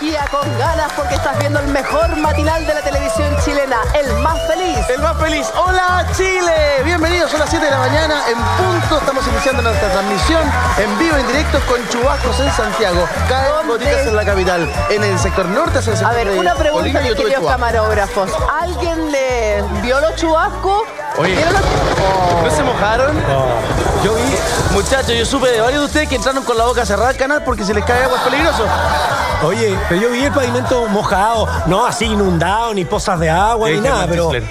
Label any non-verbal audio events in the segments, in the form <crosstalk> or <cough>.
energía, con ganas, porque estás viendo el mejor matinal de la televisión chilena, el más feliz. El más feliz. ¡Hola, Chile! Bienvenidos, son las 7 de la mañana en punto. Estamos iniciando nuestra transmisión en vivo, en directo con chubascos en Santiago. Caen gotitas en la capital, en el sector norte, hacia el A sector ver, de una pregunta, Bolivia, tuve queridos camarógrafos. ¿Alguien le vio los chubascos? Oye. ¿Vieron los- ¿No se mojaron? Yo vi, muchachos, yo supe de varios de ustedes que entraron con la boca cerrada al canal porque si les cae agua es peligroso. Oye, pero yo vi el pavimento mojado, no así inundado, ni pozas de agua, ni nada,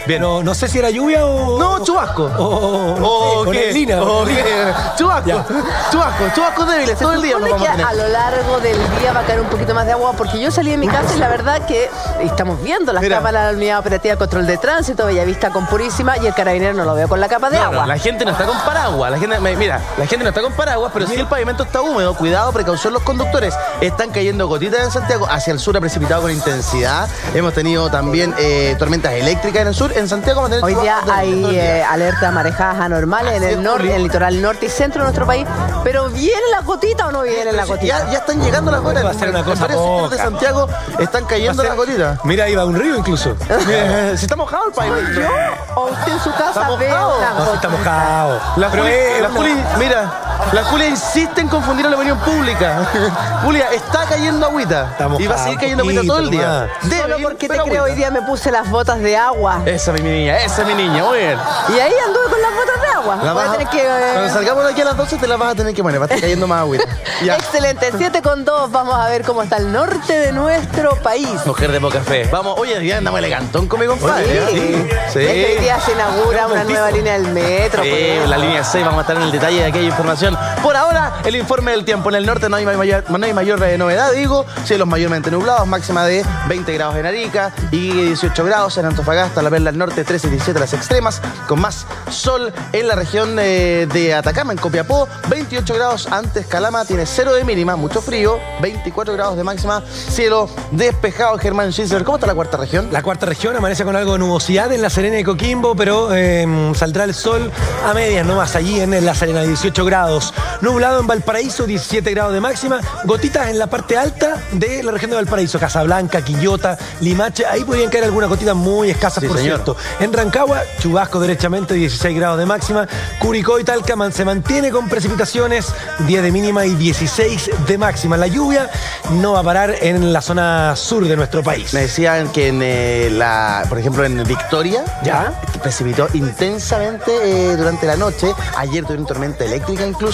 pero, no sé si era lluvia o... No, chubasco. o- Oh, sé, o ¿qué? Oh, o ¿qué? neblina. Chubasco, Ya. chubasco, chubascos débiles, todo el día nos vamos a que tener. a lo largo del día va a caer un poquito más de agua porque yo salí de mi casa y la verdad que estamos viendo las Mira. cámaras de la unidad operativa de control de tránsito, Bellavista con Purísima y el carabinero no lo veo con la capa de No, agua. no, la gente no está con paraguas. La gente, mira, la gente no está con paraguas, pero si el pavimento está húmedo, cuidado, precaución los conductores. Están cayendo gotitas en Santiago, hacia el sur ha precipitado con intensidad. Hemos tenido también eh, tormentas eléctricas en el sur. En Santiago Hoy día hay eh, alerta de marejadas anormales en el norte, en el litoral norte y centro de nuestro país, pero ¿vienen las gotitas o no vienen las gotitas? Ya, ya están llegando las gotas. Va a ser una cosa de. Santiago están cayendo las gotitas. Mira, iba un río incluso. <laughs> Eh, ¿Se está mojado el pavimento? ¿Yo o usted en su casa Está ve mojado. No, está mojado. La Pero Juli, es la Juli, mira, la Julia insiste en confundir a la opinión pública. <laughs> Julia, está cayendo agüita. Está y va a seguir cayendo agüita todo el día. Debe Solo ir, porque te creo, hoy día me puse las botas de agua. Esa es mi niña, esa es mi niña, muy bien. Y ahí anduve con las botas de agua. La Voy a vas a- tener que... eh, Cuando salgamos de aquí a las 12 te las vas a tener que poner, va a estar cayendo más agüita. <laughs> Ya. Excelente, 7 con 2. Vamos a ver cómo está el norte de nuestro país. Mujer de poca fe. Vamos, oye, ya andamos elegantón con mi compadre. ¿eh? Sí. Es que hoy día se inaugura una nueva línea del metro. Sí, pues. la línea 6, vamos a estar en el detalle de aquella información. Por ahora, el informe del tiempo. En el norte no hay mayor, no hay mayor eh, novedad, digo. Cielos mayormente nublados, máxima de 20 grados en Arica y 18 grados en Antofagasta, La Perla del Norte, 13 y 17 las extremas, con más sol en la región eh, de Atacama, en Copiapó, 28 grados antes Calama, tiene 0 de mínima, mucho frío, 24 grados de máxima, cielo despejado, Germán Schindler. ¿Cómo está la cuarta región? La cuarta región amanece con algo de nubosidad en La Serena y Coquimbo, pero eh, saldrá el sol a medias nomás allí en La Serena, 18 grados. Nublado en Valparaíso, 17 grados de máxima. Gotitas en la parte alta de la región de Valparaíso, Casablanca, Quillota, Limache. Ahí podrían caer algunas gotitas muy escasas, Sí, por señor. cierto. En Rancagua, chubasco derechamente, 16 grados de máxima. Curicó y Talca se mantiene con precipitaciones, 10 de mínima y 16 de máxima. La lluvia no va a parar en la zona sur de nuestro país. Me decían que en eh, la, por ejemplo, en Victoria, ¿Ya? precipitó intensamente eh, durante la noche. Ayer tuvieron tormenta eléctrica incluso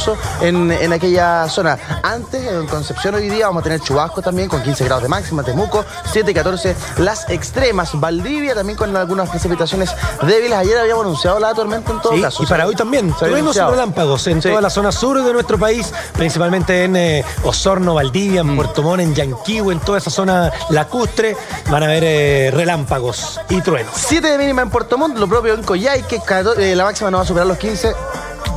en, en aquella zona. Antes, en Concepción hoy día vamos a tener chubasco también con 15 grados de máxima, Temuco, 7 y 14 las extremas. Valdivia también con algunas precipitaciones débiles. Ayer habíamos anunciado la tormenta en todo Sí, caso. y para hoy también. Anunciado. relámpagos en Sí. toda la zona sur de nuestro país, principalmente en eh, Osorno, Valdivia, Mm. en Puerto Montt, en Yanquihue, en toda esa zona lacustre, van a haber eh, relámpagos y truenos. 7 de mínima en Puerto Montt, lo propio en Coyhaique, eh, la máxima no va a superar los 15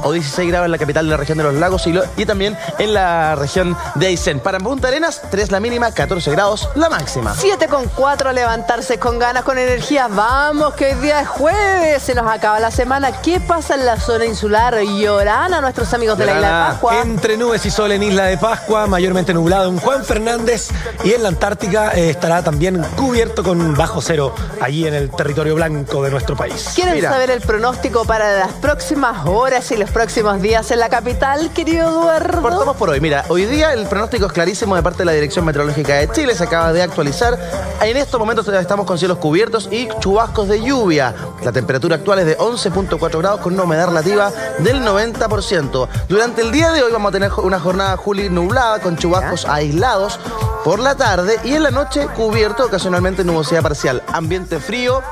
o 16 grados en la capital de la región de los lagos y, lo- y también en la región de Aysén. Para Punta Arenas, 3 la mínima, 14 grados la máxima. 7 con 4, levantarse con ganas, con energía. Vamos, que hoy día es jueves, se nos acaba la semana. ¿Qué pasa en la zona insular? Lloran a nuestros amigos de la isla de. Pascua. Entre nubes y sol en Isla de Pascua, mayormente nublado en Juan Fernández y en la Antártica eh, estará también cubierto con bajo cero allí en el territorio blanco de nuestro país. ¿Quieren Mira. saber el pronóstico para las próximas horas y los próximos días en la capital, querido Eduardo? Partamos por hoy. Mira, hoy día el pronóstico es clarísimo de parte de la Dirección Meteorológica de Chile. Se acaba de actualizar. En estos momentos estamos con cielos cubiertos y chubascos de lluvia. La temperatura actual es de 11.4 grados con una humedad relativa del 90%. Durante el día de hoy vamos a tener una jornada Juli nublada con chubascos aislados por la tarde y en la noche cubierto ocasionalmente nubosidad parcial. Ambiente frío,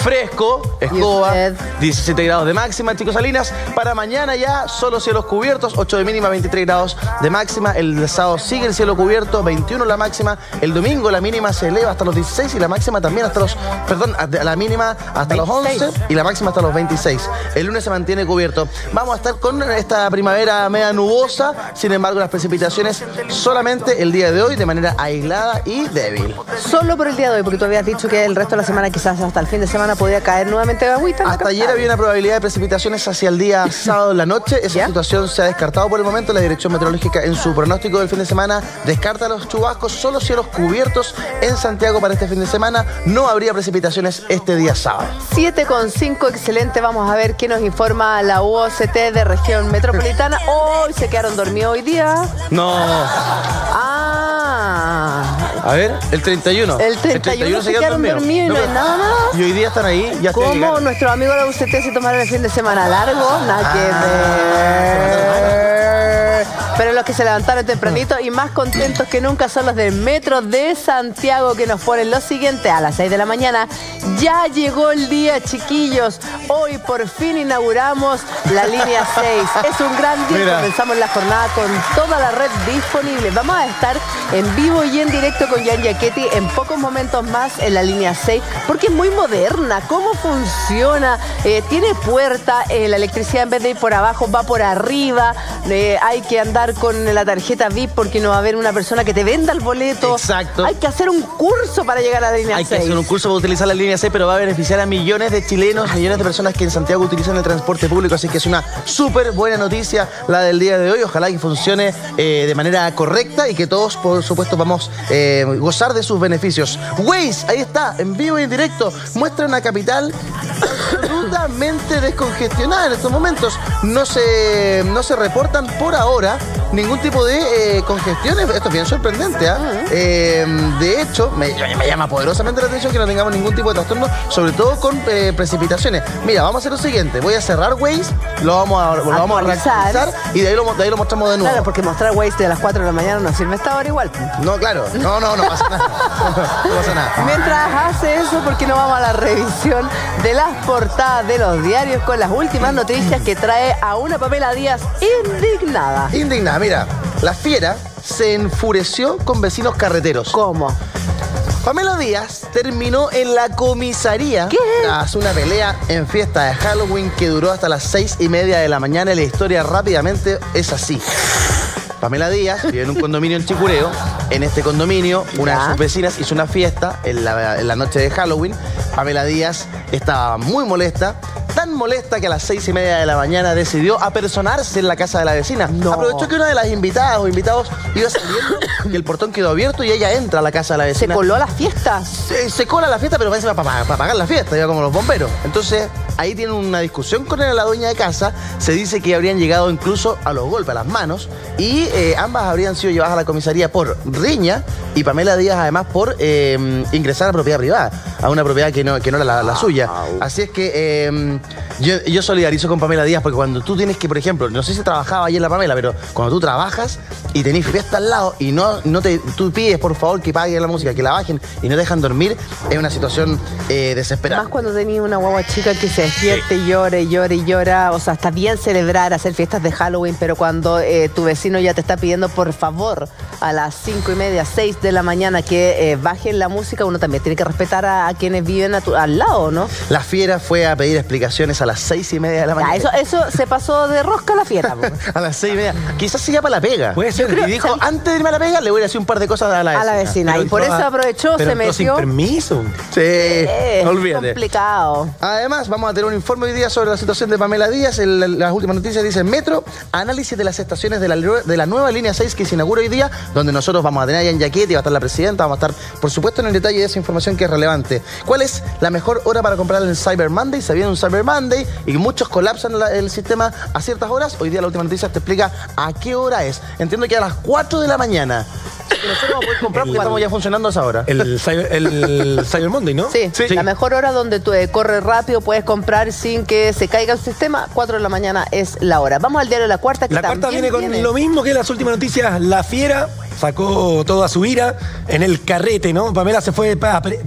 fresco, escoba, usted? 17 grados de máxima, chicos Salinas. Para mañana ya solo cielos cubiertos, 8 de mínima, 23 grados de máxima. El sábado sigue el cielo cubierto, 21 la máxima. El domingo la mínima se eleva hasta los 16 y la máxima también hasta los, perdón, la mínima hasta los 26. 11 y la máxima hasta los 26. El lunes se mantiene cubierto. Vamos a estar con esta primavera media nubosa, sin embargo las precipitaciones solamente el día de hoy de manera aislada y débil. Solo por el día de hoy, porque tú habías dicho que el resto de la semana, quizás hasta el fin de semana, podía caer nuevamente agüita. en la Hasta ayer había una probabilidad de precipitaciones hacia el día sábado <laughs> en la noche. Esa ¿Ya? situación se ha descartado por el momento. La Dirección Meteorológica en su pronóstico del fin de semana descarta los chubascos, solo cielos cubiertos en Santiago para este fin de semana. No habría precipitaciones este día sábado. 7 con 5, excelente. Vamos a ver qué nos informa la UOCT de región metropolitana. Hoy se quedaron dormidos hoy día. No. Ah, A ver, el 31. El 31 se quedaron dormidos y no hay pero- nada más. Y hoy día están ahí, ya ¿cómo nuestros amigos de la UCT se tomaron el fin de semana largo? Nada Ah, que ver. Pero los que se levantaron tempranito y más contentos que nunca son los del Metro de Santiago que nos ponen lo siguiente a las 6 de la mañana. Ya llegó el día, chiquillos. Hoy por fin inauguramos la línea <laughs> 6. Es un gran día. Mira. Comenzamos la jornada con toda la red disponible. Vamos a estar en vivo y en directo con Jan Giachetti en pocos momentos más en la línea 6 porque es muy moderna. ¿Cómo funciona? Eh, tiene puerta, eh, la electricidad en vez de ir por abajo va por arriba. Eh, hay que andar con la tarjeta VIP porque no va a haber una persona que te venda el boleto. Exacto. Hay que hacer un curso para llegar a la línea Hay 6. que hacer un curso para utilizar la línea C, pero va a beneficiar a millones de chilenos, millones de personas que en Santiago utilizan el transporte público. Así que es una súper buena noticia la del día de hoy. Ojalá que funcione eh, de manera correcta y que todos, por supuesto, vamos a gozar de sus beneficios. Waze, ahí está, en vivo y en directo. Muestra una capital absolutamente descongestionada en estos momentos. No se, no se reportan por ahora ahora ningún tipo de eh, congestiones. Esto es bien sorprendente. ¿ah? Eh, de hecho, me, me llama poderosamente la atención que no tengamos ningún tipo de trastorno, sobre todo con eh, precipitaciones. Mira, vamos a hacer lo siguiente. Voy a cerrar Waze, lo vamos a, lo vamos a reactualizar y de ahí, lo, de ahí lo mostramos de nuevo. Claro, porque mostrar Waze de las 4 de la mañana no sirve esta hora igual. No, claro. No, no, no pasa nada. <laughs> No pasa nada. Mientras hace eso, ¿por qué no vamos a la revisión de las portadas de los diarios con las últimas noticias que trae a una Pamela Díaz indignada? Indignada, mira, la fiera se enfureció con vecinos carreteros. ¿Cómo? Pamela Díaz terminó en la comisaría ¿Qué? tras una pelea en fiesta de Halloween que duró hasta las seis y media de la mañana y la historia rápidamente es así. Pamela Díaz vive en un condominio en Chicureo. En este condominio, una de sus vecinas hizo una fiesta en la, en la noche de Halloween. Pamela Díaz estaba muy molesta, tan molesta que a las seis y media de la mañana decidió apersonarse en la casa de la vecina. No. Aprovechó que una de las invitadas o invitados iba saliendo <coughs> y el portón quedó abierto y ella entra a la casa de la ¿Se vecina. coló a las fiestas? Se, se cola la fiesta, pero parece para, para, para pagar la fiesta, iba como los bomberos. Entonces, ahí tienen una discusión con la dueña de casa. Se dice que habrían llegado incluso a los golpes, a las manos. Y eh, ambas habrían sido llevadas a la comisaría por riña y Pamela Díaz, además, por eh, ingresar a propiedad privada, a una propiedad que no, que no era la, la suya. Así es que eh, yo, yo solidarizo con Pamela Díaz porque cuando tú tienes que, por ejemplo, no sé si trabajaba ayer la Pamela, pero cuando tú trabajas y tenés fiesta al lado y no, no te, tú pides por favor que paguen la música, que la bajen y no te dejan dormir, es una situación eh, desesperada. Más cuando tenía una guagua chica que se despierte y llora y llora y llora. O sea, está bien celebrar, hacer fiestas de Halloween, pero cuando eh, tu vecino ya te está pidiendo por favor a las cinco y media, seis de la mañana que eh, bajen la música, uno también tiene que respetar a, a quienes viven a tu- al lado, ¿no? La fiera fue a pedir explicaciones a las seis y media de la mañana. Ya, eso, eso se pasó de rosca a la po. <laughs> A las seis y media. Quizás se llama la pega. Puede ser. Y dijo, antes de irme a la pega, le voy a decir un par de cosas a la A la vecina. Pero y por eso a- aprovechó, pero se entró sin metió. permiso. Sí, Eh, olvídate. complicado. Además, vamos a tener un informe hoy día sobre la situación de Pamela Díaz. El- las últimas noticias dicen Metro, análisis de las estaciones de la, de la nueva línea 6 que se inaugura hoy día, donde nosotros vamos a tener allá en Yaquete y va a estar la presidenta, vamos a estar, por supuesto, en el detalle de esa información que es relevante. ¿Cuál es la mejor hora para comprar en Cyber Monday? Se viene un Cyber Monday y muchos colapsan la- el sistema a ciertas horas. Hoy día la última noticia te explica a qué hora es. Entiendo que a las 4 de la mañana. Nosotros vamos a poder comprar porque estamos ya funcionando a esa hora. El, Cyber, el <laughs> Cyber Monday, ¿no? Sí, Sí. la mejor hora donde tú eh, corres rápido, puedes comprar sin que se caiga el sistema. 4 de la mañana es la hora. Vamos al diario La Cuarta, que La cuarta viene con lo mismo que las últimas noticias. La fiera sacó toda su ira en el carrete, ¿no? Pamela se fue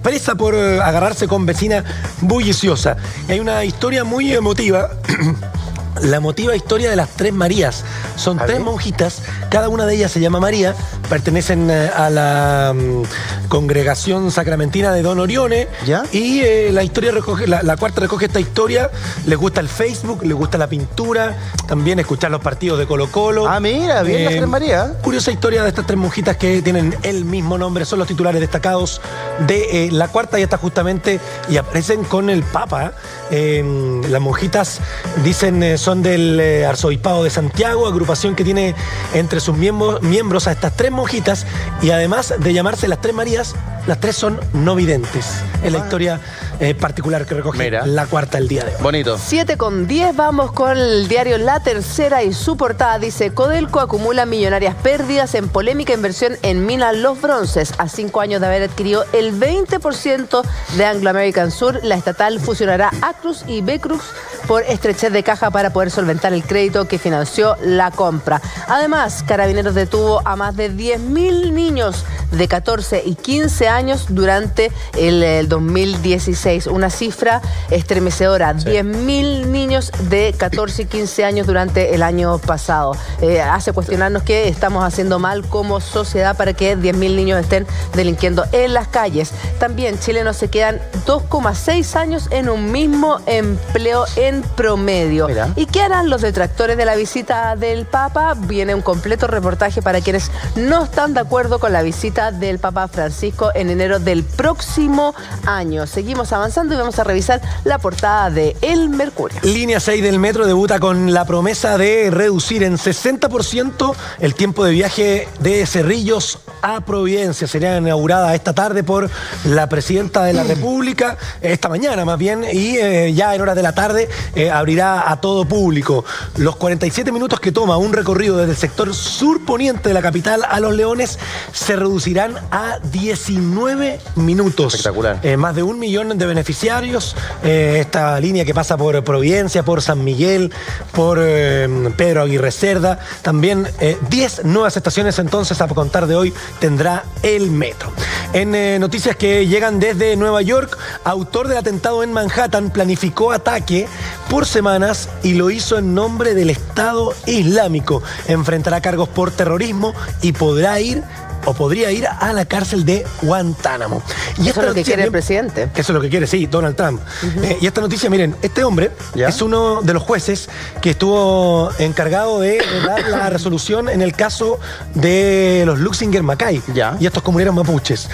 presa por eh, agarrarse con vecina bulliciosa. Y hay una historia muy emotiva. <clears throat> La emotiva historia de las tres Marías. Son tres monjitas, cada una de ellas se llama María, pertenecen eh, a la, mm, congregación sacramentina de Don Orione. ¿Ya? Y eh, la historia recoge, la, la cuarta recoge esta historia. Les gusta el Facebook, les gusta la pintura, también escuchar los partidos de Colo Colo. Ah, mira, bien las Tres Marías. Curiosa historia de estas tres monjitas que tienen el mismo nombre, son los titulares destacados de eh, la cuarta y está justamente y aparecen con el Papa. Eh, las monjitas dicen eh, son del eh, Arzobispado de Santiago, agrupación que tiene entre sus miembros, miembros a estas tres monjitas y además de llamarse las tres Marías, las tres son no videntes. Es la historia eh, particular que recoge Mira. la cuarta el día de hoy. Bonito. 7 con 10, vamos con el diario La Tercera y su portada dice, Codelco acumula millonarias pérdidas en polémica inversión en Mina Los Bronces. A cinco años de haber adquirido el 20% de Anglo American Sur, la estatal fusionará Acruz y Becruz por estrechez de caja para poder solventar el crédito que financió la compra. Además, Carabineros detuvo a más de 10.000 niños de 14 y 15 años durante el, el 2016. Una cifra estremecedora. 10.000 niños de 14 y 15 años durante el año pasado. Eh, hace cuestionarnos qué estamos haciendo mal como sociedad para que 10.000 niños estén delinquiendo en las calles. También chilenos se quedan 2,6 años en un mismo empleo en promedio. Mira. ¿Y qué harán los detractores de la visita del Papa? Viene un completo reportaje para quienes no están de acuerdo con la visita del Papa Francisco en enero del próximo año. Seguimos avanzando y vamos a revisar la portada de El Mercurio. Línea 6 del metro debuta con la promesa de reducir en 60% el tiempo de viaje de Cerrillos a Providencia. Sería inaugurada esta tarde por la presidenta de la <clears throat> República, esta mañana más bien, y eh, ya en horas de la tarde eh, abrirá a todo público. Los 47 minutos que toma un recorrido desde el sector surponiente de la capital a Los Leones se reducirán a 19 minutos. Espectacular. Eh, más de un millón de beneficiarios. eh, esta línea que pasa por Providencia, por San Miguel, por eh, Pedro Aguirre Cerda. También eh, 10 nuevas estaciones entonces a contar de hoy tendrá el metro. En eh, noticias que llegan desde Nueva York, autor del atentado en Manhattan planificó ataque por semanas y lo hizo en nombre del Estado Islámico. Enfrentará cargos por terrorismo y podrá ir o podría ir a la cárcel de Guantánamo. Y Eso es lo que quiere el presidente. eso es lo que quiere, sí, Donald Trump. Eh, y esta noticia, miren, este hombre ¿Ya? es uno de los jueces que estuvo encargado de dar la <coughs> resolución en el caso de los Luxinger Macay Ya. y estos comuneros mapuches.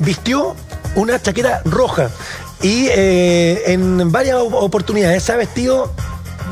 Vistió una chaqueta roja y eh, en varias op- oportunidades se ha vestido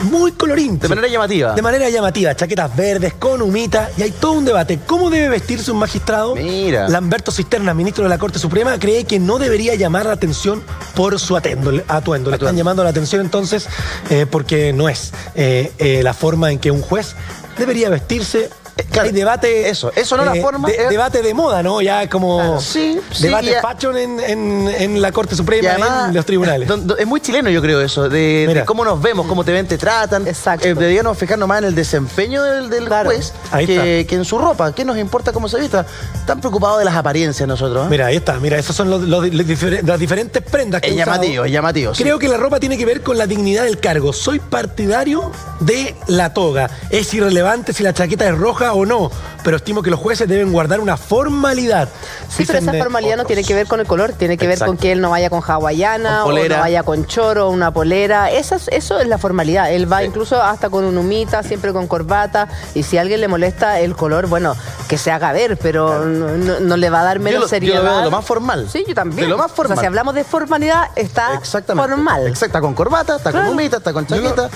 muy colorín. De manera llamativa. De manera llamativa, chaquetas verdes, con humita, y hay todo un debate. ¿Cómo debe vestirse un magistrado? Mira. Lamberto Cisterna, ministro de la Corte Suprema, cree que no debería llamar la atención por su atendo- atuendo. Le están llamando la atención entonces eh, porque no es eh, eh, la forma en que un juez debería vestirse. Claro, Hay debate. eso, eso no la forma, de- eh. debate de moda, ¿no? Ya es como. Claro. Sí, sí, Debate ya. fashion en, en- en la Corte Y Suprema, además, en los tribunales. don- don- es muy chileno, yo creo, eso, de, cómo nos vemos, cómo te ven, te tratan. Exacto. Eh, deberíamos fijarnos más en el desempeño del, del Claro. juez que, en su ropa. ¿Qué nos importa cómo se vista? Están preocupados de las apariencias nosotros. ¿eh? Mira, ahí está. Mira, esas son los- los- los difer- las diferentes prendas que es llamativo, es llamativo. sí. Creo que la ropa tiene que ver con la dignidad del cargo. Soy partidario de la toga. Es irrelevante si la chaqueta es roja o no, pero estimo que los jueces deben guardar una formalidad. Sí, pero esa eh, formalidad no tiene que ver con el color, tiene que ver con que él no vaya con hawaiana Con o no vaya con choro, una polera. Esa es- eso es la formalidad. Él va incluso hasta con un humita, siempre con corbata. Y si a alguien le molesta el color, bueno, que se haga ver, pero no, no- no le va a dar menos Yo lo- yo lo seriedad. veo de lo más formal. Sí, yo también. De lo más O formal. sea, si hablamos de formalidad, está Exactamente. formal. Exacto, está con corbata, está Claro. con humita, está con chaqueta.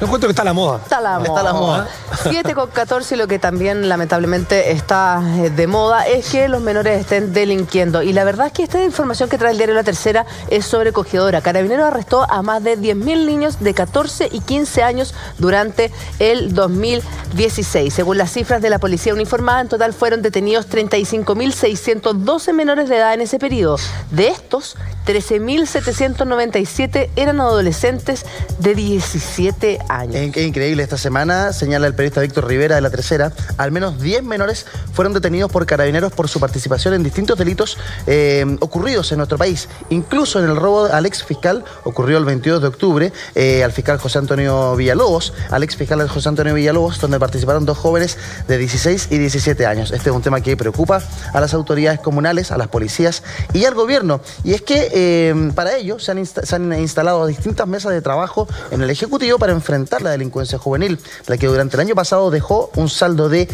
Yo encuentro que está la moda. Está la Está moda. la moda. 7 con 14 y lo que también lamentablemente está eh, de moda es que los menores estén delinquiendo. Y la verdad es que esta información que trae el diario La Tercera es sobrecogedora. Carabineros arrestó a más de 10.000 niños de 14 y 15 años durante el 2016. Según las cifras de la policía uniformada, en total fueron detenidos 35.612 menores de edad en ese periodo. De estos, 13.797 eran adolescentes de 17 años. Es increíble. Esta semana, señala el periodista Víctor Rivera de La Tercera, al menos 10 menores fueron detenidos por carabineros por su participación en distintos delitos eh, ocurridos en nuestro país. Incluso en el robo al ex fiscal, ocurrió el 22 de octubre, eh, al fiscal José Antonio Villalobos, al ex fiscal José Antonio Villalobos, donde participaron dos jóvenes de 16 y 17 años. Este es un tema que preocupa a las autoridades comunales, a las policías y al gobierno. Y es que eh, para ello se han, se han instalado distintas mesas de trabajo en el Ejecutivo para enfrentar la delincuencia juvenil, la que durante el año pasado dejó un saldo de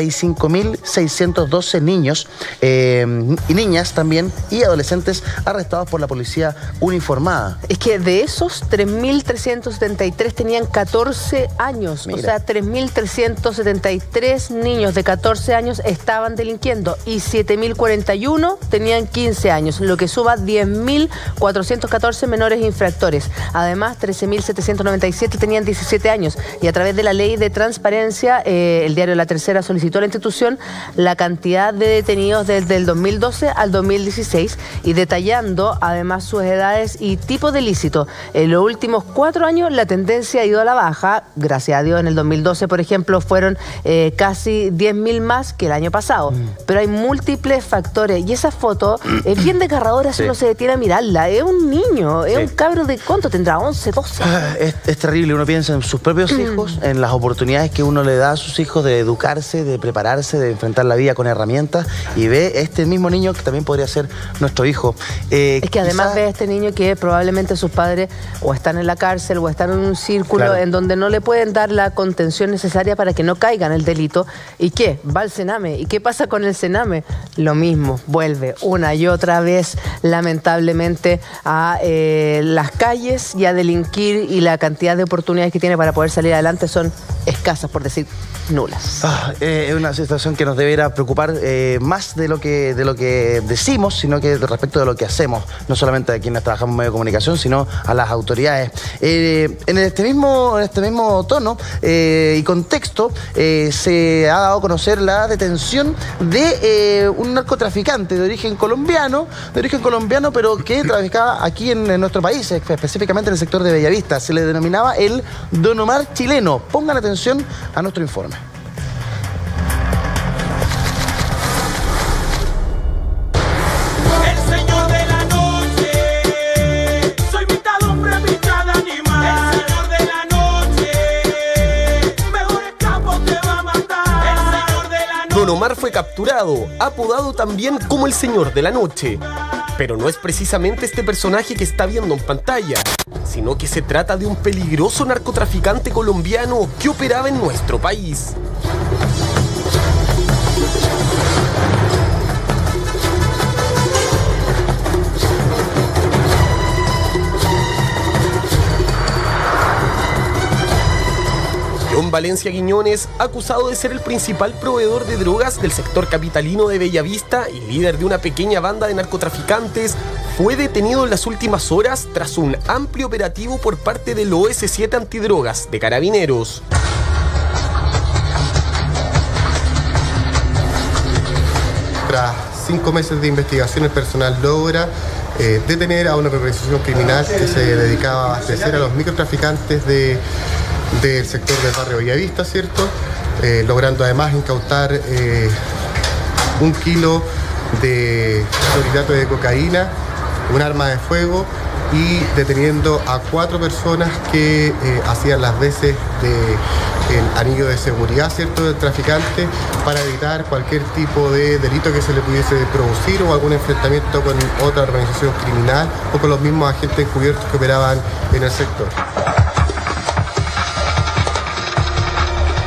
35.612 niños eh, y niñas también y adolescentes arrestados por la policía uniformada. Es que de esos 3.373 tenían 14 años, Mira. o sea, 3.373 niños de 14 años estaban delinquiendo y 7.041 tenían 15 años, lo que suba 10.414 menores infractores. Además, 13.797 tenían 17 años y a través de la ley de transparencia, eh, el diario La Tercera solicitó la institución la cantidad de detenidos desde el 2012 al 2016 y detallando además sus edades y tipo de ilícito. En los últimos cuatro años la tendencia ha ido a la baja. Gracias a Dios, en el 2012, por ejemplo, fueron eh, casi 10.000 más que el año pasado. Pero hay múltiples factores y esa foto <clears throat> es bien desgarradora si Sí. uno se detiene a mirarla. Es un niño, es Sí. un cabro de cuánto tendrá, 11, 12. Ah, Es, es terrible, uno piensa en sus propios Mm. hijos, en las oportunidades que uno le da a sus hijos de educarse, de prepararse, de enfrentar la vida con herramientas y ve este mismo niño que también podría ser nuestro hijo. Eh, Es que además ve a este niño que probablemente sus padres o están en la cárcel o están en un círculo Claro. en donde no le pueden dar la contención necesaria para que no caiga en el delito. ¿Y qué? Va al Sename. ¿Y qué pasa con el Sename? Lo mismo, vuelve una y otra vez, lamentablemente, a eh, las calles y a delinquir y la cantidad de oportunidades que tiene para poder salir adelante son escasas, por decir nulas. Ah, eh, es una situación que nos deberá preocupar eh, más de lo que de lo que decimos, sino que respecto de lo que hacemos, no solamente a quienes trabajamos en medio de comunicación, sino a las autoridades. Eh, en este mismo en este mismo tono eh, y contexto se ha dado a conocer la detención de un narcotraficante de origen colombiano, de origen colombiano, pero que <coughs> traficaba aquí en, en nuestro país, espe- específicamente en el sector de Bellavista. Se le denominaba el Don Omar chileno. Pongan atención a nuestro informe. Omar fue capturado, apodado también como el Señor de la Noche. Pero no es precisamente este personaje que está viendo en pantalla, sino que se trata de un peligroso narcotraficante colombiano que operaba en nuestro país. Valencia Guiñones, acusado de ser el principal proveedor de drogas del sector capitalino de Bellavista y líder de una pequeña banda de narcotraficantes, fue detenido en las últimas horas tras un amplio operativo por parte del OS7 Antidrogas de Carabineros. Tras cinco meses de investigación, el personal logra eh, detener a una organización criminal que se dedicaba a abastecer a los microtraficantes de- del sector del barrio Bellavista, ¿cierto? Eh, logrando además incautar eh, un kilo de clorhidrato de cocaína, un arma de fuego y deteniendo a cuatro personas que eh, hacían las veces de el anillo de seguridad, ¿cierto?, del traficante para evitar cualquier tipo de delito que se le pudiese producir o algún enfrentamiento con otra organización criminal o con los mismos agentes encubiertos que operaban en el sector.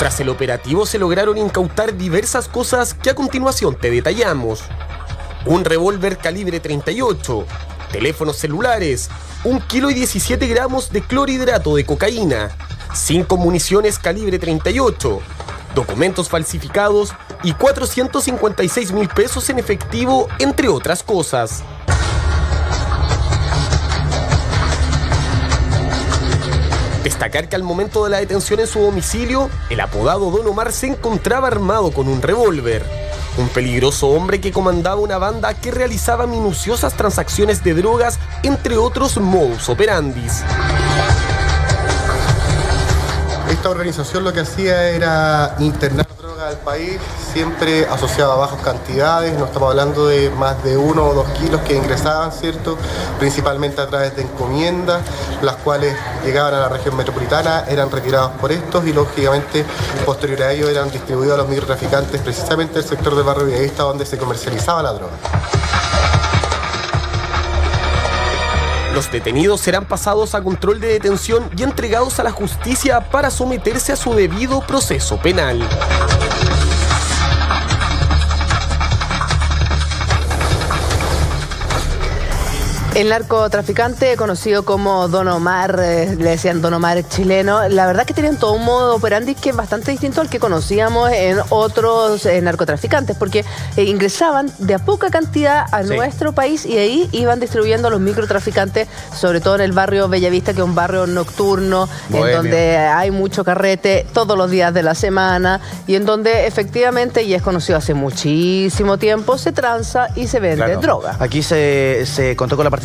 Tras el operativo se lograron incautar diversas cosas que a continuación te detallamos. Un revólver calibre 38, teléfonos celulares, un kilo y 17 gramos de clorhidrato de cocaína, 5 municiones calibre 38, documentos falsificados y 456 mil pesos en efectivo, entre otras cosas. Destacar que al momento de la detención en su domicilio, el apodado Don Omar se encontraba armado con un revólver. Un peligroso hombre que comandaba una banda que realizaba minuciosas transacciones de drogas, entre otros modus operandis. Esta organización lo que hacía era internar al país, siempre asociada a bajas cantidades, no estamos hablando de más de uno o dos kilos que ingresaban, ¿cierto? Principalmente a través de encomiendas, las cuales llegaban a la región metropolitana, eran retirados por estos y lógicamente posterior a ello eran distribuidos a los microtraficantes precisamente del sector del barrio Villavista donde se comercializaba la droga. Los detenidos serán pasados a control de detención y entregados a la justicia para someterse a su debido proceso penal. El narcotraficante conocido como Don Omar, eh, le decían Don Omar chileno, la verdad que tenían todo un modo operandi que es bastante distinto al que conocíamos en otros eh, narcotraficantes, porque eh, ingresaban de a poca cantidad a Sí. nuestro país y ahí iban distribuyendo a los microtraficantes, sobre todo en el barrio Bellavista, que es un barrio nocturno, en donde hay mucho carrete todos los días de la semana y en donde efectivamente, y es conocido hace muchísimo tiempo, se tranza y se vende Claro. droga. Aquí se, se contó con la participación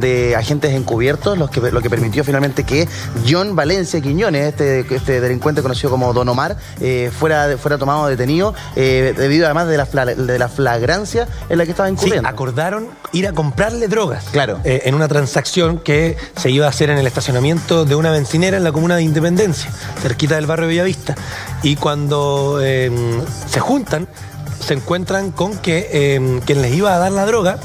de agentes encubiertos, los que, lo que permitió finalmente que John Valencia Quiñones, este, este delincuente conocido como Don Omar, eh, fuera, fuera tomado detenido eh, debido además de la, de la flagrancia en la que estaba Sí, incurriendo. acordaron ir a comprarle drogas. Claro. Eh, en una transacción que se iba a hacer en el estacionamiento de una bencinera en la comuna de Independencia, cerquita del barrio Bellavista. Y cuando se juntan, se encuentran con que quien les iba a dar la droga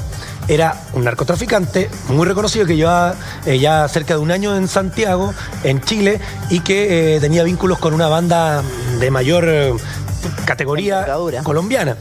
era un narcotraficante muy reconocido que llevaba eh, ya cerca de un año en Santiago, en Chile, y que eh, tenía vínculos con una banda de mayor eh, categoría colombiana.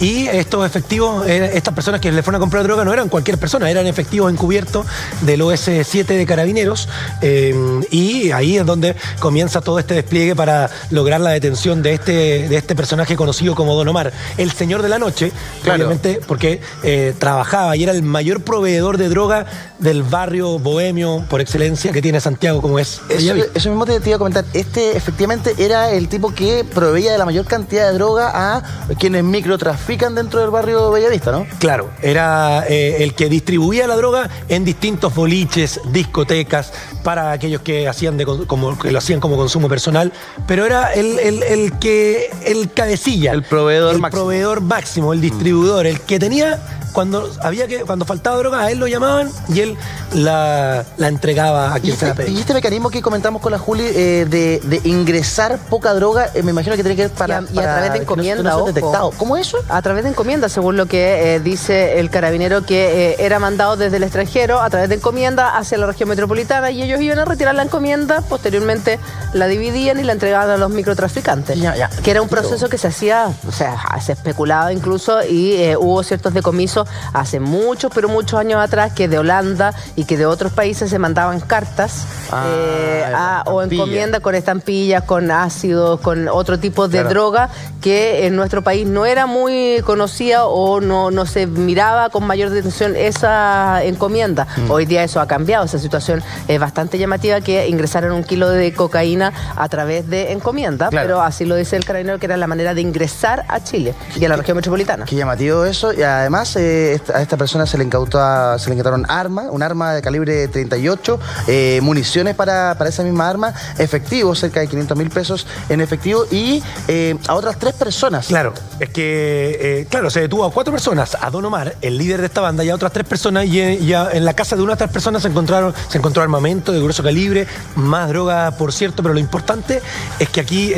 Y estos efectivos, eh, estas personas que le fueron a comprar droga no eran cualquier persona, eran efectivos encubiertos del OS7 de Carabineros. eh, y ahí es donde comienza todo este despliegue para lograr la detención de este, de este personaje conocido como Don Omar, el señor de la noche, Claro. obviamente porque eh, trabajaba y era el mayor proveedor de droga del barrio bohemio por excelencia que tiene Santiago, como es eso mismo te, te iba a comentar. Este efectivamente era el tipo que proveía de la mayor cantidad de droga a quienes microtrafican dentro del barrio Bellavista, ¿no? Claro, era eh, el que distribuía la droga en distintos boliches, discotecas, para aquellos que hacían de, como, que lo hacían como consumo personal, pero era el, el- el que el cabecilla, El proveedor el máximo. proveedor máximo, el distribuidor, el que tenía cuando había que cuando faltaba droga a él lo llamaban y él la, la entregaba a Y quien se la este, y pedía. este mecanismo que comentamos con la Juli eh, de, de ingresar poca droga, eh, me imagino que tiene que ver para, Y a- y a para través de no- encomienda, no ojo. detectado. ¿Cómo eso? A través de encomienda, según lo que eh, dice el carabinero, que eh, era mandado desde el extranjero a través de encomienda hacia la región metropolitana y ellos iban a retirar la encomienda, posteriormente la dividían y la entregaban a los microtraficantes. Ya, ya. Que era un proceso que se hacía, o sea, se especulaba incluso y eh, hubo ciertos decomisos hace muchos, pero muchos años atrás que de Holanda y que de otros países se mandaban cartas Ah, eh, a- o encomiendas con estampillas, con ácidos, con otro tipo de Claro. droga que en nuestro país no era muy conocida o no, no se miraba con mayor atención esa encomienda. Mm. Hoy día eso ha cambiado, esa situación es bastante llamativa que ingresaron un kilo de cocaína a través de encomienda, Claro. pero así lo dice el carabinero que era la manera de ingresar a Chile y a la región metropolitana. Qué llamativo eso. Y además eh, a esta persona se le incautó se le incautaron armas, un arma de calibre 38, eh, municiones para, para esa misma arma, efectivo, cerca de 500 mil pesos en efectivo y eh, a otras tres personas. Claro, es que, eh, claro, se detuvo a cuatro personas, a Don Omar, el líder de esta banda, y a otras tres personas, y, y a- en la casa de una de estas personas se encontraron, se encontró armamento de grueso calibre, más droga, por cierto, pero lo importante es que aquí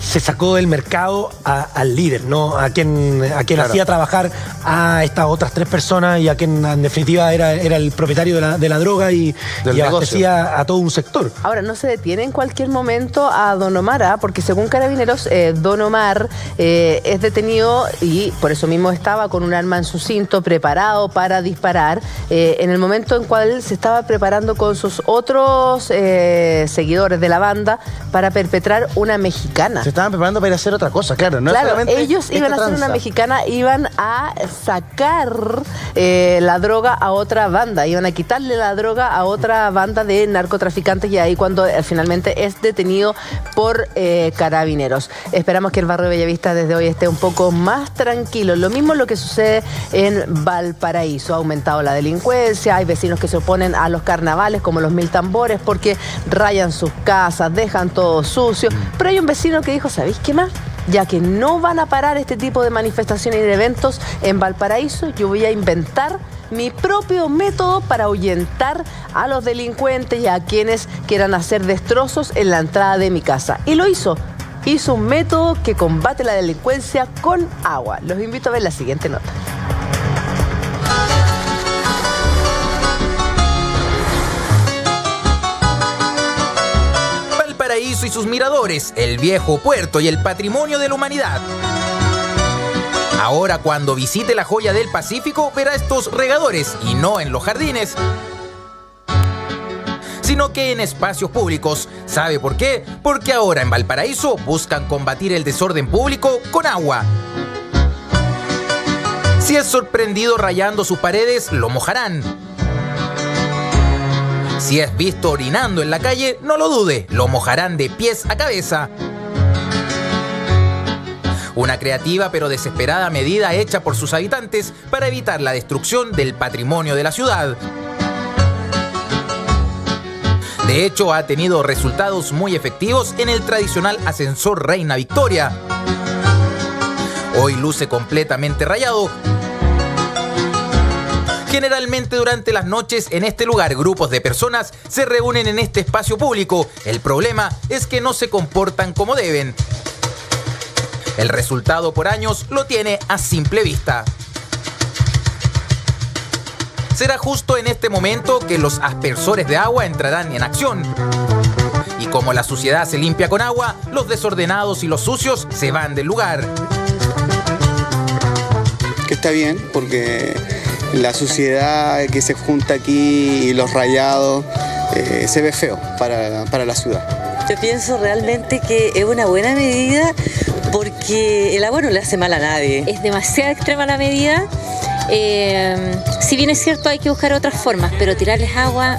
se sacó del mercado a- al líder, ¿no? A quien, a quien Claro. hacía trabajar a estas otras tres personas y a quien en definitiva era, era el propietario de la, de la droga y, y abastecía a todo un sector. Ahora, no se detiene en cualquier momento a Don Omar, ¿ah? porque según Carabineros, eh, Don Omar eh, es detenido y por eso mismo estaba con un arma en su cinto preparado para disparar eh, en el momento en cual se estaba preparando con sus otros eh, seguidores de la banda para perpetrar una mexicana. Se estaban preparando para ir a hacer otra cosa, claro. No claro, solamente ellos iban a hacer una mexicana, iban a sacar sacar eh, la droga a otra banda, iban a quitarle la droga a otra banda de narcotraficantes y ahí cuando eh, finalmente es detenido por eh, carabineros. Esperamos que el barrio Bellavista desde hoy esté un poco más tranquilo. Lo mismo lo que sucede en Valparaíso. Ha aumentado la delincuencia, hay vecinos que se oponen a los carnavales como los mil tambores porque rayan sus casas, dejan todo sucio. Pero hay un vecino que dijo, ¿sabéis qué más? Ya que no van a parar este tipo de manifestaciones y de eventos en Valparaíso, yo voy a inventar mi propio método para ahuyentar a los delincuentes y a quienes quieran hacer destrozos en la entrada de mi casa. Y lo hizo. Hizo un método que combate la delincuencia con agua. Los invito a ver la siguiente nota. Y sus miradores, el viejo puerto y el patrimonio de la humanidad. Ahora cuando visite la joya del Pacífico verá estos regadores y no en los jardines, sino que en espacios públicos. ¿Sabe por qué? Porque ahora en Valparaíso buscan combatir el desorden público con agua. Si es sorprendido rayando sus paredes, lo mojarán. Si es visto orinando en la calle, no lo dude, lo mojarán de pies a cabeza. Una creativa pero desesperada medida hecha por sus habitantes para evitar la destrucción del patrimonio de la ciudad. De hecho, ha tenido resultados muy efectivos en el tradicional ascensor Reina Victoria. Hoy luce completamente rayado. Generalmente durante las noches en este lugar grupos de personas se reúnen en este espacio público. El problema es que no se comportan como deben. El resultado por años lo tiene a simple vista. Será justo en este momento que los aspersores de agua entrarán en acción. Y como la suciedad se limpia con agua, los desordenados y los sucios se van del lugar. que está bien porque la suciedad que se junta aquí y los rayados eh, se ve feo para, para la ciudad. Yo pienso realmente que es una buena medida porque el agua no le hace mal a nadie. Es demasiado extrema la medida. Eh, si bien es cierto hay que buscar otras formas, pero tirarles agua,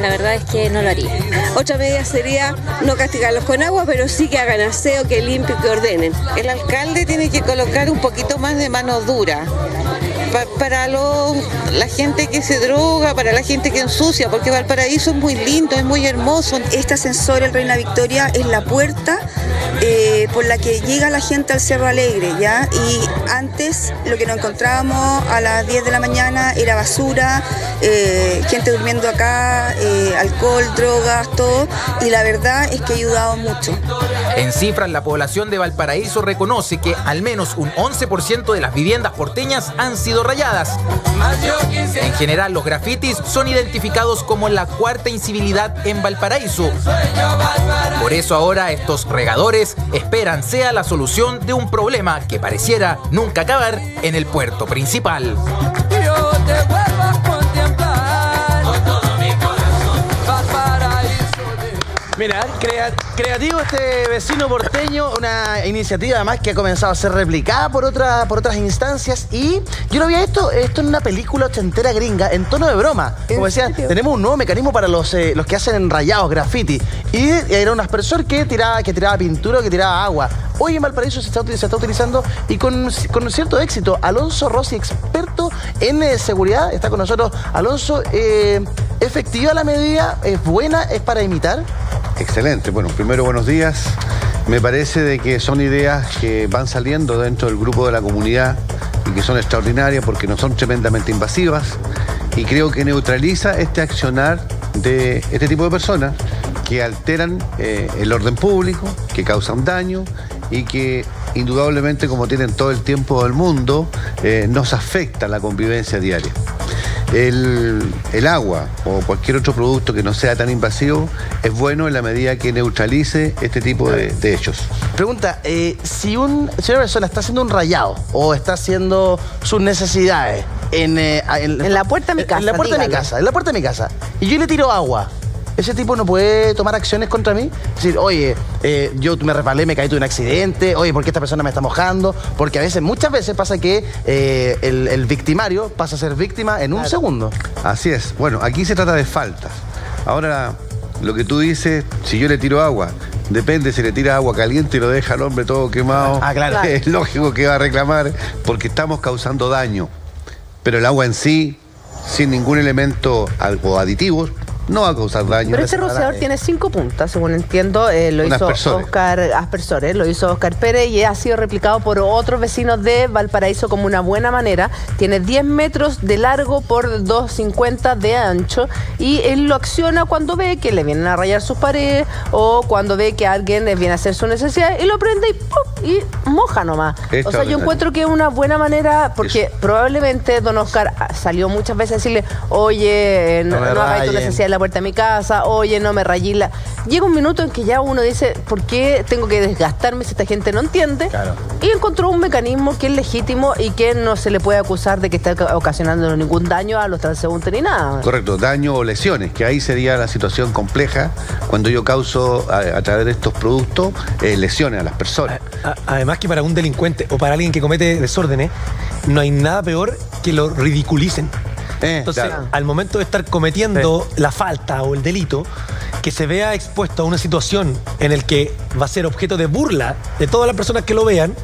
la verdad es que no lo haría. Otra medida sería no castigarlos con agua, pero sí que hagan aseo, que limpien, que ordenen. El alcalde tiene que colocar un poquito más de mano dura pa- para los- la gente que se droga, para la gente que ensucia, porque Valparaíso es muy lindo, es muy hermoso. Este ascensor, el Reina Victoria, es la puerta eh, por la que llega la gente al Cerro Alegre, ¿ya? Y antes lo que nos encontrábamos a las 10 de la mañana era basura, eh, gente durmiendo acá, eh, alcohol, drogas, todo. Y la verdad es que ha ayudado mucho. En cifras, la población de Valparaíso reconoce que al menos un 11% de las viviendas porteñas han sido rayadas. En general, los grafitis son identificados como la cuarta incivilidad en Valparaíso. Por eso ahora estos regadores esperan sea la solución de un problema que pareciera nunca acabar en el puerto principal. Mira, crea- creativo este vecino porteño, una iniciativa además que ha comenzado a ser replicada por, otra, por otras instancias y yo lo había visto esto en una película ochentera gringa en tono de broma. Como decían, tenemos un nuevo mecanismo para los, eh, los que hacen rayados, graffiti. Y era un aspersor que tiraba, que tiraba pintura que tiraba agua. Hoy en Valparaíso se está, se está utilizando y con, con cierto éxito. Alonso Rossi, experto en eh, seguridad, está con nosotros. Alonso, eh, ¿efectiva la medida? ¿Es buena? ¿Es para imitar? Excelente. Bueno, primero buenos días. Me parece de que son ideas que van saliendo dentro del grupo de la comunidad y que son extraordinarias porque no son tremendamente invasivas y creo que neutraliza este accionar de este tipo de personas que alteran eh, el orden público, que causan daño y que indudablemente como tienen todo el tiempo del mundo eh, nos afecta la convivencia diaria. El, el agua o cualquier otro producto que no sea tan invasivo es bueno en la medida que neutralice este tipo de, de hechos. Pregunta, eh, si, un, si una persona está haciendo un rayado o está haciendo sus necesidades en, eh, En la puerta de mi casa, En la puerta de mi casa, en la puerta de mi casa. Y yo le tiro agua. Ese tipo no puede tomar acciones contra mí. Es decir, oye, eh, yo me resbalé, me caí de un accidente, oye, ¿por qué esta persona me está mojando? Porque a veces, muchas veces pasa que eh, el, el victimario pasa a ser víctima en un segundo. Así es. Bueno, aquí se trata de faltas. Ahora, lo que tú dices, si yo le tiro agua, depende si le tira agua caliente y lo deja al hombre todo quemado. Ah, claro. <laughs> Es lógico que va a reclamar porque estamos causando daño. Pero el agua en sí, sin ningún elemento o aditivos, no va a causar daño. Pero este rociador tiene cinco puntas, según entiendo. eh, lo hizo. Oscar Aspersores, lo hizo Oscar Pérez y ha sido replicado por otros vecinos de Valparaíso como una buena manera. Tiene 10 metros de largo por 2,50 de ancho y él lo acciona cuando ve que le vienen a rayar sus paredes o cuando ve que alguien le viene a hacer su necesidad y lo prende y ¡pum! y moja nomás. O sea, yo encuentro que es una buena manera porque probablemente don Oscar ah, salió muchas veces a decirle, oye, eh, no, No no tu necesidad en la puerta de mi casa, oye, no me rayí la... Llega un minuto en que ya uno dice, ¿por qué tengo que desgastarme si esta gente no entiende? Claro. Y encontró un mecanismo que es legítimo y que no se le puede acusar de que está ocasionando ningún daño a los transeúntes ni nada. Correcto, daño o lesiones, que ahí sería la situación compleja cuando yo causo a, a través de estos productos eh, lesiones a las personas. A- Además que para un delincuente o para alguien que comete desórdenes, no hay nada peor que lo ridiculicen. Eh, Entonces, claro. al momento de estar cometiendo la falta o el delito, que se vea expuesto a una situación en el que va a ser objeto de burla de todas las personas que lo vean,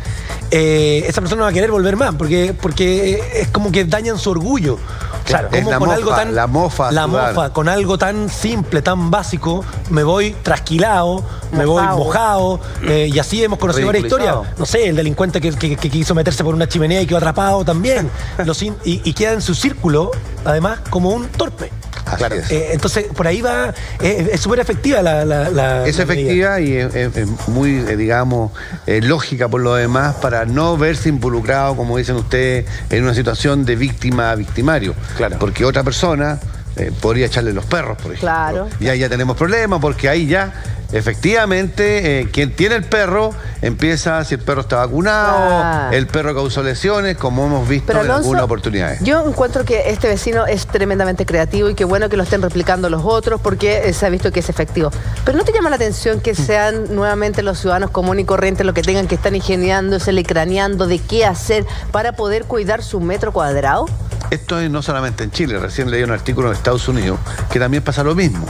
eh, esa persona no va a querer volver más, porque, porque es como que dañan su orgullo. Claro, como es la con mofa, algo tan, la mofa la sudar. mofa, con algo tan simple, tan básico, me voy trasquilado, me voy Mojado. eh, y así hemos conocido varias historias. No sé, el delincuente que, que- que quiso meterse por una chimenea y quedó atrapado también. <laughs> Los in- y, y queda en su círculo, además, como un torpe. Así es. Eh, entonces, por ahí va, eh, es súper efectiva la, la, la- Es la medida. efectiva y es, es- es muy, eh, digamos, eh, lógica por lo demás para no verse involucrado, como dicen ustedes, en una situación de víctima a victimario. Claro. Porque otra persona eh, podría echarle los perros, por ejemplo. Claro. Y ahí ya tenemos problemas porque ahí ya, efectivamente, eh, quien tiene el perro empieza, si el perro está vacunado, el perro causó lesiones, como hemos visto Pero en Alonso, algunas oportunidades. Yo encuentro que este vecino es tremendamente creativo y qué bueno que lo estén replicando los otros porque eh, se ha visto que es efectivo. Pero ¿no te llama la atención que sean nuevamente los ciudadanos comunes y corrientes los que tengan que estar ingeniándose, craneando de qué hacer para poder cuidar su metro cuadrado? Esto es no solamente en Chile, recién leí un artículo en Estados Unidos que también pasa lo mismo.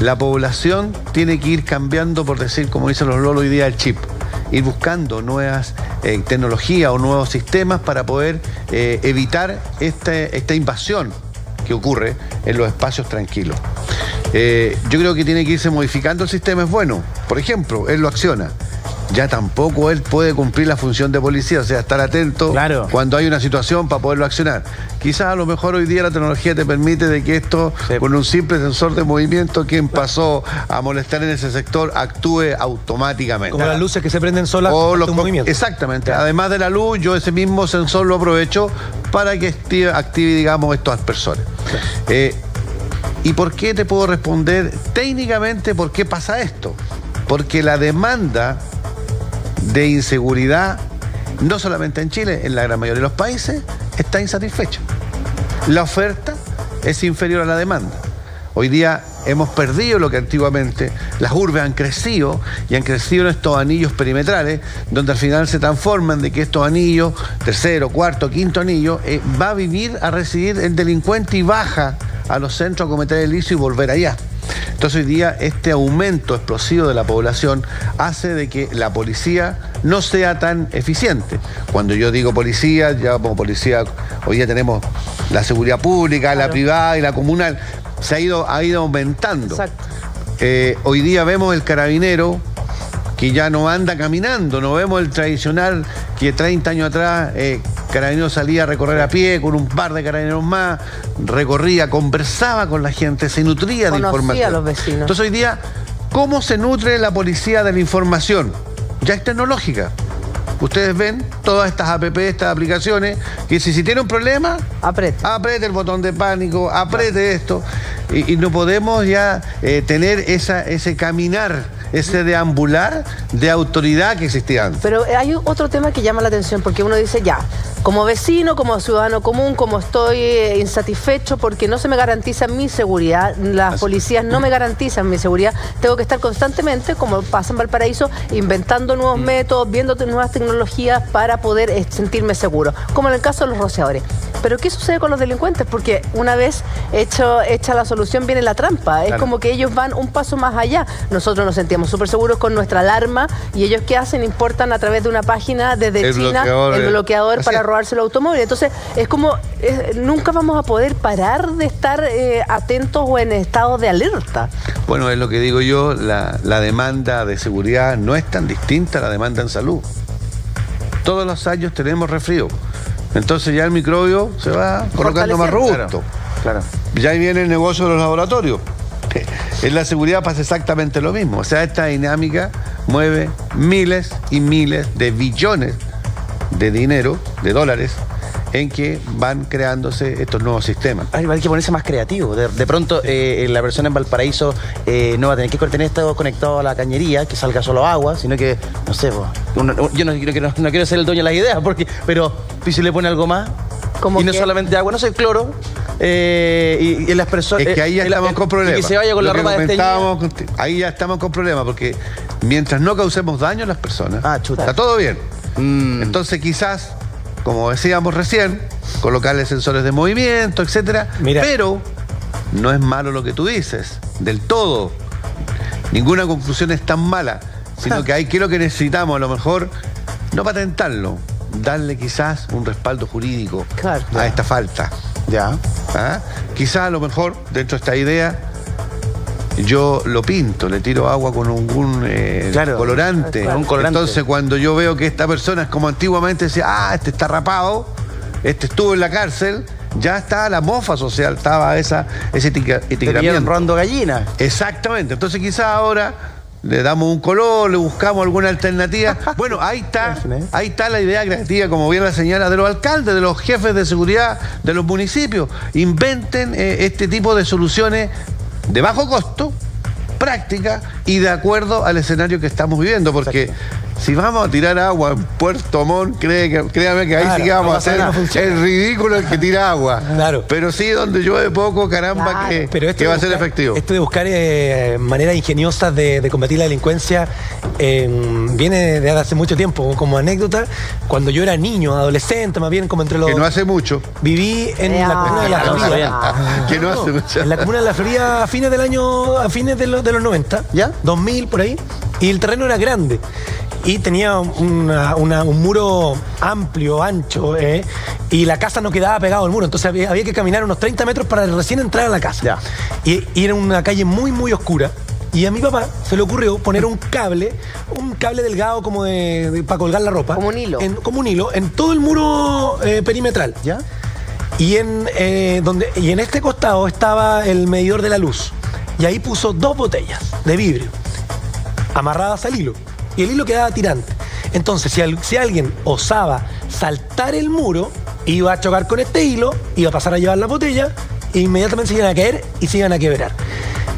La población tiene que ir cambiando, por decir, como dicen los lolos hoy día, el chip. Ir buscando nuevas eh, tecnologías o nuevos sistemas para poder eh, evitar este- esta invasión que ocurre en los espacios tranquilos. Eh, yo creo que tiene que irse modificando el sistema, es bueno. Por ejemplo, él lo acciona. Ya tampoco él puede cumplir la función de policía, o sea, estar atento Claro. cuando hay una situación para poderlo accionar. Quizás a lo mejor hoy día la tecnología te permite de que esto, Sí. con un simple sensor de movimiento, quien pasó a molestar en ese sector actúe automáticamente. Como las luces que se prenden solas O los movimiento. Exactamente. Además de la luz, yo ese mismo sensor lo aprovecho para que active, active, digamos, estos aspersores. Eh, ¿Y por qué te puedo responder técnicamente por qué pasa esto? Porque la demanda de inseguridad, no solamente en Chile, en la gran mayoría de los países, está insatisfecha. La oferta es inferior a la demanda. Hoy día hemos perdido lo que antiguamente las urbes han crecido y han crecido en estos anillos perimetrales, donde al final se transforman de que estos anillos, tercero, cuarto, quinto anillo, eh, va a vivir, a residir el delincuente y baja a los centros a cometer el y volver allá. Entonces hoy día este aumento explosivo de la población hace de que la policía no sea tan eficiente. Cuando yo digo policía, ya como policía, hoy día tenemos la seguridad pública, la privada y la comunal, se ha ido, ha ido aumentando. Exacto. Eh, hoy día vemos el carabinero que ya no anda caminando, no vemos el tradicional que 30 años atrás eh, carabinero salía a recorrer a pie con un par de carabineros más, recorría, conversaba con la gente, se nutría de Conocía información. a los vecinos. Entonces hoy día, ¿cómo se nutre la policía de la información? Ya es tecnológica. Ustedes ven todas estas app, estas aplicaciones, que si, si tiene un problema, Apriete. apriete el botón de pánico, apriete esto. Y, y no podemos ya eh, tener esa, ese caminar, ese deambular de autoridad que existía antes. Pero hay otro tema que llama la atención porque uno dice, ya, como vecino, como ciudadano común, como estoy eh, insatisfecho porque no se me garantiza mi seguridad, las policías no me garantizan mi seguridad, tengo que estar constantemente, como pasa en Valparaíso, inventando Mm. nuevos métodos, viendo nuevas tecnologías para poder eh, sentirme seguro, como en el caso de los rociadores. Pero ¿qué sucede con los delincuentes? Porque una vez hecho, hecha la solución viene la trampa. Es Claro. como que ellos van un paso más allá. Nosotros nos sentíamos súper seguros con nuestra alarma y ellos qué hacen? Importan a través de una página desde El China bloqueador, el eh. bloqueador Así para es. Robarse el automóvil. Entonces es como nunca vamos a poder parar de estar eh, atentos o en estado de alerta. Bueno, es lo que digo yo, la, la demanda de seguridad no es tan distinta a la demanda en salud. Todos los años tenemos resfrío. Entonces ya el microbio se va colocando más robusto. Claro. Ya ahí viene el negocio de los laboratorios. <laughs> En la seguridad pasa exactamente lo mismo. O sea, esta dinámica mueve miles y miles de billones de dinero, de dólares, en que van creándose estos nuevos sistemas. Hay hay que ponerse más creativo. De, de pronto, eh, la persona en Valparaíso eh, no va a tener que tener esto conectado a la cañería, que salga solo agua, sino que, no sé, uno- yo no, quiero- quiero- no quiero ser el dueño de las ideas, porque, pero ¿y si le pone algo más? ¿Cómo y no solamente agua, no sé, cloro. eh, y, y las personas. Es que ahí ya estamos con problemas. Y que se vaya con Lo la ropa comentábamos contigo. Ahí ya estamos con problemas, porque mientras no causemos daño a las personas, Ah, chuta. está todo bien. Mm. Entonces quizás, como decíamos recién, colocarle sensores de movimiento, etcétera. Mira. Pero no es malo lo que tú dices, del todo. Ninguna conclusión es tan mala, sino <laughs> que ahí que lo que necesitamos, a lo mejor, no patentarlo, darle quizás un respaldo jurídico Claro. a esta falta. Ya. ¿Ah? Quizás a lo mejor, dentro de esta idea, yo lo pinto, le tiro agua con algún eh, Claro, colorante. con un colorante. Entonces, cuando yo veo que esta persona es como antiguamente decía, ah, este está rapado, este estuvo en la cárcel, ya está la mofa social, estaba esa, ese etiquetamiento. robando gallina. Exactamente. Entonces, quizás ahora le damos un color, le buscamos alguna alternativa. <laughs> Bueno, ahí está, ahí está la idea creativa, como bien la señala, de los alcaldes, de los jefes de seguridad de los municipios. Inventen eh, este tipo de soluciones de bajo costo, práctica y de acuerdo al escenario que estamos viviendo, porque si vamos a tirar agua en Puerto Montt, cree que- créame que ahí Claro, sí que vamos no a hacer nada, no funciona. el ridículo el que tira agua. Claro. Pero sí, donde llueve poco, caramba, Claro. que, Pero esto que va a ser efectivo. Esto de buscar eh, maneras ingeniosas de, de combatir la delincuencia eh, viene de hace mucho tiempo. Como anécdota, cuando yo era niño, adolescente, más bien como entre los... Que no hace mucho. Viví en la comuna de La <laughs> ah. Florida. que no hace mucho. En la comuna de La Florida a fines del año, a fines de, los- de los 90, ¿Ya? 2000 por ahí, y el terreno era grande. Y tenía una- una- un muro amplio, ancho, eh, y la casa no quedaba pegado al muro, entonces había, había que caminar unos 30 metros para recién entrar a la casa. Ya. Y, y era una calle muy, muy oscura. Y a mi papá se le ocurrió poner un cable, un cable delgado como de, de- para colgar la ropa. Como un hilo. en- como un hilo, en todo el muro eh, perimetral. ¿Ya? Y en, eh, donde, y en este costado estaba el medidor de la luz. Y ahí puso dos botellas de vidrio amarradas al hilo. Y el hilo quedaba tirante. Entonces, si, al- si alguien osaba saltar el muro, iba a chocar con este hilo, iba a pasar a llevar la botella, e inmediatamente se iban a caer y se iban a quebrar.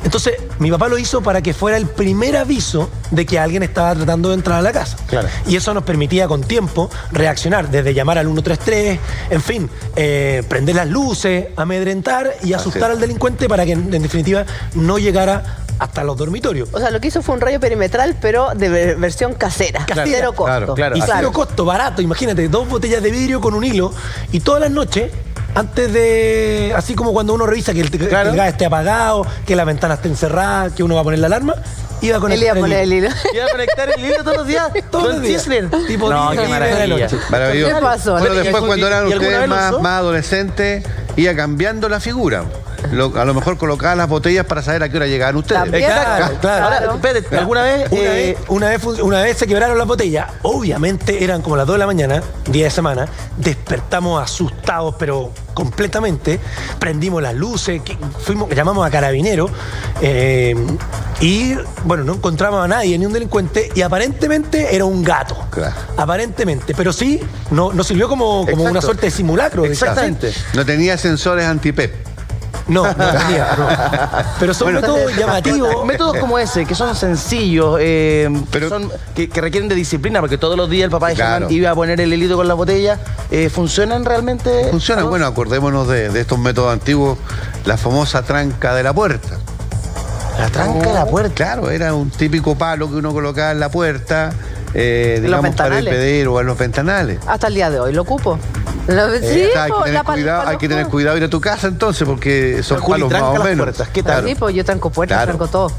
Entonces, mi papá lo hizo para que fuera el primer aviso de que alguien estaba tratando de entrar a la casa. Claro. Y eso nos permitía con tiempo reaccionar, desde llamar al 133, en fin, eh, prender las luces, amedrentar y asustar al delincuente para que, en, en definitiva, no llegara hasta los dormitorios. O sea, lo que hizo fue un rayo perimetral, pero de ver- versión casera. Casera. Cero costo. Claro, claro. Y cero costo, barato, imagínate, dos botellas de vidrio con un hilo y todas las noches, antes de, así como cuando uno revisa que el, que Claro. el gas esté apagado, que la ventana esté encerrada, que uno va a poner la alarma, iba con Él iba a poner el hilo. <laughs> ¿Iba a conectar el hilo todos los días? Todos los días. Tipo no, 10 qué maravilla. noche. Maravilloso. ¿Qué pasó? Bueno, ¿Y después cuando eran ustedes más, más adolescentes, iba cambiando la figura. Lo- a lo mejor colocaba las botellas para saber a qué hora llegaban ustedes. También. Claro, claro. Ahora, espérate, ¿alguna vez? Una, eh, vez, una, vez, una vez se quebraron las botellas, obviamente eran como las 2 de la mañana, día de semana, despertamos asustados, pero completamente, prendimos las luces, fuimos, llamamos a carabineros eh, y bueno, no encontramos a nadie, ni un delincuente, y aparentemente era un gato. Claro. Aparentemente, pero sí, no, nos sirvió como, como una suerte de simulacro. Exactamente. No tenía sensores anti-PEP. No, no tenía, no. Pero son métodos <laughs> llamativos. Métodos como ese, que son sencillos, eh, que son- que, que requieren de disciplina, porque todos los días el papá de Claro. Iba a poner el hilito con la botella. Eh, ¿Funcionan realmente? Funciona, bueno, acordémonos de, de estos métodos antiguos, la famosa tranca de la puerta. La tranca de la puerta. Claro, era un típico palo que uno colocaba en la puerta, eh, En los digamos, para el ventanales. pedero o en los ventanales. Hasta el día de hoy lo ocupo. Lo- Eh, sí, hay, que tener cuidado, hay que tener cuidado ir a tu casa entonces, porque son Juli, palos más o menos. puertas, ¿qué tal? Claro. Sí, pues yo tranco puertas, Claro. tranco todo.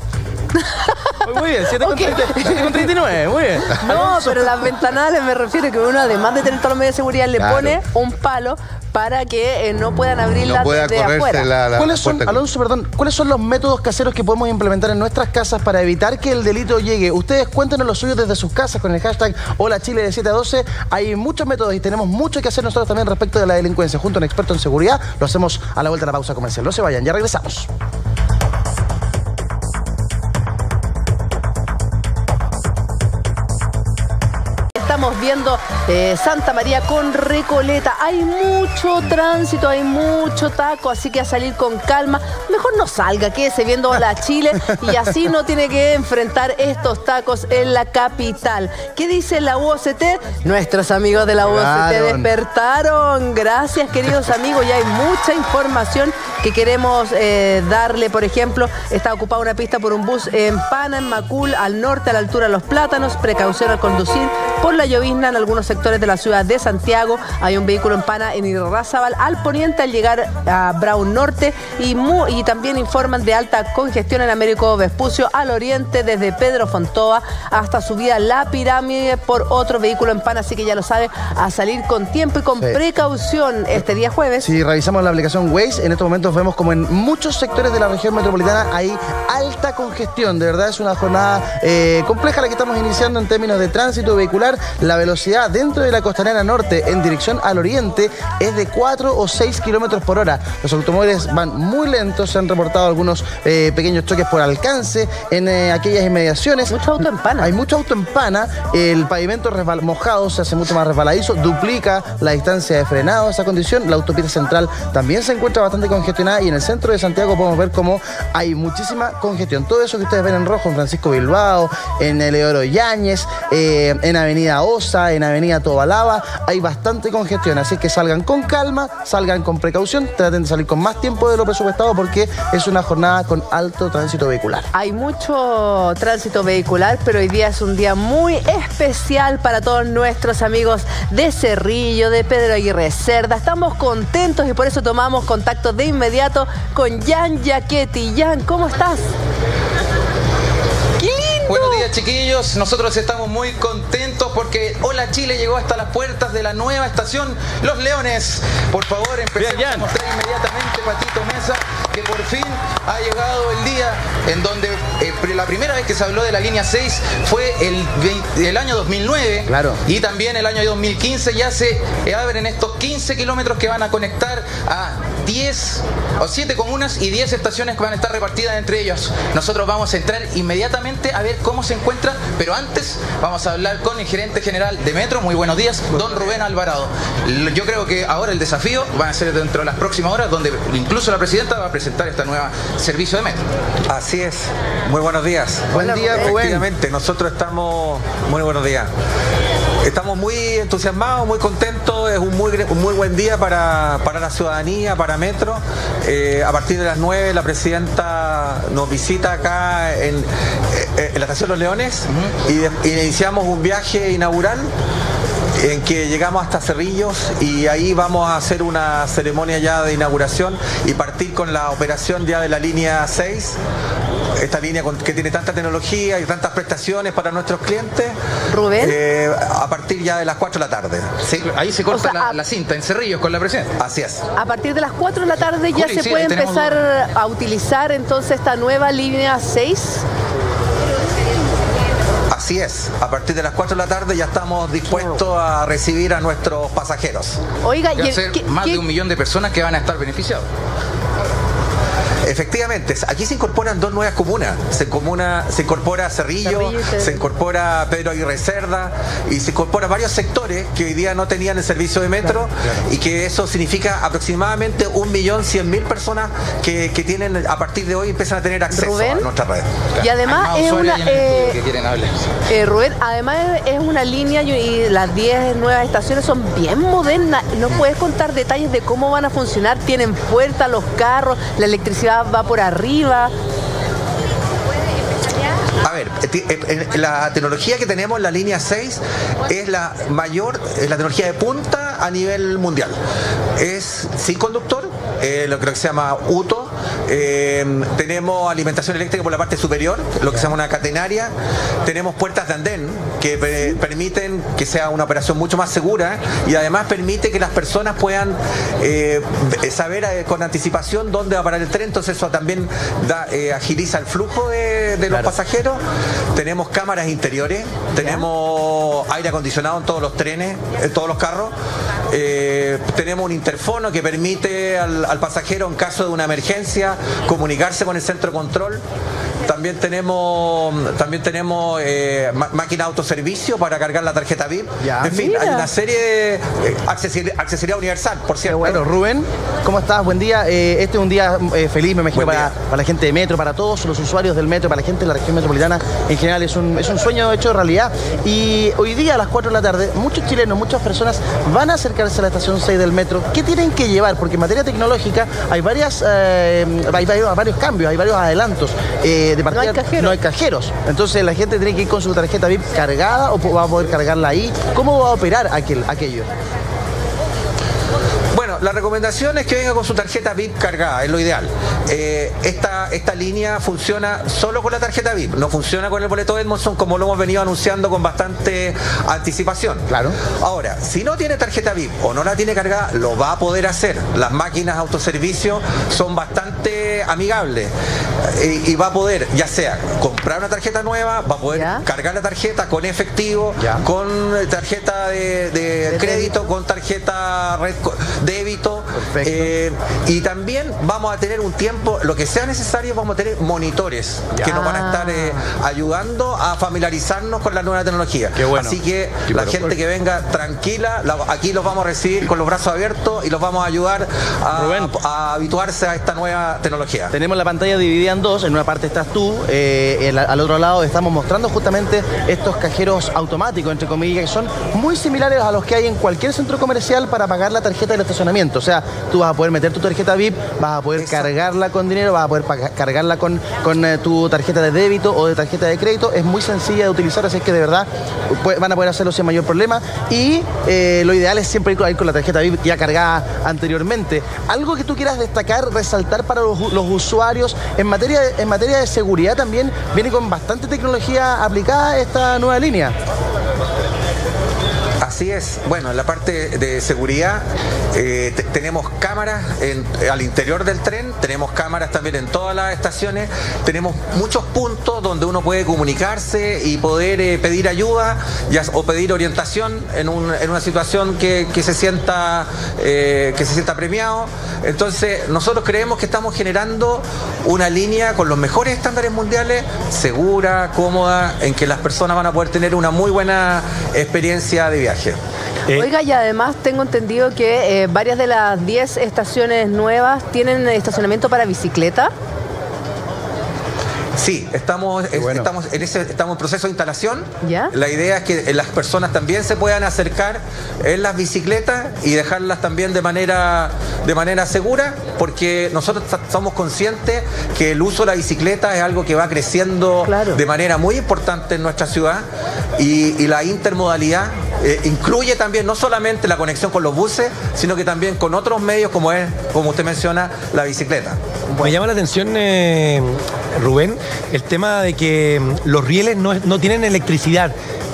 Muy bien, 7 con, 30 7 con 39, muy bien. No, pero las ventanales me refiero que uno, además de tener todos los medios de seguridad, le Claro. pone un palo para que eh, no puedan abrirla No pueda desde afuera. la, la- ¿Cuáles son. Alonso, perdón, cuáles son los métodos caseros que podemos implementar en nuestras casas para evitar que el delito llegue? Ustedes cuéntenos los suyos desde sus casas con el hashtag Hola Chile de 7 a 12. Hay muchos métodos y tenemos mucho que hacer nosotros también respecto de la delincuencia. Junto a un experto en seguridad, lo hacemos a la vuelta de la pausa comercial. No se vayan, ya regresamos. Estamos viendo eh, Santa María con Recoleta. Hay mucho tránsito, hay mucho taco, así que a salir con calma. Mejor no salga, quédese viendo la Chile y así no tiene que enfrentar estos tacos en la capital. ¿Qué dice la UOCT? Nuestros amigos de la UOCT despertaron. Gracias, queridos amigos. Ya hay mucha información que queremos eh, darle. Por ejemplo, está ocupada una pista por un bus en Pana, en Macul, al norte, a la altura de los plátanos. Precaución al conducir por la llovizna en algunos sectores de la ciudad de Santiago. Hay un vehículo en Pana en Irrazabal, al poniente al llegar a Brown Norte. Y, mu- y también informan de alta congestión en Américo Vespucio, al oriente, desde Pedro Fontoa hasta subida La Pirámide por otro vehículo en Pana. Así que ya lo sabe, a salir con tiempo y con Sí. precaución este día jueves. Si revisamos la aplicación Waze, en estos momentos vemos como en muchos sectores de la región metropolitana hay alta congestión. De verdad es una jornada eh, compleja la que estamos iniciando en términos de tránsito vehicular. La velocidad dentro de la costanera norte en dirección al oriente es de 4 o 6 kilómetros por hora. Los automóviles van muy lentos, se han reportado algunos eh, pequeños choques por alcance en eh, aquellas inmediaciones. Mucho auto en pana. Hay mucho auto en pana, el pavimento resbal- mojado se hace mucho más resbaladizo, duplica la distancia de frenado esa condición. La autopista central también se encuentra bastante congestionada y en el centro de Santiago podemos ver cómo hay muchísima congestión. Todo eso que ustedes ven en rojo en Francisco Bilbao, en Eleodoro Yáñez, eh, en Avenida Osa, en Avenida Tobalaba, hay bastante congestión. Así que salgan con calma, salgan con precaución, traten de salir con más tiempo de lo presupuestado porque es una jornada con alto tránsito vehicular. Hay mucho tránsito vehicular, pero hoy día es un día muy especial para todos nuestros amigos de Cerrillo, de Pedro Aguirre Cerda. Estamos contentos y por eso tomamos contacto de inmediato con Jan Yaquetti. Jan, ¿cómo estás? Buenos días chiquillos, nosotros estamos muy contentos porque Hola Chile llegó hasta las puertas de la nueva estación Los Leones. Por favor, empecemos Bien, a mostrar inmediatamente Patito Mesa que por fin ha llegado el día en donde la primera vez que se habló de la línea 6 fue el, 20 el año 2009 Claro. y también el año 2015 ya se eh, abren estos 15 kilómetros que van a conectar a 10 o 7 comunas y 10 estaciones que van a estar repartidas entre ellos. Nosotros vamos a entrar inmediatamente a ver cómo se encuentra, pero antes vamos a hablar con el gerente general de Metro. Muy buenos días, don Rubén Alvarado. Yo creo que ahora el desafío va a ser dentro de las próximas horas, donde incluso la presidenta va a presentar este nuevo servicio de Metro. Así es. Muy buenos días. Buen día. Efectivamente, nosotros estamos. Muy buenos días. Estamos muy entusiasmados, muy contentos. Es un muy, gre- un muy buen día para, para la ciudadanía, para Metro. Eh, a partir de las 9 la presidenta nos visita acá en, eh, en la estación Los Leones y, de- y iniciamos un viaje inaugural en que llegamos hasta Cerrillos y ahí vamos a hacer una ceremonia ya de inauguración y partir con la operación ya de la línea 6 esta línea con- que tiene tanta tecnología y tantas prestaciones para nuestros clientes Rubén. eh, a partir ya de las 4 de la tarde Sí, ahí se corta O sea, la, a- la cinta en Cerrillos con la presidenta. así es A partir de las 4 de la tarde ya Juli, se sí, puede empezar a utilizar entonces esta nueva línea 6. Así es a partir de las 4 de la tarde ya estamos dispuestos a recibir a nuestros pasajeros Oiga, va a ser ¿qué- más qué- de un millón de personas que van a estar beneficiados. Efectivamente, aquí se incorporan dos nuevas comunas. Se, comuna, se incorpora Cerrillo, se incorpora Pedro Aguirre Cerda y se incorpora varios sectores que hoy día no tenían el servicio de metro y que eso significa aproximadamente un millón cien mil personas que, que tienen a partir de hoy empiezan a tener acceso Rubén. a nuestra red. Y además es una. eh, quieren hablar. eh, Rubén, además es una línea y, las 10 nuevas estaciones son bien modernas. ¿Nos puedes contar detalles de cómo van a funcionar? ¿Tienen puertas los carros? ¿La electricidad va por arriba? A ver, eh, la tecnología que tenemos en la línea 6 es la mayor, es la tecnología de punta a nivel mundial. Es sin conductor, eh, lo que se llama UTO. Eh, tenemos alimentación eléctrica por la parte superior, lo que se llama una catenaria. Tenemos puertas de andén que pe- permiten que sea una operación mucho más segura y además permite que las personas puedan eh, saber eh, con anticipación dónde va a parar el tren. Entonces eso también da, eh, agiliza el flujo de, de los pasajeros. Tenemos cámaras interiores, tenemos aire acondicionado en todos los trenes, en todos los carros. Tenemos un interfono que permite al, al pasajero en caso de una emergencia comunicarse con el centro de control. También tenemos también tenemos eh, máquina de autoservicio para cargar la tarjeta VIP. en fin, hay Mira. una serie de eh, accesibili- accesibilidad universal, por cierto. Bueno, Rubén, ¿cómo estás? Buen día. Eh, este es un día eh, feliz, me imagino, para, para la gente de Metro, para todos los usuarios del Metro, para la gente de la región metropolitana en general. Es un, es un sueño hecho realidad. Y hoy día a las 4 de la tarde, muchos chilenos, muchas personas van a acercarse a la estación 6 del Metro. ¿Qué tienen que llevar? Porque en materia tecnológica hay, varias, eh, hay varios, varios cambios, hay varios adelantos. Eh, de partida, no hay cajeros. Entonces la gente tiene que ir con su tarjeta VIP cargada o va a poder cargarla ahí. ¿Cómo va a operar aquel, aquello? Bueno, la recomendación es que venga con su tarjeta VIP cargada, es lo ideal. Eh, esta, esta línea funciona solo con la tarjeta VIP, no funciona con el boleto Edmondson como lo hemos venido anunciando con bastante anticipación. Claro. Ahora, si no tiene tarjeta VIP o no la tiene cargada, lo va a poder hacer. Las máquinas autoservicio son bastante amigables eh, y va a poder, ya sea comprar una tarjeta nueva, va a poder cargar la tarjeta con efectivo, con tarjeta de, de crédito, con tarjeta red débito. eh, y también vamos a tener un tiempo, lo que sea necesario, vamos a tener monitores que nos van a estar eh, ayudando a familiarizarnos con la nueva tecnología. bueno. Así que Qué la gente que venga tranquila, la- aquí los vamos a recibir con los brazos abiertos y los vamos a ayudar a, a habituarse a esta nueva tecnología. Tenemos la pantalla dividida en dos, en una parte estás tú, eh, el- al otro lado estamos mostrando justamente estos cajeros automáticos, entre comillas, que son muy similares a los que hay en cualquier centro comercial para pagar la tarjeta del estacionamiento. O sea, tú vas a poder meter tu tarjeta VIP, vas a poder cargarla con dinero, vas a poder cargarla con, con eh, tu tarjeta de débito o de tarjeta de crédito. Es muy sencilla de utilizar, así es que de verdad van a poder hacerlo sin mayor problema. Y eh, lo ideal es siempre ir con, ir con la tarjeta VIP ya cargada anteriormente. Algo que tú quieras destacar, resaltar para los, los usuarios en materia, en materia de seguridad también viene con bastante tecnología aplicada esta nueva línea. Así es. Bueno, en la parte de seguridad eh, te- tenemos cámaras al interior del tren, tenemos cámaras también en todas las estaciones, tenemos muchos puntos donde uno puede comunicarse y poder eh, pedir ayuda o pedir orientación en, un- en una situación que se sienta eh, que se sienta premiado. Entonces, nosotros creemos que estamos generando una línea con los mejores estándares mundiales, segura, cómoda, en que las personas van a poder tener una muy buena experiencia de viaje. Oiga, y además tengo entendido que eh, varias de las 10 estaciones nuevas tienen estacionamiento para bicicleta. Sí, estamos, es- estamos, en ese, estamos en proceso de instalación. La idea es que las personas también se puedan acercar en las bicicletas y dejarlas también de manera, de manera segura, porque nosotros somos conscientes que el uso de la bicicleta es algo que va creciendo de manera muy importante en nuestra ciudad y, y la intermodalidad eh, incluye también no solamente la conexión con los buses, sino que también con otros medios como es, como usted menciona, la bicicleta. Me llama la atención, eh, Rubén, el tema de que mm, los rieles no, no tienen electricidad.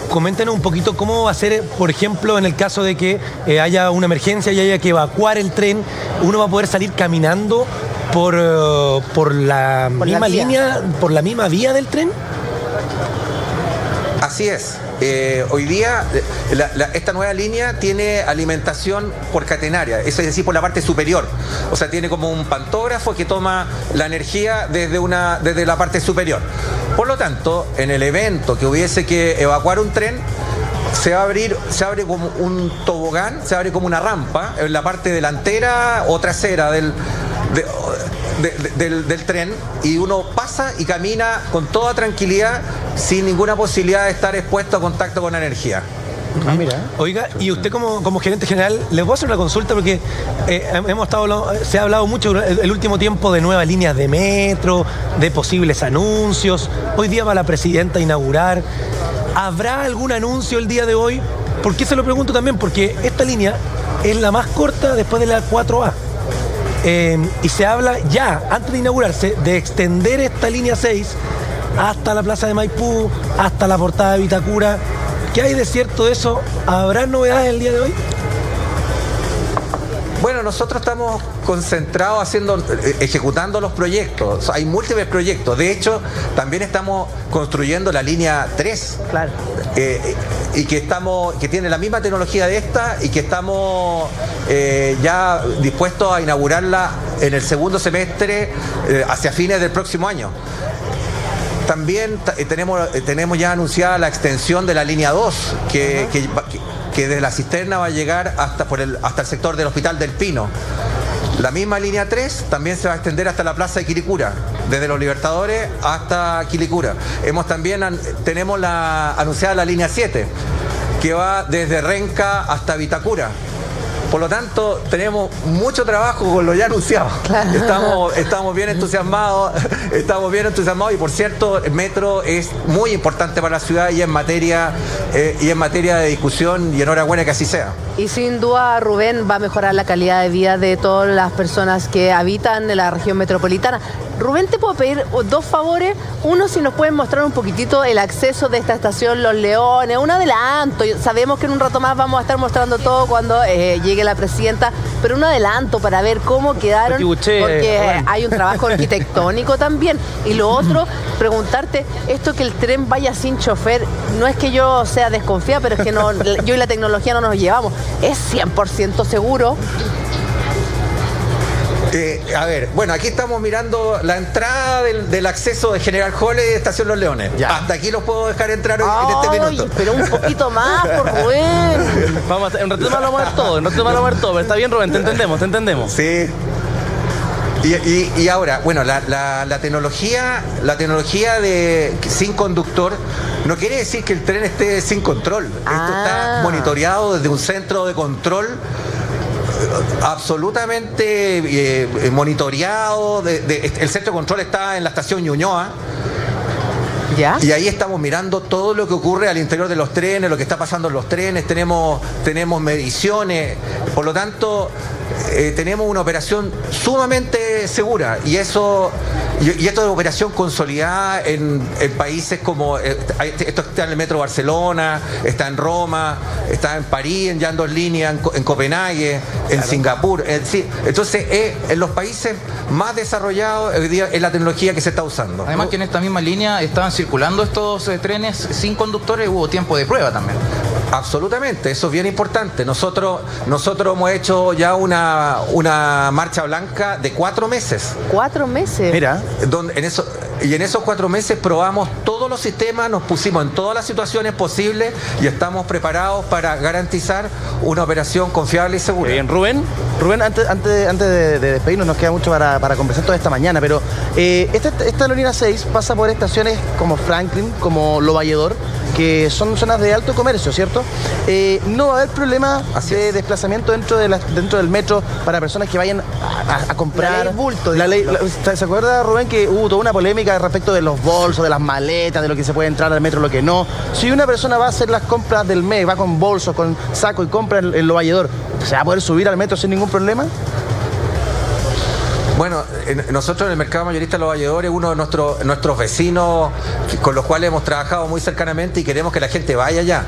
Coméntenos un poquito cómo va a ser, por ejemplo, en el caso de que eh, haya una emergencia y haya que evacuar el tren, uno va a poder salir caminando por, eh, por la Por misma línea, por la misma vía del tren. Así es. Eh, hoy día esta nueva línea tiene alimentación por catenaria, es decir, por la parte superior. O sea, tiene como un pantógrafo que toma la energía desde, una, desde la parte superior. Por lo tanto, en el evento que hubiese que evacuar un tren, se va a abrir, se abre como un tobogán, se abre como una rampa en la parte delantera o trasera del, de- de- de- del, del tren y uno pasa y camina con toda tranquilidad sin ninguna posibilidad de estar expuesto a contacto con la energía. Oiga, y usted como, como gerente general, les voy a hacer una consulta porque eh, hemos estado, hablando- se ha hablado mucho el, el último tiempo de nuevas líneas de metro, de posibles anuncios. Hoy día va la presidenta a inaugurar. ¿Habrá algún anuncio el día de hoy? ¿Por qué se lo pregunto también? Porque esta línea es la más corta después de la 4A. Eh, y se habla ya, antes de inaugurarse, de extender esta línea 6 hasta la plaza de Maipú, hasta la portada de Vitacura. ¿Qué hay de cierto de eso? ¿Habrá novedades el día de hoy? Bueno, nosotros estamos concentrados haciendo, eh, ejecutando los proyectos. Hay múltiples proyectos. De hecho, también estamos construyendo la línea 3. Claro. Y que estamos, que tiene la misma tecnología de esta y que estamos eh, ya dispuestos a inaugurarla en el segundo semestre eh, hacia fines del próximo año. También ta- eh, tenemos, tenemos ya anunciada la extensión de la línea 2, que, que va- que- que desde la cisterna va a llegar hasta, por el, hasta el sector del Hospital del Pino. La misma línea 3 también se va a extender hasta la plaza de Quilicura, desde los Libertadores hasta Quilicura. Hemos también tenemos la, anunciada la línea 7, que va desde Renca hasta Vitacura. Por lo tanto, tenemos mucho trabajo con lo ya anunciado. <laughs> Estamos, estamos bien entusiasmados, <laughs> estamos bien entusiasmados y por cierto, el metro es muy importante para la ciudad y en materia, eh, y en materia de discusión y enhorabuena que así sea. Y sin duda, Rubén, va a mejorar la calidad de vida de todas las personas que habitan en la región metropolitana. Rubén, te puedo pedir dos favores. Uno, si nos pueden mostrar un poquitito el acceso de esta estación Los Leones, un adelanto. Sabemos que en un rato más vamos a estar mostrando todo cuando eh, llegue la presidenta, pero un adelanto para ver cómo quedaron, porque Rubén. hay un trabajo <laughs> arquitectónico también. Y lo otro, preguntarte, esto que el tren vaya sin chofer, no es que yo sea desconfiada, pero es que no, yo y la tecnología no nos llevamos. ¿Es 100% seguro? Eh, a ver, bueno, aquí estamos mirando la entrada del, del acceso de General Hole de Estación Los Leones. Hasta aquí los puedo dejar entrar hoy- en este Ay, minuto. pero un poquito más, por <laughs> Rubén. Vamos a, en ratito más lo vamos a ver todo, en ratito más lo vamos a ver todo, pero está bien, Rubén, te entendemos, te entendemos. Sí. Y, y- y ahora, bueno, la, la- la tecnología, la tecnología de sin conductor no quiere decir que el tren esté sin control. Esto Ah. está monitoreado desde un centro de control eh, absolutamente eh, eh, monitoreado. de- de- el centro de control está en la estación Ñuñoa. ¿Ya? Y ahí estamos mirando todo lo que ocurre al interior de los trenes, lo que está pasando en los trenes, tenemos, tenemos mediciones, por lo tanto, eh, tenemos una operación sumamente segura y eso y, y esto es operación consolidada en, en países como eh, esto está en el metro Barcelona, está en Roma, está en París, en ya en dos líneas, en, Co- en Copenhague, en Singapur, es decir, entonces eh, en los países más desarrollados hoy día es la tecnología que se está usando. Además que en esta misma línea estaban circulando estos eh, trenes sin conductores, hubo tiempo de prueba también. Absolutamente, eso es bien importante. Nosotros, nosotros hemos hecho ya una, una marcha blanca de cuatro meses. Cuatro meses. Mira, Donde en eso, y en esos cuatro meses probamos todos los sistemas, nos pusimos en todas las situaciones posibles y estamos preparados para garantizar una operación confiable y segura. Bien, Rubén. Rubén, antes, antes, antes de, de despedirnos, nos queda mucho para, para conversar toda esta mañana, pero eh, esta, esta línea 6 pasa por estaciones como Franklin, como Lo Valledor, que son zonas de alto comercio, ¿cierto? Eh, no va a haber problema de desplazamiento dentro, de la- dentro del metro para personas que vayan a, a- a comprar. La ley bulto, La ley- la- ¿Se acuerda, Rubén, que hubo toda una polémica respecto de los bolsos, de las maletas, de lo que se puede entrar al metro, lo que no? Si una persona va a hacer las compras del mes, va con bolsos, con saco y compra en, en Lo Valledor, ¿se va a poder subir al metro sin ningún problema? Bueno, en- nosotros en el mercado mayorista de los valledores, uno de nuestros, nuestros vecinos con los cuales hemos trabajado muy cercanamente y queremos que la gente vaya allá.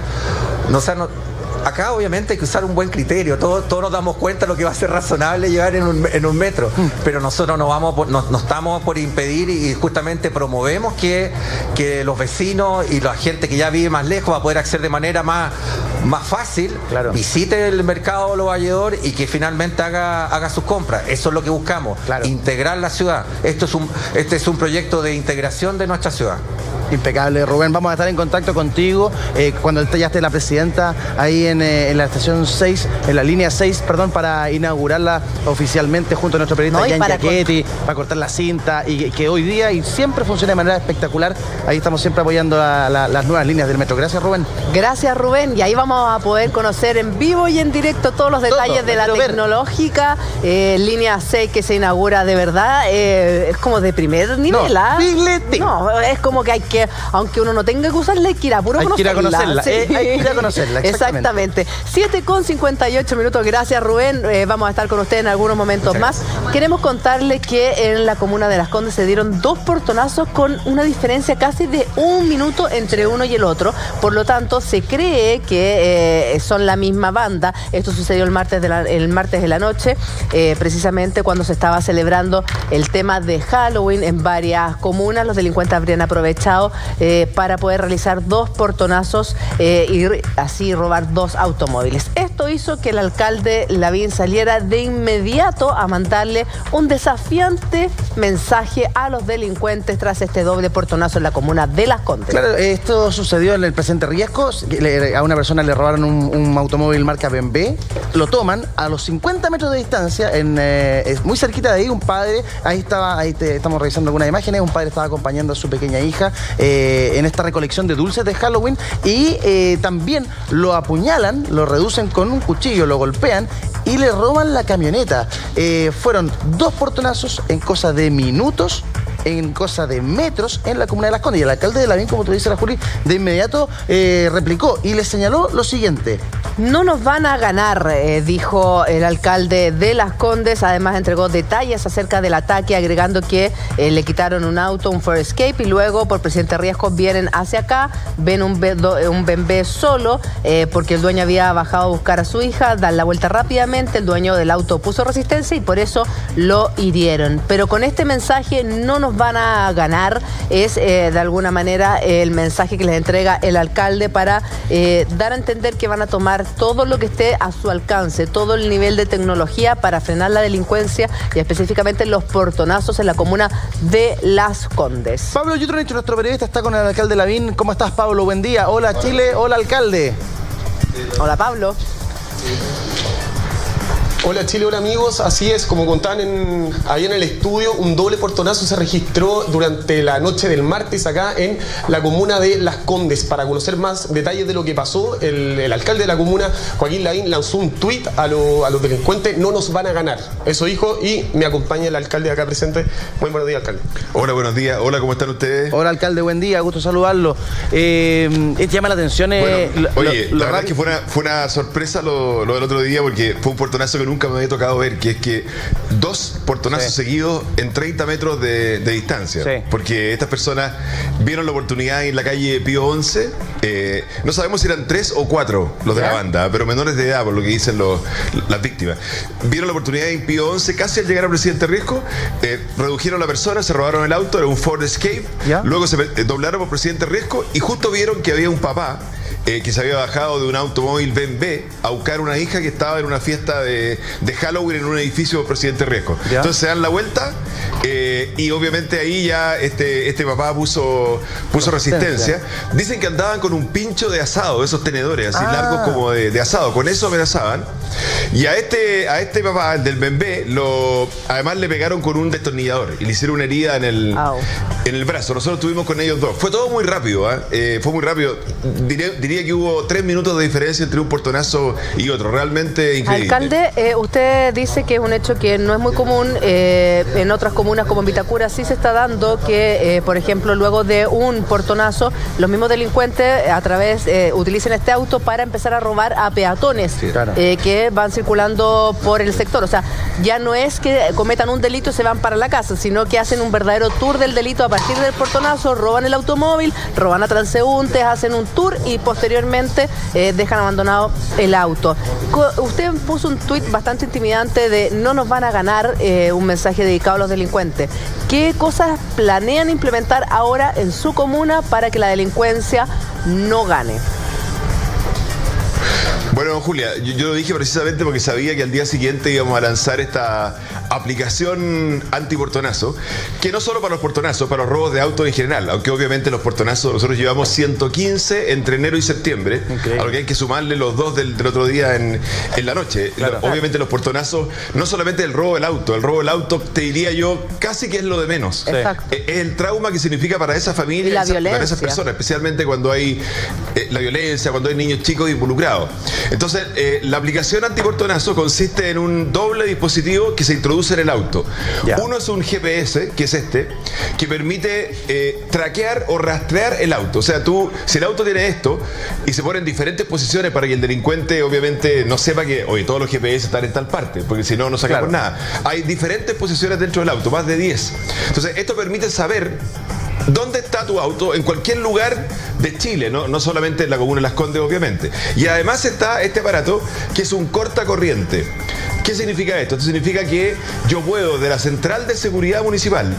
Acá obviamente hay que usar un buen criterio. Todos, todos nos damos cuenta de lo que va a ser razonable llevar en un, en un metro. Pero nosotros no, vamos por- no, no estamos por impedir y justamente promovemos que, que los vecinos y la gente que ya vive más lejos va a poder acceder de manera más, más fácil, visite el mercado Los Valledor y que finalmente haga, haga sus compras. Eso es lo que buscamos, integrar la ciudad. Esto es un, este es un proyecto de integración de nuestra ciudad. Impecable, Rubén. Vamos a estar en contacto contigo eh, cuando ya esté la presidenta ahí en, eh, en la estación 6, en la línea 6, perdón, para inaugurarla oficialmente junto a nuestro periodista No, Jan para para cortar la cinta y que hoy día y siempre funciona de manera espectacular. Ahí estamos siempre apoyando la- la- las nuevas líneas del metro. Gracias, Rubén. Gracias Rubén y ahí vamos a poder conocer en vivo y en directo todos los detalles de la tecnológica eh, línea 6 que se inaugura de verdad eh, es como de primer nivel ¿ah? no es como que hay que aunque uno no tenga que usarla hay que ir a puro Hay que ir a conocerla. conocerla, eh, hay que ir a conocerla, exactamente. exactamente. 7 con 58 minutos gracias Rubén. Vamos a estar con usted en algunos momentos más. queremos contarle que en la comuna de Las Condes se dieron dos portonazos con una diferencia casi de un minuto entre uno y el otro. Por lo tanto se cree que eh, son la misma banda esto sucedió el martes de la, el martes de la noche eh, precisamente cuando se estaba celebrando el tema de Halloween en varias comunas los delincuentes habrían aprovechado eh, para poder realizar dos portonazos y así robar dos automóviles esto hizo que el alcalde Lavín saliera de inmediato a mandarle un desafiante mensaje a los delincuentes tras este doble portonazo en la comuna de Las Condes. Claro, esto sucedió en el presente riesgo. A una persona le robaron un, automóvil marca BMW. Lo toman a los 50 metros de distancia, en, eh, muy cerquita de ahí, un padre. Ahí estaba, ahí estamos revisando algunas imágenes. Un padre estaba acompañando a su pequeña hija eh, en esta recolección de dulces de Halloween. Y eh, también lo apuñalan, lo reducen con un cuchillo, lo golpean y le roban la camioneta. Fueron dos portonazos en cosa de minutos en cosa de metros en la comuna de Las Condes. Y el alcalde de Lavín, como tú dices, la Juli, de inmediato eh, replicó y le señaló lo siguiente. No nos van a ganar, eh, dijo el alcalde de Las Condes. Además entregó detalles acerca del ataque, agregando que eh, le quitaron un auto, un Ford Escape, y luego por Presidente Riesgo vienen hacia acá, ven un, un solo, porque el dueño había bajado a buscar a su hija, dan la vuelta rápidamente, el dueño del auto puso resistencia y por eso lo hirieron. Pero con este mensaje no nos van a ganar, es eh, de alguna manera el mensaje que les entrega el alcalde para eh, dar a entender que van a tomar todo lo que esté a su alcance, todo el nivel de tecnología para frenar la delincuencia y específicamente los portonazos en la comuna de Las Condes. Pablo Yutronich, nuestro periodista, está con el alcalde Lavín. ¿Cómo estás, Pablo? Buen día. Hola, Chile. Hola, alcalde. Hola, Pablo. Hola Chile, hola amigos. Así es, como contaban en, ahí en el estudio, un doble portonazo se registró durante la noche del martes acá en la comuna de Las Condes. Para conocer más detalles de lo que pasó, el, el alcalde de la comuna, Joaquín Lavín, lanzó un tuit a, lo- a los delincuentes, no nos van a ganar. Eso dijo y me acompaña el alcalde acá presente. Muy buenos días, alcalde. Hola, buenos días. Hola, ¿cómo están ustedes? Hola, alcalde. Buen día. Gusto saludarlo. Eh, eh, llama la atención. eh, Bueno, lo- oye, lo- lo la verdad es que fue una, fue una sorpresa lo, lo del otro día porque fue un portonazo que nunca me había tocado ver, que es que dos portonazos seguidos en 30 metros de, de distancia. Sí. Porque estas personas vieron la oportunidad en la calle Pío 11. eh, no sabemos si eran tres o cuatro los de la banda, pero menores de edad, por lo que dicen los- las víctimas. Vieron la oportunidad en Pío 11, casi al llegar al presidente Riesco, eh, redujeron a la persona, se robaron el auto, era un Ford Escape. Luego se eh, doblaron por presidente Riesco y justo vieron que había un papá eh, que se había bajado de un automóvil BMW a buscar una hija que estaba en una fiesta de, de Halloween en un edificio de presidente Riesco. Entonces se dan la vuelta eh, y obviamente ahí ya este, este papá puso, puso resistencia. Dicen que andaban con un pincho de asado, esos tenedores así Ah. largos como de, de asado, con eso amenazaban. Y a este, a este papá, el del BMW, lo, además le pegaron con un destornillador y le hicieron una herida en el, en el brazo. Nosotros estuvimos con ellos dos. Fue todo muy rápido, ¿ah? Eh, fue muy rápido. Diré- diría que hubo tres minutos de diferencia entre un portonazo y otro. Realmente increíble. Alcalde, eh, usted dice que es un hecho que no es muy común eh, en otras comunas como en Vitacura. Sí se está dando que, eh, por ejemplo, luego de un portonazo, los mismos delincuentes a través eh, utilicen este auto para empezar a robar a peatones claro. eh, que van circulando por el sector. O sea, ya no es que cometan un delito y se van para la casa, sino que hacen un verdadero tour del delito a partir del portonazo, roban el automóvil, roban a transeúntes, hacen un tour y posteriormente eh, dejan abandonado el auto. Usted puso un tuit bastante intimidante de no nos van a ganar eh, un mensaje dedicado a los delincuentes. ¿Qué cosas planean implementar ahora en su comuna para que la delincuencia no gane? Bueno, Julia, yo, yo lo dije precisamente porque sabía que al día siguiente íbamos a lanzar esta aplicación anti-portonazo, que no solo para los portonazos, para los robos de autos en general, aunque obviamente los portonazos nosotros llevamos 115 entre enero y septiembre, a lo que hay que sumarle los dos del, del otro día en, en la noche. Lo- obviamente los portonazos, no solamente el robo del auto, el robo del auto te diría yo casi que es lo de menos. Exacto. Eh, Es el trauma que significa para esa familia, Y la esa- para esas personas, especialmente cuando hay eh, la violencia, cuando hay niños chicos involucrados. Entonces, eh, la aplicación antiportonazo consiste en un doble dispositivo que se introduce en el auto. Uno es un GPS, que es este, que permite eh, traquear o rastrear el auto. O sea, tú, si el auto tiene esto y se pone en diferentes posiciones para que el delincuente obviamente no sepa que, oye, todos los GPS están en tal parte, porque si no, no sacamos nada. Hay diferentes posiciones dentro del auto, más de 10. Entonces, esto permite saber ¿Dónde está tu auto? En cualquier lugar de Chile, ¿no? no solamente en la comuna de Las Condes, obviamente. Y además está este aparato que es un cortacorriente. ¿Qué significa esto? Esto significa que yo puedo de la central de seguridad municipal,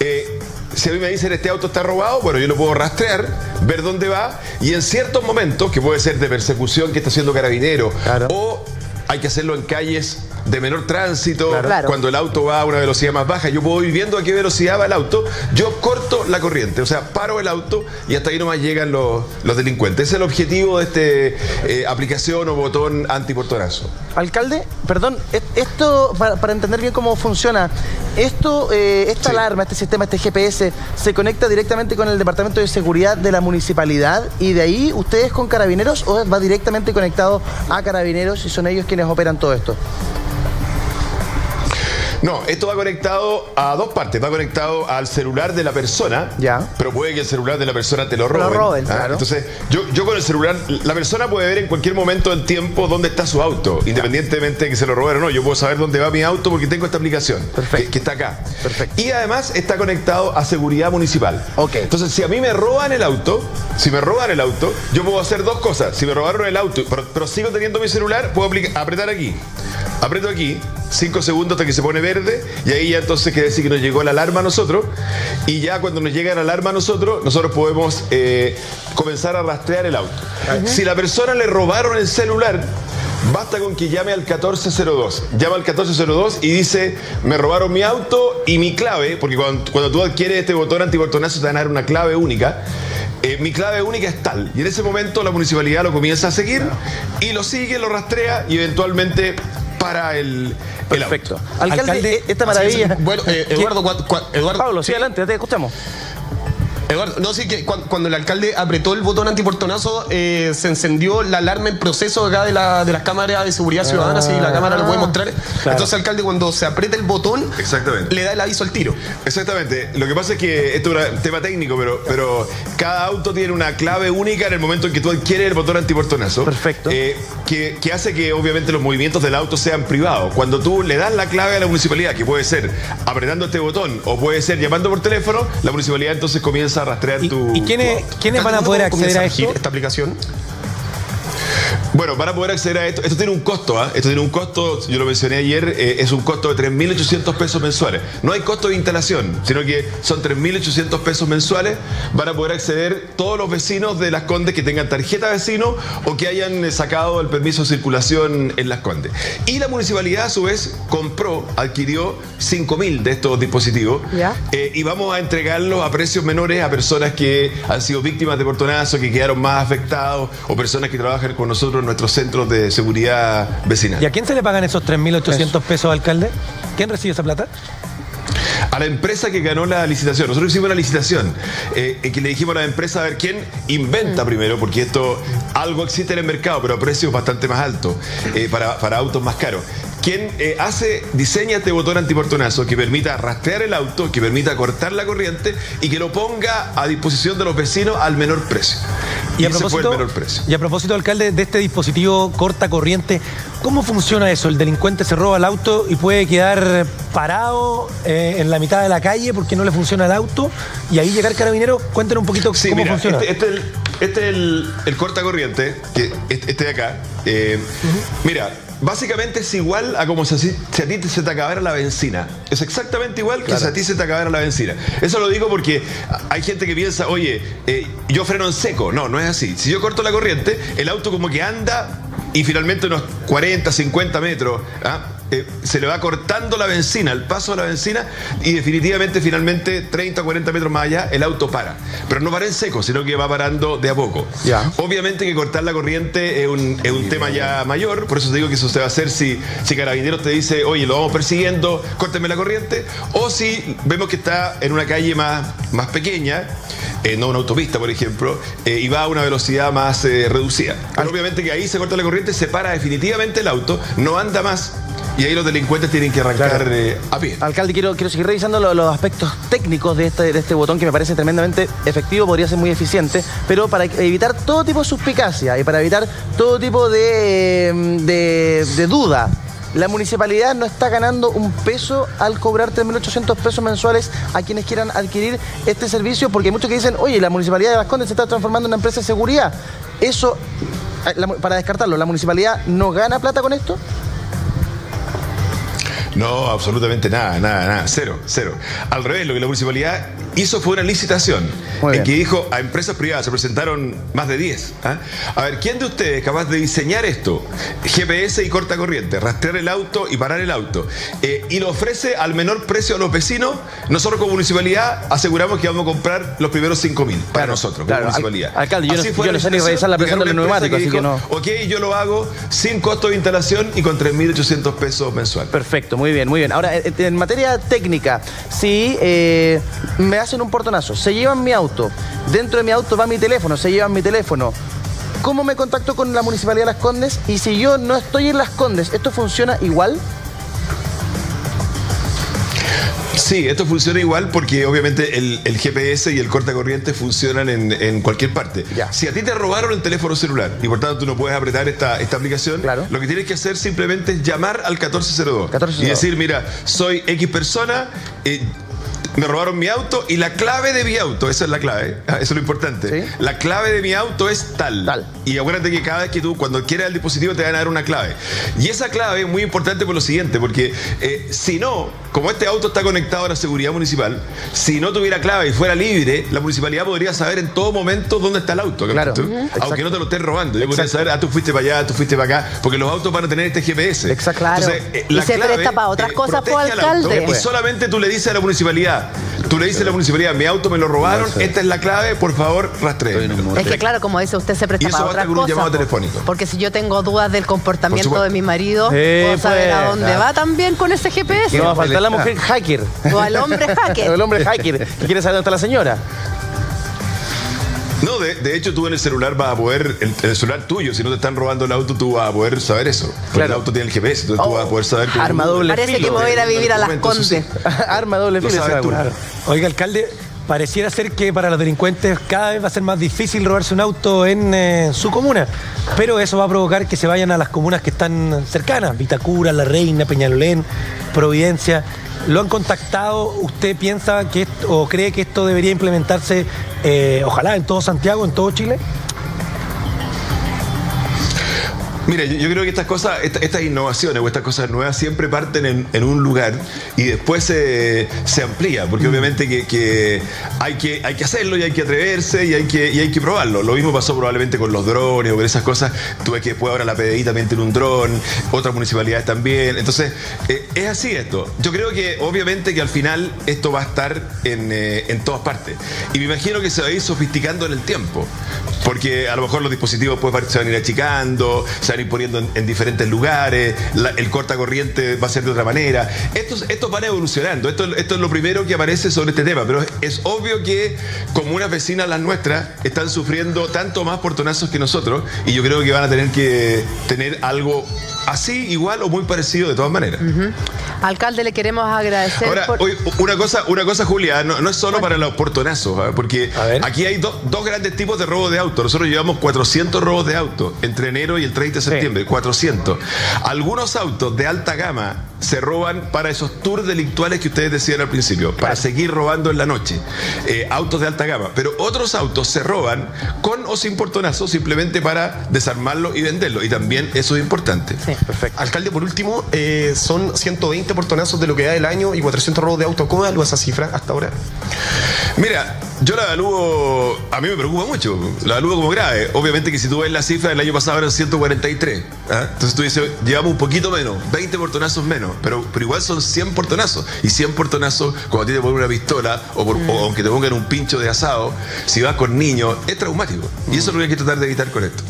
eh, si a mí me dicen este auto está robado, bueno, yo lo puedo rastrear, ver dónde va y en ciertos momentos, que puede ser de persecución que está haciendo carabinero, o hay que hacerlo en calles de menor tránsito, Claro. cuando el auto va a una velocidad más baja, yo puedo ir viendo a qué velocidad va el auto, yo corto la corriente, o sea, paro el auto y hasta ahí nomás llegan los, los delincuentes. Ese es el objetivo de esta aplicación o botón antiportonazo. Alcalde, perdón, e- esto, para, para entender bien cómo funciona, esto, eh, esta alarma, este sistema, este GPS, se conecta directamente con el Departamento de Seguridad de la Municipalidad y de ahí ustedes con carabineros o va directamente conectado a carabineros y son ellos quienes operan todo esto. No, esto va conectado a dos partes. Va conectado al celular de la persona, Ya. pero puede que el celular de la persona te lo Te lo roben. roben, ¿ah? claro. Entonces, yo, yo con el celular, la persona puede ver en cualquier momento del tiempo dónde está su auto, independientemente de que se lo roben o no. Yo puedo saber dónde va mi auto porque tengo esta aplicación que, que está acá. Y además está conectado a seguridad municipal. Entonces, si a mí me roban el auto, si me roban el auto, yo puedo hacer dos cosas. Si me robaron el auto, pero, pero sigo teniendo mi celular, puedo apretar aquí. Aprieto aquí, cinco segundos hasta que se pone verde, y ahí ya entonces quiere decir que nos llegó la alarma a nosotros, y ya cuando nos llega la alarma a nosotros, nosotros podemos eh, comenzar a rastrear el auto. Si la persona le robaron el celular, Basta con que llame al 1402. Llama al 1402 y dice, me robaron mi auto y mi clave, porque cuando, cuando tú adquieres este botón antiportonazo te van a dar una clave única. Eh, mi clave única es tal. Y en ese momento la municipalidad lo comienza a seguir y lo sigue, lo rastrea y eventualmente para el, el auto. Alcalde, e- esta maravilla. Bueno, eh, Eduardo, cua- cua- Eduardo. Pablo, sí, adelante, te escuchamos. Eduardo, no, sí que cuan- cuando, el alcalde apretó el botón antiportonazo, eh, se encendió la alarma en proceso acá de, la, de las cámaras de seguridad ciudadana, si la cámara lo puede mostrar. Entonces, alcalde, cuando se aprieta el botón, Exactamente. le da el aviso al tiro. Exactamente. Lo que pasa es que esto es un tema técnico, pero, pero cada auto tiene una clave única en el momento en que tú adquieres el botón antiportonazo. Perfecto. que, que hace que obviamente los movimientos del auto sean privados. Cuando tú le das la clave a la municipalidad, que puede ser apretando este botón o puede ser llamando por teléfono, la municipalidad entonces comienza a rastrear tu. ¿Y quiénes, tu quiénes van a poder acceder a esto? esta aplicación? Bueno, para poder acceder a esto, esto tiene un costo, ¿ah? Esto tiene un costo, yo lo mencioné ayer, eh, es un costo de 3.800 pesos mensuales. No hay costo de instalación, sino que son 3.800 pesos mensuales. Van a poder acceder todos los vecinos de Las Condes que tengan tarjeta vecino o que hayan eh, sacado el permiso de circulación en Las Condes. Y la municipalidad, a su vez, compró, adquirió 5.000 de estos dispositivos ¿Ya? eh, y vamos a entregarlos a precios menores a personas que han sido víctimas de portonazo, que quedaron más afectados o personas que trabajan con nosotros nuestros centros de seguridad vecinal. ¿Y a quién se le pagan esos 3.800 pesos, alcalde? ¿Quién recibe esa plata? A la empresa que ganó la licitación. Nosotros hicimos una licitación eh, en que le dijimos a la empresa a ver quién inventa primero, porque esto algo existe en el mercado, pero a precios bastante más altos, eh, para, para autos más caros. ¿Quién eh, hace, diseña este botón antiportonazo que permita rastrear el auto, que permita cortar la corriente y que lo ponga a disposición de los vecinos al menor precio? Y, Y a, ese fue el propósito, menor precio. y a propósito, alcalde, de este dispositivo corta corriente, ¿cómo funciona eso? El delincuente se roba el auto y puede quedar parado eh, en la mitad de la calle porque no le funciona el auto y ahí llegar carabinero. Cuéntenos un poquito Sí, cómo mira, funciona. Este, este es el- este es el, el cortacorriente, que este este de acá. Eh, Mira, básicamente es igual a como si, si a ti se te acabara la benzina. Es exactamente igual que si a ti se te acabara la benzina. Eso lo digo porque hay gente que piensa, oye, eh, yo freno en seco. No, no es así. Si yo corto la corriente, el auto como que anda y finalmente unos 40, 50 metros. ¿ah? Eh, se le va cortando la benzina, el paso de la benzina, y definitivamente, finalmente, 30 o 40 metros más allá, el auto para. Pero no para en seco, sino que va parando de a poco. Obviamente que cortar la corriente es un, es un tema ya mayor, por eso te digo que eso se va a hacer si, si Carabineros te dice, oye, lo vamos persiguiendo, córteme la corriente, o si vemos que está en una calle más, más pequeña, eh, no una autopista, por ejemplo, eh, y va a una velocidad más eh, reducida. Pero obviamente que ahí se corta la corriente, se para definitivamente el auto, no anda más, y ahí los delincuentes tienen que arrancar eh, a pie. Alcalde, quiero, quiero seguir revisando lo- los aspectos técnicos de este, de este botón que me parece tremendamente efectivo, podría ser muy eficiente, pero para evitar todo tipo de suspicacia y para evitar todo tipo de, de, de duda. La municipalidad no está ganando un peso al cobrar 3.800 pesos mensuales a quienes quieran adquirir este servicio, porque hay muchos que dicen, oye, la municipalidad de Las Condes se está transformando en una empresa de seguridad. Eso, eh, para descartarlo, ¿la municipalidad no gana plata con esto? No, absolutamente nada, nada, nada, cero, cero. Al revés, lo que la municipalidad hizo fue una licitación en que dijo a empresas privadas, se presentaron más de 10. ¿ah? A ver, ¿quién de ustedes es capaz de diseñar esto? GPS y corta corriente, rastrear el auto y parar el auto. eh, y lo ofrece al menor precio a los vecinos. Nosotros como municipalidad aseguramos que vamos a comprar los primeros 5 mil para nosotros, como claro. municipalidad. Al- alcalde, yo no- Así fue yo no sé ni revisar la presión de los neumáticos, así que dijo, Ok, yo lo hago sin costo de instalación y con 3.800 pesos mensual. Perfecto, muy bien, muy bien. Ahora, en, en materia técnica, si eh, me hacen un portonazo, se llevan mi auto, dentro de mi auto va mi teléfono, se llevan mi teléfono, ¿cómo me contacto con la Municipalidad de Las Condes? Y si yo no estoy en Las Condes, ¿esto funciona igual? Sí, esto funciona igual porque obviamente el, el GPS y el cortacorriente funcionan en, en cualquier parte. Si a ti te robaron el teléfono celular y por tanto tú no puedes apretar esta, esta aplicación, lo que tienes que hacer simplemente es llamar al 1402, y decir, mira, soy X persona, eh, me robaron mi auto y la clave de mi auto, esa es la clave, ah, eso es lo importante. La clave de mi auto es tal. Y acuérdate que cada vez que tú, cuando quieras el dispositivo, te van a dar una clave. Y esa clave es muy importante por lo siguiente, porque eh, si no, como este auto está conectado a la seguridad municipal, si no tuviera clave y fuera libre, la municipalidad podría saber en todo momento dónde está el auto. Claro. Aunque no te lo estén robando. Yo podría saber, ah, tú fuiste para allá, tú fuiste para acá, porque los autos van a tener este GPS. Exacto. Claro. Y se presta para otras cosas, po, alcalde. Y solamente tú le dices a la municipalidad, tú le dices a la municipalidad, mi auto me lo robaron, esta es la clave, por favor, rastree. Es que claro, como dice usted, se presta Y eso para con un llamado telefónico. Porque si yo tengo dudas del comportamiento Por de mi marido, Eh, puedo saber a pues, dónde va también con ese GPS. No va a faltar la mujer hacker. O al hombre <laughs> hacker. o el hombre hacker que quiere saber dónde está la señora. No, de, de hecho tú en el celular vas a poder, el, el celular tuyo, si no te están robando el auto, tú vas a poder saber eso. Porque el auto tiene el GPS, entonces tú vas a poder saber cómo- Arma doble Parece filo. que me voy a ir a vivir a las. Condes. <laughs> Arma doble Lo filo. Oiga, alcalde, pareciera ser que para los delincuentes cada vez va a ser más difícil robarse un auto en eh, su comuna, pero eso va a provocar que se vayan a las comunas que están cercanas, Vitacura, La Reina, Peñalolén, Providencia. ¿Lo han contactado? ¿Usted piensa que o cree que esto debería implementarse, eh, ojalá, en todo Santiago, en todo Chile? Mira, yo, yo creo que estas cosas, esta- estas innovaciones o estas cosas nuevas siempre parten en, en un lugar y después se, se amplía, porque obviamente que, que hay que hay que hacerlo y hay que atreverse y hay que, y hay que probarlo. Lo mismo pasó probablemente con los drones o con esas cosas. Tú ves que después ahora la PDI también tiene un dron, otras municipalidades también. Entonces, eh, es así esto. Yo creo que obviamente que al final esto va a estar en, eh, en todas partes. Y me imagino que se va a ir sofisticando en el tiempo. Porque a lo mejor los dispositivos pues, se van a ir achicando, se van a ir poniendo en, en diferentes lugares, la- el cortacorriente va a ser de otra manera. Estos, estos van evolucionando. Esto, esto es lo primero que aparece sobre este tema. Pero es, es obvio que comunas vecinas las nuestras están sufriendo tanto más portonazos que nosotros. Y yo creo que van a tener que tener algo así, igual o muy parecido de todas maneras. Alcalde, le queremos agradecer Ahora, por... una cosa, una cosa, Julia, no, no es solo para los portonazos, ¿ah? porque aquí hay do- dos grandes tipos de robo de auto. Nosotros llevamos 400 robos de auto entre enero y el 30 de septiembre, 400. Algunos autos de alta gama se roban para esos tours delictuales que ustedes decían al principio, para seguir robando en la noche. Eh, autos de alta gama. Pero otros autos se roban con o sin portonazo simplemente para desarmarlo y venderlo. Y también eso es importante. Perfecto. Alcalde, por último, eh, son 120 portonazos de lo que da el año y 400 robos de auto. ¿Cómo evalúa esa cifra hasta ahora? Mira, yo la evalúo, a mí me preocupa mucho, la evalúo como grave. Obviamente que si tú ves la cifra del año pasado eran 143. ¿ah? Entonces tú dices, llevamos un poquito menos, 20 portonazos menos, pero, pero igual son 100 portonazos. Y 100 portonazos, cuando a ti te ponen una pistola o, por- o aunque te pongan un pincho de asado, si vas con niños, es traumático. Y eso es lo que hay que tratar de evitar con esto.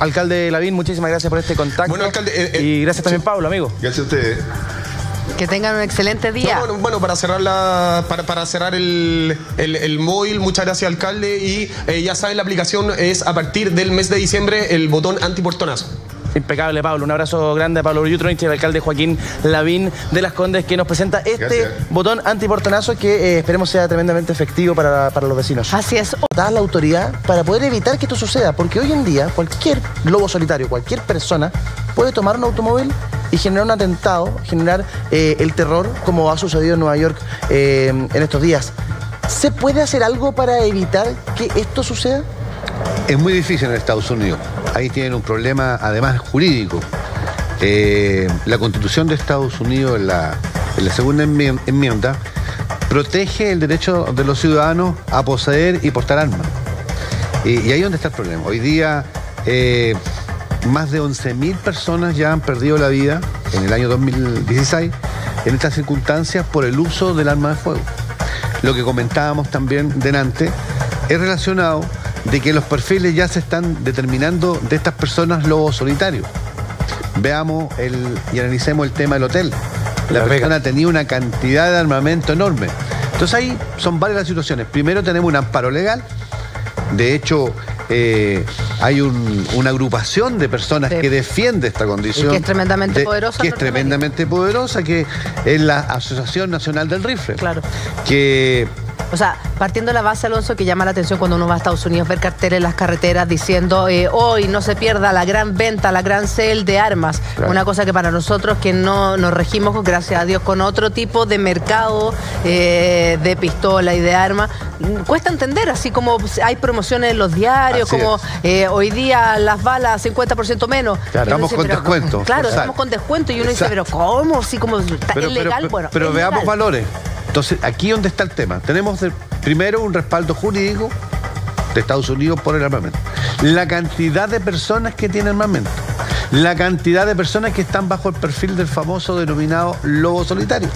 Alcalde Lavín, muchísimas gracias por este contacto. Bueno, alcalde, eh, y gracias también, Pablo, amigo. Gracias a ustedes. Que tengan un excelente día. No, bueno, bueno, para cerrar la, para, para cerrar el, el, el móvil, muchas gracias alcalde. Y eh, ya saben, la aplicación es a partir del mes de diciembre el botón antiportonazo. Impecable, Pablo. Un abrazo grande a Pablo Yutronich y al alcalde Joaquín Lavín de Las Condes que nos presenta este Gracias. botón antiportonazo que eh, esperemos sea tremendamente efectivo para, para los vecinos. Así es. Da la autoridad para poder evitar que esto suceda, porque hoy en día cualquier lobo solitario, cualquier persona puede tomar un automóvil y generar un atentado, generar eh, el terror como ha sucedido en Nueva York eh, en estos días. ¿Se puede hacer algo para evitar que esto suceda? Es muy difícil en Estados Unidos. Ahí tienen un problema, además, jurídico. Eh, la Constitución de Estados Unidos, en la, segunda enmien- enmienda, protege el derecho de los ciudadanos a poseer y portar armas. Y, y ahí es donde está el problema. Hoy día, eh, más de 11.000 personas ya han perdido la vida en el año 2016 en estas circunstancias por el uso del arma de fuego. Lo que comentábamos también delante es relacionado de que los perfiles ya se están determinando de estas personas lobos solitarios. Veamos el, y analicemos el tema del hotel. La persona tenía una cantidad de armamento enorme. Entonces ahí son varias las situaciones. Primero tenemos un amparo legal. De hecho, eh, hay un- una agrupación de personas Sí. que defiende esta condición. Y que es tremendamente poderosa Que es tremendamente poderosa, que es la Asociación Nacional del Rifle. Claro. Que O sea, partiendo de la base, Alonso, que llama la atención cuando uno va a Estados Unidos, ver carteles en las carreteras diciendo eh, hoy no se pierda la gran venta, la gran sale de armas. Claro. Una cosa que para nosotros que no nos regimos, gracias a Dios, con otro tipo de mercado eh, de pistola y de armas, mm, cuesta entender, así como hay promociones en los diarios, Así como eh, hoy día las balas 50% menos. Claro, estamos con pero- descuento, Claro, estamos con descuento y uno dice, pero ¿cómo? Así como está Pero, ilegal. pero- bueno, pero es veamos legal. valores. Entonces, aquí donde está el tema. Tenemos de- primero un respaldo jurídico de Estados Unidos por el armamento. La cantidad de personas que tienen armamento. La cantidad de personas que están bajo el perfil del famoso denominado lobo solitario.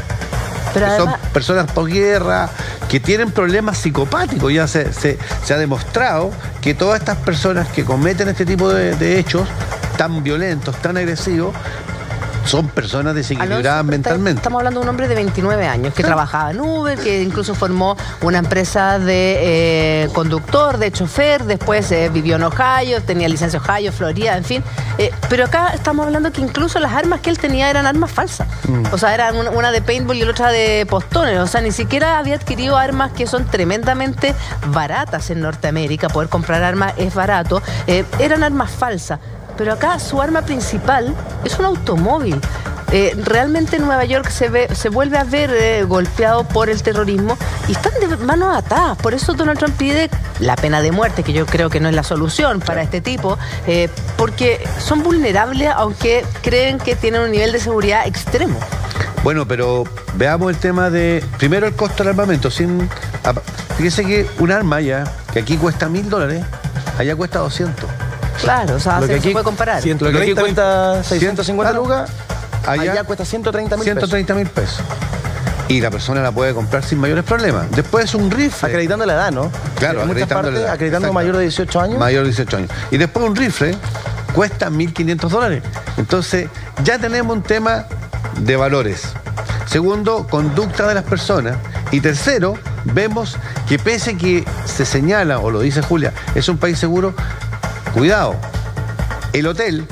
Pero que además- son personas por guerra, que tienen problemas psicopáticos. Ya se, se- se ha demostrado que todas estas personas que cometen este tipo de, de hechos tan violentos, tan agresivos, son personas desequilibradas Alonso, mentalmente. Estamos hablando de un hombre de 29 años que trabajaba en Uber, que incluso formó una empresa de eh, conductor, de chofer, después eh, vivió en Ohio, tenía licencia Ohio, Florida, en fin. Eh, pero acá estamos hablando que incluso las armas que él tenía eran armas falsas. Mm. O sea, eran una, una de paintball y la otra de postones. O sea, ni siquiera había adquirido armas que son tremendamente baratas en Norteamérica. Poder comprar armas es barato. Eran armas falsas. Pero acá su arma principal es un automóvil. Eh, realmente Nueva York se, ve, se vuelve a ver eh, golpeado por el terrorismo y están de manos atadas. Por eso Donald Trump pide la pena de muerte, que yo creo que no es la solución para este tipo, eh, porque son vulnerables aunque creen que tienen un nivel de seguridad extremo. Bueno, pero veamos el tema de. Primero el costo del armamento. Sin, fíjese que un arma ya, que aquí cuesta mil dólares, allá cuesta 200. Claro, o sea, Lo se, que se aquí- puede comparar. Lo que aquí 130 mil- cuesta 650 claro. lucas, allá, Allá cuesta 130 mil pesos. 130 mil pesos. Y la persona la puede comprar sin mayores problemas. Después es un rifle. Acreditando la edad, ¿no? Claro, en acreditando partes, la edad. acreditando Exacto. mayor de 18 años. Mayor de 18 años. Y después un rifle cuesta 1.500 dólares. Entonces, ya tenemos un tema de valores. Segundo, conducta de las personas. Y tercero, vemos que pese que se señala, o lo dice Julia, es un país seguro, cuidado. El hotel,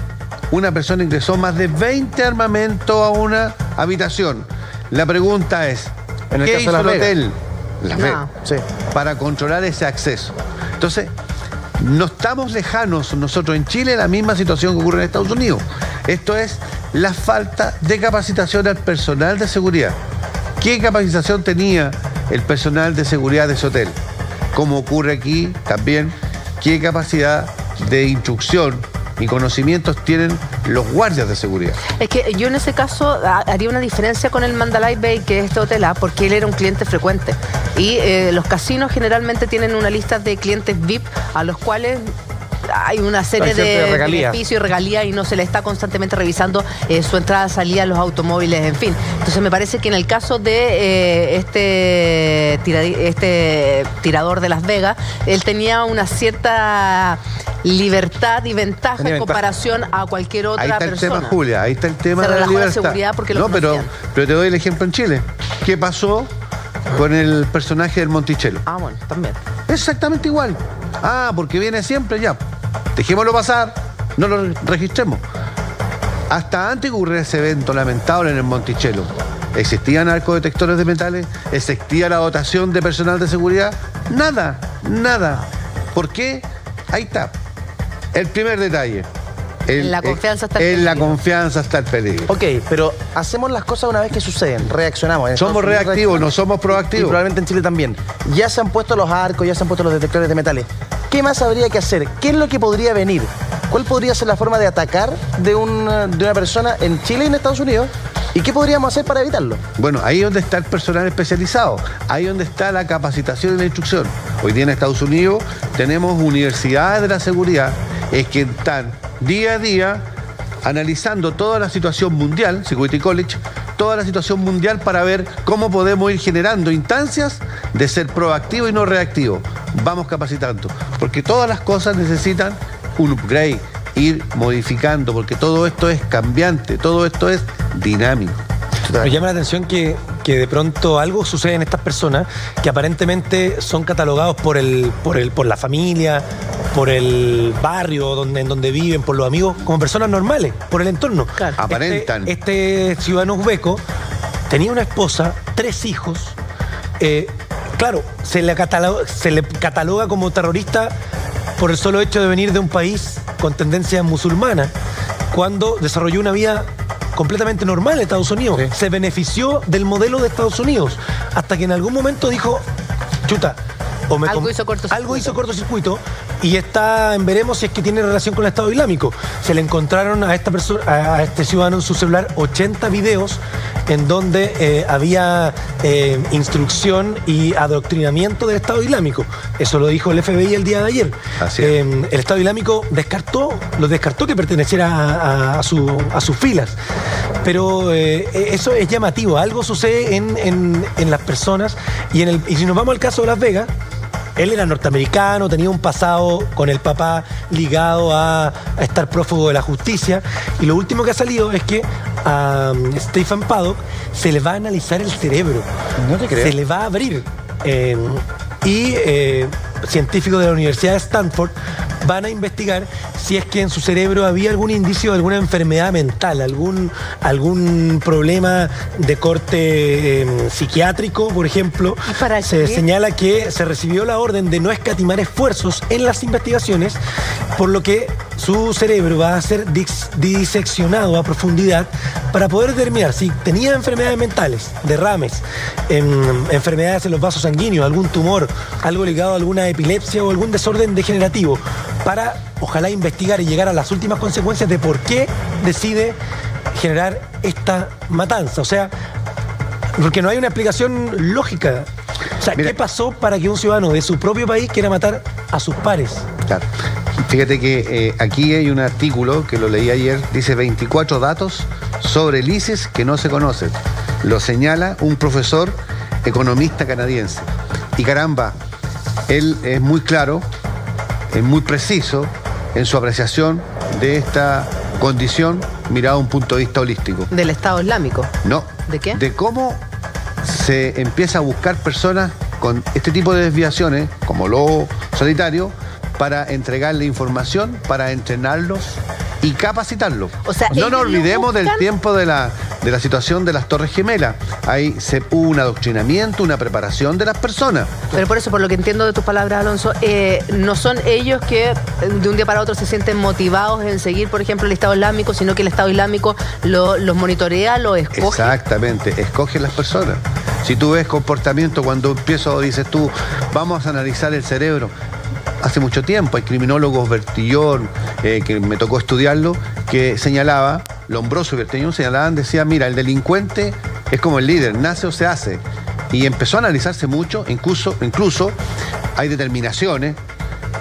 una persona ingresó más de 20 armamentos a una habitación. La pregunta es, En el ¿qué caso de hizo Las el hotel? Las No. Vegas Sí. para controlar ese acceso. Entonces, no estamos lejanos nosotros en Chile la misma situación que ocurre en Estados Unidos. Esto es la falta de capacitación al personal de seguridad. ¿Qué capacitación tenía el personal de seguridad de ese hotel? Como ocurre aquí también, ¿qué capacidad de instrucción y conocimientos tienen los guardias de seguridad? Es que yo en ese caso ha- haría una diferencia con el Mandalay Bay, que es este hotel A, porque él era un cliente frecuente. Y eh, los casinos generalmente tienen una lista de clientes VIP a los cuales hay una serie Hay de regalías. beneficios y regalías y no se le está constantemente revisando eh, su entrada, salida, los automóviles, en fin. Entonces me parece que en el caso de eh, este, este tirador de Las Vegas, él tenía una cierta libertad y ventaja en ventaja. comparación a cualquier otra Ahí está persona. el tema, Julia, ahí está el tema Se de la relajó la libertad. seguridad porque lo no, pero, pero te doy el ejemplo en Chile. ¿Qué pasó con el personaje del Monticello? Ah, bueno, también. Exactamente igual. Ah, porque viene siempre ya. Dejémoslo pasar, no lo registremos. Hasta antes ocurrir ese evento lamentable en el Monticello, ¿existían arcodetectores de metales? ¿Existía la dotación de personal de seguridad? Nada, nada. ¿Por qué? Ahí está. El primer detalle. El- En la confianza está el En la peligro. confianza está el peligro. Ok, pero hacemos las cosas una vez que suceden, reaccionamos. En Somos reactivos, no somos Y proactivos. probablemente en Chile también. Ya se han puesto los arcos, ya se han puesto los detectores de metales. ¿Qué más habría que hacer? ¿Qué es lo que podría venir? ¿Cuál podría ser la forma de atacar de una, persona en Chile y en Estados Unidos? ¿Y qué podríamos hacer para evitarlo? Bueno, ahí es donde está el personal especializado, ahí es donde está la capacitación y la instrucción. Hoy día en Estados Unidos tenemos universidades de la seguridad es que están día a día analizando toda la situación mundial, Security College, toda la situación mundial para ver cómo podemos ir generando instancias de ser proactivo y no reactivo. Vamos capacitando, porque todas las cosas necesitan un upgrade, ir modificando, porque todo esto es cambiante, todo esto es dinámico. Me llama la atención que, que de pronto algo sucede en estas personas que aparentemente son catalogados por el, por el, por la familia, por el barrio donde, en donde viven, por los amigos, como personas normales, por el entorno. Aparentan. Este, este ciudadano uzbeco tenía una esposa, tres hijos. eh, claro, se le, cataloga, se le cataloga como terrorista por el solo hecho de venir de un país con tendencia musulmana, cuando desarrolló una vida completamente normal en Estados Unidos. Se benefició del modelo de Estados Unidos, hasta que en algún momento dijo, chuta, o me Algo com- hizo cortocircuito. algo hizo cortocircuito y está en veremos si es que tiene relación con el Estado Islámico. Se le encontraron a esta persona, a a este ciudadano en su celular 80 videos en donde eh, había eh, instrucción y adoctrinamiento del Estado Islámico. Eso lo dijo el FBI el día de ayer. Eh, el Estado Islámico descartó, lo descartó que perteneciera a, a- a su- a sus filas. Pero eh, eso es llamativo. Algo sucede en, en- en las personas. Y, en el, y si nos vamos al caso de Las Vegas, él era norteamericano, tenía un pasado con el papá ligado a, a estar prófugo de la justicia. Y lo último que ha salido es que a um, Stephen Paddock se le va a analizar el cerebro. No te creo. Se le va a abrir. Eh, y eh, científicos de la Universidad de Stanford van a investigar si es que en su cerebro había algún indicio de alguna enfermedad mental, algún, algún problema de corte eh, psiquiátrico, por ejemplo. se qué? señala que se recibió la orden de no escatimar esfuerzos en las investigaciones, por lo que su cerebro va a ser dis- diseccionado a profundidad para poder determinar si tenía enfermedades mentales, derrames, em, enfermedades en los vasos sanguíneos, algún tumor, algo ligado a alguna epilepsia o algún desorden degenerativo, para ojalá investigar y llegar a las últimas consecuencias de por qué decide generar esta matanza. O sea, porque no hay una explicación lógica. O sea, ¿qué pasó para que un ciudadano de su propio país quiera matar a sus pares? Claro. Fíjate que eh, aquí hay un artículo que lo leí ayer, dice 24 datos sobre el ISIS que no se conocen. Lo señala un profesor economista canadiense. Y caramba, él es muy claro, es muy preciso en su apreciación de esta condición mirado a un punto de vista holístico. Del Estado Islámico. No. ¿De qué? De cómo se empieza a buscar personas con este tipo de desviaciones, como lobo solitario, para entregarle información, para entrenarlos y capacitarlos. O sea, no nos olvidemos del tiempo de la de la situación de las Torres Gemelas. Ahí se, hubo un adoctrinamiento, una preparación de las personas. Pero por eso, por lo que entiendo de tus palabras, Alonso, eh, no son ellos que eh, de un día para otro se sienten motivados en seguir, por ejemplo, el Estado Islámico, sino que el Estado Islámico lo- los monitorea, los escoge. Exactamente, escoge las personas. Si tú ves comportamiento cuando empiezo, dices tú, vamos a analizar el cerebro. Hace mucho tiempo hay criminólogos Bertillón, eh, que me tocó estudiarlo, que señalaba, Lombroso y Bertillón señalaban, decía, mira, el delincuente es como el líder, nace o se hace. Y empezó a analizarse mucho, incluso, incluso hay determinaciones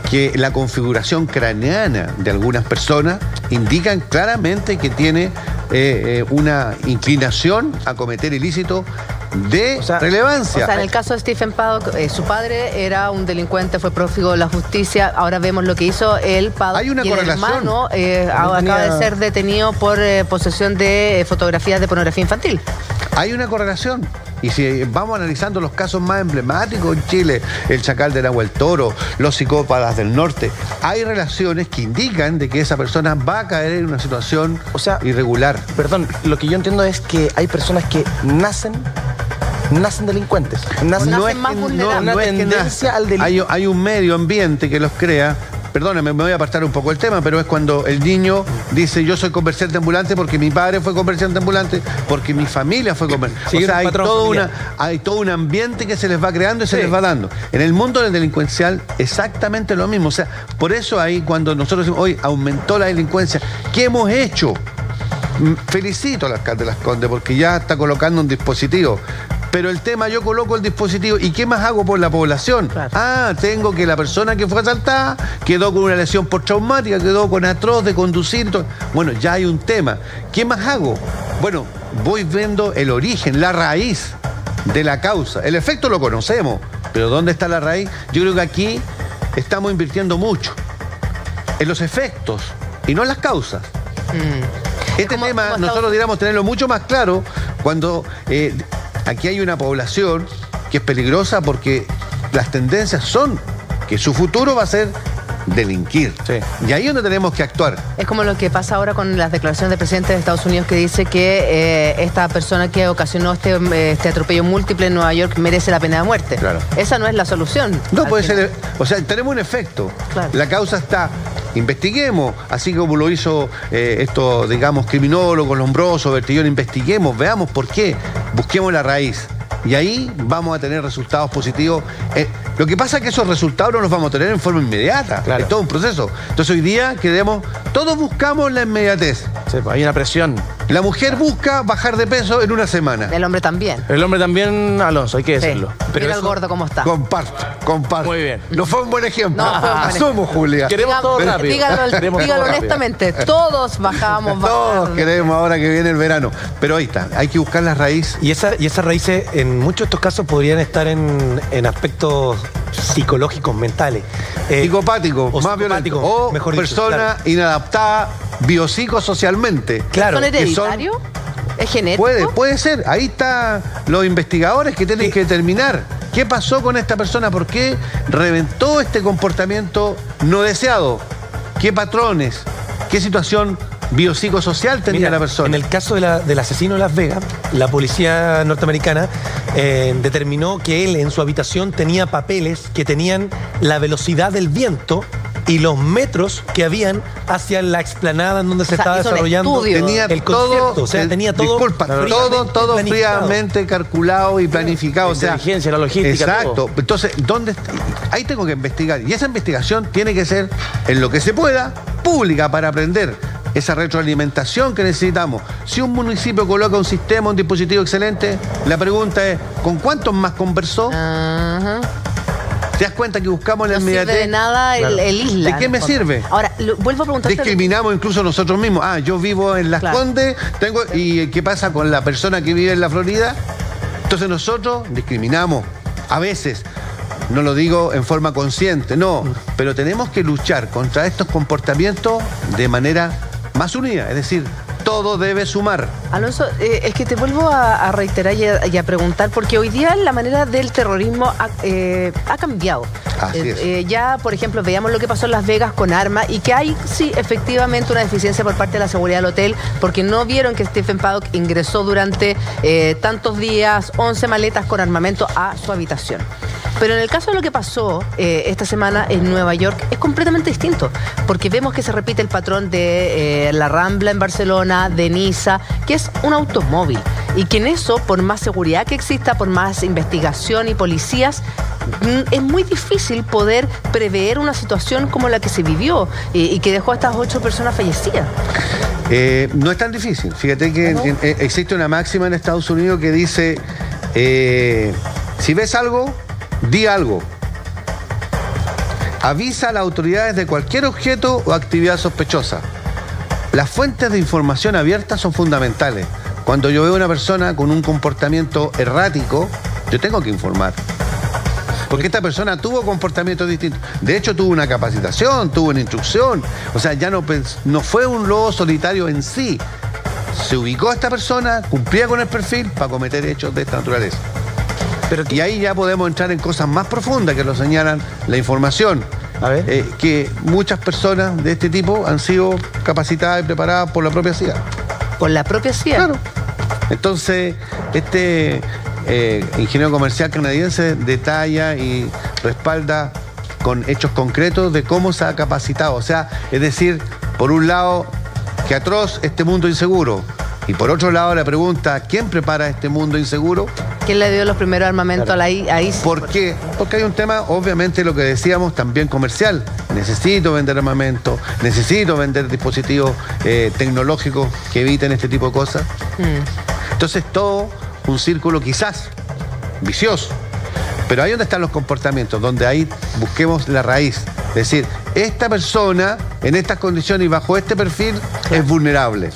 que la configuración craneana de algunas personas indican claramente que tiene eh, eh, una inclinación a cometer ilícito de relevancia. O sea, en el caso de Stephen Paddock, eh, su padre era un delincuente, fue prófugo de la justicia. Ahora vemos lo que hizo el Paddock. Hay una y el correlación. hermano eh, acaba tenía- de ser detenido por eh, posesión de eh, fotografías de pornografía infantil. Hay una correlación. Y si vamos analizando los casos más emblemáticos en Chile, el chacal del agua, el toro, los psicópatas del norte, hay relaciones que indican de que esa persona va a caer en una situación irregular. Perdón, lo que yo entiendo es que hay personas que nacen, nacen delincuentes. Nacen, no es que, no, una no es tendencia al delito. hay, hay un medio ambiente que los crea. Perdóname, me voy a apartar un poco del tema, pero es cuando el niño dice yo soy comerciante ambulante porque mi padre fue comerciante ambulante, porque mi familia fue comerciante. O sea, hay patrón todo, una, hay todo un ambiente que se les va creando y se les va dando. En el mundo del delincuencial, exactamente lo mismo. O sea, por eso ahí cuando nosotros decimos, hoy aumentó la delincuencia, ¿qué hemos hecho? Mm, Felicito al alcalde de Las Condes porque ya está colocando un dispositivo. Pero el tema, yo coloco el dispositivo y ¿qué más hago por la población? Ah, tengo que la persona que fue asaltada quedó con una lesión postraumática, quedó con atroz de conducir. Bueno, ya hay un tema. ¿Qué más hago? Bueno, voy viendo el origen, la raíz de la causa. El efecto lo conocemos, pero ¿dónde está la raíz? Yo creo que aquí estamos invirtiendo mucho en los efectos y no en las causas. Este tema nosotros deberíamos tenerlo mucho más claro cuando eh, aquí hay una población que es peligrosa porque las tendencias son que su futuro va a ser delinquir. Y ahí es donde tenemos que actuar. Es como lo que pasa ahora con las declaraciones del presidente de Estados Unidos que dice que eh, esta persona que ocasionó este, este atropello múltiple en Nueva York merece la pena de muerte. Claro. Esa no es la solución. No puede final. ser, o sea, tenemos un efecto. La causa está, investiguemos, así como lo hizo eh, estos, digamos, criminólogos, Lombroso, Bertillón, investiguemos, veamos por qué, busquemos la raíz. Y ahí vamos a tener resultados positivos. Eh, lo que pasa es que esos resultados no los vamos a tener en forma inmediata. Es todo un proceso. Entonces hoy día queremos, todos buscamos la inmediatez. hay una presión. La mujer busca bajar de peso en una semana. El hombre también. El hombre también, Alonso, hay que decirlo. Mira el gordo cómo está. Comparto, comparto. Muy bien. No fue un buen ejemplo. No, fue un buen Asumo, Julia. Queremos todo Diga- rápido. Dígalo, Queremos todo dígalo rápido. honestamente. Todos bajamos. Todos queremos ahora que viene el verano. Pero ahí está, hay que buscar la raíz. Y, esa, y esas raíces en muchos de estos casos podrían estar en, en aspectos psicológicos, mentales. Eh, Psicopático, o más violento. O mejor dicho, persona claro. inadaptada biopsicosocialmente. Claro. ¿Son hereditarios? ¿Es genético? Puede, puede ser. Ahí están los investigadores que tienen que determinar qué pasó con esta persona, por qué reventó este comportamiento no deseado, qué patrones, qué situación biopsicosocial tenía Mira, la persona. En el caso de la- del asesino de Las Vegas, la policía norteamericana eh, determinó que él en su habitación tenía papeles que tenían la velocidad del viento y los metros que habían hacia la explanada en donde se O sea, estaba desarrollando estudio. tenía el todo, concierto. O sea, tenía todo. disculpa, todo, fríamente todo fríamente calculado y planificado. O sea, inteligencia, la logística, Exacto. todo. Entonces, ¿dónde está? Ahí tengo que investigar. Y esa investigación tiene que ser, en lo que se pueda, pública para aprender esa retroalimentación que necesitamos. Si un municipio coloca un sistema, un dispositivo excelente, la pregunta es, ¿con cuántos más conversó? ¿Te das cuenta que buscamos la No sirve inmediatez? de nada el, el isla. ¿De qué me sirve? Ahora, lo- vuelvo a preguntarte. Discriminamos incluso nosotros mismos. Ah, yo vivo en Las Claro. Condes, tengo, ¿y qué pasa con la persona que vive en la Florida? Entonces nosotros discriminamos. A veces, no lo digo en forma consciente, no, pero tenemos que luchar contra estos comportamientos de manera más unida. Es decir, todo debe sumar. Alonso, eh, es que te vuelvo a, a reiterar y a, y a preguntar, porque hoy día la manera del terrorismo ha, eh, ha cambiado. Así Eh, es. eh, ya, por ejemplo, veíamos lo que pasó en Las Vegas con armas y que hay, sí, efectivamente una deficiencia por parte de la seguridad del hotel, porque no vieron que Stephen Paddock ingresó durante tantos días 11 maletas con armamento a su habitación. Pero en el caso de lo que pasó eh, esta semana en Nueva York es completamente distinto, porque vemos que se repite el patrón de eh, la Rambla en Barcelona, de Niza, que es un automóvil. Y que en eso, por más seguridad que exista, por más investigación y policías, mm, es muy difícil poder prever una situación como la que se vivió y, y que dejó a estas ocho personas fallecidas. Eh, no es tan difícil. Fíjate que en- existe una máxima en Estados Unidos que dice, eh, si ves algo, di algo. Avisa a las autoridades de cualquier objeto o actividad sospechosa. Las fuentes de información abierta son fundamentales. Cuando yo veo a una persona con un comportamiento errático, yo tengo que informar. Porque esta persona tuvo comportamientos distintos. De hecho, tuvo una capacitación, tuvo una instrucción. O sea, ya no, no fue un lobo solitario en sí. Se ubicó a esta persona, cumplía con el perfil para cometer hechos de esta naturaleza. y ahí ya podemos entrar en cosas más profundas que lo señalan la información. Eh, que muchas personas de este tipo han sido capacitadas y preparadas por la propia CIA. ¿Por la propia CIA? Claro. Entonces, este eh, ingeniero comercial canadiense detalla y respalda con hechos concretos de cómo se ha capacitado. O sea, es decir, por un lado, que atroz este mundo inseguro. Y por otro lado, la pregunta, ¿quién prepara este mundo inseguro? ¿Quién le dio los primeros armamentos a la a ISIS? ¿Por qué? Porque hay un tema, obviamente, lo que decíamos, también comercial. Necesito vender armamento, necesito vender dispositivos eh, tecnológicos que eviten este tipo de cosas. Mm. Entonces, todo un círculo quizás vicioso. Pero ahí donde están los comportamientos, donde ahí busquemos la raíz. Es decir, esta persona en estas condiciones y bajo este perfil es vulnerable.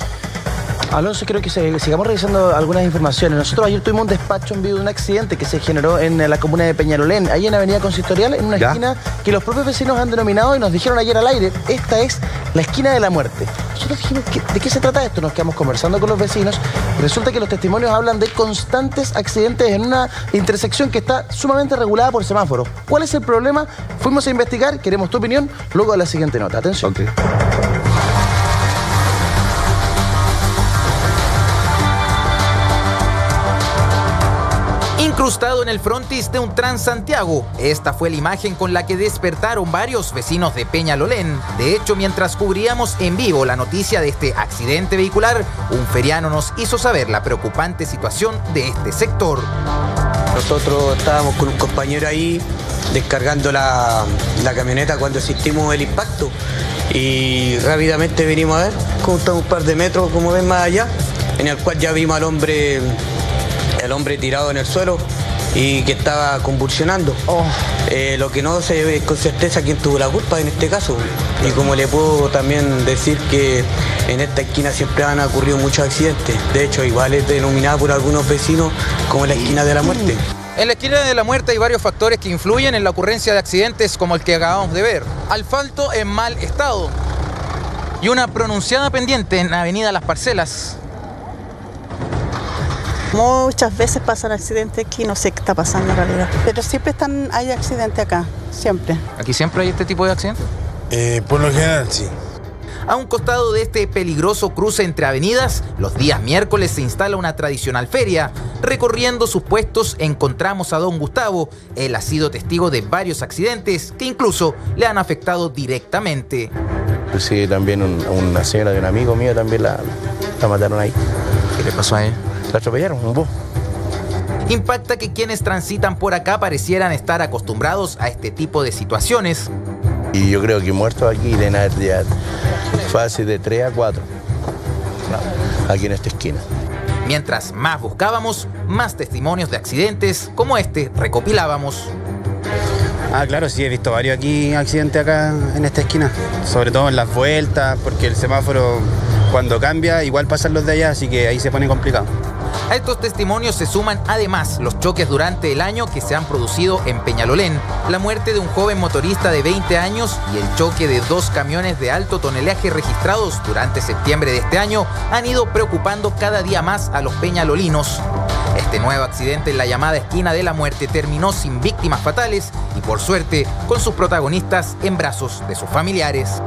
Alonso, creo que sigamos revisando algunas informaciones. Nosotros ayer tuvimos un despacho en vivo de un accidente que se generó en eh, la comuna de Peñalolén, ahí en Avenida Consistorial, en una Ya. esquina que los propios vecinos han denominado y nos dijeron ayer al aire, esta es la esquina de la muerte. Nosotros dijimos, ¿qué- ¿de qué se trata esto? Nos quedamos conversando con los vecinos y resulta que los testimonios hablan de constantes accidentes en una intersección que está sumamente regulada por semáforos. ¿Cuál es el problema? Fuimos a investigar, queremos tu opinión, luego de la siguiente nota. Atención. En el frontis de un Transantiago. Esta fue la imagen con la que despertaron varios vecinos de Peñalolén. De hecho, mientras cubríamos en vivo la noticia de este accidente vehicular, un feriano nos hizo saber la preocupante situación de este sector. Nosotros estábamos con un compañero ahí descargando la, camioneta cuando asistimos el impacto y rápidamente venimos a ver, como estamos un par de metros, como ven más allá, en el cual ya vimos al hombre, el hombre tirado en el suelo y que estaba convulsionando. Eh, lo que no se ve con certeza quién tuvo la culpa en este caso. Y como le puedo también decir que en esta esquina siempre han ocurrido muchos accidentes. De hecho, igual es denominada por algunos vecinos como la esquina de la muerte. En la esquina de la muerte hay varios factores que influyen en la ocurrencia de accidentes como el que acabamos de ver. Asfalto en mal estado y una pronunciada pendiente en Avenida Las Parcelas. Muchas veces pasan accidentes aquí, no sé qué está pasando en realidad. Pero siempre están, hay accidentes acá, siempre. ¿Aquí siempre hay este tipo de accidentes? por lo general, sí. A un costado de este peligroso cruce entre avenidas, los días miércoles se instala una tradicional feria. Recorriendo sus puestos encontramos a don Gustavo. Él ha sido testigo de varios accidentes que incluso le han afectado directamente. Sí, también un- una señora de un amigo mío también la, la mataron ahí. ¿Qué le pasó a ella? La atropellaron, un bus. Impacta que quienes transitan por acá parecieran estar acostumbrados a este tipo de situaciones. Y yo creo que muertos aquí deben haber ya fácil de 3 a 4. Aquí en esta esquina. Mientras más buscábamos, más testimonios de accidentes como este recopilábamos. Ah, claro, sí, he visto varios aquí accidentes acá en esta esquina, sobre todo en las vueltas, porque el semáforo cuando cambia igual pasan los de allá, así que ahí se pone complicado. A estos testimonios se suman además los choques durante el año que se han producido en Peñalolén, la muerte de un joven motorista de 20 años y el choque de dos camiones de alto tonelaje registrados durante septiembre de este año han ido preocupando cada día más a los peñalolinos. Este nuevo accidente en la llamada esquina de la muerte terminó sin víctimas fatales y por suerte con sus protagonistas en brazos de sus familiares.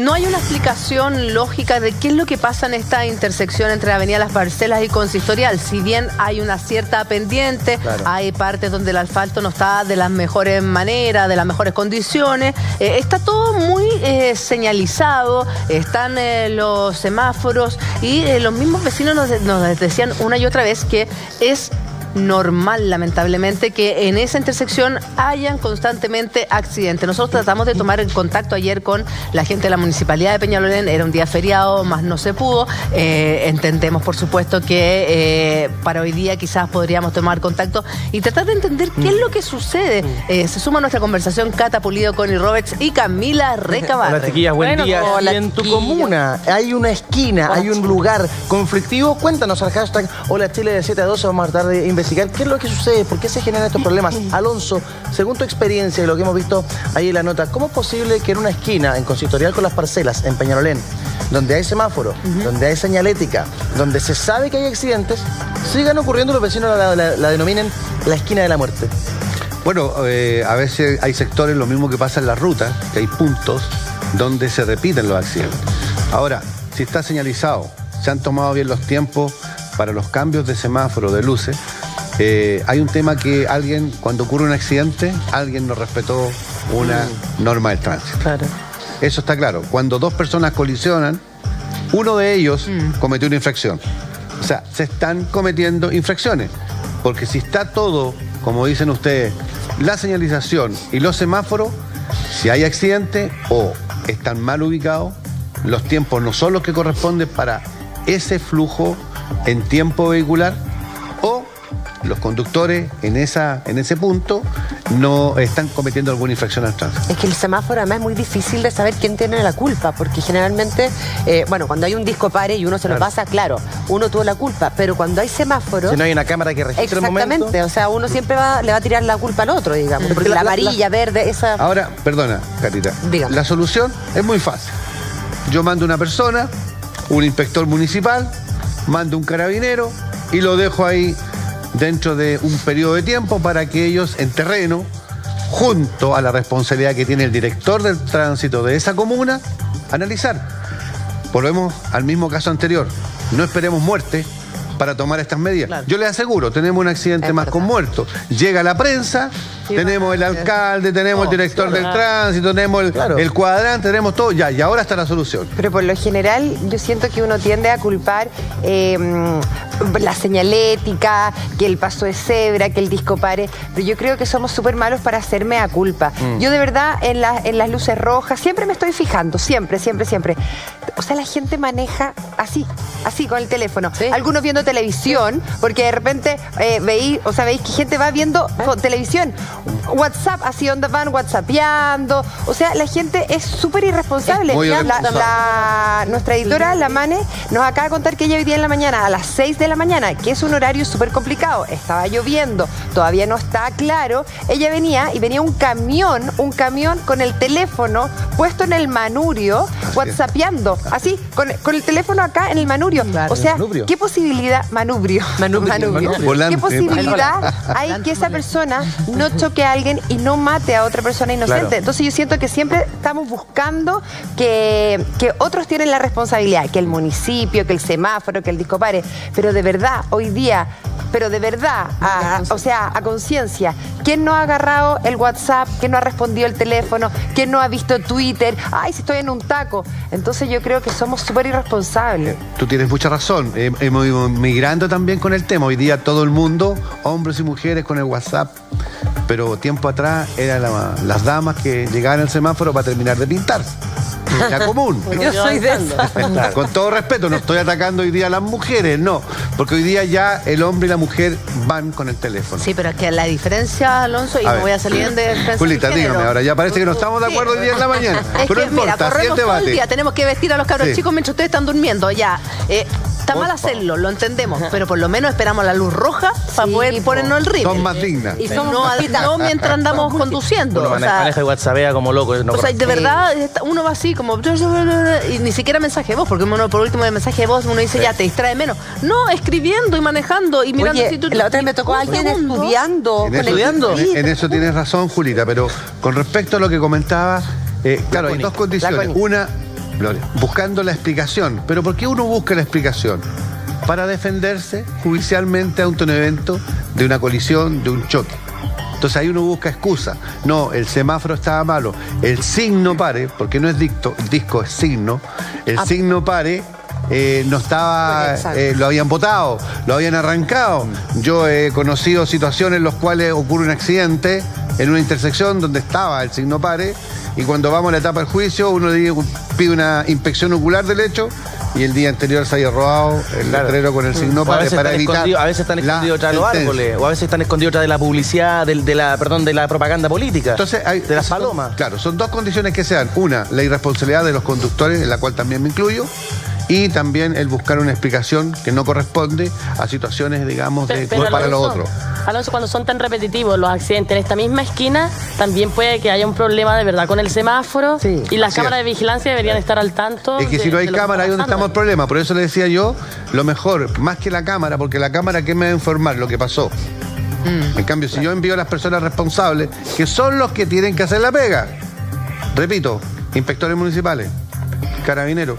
No hay una explicación lógica de qué es lo que pasa en esta intersección entre Avenida Las Parcelas y Consistorial. Si bien hay una cierta pendiente, Claro. hay partes donde el asfalto no está de las mejores maneras, de las mejores condiciones, eh, está todo muy eh, señalizado, están eh, los semáforos y los mismos vecinos nos, nos decían una y otra vez que es normal, lamentablemente, que en esa intersección hayan constantemente accidentes. Nosotros tratamos de tomar el contacto ayer con la gente de la Municipalidad de Peñalolén, era un día feriado, más no se pudo. Eh, entendemos, por supuesto, que eh, para hoy día quizás podríamos tomar contacto y tratar de entender qué es lo que sucede. Eh, se suma a nuestra conversación Cata Pulido, Connie Roberts y Camila Recabarre. Hola chiquillas, buen Bueno, día. hola, y en tu comuna hay una esquina, hay un lugar conflictivo, cuéntanos al hashtag Hola Chile de 7 a 12, vamos a tratar de investigar qué es lo que sucede, por qué se generan estos problemas. Alonso, según tu experiencia y lo que hemos visto ahí en la nota, ¿cómo es posible que en una esquina, en consistorial con las parcelas, en Peñalolén, donde hay semáforo, donde hay señalética, donde se sabe que hay accidentes, sigan ocurriendo los vecinos la, la- la denominen la esquina de la muerte? Bueno, eh, a veces hay sectores, lo mismo que pasa en la ruta, que hay puntos donde se repiten los accidentes. Ahora, si está señalizado, se han tomado bien los tiempos para los cambios de semáforo, de luces, eh, hay un tema que alguien, cuando ocurre un accidente, alguien no respetó una norma del tránsito. Claro. Eso está claro. Cuando dos personas colisionan, uno de ellos cometió una infracción. O sea, se están cometiendo infracciones. Porque si está todo, como dicen ustedes, la señalización y los semáforos, si hay accidente o están mal ubicados, los tiempos no son los que corresponden para ese flujo en tiempo vehicular los conductores en, esa, en ese punto no están cometiendo alguna infracción al tránsito. Es que el semáforo además es muy difícil de saber quién tiene la culpa, porque generalmente, eh, bueno, cuando hay un disco pare y uno se lo Claro. pasa, claro, uno tuvo la culpa, pero cuando hay semáforos... Si no hay una cámara que registre el momento. Exactamente, o sea, uno siempre va- le va a tirar la culpa al otro, digamos, porque Porque la, la- la- amarilla, verde, esa... Ahora, perdona. Dígame. La solución es muy fácil. Yo mando una persona, un inspector municipal, mando un carabinero y lo dejo ahí dentro de un periodo de tiempo para que ellos en terreno, junto a la responsabilidad que tiene el director del tránsito de esa comuna, analizar. Volvemos al mismo caso anterior. No esperemos muerte para tomar estas medidas. Yo les aseguro, tenemos un accidente más con muertos. Llega la prensa, tenemos el alcalde, tenemos el director del tránsito, tenemos el, el cuadrante, tenemos todo. Ya, y ahora está la solución. Pero por lo general yo siento que uno tiende a culpar eh, la señalética, que el paso de cebra, que el disco pare, pero yo creo que somos súper malos para hacerme a culpa. Mm. Yo de verdad en, la- en las luces rojas siempre me estoy fijando, siempre, siempre, siempre. O sea, la gente maneja así, así con el teléfono. Algunos viendo televisión, porque de repente eh, veis, o sea, veis que gente va viendo con televisión. WhatsApp, así donde van whatsappeando. O sea, la gente es súper irresponsable. Es muy La- la- nuestra editora, la Mane, nos acaba de contar que ella hoy día en la mañana, a las 6 de la mañana, que es un horario súper complicado, estaba lloviendo, todavía no está claro, ella venía y venía un camión, un camión con el teléfono puesto en el manurio, whatsappeando, así, con, con el teléfono acá en el manurio. o sea, manubrio. ¿qué posibilidad? Manubrio. Manubrio. Volante. ¿Qué posibilidad hay que esa persona no choque a alguien y no mate a otra persona inocente? Claro. Entonces yo siento que siempre estamos buscando que, que otros tienen la responsabilidad, que el municipio, que el semáforo, que el disco pare. Pero de verdad, hoy día, pero de verdad, a- o sea, a conciencia, ¿quién no ha agarrado el WhatsApp? ¿Quién no ha respondido el teléfono? ¿Quién no ha visto Twitter? Ay, si estoy en un taco. Entonces yo creo que somos súper irresponsables. Tú tienes mucha razón. Eh, Hemos ido migrando también con el tema. Hoy día todo el mundo, hombres y mujeres, con el WhatsApp. Pero tiempo atrás eran la- las damas que llegaban al semáforo para terminar de pintar. la <laughs> común. Yo soy de. Con todo respeto, no estoy atacando hoy día a las mujeres, no. Porque hoy día ya el hombre y la mujer van con el teléfono. Sí, pero es que la diferencia, Alonso, y A me ver. voy a salir en defensa Julita, del género. dígame ahora, ya parece que no estamos de acuerdo hoy día en la mañana. Es pero que, no mira, importa, así corremos el todo el debate. día, tenemos que vestir a los cabros Sí. chicos mientras ustedes están durmiendo, ya. Eh, está mal hacerlo, lo entendemos, pero por lo menos esperamos la luz roja para poder ponernos el ritmo. Son más dignas. Y no, no mientras andamos conduciendo. Uno o sea, maneja y WhatsAppea como loco. no o sea, de verdad, está- uno va así como. Y ni siquiera mensaje de voz, porque uno por último de mensaje de voz uno dice ya te distrae menos. No, escribiendo y manejando y mirando Oye, si tú. la otra vez me tocó un alguien segundo. estudiando. En con eso, en- en eso tienes razón, Julita, pero con respecto a lo que comentaba, eh, claro, hay dos condiciones. Una, Gloria, buscando la explicación. ¿Pero por qué uno busca la explicación? Para defenderse judicialmente ante un evento de una colisión, de un choque. Entonces ahí uno busca excusa. No, el semáforo estaba malo. El signo pare, porque no es dicto, disco, es signo. El Ah. signo pare eh, no estaba, eh, lo habían botado, lo habían arrancado. Yo he conocido situaciones en las cuales ocurre un accidente en una intersección donde estaba el signo pare y cuando vamos a la etapa del juicio uno pide una inspección ocular del hecho y el día anterior se haya robado el letrero con el signo para están evitar a veces están escondidos tras los árboles, o a veces están escondidos tras de la publicidad, del- de, la, perdón, de la propaganda política. Entonces, hay, de las son- palomas. claro, son dos condiciones que se dan. Una, la irresponsabilidad de los conductores, en la cual también me incluyo. Y también el buscar una explicación que no corresponde a situaciones, digamos, de Pero, culpar a los Alonso, cuando son tan repetitivos los accidentes en esta misma esquina, también puede que haya un problema de verdad con el semáforo y las cámaras es. de vigilancia deberían estar al tanto. Es que de- si no hay lo cámara, ahí donde estamos el problema. Por eso le decía yo, lo mejor, más que la cámara, porque la cámara, ¿qué me va a informar? Lo que pasó. En cambio, si yo envío a las personas responsables, que son los que tienen que hacer la pega, repito, inspectores municipales, carabineros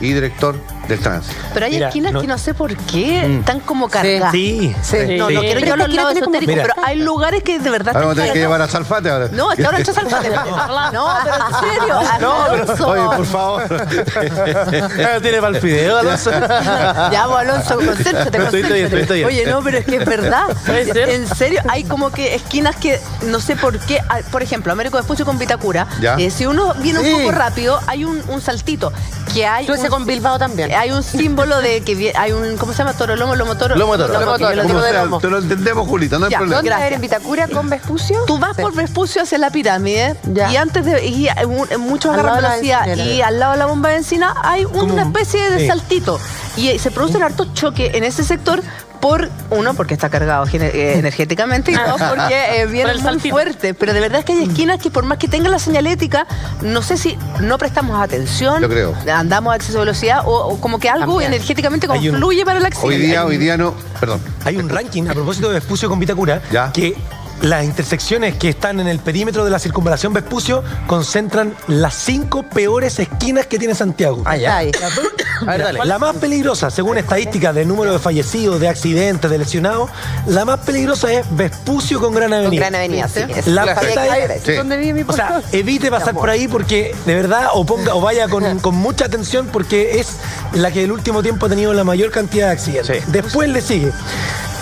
y director del tránsito. Pero hay Mira, esquinas no- que no sé por qué están como cargadas. Sí, sí. No, no Sí. quiero Pero yo a los esta lados esquina tiene esotéricos, como- pero hay lugares que de verdad Ahora vamos a tener que llevar a Salfate ahora. No, es que ahora entra Salfate. <laughs> No, pero en serio. No, pero- Alonso. Oye, por favor. <laughs> Tiene para el fideo, Alonso. <laughs> Ya, vos, Alonso, concéntrate, Estoy- estoy bien, concéntrate. estoy bien. Oye, no, pero es que es verdad. En serio, hay como que esquinas que no sé por qué. ah, Por ejemplo, Américo Vespucio con Vitacura. Ya. eh, si uno viene Sí. un poco rápido, hay un, un saltito. Que hay Tú ese un- con Bilbao también. Hay un símbolo de que hay un. ¿Cómo se llama? Toro lomo, lomo toro. Lomo toro. que yo lo Como digo de sea, lomo. te lo entendemos, Julita, no hay problema. ¿dónde ¿Era en Vitacura con Vespucio? Tú vas por Vespucio hacia la pirámide y antes de y en un- en muchos agarran velocidad y al lado de la bomba de encina hay una especie de saltito y eh, se producen hartos choques en ese sector por uno porque está cargado eh, <laughs> energéticamente y dos porque eh, Por viene el muy saltito. fuerte pero de verdad es que hay esquinas que por más que tengan la señalética no sé si no prestamos atención Yo creo. andamos a exceso de velocidad o, o como que algo También. energéticamente un- confluye para el accidente Hoy día, hoy día no. Perdón. Hay un ranking a propósito de Vespucio con Vitacura que las intersecciones que están en el perímetro de la circunvalación Vespucio concentran las cinco peores esquinas que tiene Santiago. Ah, ya. Ay. A ver, dale. La más peligrosa, según estadísticas de número de fallecidos, de accidentes, de lesionados, la más peligrosa es Vespucio con Gran Avenida. Gran Avenida, sí. Es La es- que- ¿Dónde vive mi O sea, evite pasar por ahí porque de verdad o ponga o vaya con, <laughs> con mucha atención porque es la que el último tiempo ha tenido la mayor cantidad de accidentes. Después le sigue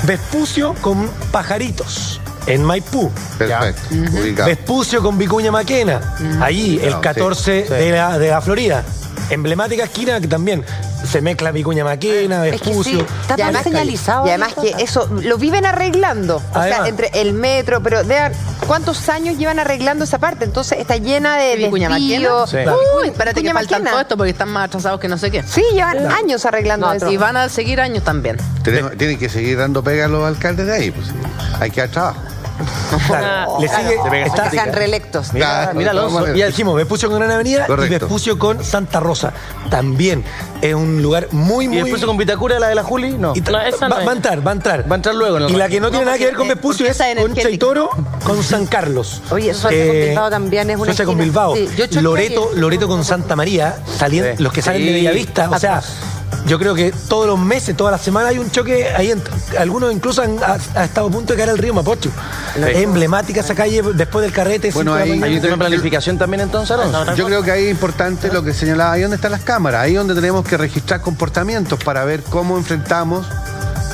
Vespucio con pajaritos en Maipú. Perfecto. ubicado. Vespucio con Vicuña Maquena. Allí, el Claro, 14 sí, sí. De, la, de la Florida. Emblemática esquina que también se mezcla Vicuña Maquena, Es que Vespucio. sí, está mal señalizado. Y además que eso lo viven arreglando. O Además. sea, entre el metro, pero vean cuántos años llevan arreglando esa parte. Entonces está llena de Vicuña desvíos. Maquena. Uy, Uy, espérate que Vicuña faltan Maquena. todo esto porque están más atrasados que no sé qué. Sí, llevan años arreglando No, eso. y van a seguir años también. Tenemos- tienen que seguir dando pega a los alcaldes de ahí. Pues, sí. Hay que dar trabajo. <laughs> Claro, le sigue. Sean reelectos. Mira, Claro, mira Alonso. Ya dijimos, Vespucio con Gran Avenida Correcto. y Vespucio con Santa Rosa. También es un lugar muy, muy. ¿Y con Vitacura, la de la Juli? No. Y ta- No, esa no va, a entrar, va a entrar. Va a entrar luego, ¿no? Y la que no tiene nada que ver con porque, Vespucio eh, es porque esa Concha y energética. Toro con San Carlos. Oye, Suecia con Bilbao también es una Suecia con. Bilbao. Sí, Loreto. Loreto con Santa María, salien- Sí. los que salen Sí. de Bellavista. O sea, yo creo que todos los meses, todas las semanas hay un choque. Ahí en- algunos incluso han ha, ha estado a punto de caer al río Mapocho. Es emblemática esa calle después del carrete. Bueno, ahí-. ¿Hay un tema de planificación también entonces, Alonso? Yo creo que ahí es importante lo que señalaba, ahí donde están las cámaras, ahí donde tenemos que registrar comportamientos para ver cómo enfrentamos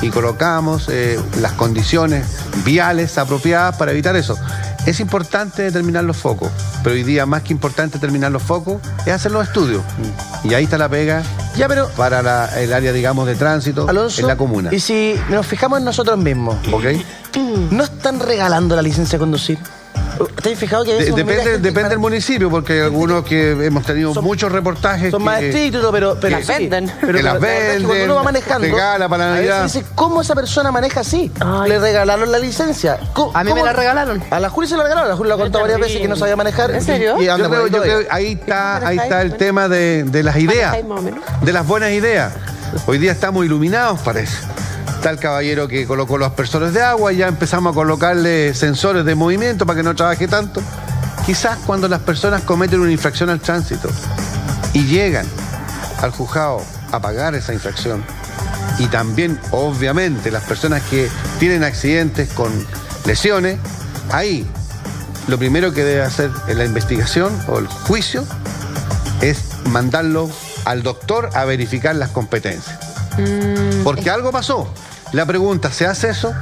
y colocamos eh, las condiciones viales apropiadas para evitar eso. Es importante determinar los focos. pero hoy día más que importante terminar los focos es hacer los estudios. Y ahí está la pega Ya, pero para la- el área, digamos, de tránsito Alonso, en la comuna. Y si nos fijamos en nosotros mismos, ¿Ok? ¿no están regalando la licencia de conducir? ¿Te has fijado que a De- veces uno mira depende, gente depende del municipio, porque hay algunos que hemos tenido muchos reportajes Son que, más estrictos, pero, pero que- sí. venden. Pero Que las que cuando venden, uno va manejando, regala para a Navidad. dice, ¿cómo esa persona maneja así? Le regalaron la licencia. ¿Cómo- A mí me la regalaron. A la Juli se la regalaron. La Juli la contó varias veces que no sabía manejar. ¿En serio? Y, y Yo creo, ahí yo creo- ahí está, ahí está el tema de, de las ideas, de las buenas ideas. Hoy día estamos iluminados, parece. Está el caballero que colocó los aspersores de agua ya empezamos a colocarle sensores de movimiento para que no trabaje tanto. Quizás cuando las personas cometen una infracción al tránsito y llegan al juzgado a pagar esa infracción, y también, obviamente, las personas que tienen accidentes con lesiones, ahí lo primero que debe hacer en la investigación o el juicio es mandarlo al doctor a verificar las competencias. Porque algo pasó. La pregunta, ¿se hace eso?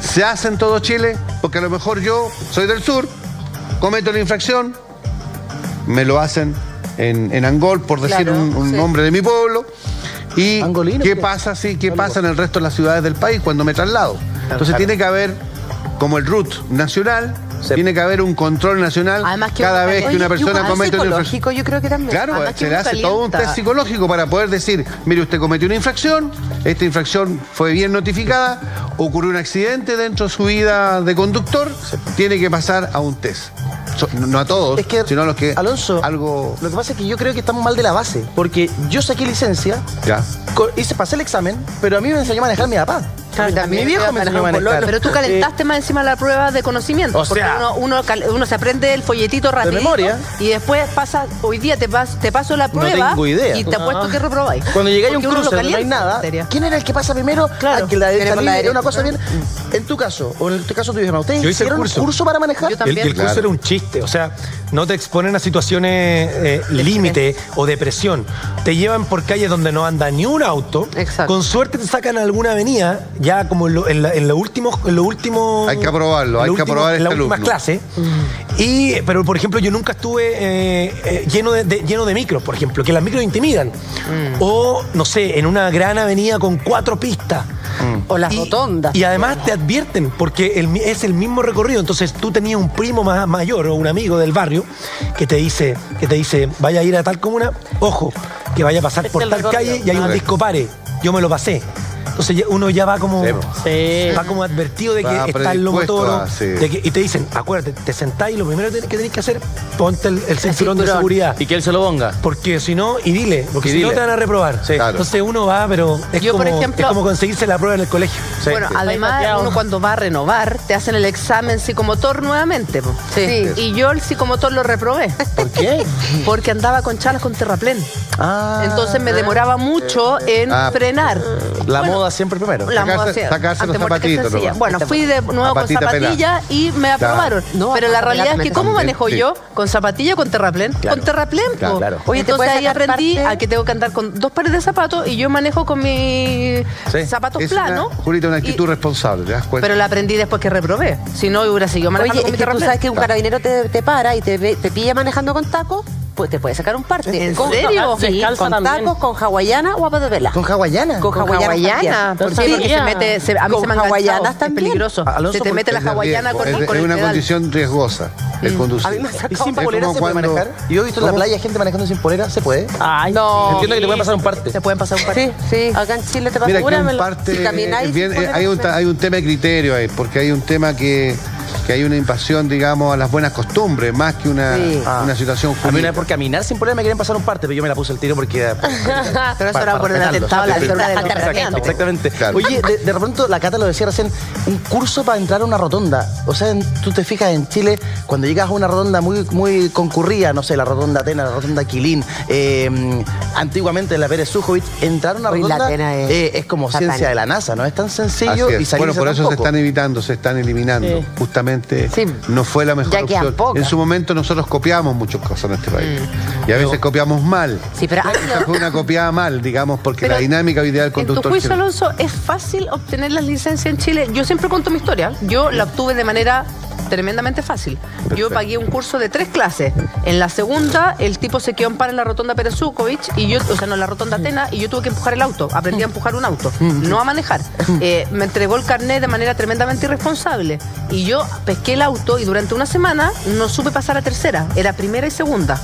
¿Se hace en todo Chile? Porque a lo mejor yo soy del sur, cometo la infracción, me lo hacen en, en Angol, por decir Claro, un, un sí. nombre de mi pueblo. ¿Y qué pasa, sí, qué pasa en el resto de las ciudades del país cuando me traslado? Entonces claro. tiene que haber, como el RUT nacional, tiene que haber un control nacional que cada vez que una persona comete una infracción. psicológico, yo creo que también. Claro, Además que se le hace todo un calienta. test psicológico para poder decir, mire, usted cometió una infracción, esta infracción fue bien notificada, ocurrió un accidente dentro de su vida de conductor, tiene que pasar a un test. So- no a todos, sino a los que Alonso, algo lo que pasa es que yo creo que estamos mal de la base. Porque yo saqué licencia, ya. co- hice, pasé el examen, pero a mí me enseñó a manejar mi papá. Mi viejo me enseñó a manejar. Pero tú calentaste más encima la prueba de conocimiento. O porque sea- uno, uno, cal- uno se aprende el folletito rapidito. memoria. Y después pasa, hoy día te, pas- te paso la No prueba. tengo idea. Y te apuesto que reprobáis. Cuando llegáis a un cruce no hay nada. ¿quién era el que pasa primero? Claro. Ah, que la la una cosa bien. En tu caso, o en el caso tuyo, Gemma, ¿ustedes Yo hice el hicieron curso. un curso para manejar? Y el, y el curso era un chiste, o sea, no te exponen a situaciones eh, límite o depresión. Te llevan por calles donde no anda ni un auto. Con suerte te sacan a alguna avenida, ya como en lo, en la- en lo último, en lo último. Hay que aprobarlo, hay que aprobar en la este última alumno. clase. Y, pero por ejemplo, yo nunca estuve eh, eh, lleno, de, de- lleno de micros, por ejemplo, que las micros intimidan. O, no sé, en una gran avenida con cuatro pistas. O las rotondas. Y además te advierten, porque el es el mismo recorrido. Entonces tú tenías un primo más mayor o un amigo del barrio que te dice, que te dice, vaya a ir a tal comuna, ojo, que vaya a pasar por tal recorrido. calle y hay un disco pare. Yo me lo pasé. Entonces uno ya va como, Sí. va como advertido de que Va está el lomo toro. a- sí. de que- y te dicen, acuérdate, te sentáis y lo primero que tenéis que hacer, ponte el, el cinturón de seguridad. Y que él se lo ponga. Porque si no, y dile, porque Y si no te van a reprobar. Claro. Entonces uno va, pero es, Yo, como, por ejemplo- es como conseguirse la prueba en el colegio. Bueno, además, uno cuando va a renovar, te hacen el examen psicomotor nuevamente. po. Sí. Y yo el psicomotor lo reprobé. ¿Por qué? <laughs> Porque andaba con chalas con terraplén. Ah. Entonces me demoraba mucho en Ah. frenar. La moda siempre primero. La moda hacía- sacarse los zapatitos. Bueno, fui de nuevo con zapatilla y me aprobaron. No, Pero la realidad es que. ¿cómo manejo Sí. yo? ¿Con zapatilla o con terraplén? Claro. Con terraplén, Claro. Oye, ¿te Entonces ahí aprendí parte? a que tengo que andar con dos pares de zapatos y yo manejo con mis Sí. zapatos Es una, planos. Julita, una actitud responsable, ¿te das cuenta? Pero la aprendí después que reprobé. Si no, hubiera seguido manejando Oye, con es mi que tú terraplén. sabes que un carabinero te, te para y te, te pilla manejando con tacos, pues te puede sacar un parte. ¿En Con- serio? Sí, con también. tacos, con hawaiana o a de vela. ¿Con hawaiana? Con Con hawaiana. hawaiana. también. ¿Por qué? Porque se mete, se- a mí Con se me ha hawaianas enganchado. Es también. peligroso. Alonso, se te mete la hawaiana con, es, con es una pedal. condición riesgosa el conducir. A mí me ¿Y sin polera se puede cuando- manejar? Yo he visto en la playa gente manejando sin polera, ¿se puede? Ay, No. Entiendo que te pueden pasar un parte. Se pueden pasar un par. Sí, sí. Acá en Chile te pasa Mira, un parte, si camináis eh, bien, un, hay un tema de criterio ahí, porque hay un tema que, que hay una invasión, digamos, a las buenas costumbres, más que una, Sí. una situación A mí una jurídica. vez por caminar sin polera me quieren pasar un parte, pero yo me la puse el tiro porque... <laughs> Pero eso era por el atentado a la altura del Exacto, entrenamiento. Exactamente. Claro. Oye, de, de repente la Cata lo decía recién, un curso para entrar a una rotonda. O sea, en- tú te fijas en Chile, cuando llegas a una rotonda muy, muy concurrida, no sé, la rotonda Atena, la rotonda Quilín, eh, antiguamente la Pérez Sujovic, entrar a una Hoy la rotonda es eh, es como ciencia de la NASA, no es tan sencillo y es. salirse Bueno, por eso se están evitando, se están eliminando. Sí. Justamente Sí. no fue la mejor opción. pocas. En su momento nosotros copiamos muchas cosas en este país. Mm. Y a veces copiamos mal. Sí, pero Esta fue una copiada mal, digamos, porque Pero, la dinámica día del En tu conductor juicio, Alonso, ¿es fácil obtener las licencias en Chile? Yo siempre cuento mi historia. Yo la obtuve de manera tremendamente fácil. Yo pagué un curso de tres clases. En la segunda, el tipo se quedó en par en la rotonda Pérez Zukovich, y yo, o sea, no en la rotonda Atena, y yo tuve que empujar el auto. Aprendí a empujar un auto, no a manejar. Eh, me entregó el carnet de manera tremendamente irresponsable. Y yo pesqué el auto y durante una semana no supe pasar a tercera. Era primera y segunda.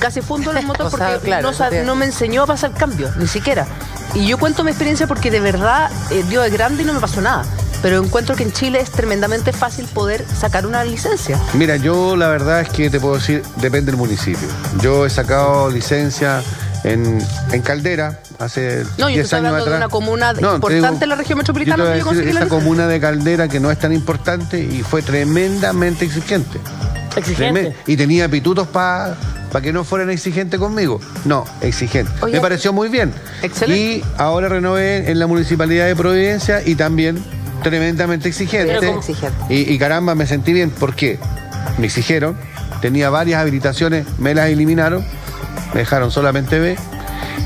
Casi fundo los motos <laughs> O sea, porque claro, no, me enseñó a pasar cambio, ni siquiera. Y yo cuento mi experiencia porque de verdad eh, dio de grande y no me pasó nada. Pero encuentro que en Chile es tremendamente fácil poder sacar una licencia. Mira, yo la verdad es que te puedo decir, depende del municipio. Yo he sacado licencia en, en Caldera hace No, yo 10 estoy años hablando de atrás. una comuna No, importante digo, en la región Yo te metropolitana voy a yo decir, la comuna de Caldera que no es tan importante y fue tremendamente exigente. Exigente. Y tenía pitutos para que no fueran exigentes conmigo. No, exigente. Oye. Me pareció muy bien. Excelente. Y ahora renové en la Municipalidad de Providencia y también tremendamente exigente. Pero como- Exigente. Y, y caramba, me sentí bien. ¿Por qué? Me exigieron. Tenía varias habilitaciones, me las eliminaron. Me dejaron solamente B.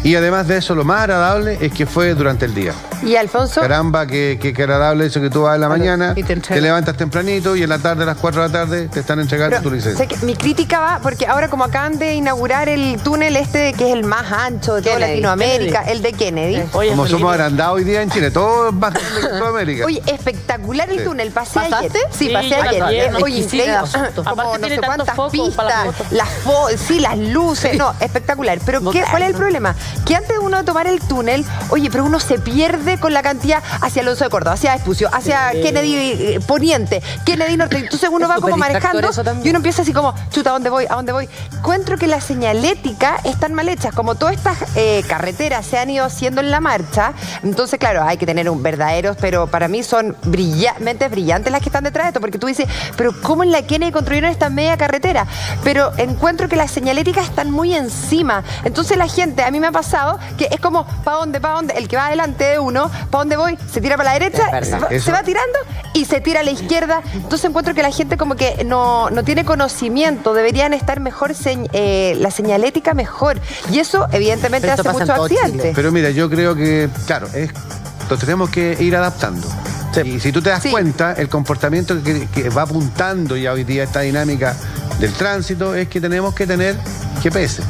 Y además de eso, lo más agradable es que fue durante el día. Y Alfonso, Caramba, qué, qué- qué agradable eso que tú vas en la mañana, y te te, levantas tempranito y en la tarde, a las 4 de la tarde, te están entregando pero tu licencia. sé que mi crítica va porque ahora como acaban de inaugurar el túnel este que es el más ancho de toda Kennedy. Latinoamérica, el de Kennedy. Oye, Como somos agrandados hoy día en Chile, todo es más grande que toda América. Oye, espectacular el Sí. túnel. Pasé ¿Pasaste? ayer. Sí, Sí, pasé ayer. Eh, Oye, increíble. asunto. Como Aparte no sé cuántas pistas, fotos. las sí, las luces. No, espectacular. Pero ¿qué, ¿cuál es el problema? Que antes de uno tomar el túnel, oye, pero uno se pierde con la cantidad hacia Alonso de Córdoba, hacia Espucio, hacia Kennedy eh, Poniente, Kennedy Norte. Entonces uno va como manejando y uno empieza así como, chuta, ¿a dónde voy? ¿A dónde voy? Encuentro que la señalética están mal hechas. Como todas estas eh, carreteras se han ido haciendo en la marcha, entonces, claro, hay que tener un verdaderos, pero para mí son brilla- mentes brillantes las que están detrás de esto, porque tú dices, pero ¿cómo en la Kennedy construyeron esta media carretera? Pero encuentro que las señaléticas están muy encima. Entonces la gente, a mí me ha pasado que es como, ¿para dónde? ¿Para dónde? El que va adelante de uno, ¿para dónde voy? Se tira para la derecha, se va, Eso- se va tirando y se tira a la izquierda. Entonces encuentro que la gente como que no, no tiene conocimiento, deberían estar mejor, señ- eh, la señalética mejor. Y eso evidentemente Pero hace muchos accidentes. Pero mira, yo creo que, claro, es, lo tenemos que ir adaptando. Y si tú te das Sí. cuenta, el comportamiento que, que va apuntando ya hoy día esta dinámica del tránsito es que tenemos que tener GPS.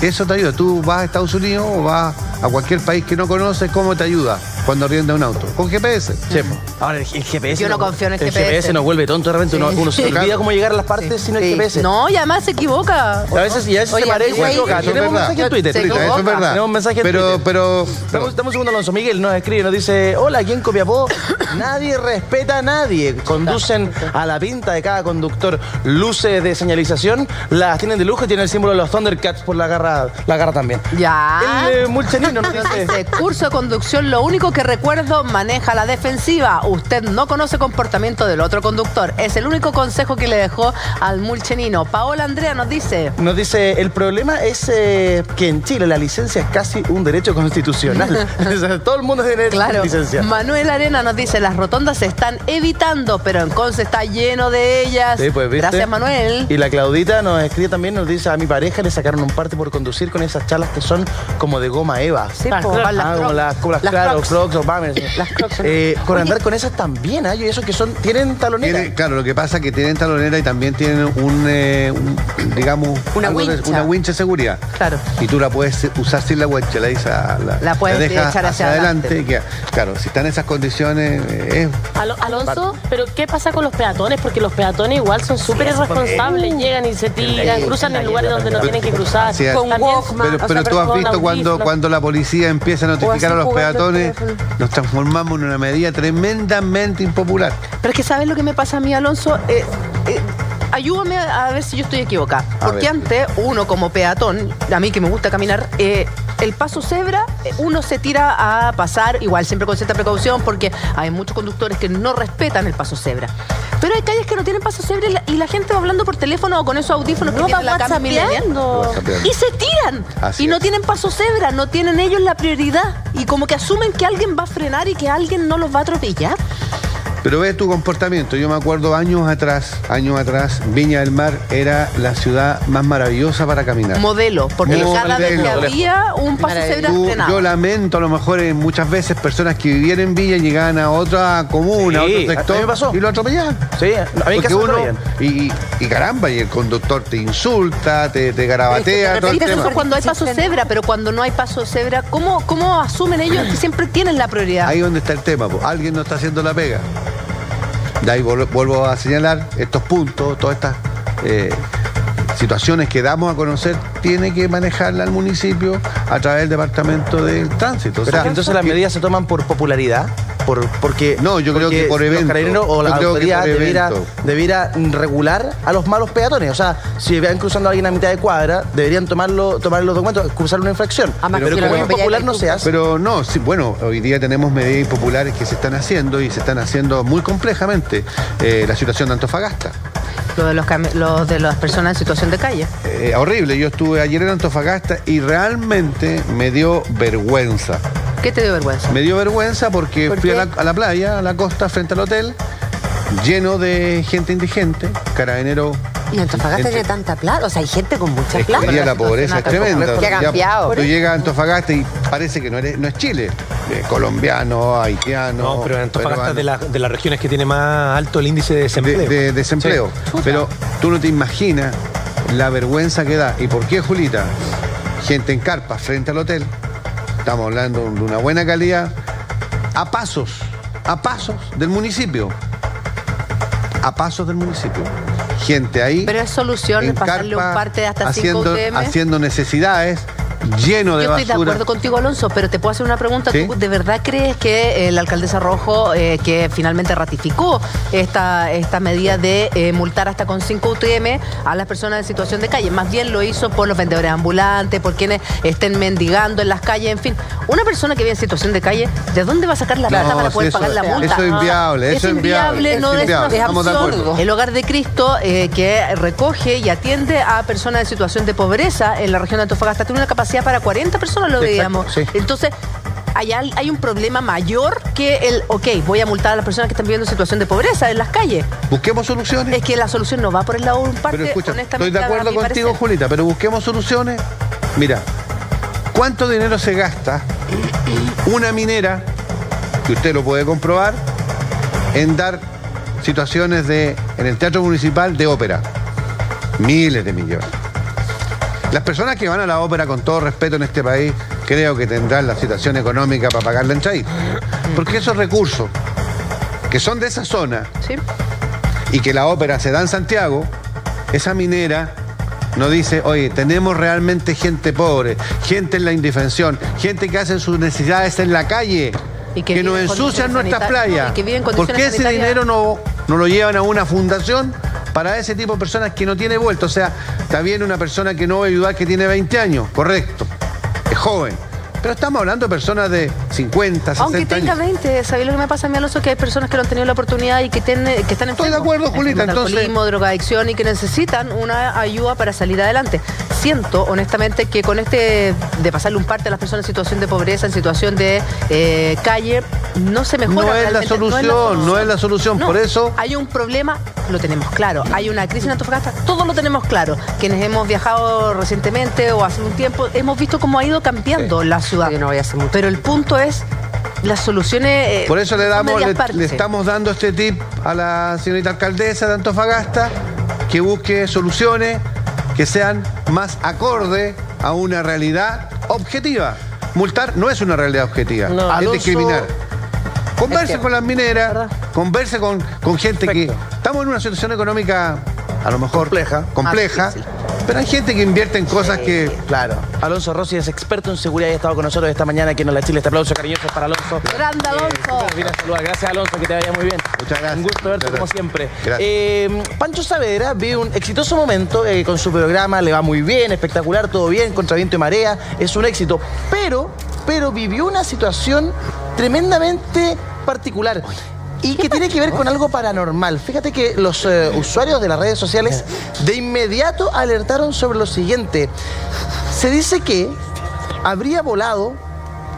Eso te ayuda. Tú vas a Estados Unidos o vas a cualquier país que no conoces, ¿cómo te ayuda cuando arriendas un auto? Con GPS. Sí, po. Ahora el, el GPS. Yo no nos- confío en el El GPS. GPS nos vuelve tonto de repente. Uno, uno se Sí. olvida cómo llegar a las partes sin el Sí. GPS. No, y además se equivoca. Y a veces, y a veces Oye, se y equivoca. es Tenemos un mensaje en Twitter. Se Rita, equivoca. eso es verdad. Tenemos un mensaje en pero, Twitter. pero, Dame, dame un segundo, Alonso. Miguel nos escribe, nos dice, hola, aquí en Copiapó <coughs> nadie respeta a nadie. Conducen a la pinta de cada conductor. Luces de señalización las tienen de lujo y tienen el símbolo de los Thundercats por la garra, la garra también. Ya. El eh, nos dice, curso de conducción, lo único que recuerdo, maneja la defensiva. Usted no conoce comportamiento del otro conductor. Es el único consejo que le dejó al mulchenino. Paola Andrea nos dice, nos dice, el problema es eh, que en Chile la licencia es casi un derecho constitucional. <laughs> <laughs> Todo el mundo tiene claro, licencia. Manuel Arena nos dice, las rotondas se están evitando, pero en Conce está lleno de ellas. Sí, pues, ¿viste? Gracias, Manuel. Y la Claudita nos escribe también, nos dice, a mi pareja le sacaron un parte por conducir con esas chalas que son como de goma Eva. Sí, Las po, Crocs. van las Ah, como Crocs. las, como las, Las claro, Crocs. Crocs o Bamers. Las Crocs son- Eh, con Oye. andar con esas también, ¿ah? Y eso que son, tienen talonera. Tiene- claro, lo que pasa es que tienen talonera y también tienen un, eh, un, digamos, Una de- wincha. una wincha de seguridad. Claro. Y tú la puedes usar sin la wincha, la, a- la, La puedes dejas echar hacia adelante. y claro, si están en esas condiciones, eh, es Alo- Alonso, pero ¿qué pasa con los peatones? Porque los peatones igual son súper irresponsables, llegan y se tiran, cruzan en lugares donde no tienen que cruzar. Pero, o pero sea, tú has con visto cuando, cuando la policía empieza a notificar a los peatones, nos transformamos en una medida tremendamente impopular. Pero es que ¿sabes lo que me pasa a mí, Alonso? Eh, eh, ayúdame a ver si yo estoy equivocada. A Porque ver. antes, uno como peatón, a mí que me gusta caminar, eh, el paso cebra, eh, uno se tira a pasar, igual siempre con cierta precaución, porque hay muchos conductores que no respetan el paso cebra. Pero hay calles que no tienen paso cebra y la, y la gente va hablando por teléfono o con esos audífonos No, que tiene va la. Y se tiran. Así y no es. tienen paso cebra, no tienen ellos la prioridad. Y como que asumen que alguien va a frenar y que alguien no los va a atropellar. Pero ves tu comportamiento. Yo me acuerdo años atrás, años atrás, Viña del Mar era la ciudad más maravillosa para caminar. Modelo, porque Modelo. cada vez que había un paso cebra Tú- frenado. yo lamento a lo mejor eh, muchas veces personas que vivían en Villa llegaban a otra comuna, a Sí, otro a- a sector mí me pasó. y lo atropellaban. Sí, a mí me uno, y, y- y caramba, y el conductor te insulta, te, te garabatea, todo el Repite, eso tema. es cuando hay paso cebra, pero cuando no hay paso cebra, ¿cómo, cómo asumen ellos que siempre tienen la prioridad? Ahí donde está el tema, po. alguien no está haciendo la pega. De ahí vuelvo a señalar estos puntos, todas estas eh, situaciones que damos a conocer, tiene que manejarla el municipio a través del departamento del tránsito. O Pero sea, entonces las medidas se toman por popularidad. Por, porque, No, yo creo que por los evento. o la autoridad debiera, debiera regular a los malos peatones. O sea, si van cruzando a alguien a mitad de cuadra, deberían tomarlo, tomar los documentos, cruzar una infracción. Además, pero que como lo es ven popular ya no se hace. Pero no, sí, bueno, hoy día tenemos medidas impopulares que se están haciendo y se están haciendo muy complejamente. Eh, la situación de Antofagasta. Lo de, los, cami- lo de las personas en situación de calle. Eh, horrible, yo estuve ayer en Antofagasta y realmente me dio vergüenza. ¿Qué te dio vergüenza? Me dio vergüenza porque ¿Por fui a la, a la playa, a la costa, frente al hotel, lleno de gente indigente, carabinero. Y Antofagasta tiene tanta plata. O sea, hay gente con mucha Es que plata. día la pobreza es tremenda. Que ha Ya, cambiado. Tú llegas a Antofagasta y parece que no, eres, no es Chile. Eh, colombiano, haitiano. No, pero Antofagasta es de, la- de las regiones que tiene más alto el índice de desempleo. de, de desempleo. Sí. Pero tú no te imaginas la vergüenza que da. ¿Y por qué, Julita? Gente en carpas frente al hotel. Estamos hablando de una buena calidad. A pasos, a pasos del municipio. A pasos del municipio. Gente ahí. Pero es solución en pasarle un parte de hasta 5 haciendo, UTM. haciendo necesidades, lleno de Yo estoy de acuerdo contigo, Alonso, pero te puedo hacer una pregunta. Sí. ¿Tú de verdad crees que eh, la alcaldesa Rojo, eh, que finalmente ratificó esta, esta medida de eh, multar hasta con 5 UTM a las personas en situación de calle, más bien lo hizo por los vendedores ambulantes, por quienes estén mendigando en las calles, en fin? Una persona que vive en situación de calle, ¿de dónde va a sacar la No, plata para poder eso- pagar la multa? eso es inviable, es eso es inviable, no es es, inviable, estamos de acuerdo. El Hogar de Cristo, eh, que recoge y atiende a personas en situación de pobreza en la región de Antofagasta, tiene una capacidad para 40 personas, lo veíamos. sí. Entonces, hay, al- hay un problema mayor que el, ok, voy a multar a las personas que están viviendo en situación de pobreza en las calles. Busquemos soluciones. Es que la solución no va por el lado de un parque, Pero escucha, estoy de acuerdo contigo, parecer. Julita, pero busquemos soluciones. Mira, ¿cuánto dinero se gasta una minera, que usted lo puede comprobar, en dar situaciones de, en el Teatro Municipal de ópera? Miles de millones. Las personas que van a la ópera, con todo respeto en este país, creo que tendrán la situación económica para pagar la entrada. Porque esos recursos, que son de esa zona, Sí. y que la ópera se da en Santiago, esa minera no dice, oye, tenemos realmente gente pobre, gente en la indefensión, gente que hace sus necesidades en la calle, Y que que, nos ensucian nuestras playas. No, ¿Por qué ese sanitarias? dinero no, no lo llevan a una fundación para ese tipo de personas que no tiene vuelto? O sea, está bien una persona que no va a ayudar que tiene 20 años, correcto, es joven. Pero estamos hablando de personas de 50, 60 Aunque tenga años. 20, ¿sabéis lo que me pasa a mí, Alonso? Que hay personas que no han tenido la oportunidad y que, que están enfermos. Estoy de acuerdo, Julita, entonces- alcoholismo, drogadicción y que necesitan una ayuda para salir adelante. Siento, honestamente, que con este de pasarle un parte a las personas en situación de pobreza, en situación de eh, calle, no se mejora. No es la solución, no es la solución. No, Por eso Hay un problema, lo tenemos claro. Hay una crisis en Antofagasta, todos lo tenemos claro. Quienes hemos viajado recientemente o hace un tiempo, hemos visto cómo ha ido cambiando la ciudad. Pero el punto es las soluciones. eh, Por eso le damos, le, le estamos dando este tip a la señorita alcaldesa de Antofagasta, que busque soluciones que sean más acorde a una realidad objetiva. Multar no es una realidad objetiva, No. es Alonso- discriminar. Converse Es que- con las mineras, converse con, con gente que. Estamos en una situación económica a lo mejor Compleja. compleja Más difícil. Pero hay gente que invierte en cosas que. Claro. Alonso Rossi es experto en seguridad y ha estado con nosotros esta mañana aquí en la Chile. Este aplauso cariñoso para Alonso. Grande Alonso. Súper bien a saludar. Gracias, Alonso, que te vaya muy bien. Muchas gracias. Un gusto verte como siempre. Gracias. Eh, Pancho Saavedra vive un exitoso momento eh, con su programa, le va muy bien, espectacular, todo bien, contra viento y marea, es un éxito. Pero, pero vivió una situación tremendamente particular. Y que tiene que ver con algo paranormal. Fíjate que los eh, usuarios de las redes sociales de inmediato alertaron sobre lo siguiente. Se dice que habría volado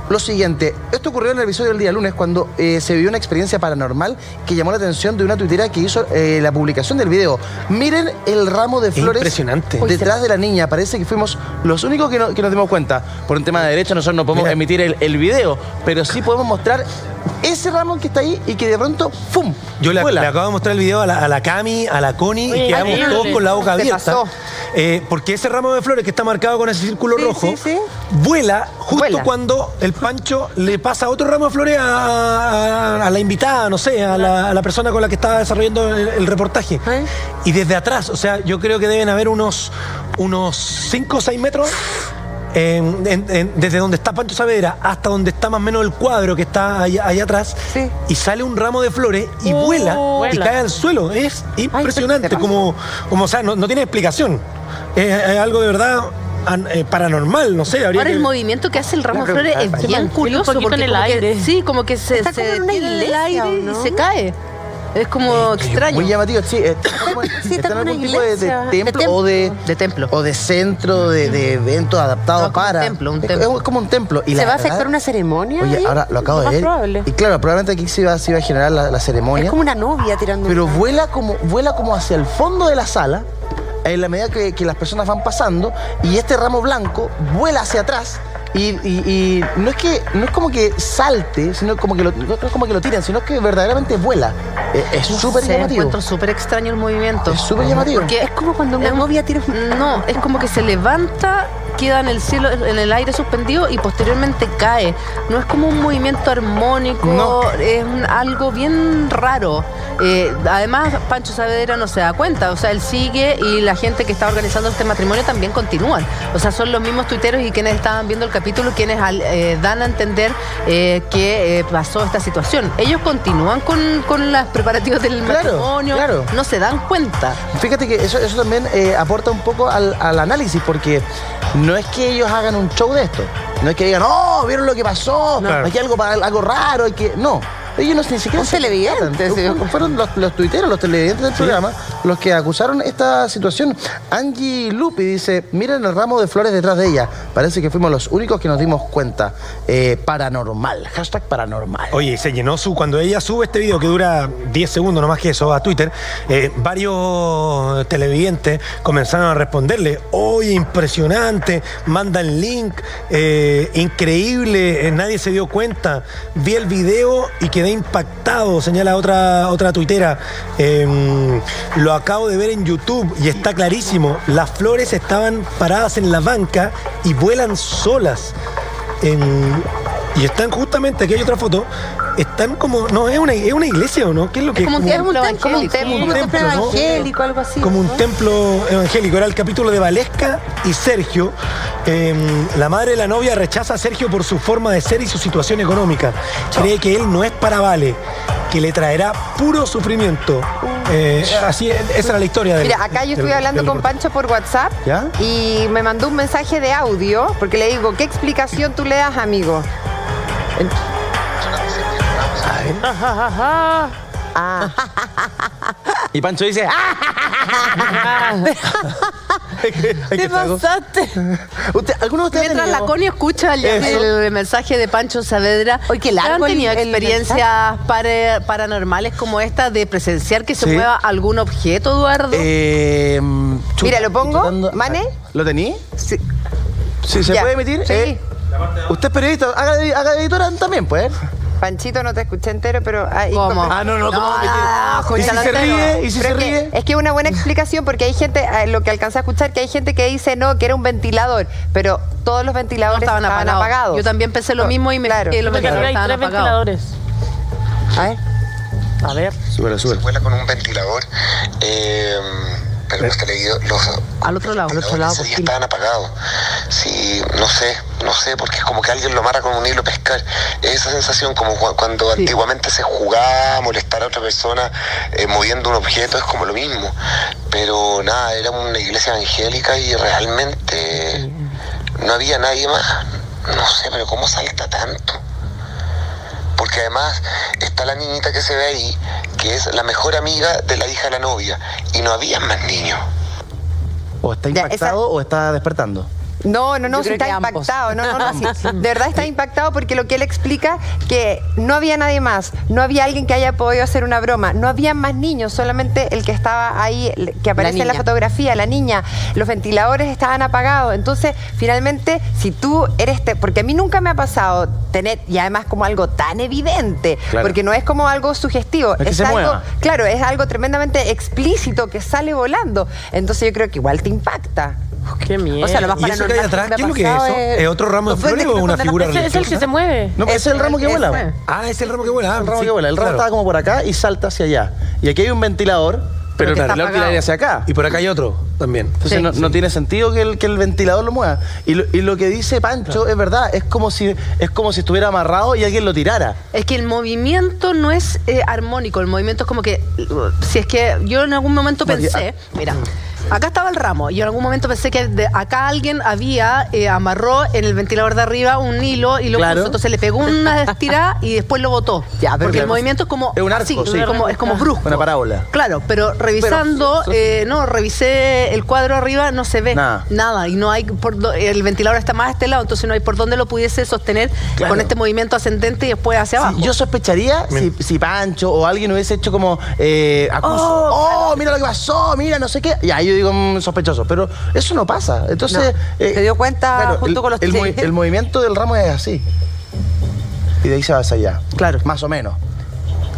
lo siguiente. Esto ocurrió en el episodio del día lunes cuando eh, se vio una experiencia paranormal que llamó la atención de una tuitera que hizo eh, la publicación del video. Miren el ramo de flores impresionante. detrás de la niña. Parece que fuimos los únicos que, no- que nos dimos cuenta. Por un tema de derecho nosotros no podemos Mira. emitir el, el video, pero sí podemos mostrar ese ramo que está ahí y que de pronto, ¡fum! Yo le, vuela. le acabo de mostrar el video a la, a la Cami, a la Connie Oye, y quedamos todos con la boca abierta. Eh, porque ese ramo de flores que está marcado con ese círculo Sí, rojo sí, sí. vuela justo Vuela. cuando el Pancho le pasa otro ramo de flores a, a- a la invitada, no sé, a la, a la persona con la que estaba desarrollando el, el reportaje. Y desde atrás, o sea, yo creo que deben haber unos 5 o 6 metros. En- en- en- desde donde está Pancho Saavedra hasta donde está más o menos el cuadro que está allá, allá atrás y sale un ramo de flores y Oh, vuela, y cae al suelo. Es impresionante, como, como, o sea, no, no tiene explicación. Es, es algo de verdad an- eh, paranormal, no sé. Ahora el movimiento que hace el ramo de flores es bien curioso poquito porque en el que- aire. sí, como que se, Está se como en una el aire ¿o y se cae. Es como extraño. Muy llamativo, sí. eh, Está, como- Sí, está en <coughs> como una algún tipo de, de iglesia. De templo, o de, De templo. o de centro de, de eventos adaptados No, como un para. templo, un Es- templo. Es, como un templo. Y ¿Se la va a verdad- efectuar una ceremonia? Oye, ahora lo acabo Lo de más ver. probable. Y claro, probablemente aquí se iba, se iba a generar la, la ceremonia. Es como una novia tirando. Pero un- vuela como, vuela como hacia el fondo de la sala, en la medida que, que las personas van pasando, y este ramo blanco vuela hacia atrás. Y, y- y no es que no es como que salte, sino como que lo, no es como que lo tiran, sino que verdaderamente vuela. Eh, Es súper llamativo. encuentro súper extraño el movimiento. Es súper llamativo. Porque Es como cuando una novia tira un... No, es como que se levanta, queda en el cielo, en el aire suspendido y posteriormente cae. No es como un movimiento armónico, No. es un- algo bien raro. Eh, además, Pancho Saavedra no se da cuenta, o sea, él sigue y la gente que está organizando este matrimonio también continúan. O sea, son los mismos tuiteros y quienes estaban viendo el capítulo quienes eh, dan a entender eh, que eh, pasó esta situación. Ellos continúan con, con los preparativos del Claro, matrimonio, claro. no se dan cuenta. Fíjate que eso, eso también eh, aporta un poco al, al análisis, porque no es que ellos hagan un show de esto. No es que digan, oh, ¿vieron lo que pasó? Claro. Aquí algo, para- algo raro, hay que. No. Ellos no, ni siquiera Un se televidente. Fueron los, los tuiteros, los televidentes del programa, los que acusaron esta situación. Angie Lupi dice: Miren el ramo de flores detrás de ella. Parece que fuimos los únicos que nos dimos cuenta. Eh, paranormal. Hashtag paranormal. Oye, se llenó su. Cuando ella sube este video que dura 10 segundos, no más que eso, a Twitter, eh, varios televidentes comenzaron a responderle: Oye, impresionante, mandan link, eh, increíble, nadie se dio cuenta. Vi el video y quedé impactado, señala otra, otra tuitera. Eh, lo acabo de ver en YouTube y está clarísimo. Las flores estaban paradas en la banca y vuelan solas. En- y están justamente, aquí hay otra foto, están como, no, es una, es una iglesia o no, ¿qué es lo que Es como un templo, como un evangélico. templo, Como un como un templo templo, ¿no? evangélico, algo así. como un ¿no? templo evangélico. Era el capítulo de Valesca y Sergio. Eh, la madre de la novia rechaza a Sergio por su forma de ser y su situación económica. Cree que él no es para Vale, que le traerá puro sufrimiento. Eh, así, esa era la historia del Mira, acá yo estoy del- hablando del con Pancho por WhatsApp ¿Ya? y me mandó un mensaje de audio porque le digo, ¿qué explicación tú le das, amigo? Ah, Y Pancho dice: ¡Ah! <laughs> ¿Qué pasaste? ¿Usted, ¿Alguno de ustedes Mientras la Connie escucha el, mensaje de Pancho Saavedra, Oye, qué largo ¿han tenido experiencias para- paranormales como esta de presenciar que se Sí. mueva algún objeto, Eduardo? Eh, chuta, Mira, ¿lo pongo? ¿Mane? ¿Lo tení? sí. Sí, ¿se Ya. puede emitir? Sí. Eh, usted es periodista, haga, haga de editora también, pues. Panchito, no te escuché entero, pero... ahí- ¿Cómo? Ah, no, no, ¿cómo? Ah, ¿Y si se ríe? ¿Y si Pero se ríe? Es que es una buena explicación porque hay gente, lo que alcancé a escuchar, que hay gente que dice no, que era un ventilador, pero todos los No ventiladores estaban apagados. apagados. Yo también pensé lo mismo y me claro. que los ventiladores hay estaban tres apagados. ventiladores. A ver. A ver. Súbelo, súbelo. vuela con un ventilador, eh, pero los televidores, los Al otro lado. ventiladores ese día estaban apagados. Sí, no sé, no sé, porque es como que alguien lo amarra con un hilo pescar. Esa sensación como cu- cuando antiguamente se jugaba a molestar a otra persona eh, moviendo un objeto, es como lo mismo. Pero nada, era una iglesia evangélica y realmente no había nadie más. No sé, pero ¿cómo salta tanto? Porque además está la niñita que se ve ahí, que es la mejor amiga de la hija de la novia, y no había más niños. O está Ya, impactado o está despertando. No, no, no, sí está ambos. impactado. No, no, no, sí. <laughs> De verdad está impactado porque lo que él explica que no había nadie más, no había alguien que haya podido hacer una broma, no había más niños, solamente el que estaba ahí, que aparece en la fotografía, la niña, los ventiladores estaban apagados. Entonces, finalmente, si tú eres, te- porque a mí nunca me ha pasado tener, y además como algo tan evidente, Claro. porque no es como algo sugestivo, Es que se algo, mueva. claro, es algo tremendamente explícito que sale volando. Entonces yo creo que igual te impacta. <laughs> Qué miedo. O sea, lo más ¿Y eso que hay atrás? ¿Qué es lo que es eso? es- ¿Es otro ramo de flores o una de- figura es el que se mueve. No, ese es el ramo que vuela. Ah, es el ramo que vuela. Ah, El ramo sí, que vuela. El ramo claro. estaba como por acá y salta hacia allá. Y aquí hay un ventilador, pero, realidad apagado. tiraría hacia acá. Y por acá hay otro también. Entonces Sí, no, no tiene sentido que el, que el ventilador lo mueva. Y lo, y lo que dice Pancho es verdad, es como si es como si estuviera amarrado y alguien lo tirara. Es que el movimiento no es eh, armónico, el movimiento es como que, uh, si es que yo en algún momento pensé, mira, acá estaba el ramo, y yo en algún momento pensé que de acá alguien había, eh, amarró en el ventilador de arriba un hilo y lo Claro. puso, entonces le pegó una estirada y después lo botó. <laughs> Ya, pero Porque el movimiento es como Es un arco, así, sí. como, es como brusco. Una parábola. Claro, pero revisando, eh, no, revisé el cuadro arriba, no se ve Nada. y no hay, por do- el ventilador está más a este lado, entonces no hay por dónde lo pudiese sostener Claro. con este movimiento ascendente y después hacia abajo. Sí, yo sospecharía si, si Pancho o alguien hubiese hecho como eh, acuso. Oh, mira lo que pasó, mira, no sé qué. Ya, yo digo mm, sospechoso, pero eso no pasa. Entonces. eh, No, se dio cuenta claro, junto el, con los el, el movimiento del ramo es así. Y de ahí se va hacia allá. Claro. Más o menos.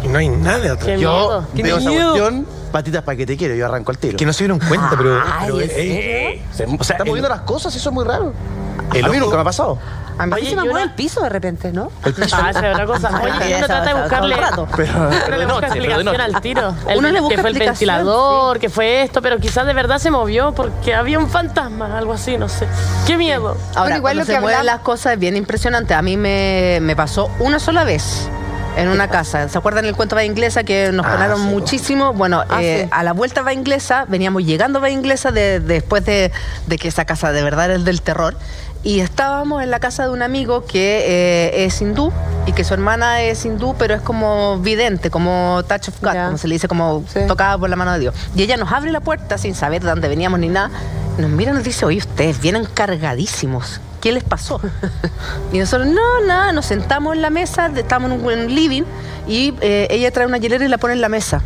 Y no hay nada atrás. Qué Yo miedo. veo esa miedo. cuestión, patitas para que te quiero, yo arranco al tiro. Que no se dieron cuenta, pero. Ay, pero, ¿en eh, serio? Se, O sea, están el- moviendo las cosas, eso es muy raro. El a mí ojo- nunca me ha pasado. A mí Oye, se me mueve una- el piso de repente, ¿no? <laughs> Ah, esa es otra cosa. <laughs> Oye, uno trata de buscarle. el. Pero, Uno pero le de busca noche, pero de explicación noche. al tiro. <laughs> El- Uno le busca que fue el explicación, ventilador, que fue esto, pero quizás de verdad se movió porque había un fantasma, algo así, no sé. Qué miedo. Ahora, Bueno, igual lo se que mueven hablamos- las cosas es bien impresionante. A mí me, me pasó una sola vez en una casa. ¿Se acuerdan el cuento de Inglesa que nos Ah, sí, po. muchísimo? Bueno, Ah, eh, sí. a la vuelta va Inglesa, veníamos llegando a Inglesa de- después de, de que esa casa de verdad es del terror. Y estábamos en la casa de un amigo que eh, es hindú y que su hermana es hindú, pero es como vidente, como touch of God, como se le dice, como Sí. tocada por la mano de Dios. Y ella nos abre la puerta sin saber de dónde veníamos ni nada. Nos mira y nos dice, oye, ustedes vienen cargadísimos. ¿Qué les pasó? y nosotros, no, nada, nos sentamos en la mesa, estamos en un, living y eh, ella trae una hielera y la pone en la mesa.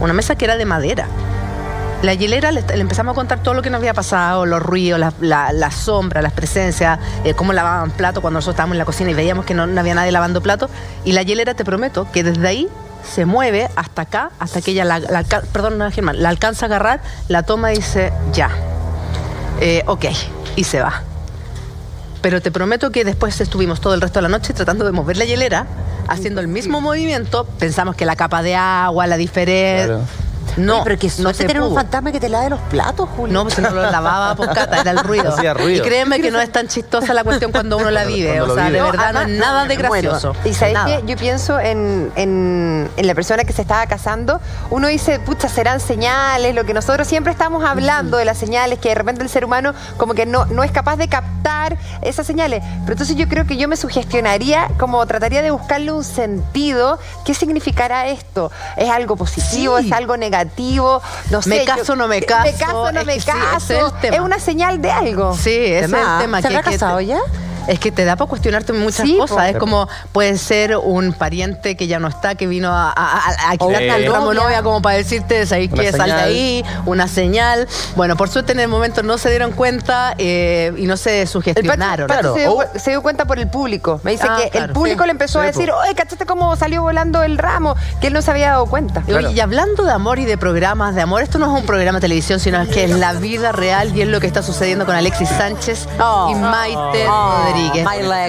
Una mesa que era de madera. La hielera le, empezamos a contar todo lo que nos había pasado, los ruidos, la, la, la sombra, las presencias, eh, cómo lavaban plato cuando nosotros estábamos en la cocina y veíamos que no, había nadie lavando plato. Y la hielera, te prometo, que desde ahí se mueve hasta acá, hasta que ella, la, perdón, no, Germán, la alcanza a agarrar, la toma y dice, ya, Eh, ok, y se va. Pero te prometo que después estuvimos todo el resto de la noche tratando de mover la hielera, haciendo el mismo movimiento. Pensamos que la capa de agua, la diferencia. No, pero que no se tener un pudo. fantasma que te lave los platos, Julio. No, pues no lo lavaba por <laughs> cata, era el ruido. Hacía ruido. Y créeme que no es tan chistosa la cuestión cuando uno la vive. Cuando o sea, vive. de verdad no, es nada de gracioso. Y sabes Nada. que yo pienso en, en- en la persona que se estaba casando. Uno dice, pucha, serán señales, lo que nosotros siempre estamos hablando de las señales, que de repente el ser humano como que no, no es capaz de captar esas señales. Pero entonces yo creo que yo me sugestionaría, como trataría de buscarle un sentido. ¿Qué significará esto? ¿Es algo positivo? Sí. ¿Es algo negativo? No sé. Me yo- caso, no me ¿Me caso, caso, no es me caso? es el tema. es una señal de algo. Sí, ese es el tema. ¿Se que- habrá casado ya? Es que te da para cuestionarte muchas Sí, cosas. po. Es como, puede ser un pariente que ya no está, que vino a, a, a- a quitarte al ramo novia. como para decirte, ¿sabes qué? Sal de ahí, una señal. Bueno, por suerte en el momento no se dieron cuenta eh, y no se El Pacho, sugestionaron. Pacho se, dio, se dio cuenta por el público. Me dice Ah, que el claro, público sí. le empezó a decir, oye, ¿cachaste cómo salió volando el ramo? Que él no se había dado cuenta. Y, oye, y hablando de amor y de programas de amor, esto no es un programa de televisión, sino que es la vida real y es lo que está sucediendo con Alexis Sánchez Oh. y Maite Oh, Rodríguez.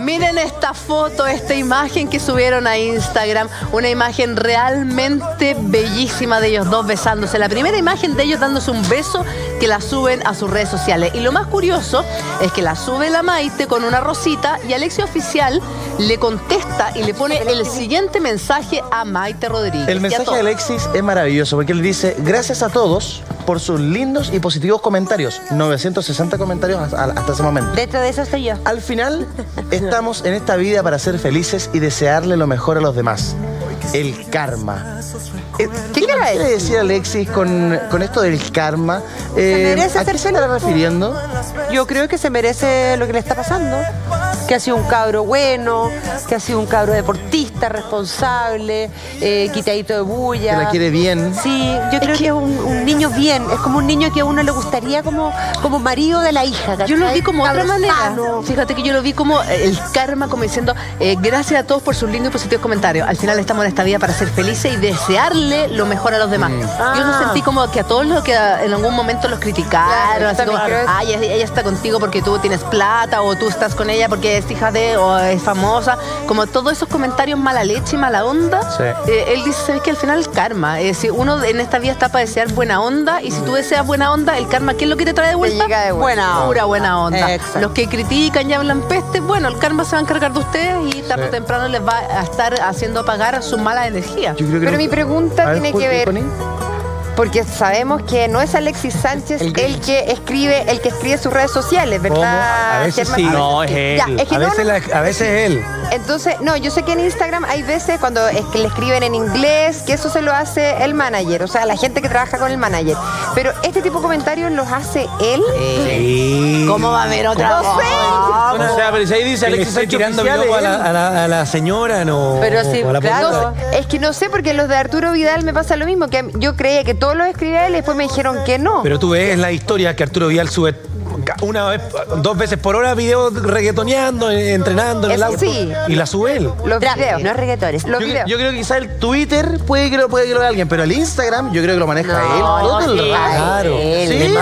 Miren esta foto, esta imagen que subieron a Instagram, una imagen realmente bellísima de ellos dos besándose. La primera imagen de ellos dándose un beso que la suben a sus redes sociales. Y lo más curioso es que la sube la Maite con una rosita y Alexis Oficial le contesta y le pone el siguiente mensaje a Maite Rodríguez. El mensaje de Alexis es maravilloso porque él dice, gracias a todos por sus lindos y positivos comentarios. 960 comentarios hasta, hasta ese momento. Dentro de eso estoy yo. Al final, estamos en esta vida para ser felices y desearle lo mejor a los demás. el karma. Eh, ¿Qué ¿Qué quiere decir? Alexis con, con esto del karma? Eh, merece ¿A qué ser se está refiriendo? Yo creo que se merece lo que le está pasando. Que ha sido un cabro bueno, que ha sido un cabro deportista, responsable, eh, quitadito de bulla. Que la quiere bien. Sí, yo creo que, es un, un niño bien. Es como un niño que a uno le gustaría como, como marido de la hija. Yo lo vi como otra manera. sano. Fíjate que yo lo vi como eh, el karma, como diciendo, eh, gracias a todos por sus lindos y positivos comentarios. Al final estamos en esta vida para ser felices y desearle lo mejor a los demás. Yo no Ah. sentí como que a todos los que ah, en algún momento los criticaron, Claro, así como, ay, ella, ella está contigo porque tú tienes plata o tú estás con ella porque es hija de o es famosa. Como todos esos comentarios mala leche y mala onda. Sí. eh, él dice, ¿sabes que Al final el karma. eh, si uno en esta vida está para desear buena onda y si tú deseas buena onda, el karma, ¿qué es lo que te trae de vuelta? llega de vuelta. Buena pura buena onda. Exacto. Los que critican y hablan peste, bueno, el karma se va a encargar de ustedes y tarde o temprano les va a estar haciendo pagar sus malas energías. Pero no- mi pregunta ver, tiene ¿por que ver? Porque sabemos que no es Alexis Sánchez el, que escribe, el que escribe sus redes sociales, ¿Cómo? ¿verdad? A veces Germán? sí. No, es él. Ya, es que A no, veces, no- la- a veces él. Entonces, no, yo sé que en Instagram hay veces cuando es que le escriben en inglés, que eso se lo hace el manager, o sea, la gente que trabaja con el manager. Pero este tipo de comentarios los hace él. Sí. ¿Cómo va a haber otra No sé. O sea, pero si ahí dice le Alexis Sánchez tirando globo a es la, a la- a la señora, no. Pero sí, la claro. Es que no sé, porque los de Arturo Vidal me pasa lo mismo, que yo creía que todos los escribía él y después me dijeron que no. Pero tú ves la historia que Arturo Vidal sube una vez, dos veces por hora videos reggaetoneando, entrenando en el auto. sí. Y la sube él. los Trap, videos. no es reggaetones. Los Yo, videos. yo creo que quizá el Twitter puede que lo, puede que lo vea alguien, pero el Instagram yo creo que lo maneja No, él todo no, el sí. rato. Claro. Sí.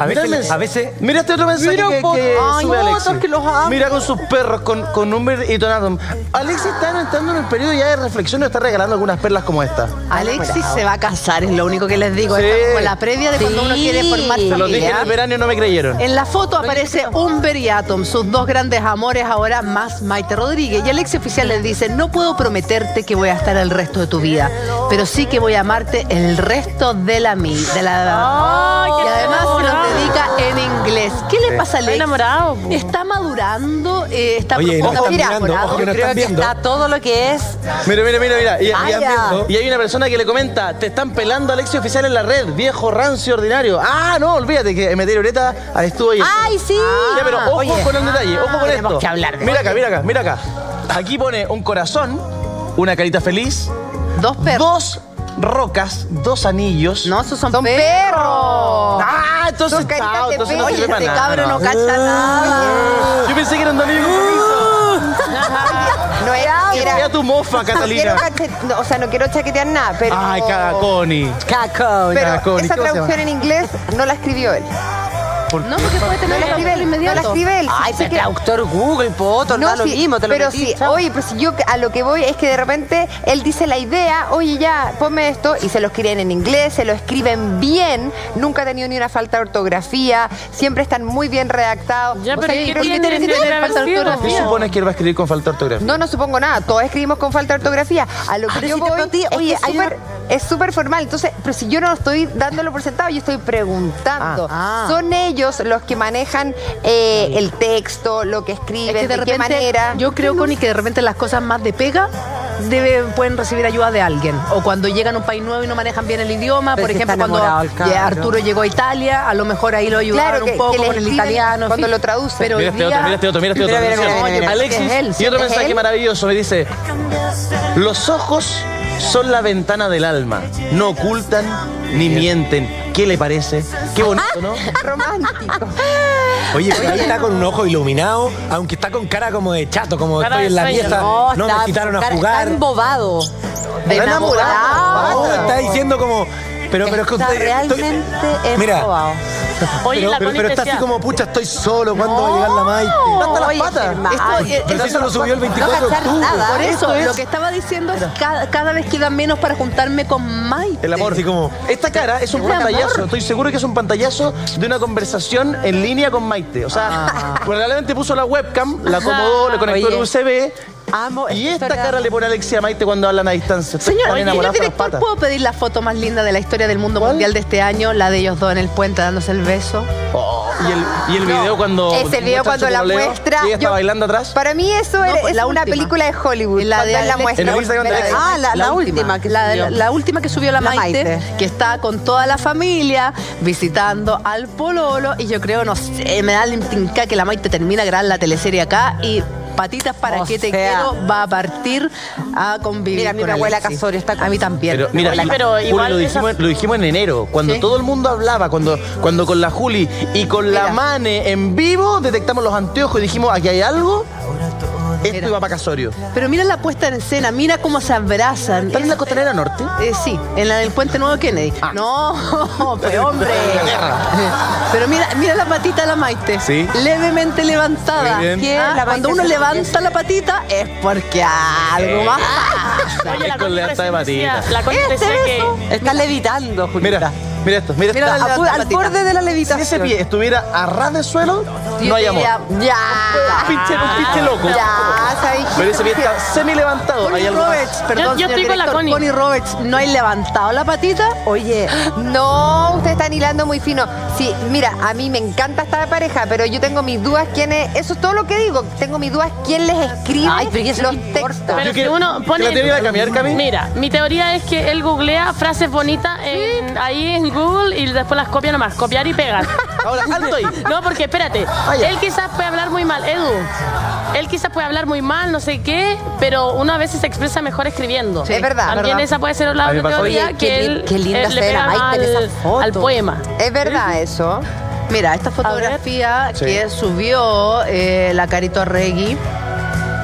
A veces, mensaje. a veces Mira este otro mensaje Mira, que, que Ay, sube no, que los amo. Mira con sus perros, con, con Humber y Tonatom. Alexis está entrando en el periodo ya de reflexión y está regalando algunas perlas como esta. Alexis se va a casar, es lo único que les digo. Es como la previa de cuando Sí. uno quiere formar Se lo dije en familia. el verano y no me creyeron. En la foto aparece Humber y Atom, sus dos grandes amores ahora más Maite Rodríguez. Y Alexis Oficial les dice, no puedo prometerte que voy a estar el resto de tu vida, pero sí que voy a amarte el resto de la mi, de la Y además se los enamorado. dedica en inglés. ¿Qué le pasa a Está Alexis? enamorado. po. Está madurando, eh, está Oye, no está están mira, mirando, ojo que no Creo están que viendo. está todo lo que es. Mira, mira, mira, mira. Y, y- ya. y hay una persona que le comenta, te están pelando a Alexis Oficial en la red, viejo rancio ordinario. Ah, no, olvídate que Emeterio Ureta estuvo ahí. ¡Ay, sí! Ya, pero ojo Oye. con el detalle, ojo con Tenemos esto. que hablar de mira acá, mira acá, mira acá. Aquí pone un corazón, una carita feliz, Dos perros. dos rocas, dos anillos. No, esos son, Son perros. Ah, entonces, Son caritas chao, de entonces no perro. sirve Este para nada. cabro no cacha nada. Yo pensé que eran Danilo <laughs> No es, mira, Vea tu mofa, <laughs> quiero Catalina. cachet- no, o sea, no quiero chaquetear nada, pero. Ay, cagaconi. Caco. Pero Caconi, esa ¿cómo se traducción en inglés no la escribió él. No, porque puede No tener la escribe él, no la escribe él. Ay, Sí pero que- traductor Google, poto, no, lo sí, mismo, te lo pero metí, sí, chao. oye, pero si yo a lo que voy es que de repente él dice la idea, oye ya, ponme esto, y se lo escriben en inglés, se lo escriben bien, nunca ha tenido ni una falta de ortografía, siempre están muy bien redactados. Ya, O pero sea, ¿qué yo creo que tiene tiene- tiene falta de ortografía. supones que él va a escribir con falta de ortografía? No, no supongo nada. Todos escribimos con falta de ortografía. A lo que Pero yo si te voy oye, súper- es súper formal. Entonces, pero si yo no estoy dándolo por sentado, yo estoy preguntando. Ah, ah. Son ellos los que manejan eh, el texto, lo que escriben, Es que de, de, qué repente, manera. yo creo, Connie, que de repente las cosas más de pega deben, pueden recibir ayuda de alguien. O cuando llegan a un país nuevo y no manejan bien el idioma. Pero por ejemplo, cuando ya Arturo llegó a Italia, a lo mejor ahí lo ayudaron Claro, que- un poco con el italiano. cuando fin. lo traducen. Pero Mira este otro, mira este otro, mira este otro. Mira, mira, Atención. mira, mira, mira. Alexis, Es él, y otro ¿es mensaje él? maravilloso, me dice, los ojos son la ventana del alma, no ocultan ni mienten. ¿Qué le parece? Qué bonito, ¿no? <laughs> Romántico. Oye, pero ahí está con un ojo iluminado, aunque está con cara como de chato, como Cara estoy de en la sueño. fiesta. No, está- me quitaron a jugar. Está embobado. de Está enamorado. No, está diciendo como. Pero, pero es que Está usted- realmente estoy- Mira. embobado. Oye, pero, la pero, pero está así como, pucha, estoy solo, ¿cuándo va a llegar la Maite? Hasta las patas. Esto, Pero eso lo subió el 24 de No octubre. nada. Por eso, es- lo que estaba diciendo es cada, cada vez queda menos para juntarme con Maite. El amor. Así como- Esta cara es un pantallazo. amor. Estoy seguro que es un pantallazo de una conversación en línea con Maite. O sea, probablemente puso la webcam, la acomodó, le conectó Oye. el USB. Amo Y esta historia- cara le pone Alexia Maite cuando hablan a distancia. Señor, oye, las director. ¿puedo pedir la foto más linda de la historia del mundo mundial de este año? La de ellos dos en el puente dándose el beso. Oh, Y el, y el video cuando. Es el video cuando la muestra. y ella está yo- bailando atrás. Para mí eso pues es la una película de Hollywood. La de la muestra. Ah, la, la última que la, subió. la última que subió la, La Maite, Maite. que está con toda la familia visitando al pololo y yo creo, no sé, me da el que la Maite termina de grabar la teleserie acá y patitas para O que te quiero va a partir a convivir Mira, mi con abuela. Casorio está con- A mí también. Pero mira, pero Juli, igual lo, dijimos, lo dijimos en enero, cuando Sí. todo el mundo hablaba, cuando, cuando con la Juli y con la. Mane en vivo detectamos los anteojos y dijimos, aquí hay algo, esto Mira. iba para Casorio. Pero mira la puesta en escena, mira cómo se abrazan. ¿Están en la costanera norte? Eh, sí, en la del puente Nuevo Kennedy. No, <laughs> pues hombre. <laughs> Pero mira, mira la patita de la Maite. Sí. Levemente levantada. Muy bien. ¿Qué? Ah, la Cuando uno levanta la patita es porque algo más pasa. Oye, la Con de patita. La ¿Este que. Está levitando, Julita. Mira, mira esto, mira, Mira la al borde de la Si levitación. ese pie estuviera a ras de suelo, no hay amor. Ya. Un pinche, un pinche loco. Ya. Pero ese pie está semi levantado. Hay Connie más. Roberts, perdón, Yo- yo señor estoy con la director, Connie. Roberts, ¿no hay levantado la patita? Oye, no, ustedes están hilando muy fino. Sí, mira, a mí me encanta esta pareja, pero yo tengo mis dudas quién es, eso es todo lo que digo, tengo mis dudas quién les escribe Ay, pero ¿y eso los textos. Pero Yo si quiero- uno ¿que pone. la teoría va a cambiar, Cami? Mira, mi teoría es que él googlea frases bonitas en- ahí en Google y después las copia nomás. Copiar y pegar. Ahora, alto ahí. No, porque espérate. Él quizás puede hablar muy mal, Edu. Él quizás puede hablar muy mal, no sé qué, pero uno a veces se expresa mejor escribiendo. Sí, es verdad, También verdad. esa puede ser la otra teoría Oye, que qué él, qué linda él le ve la pega al, esa foto. al poema. Es verdad eso. Mira, esta fotografía Sí. que subió eh, la Carito Arregui.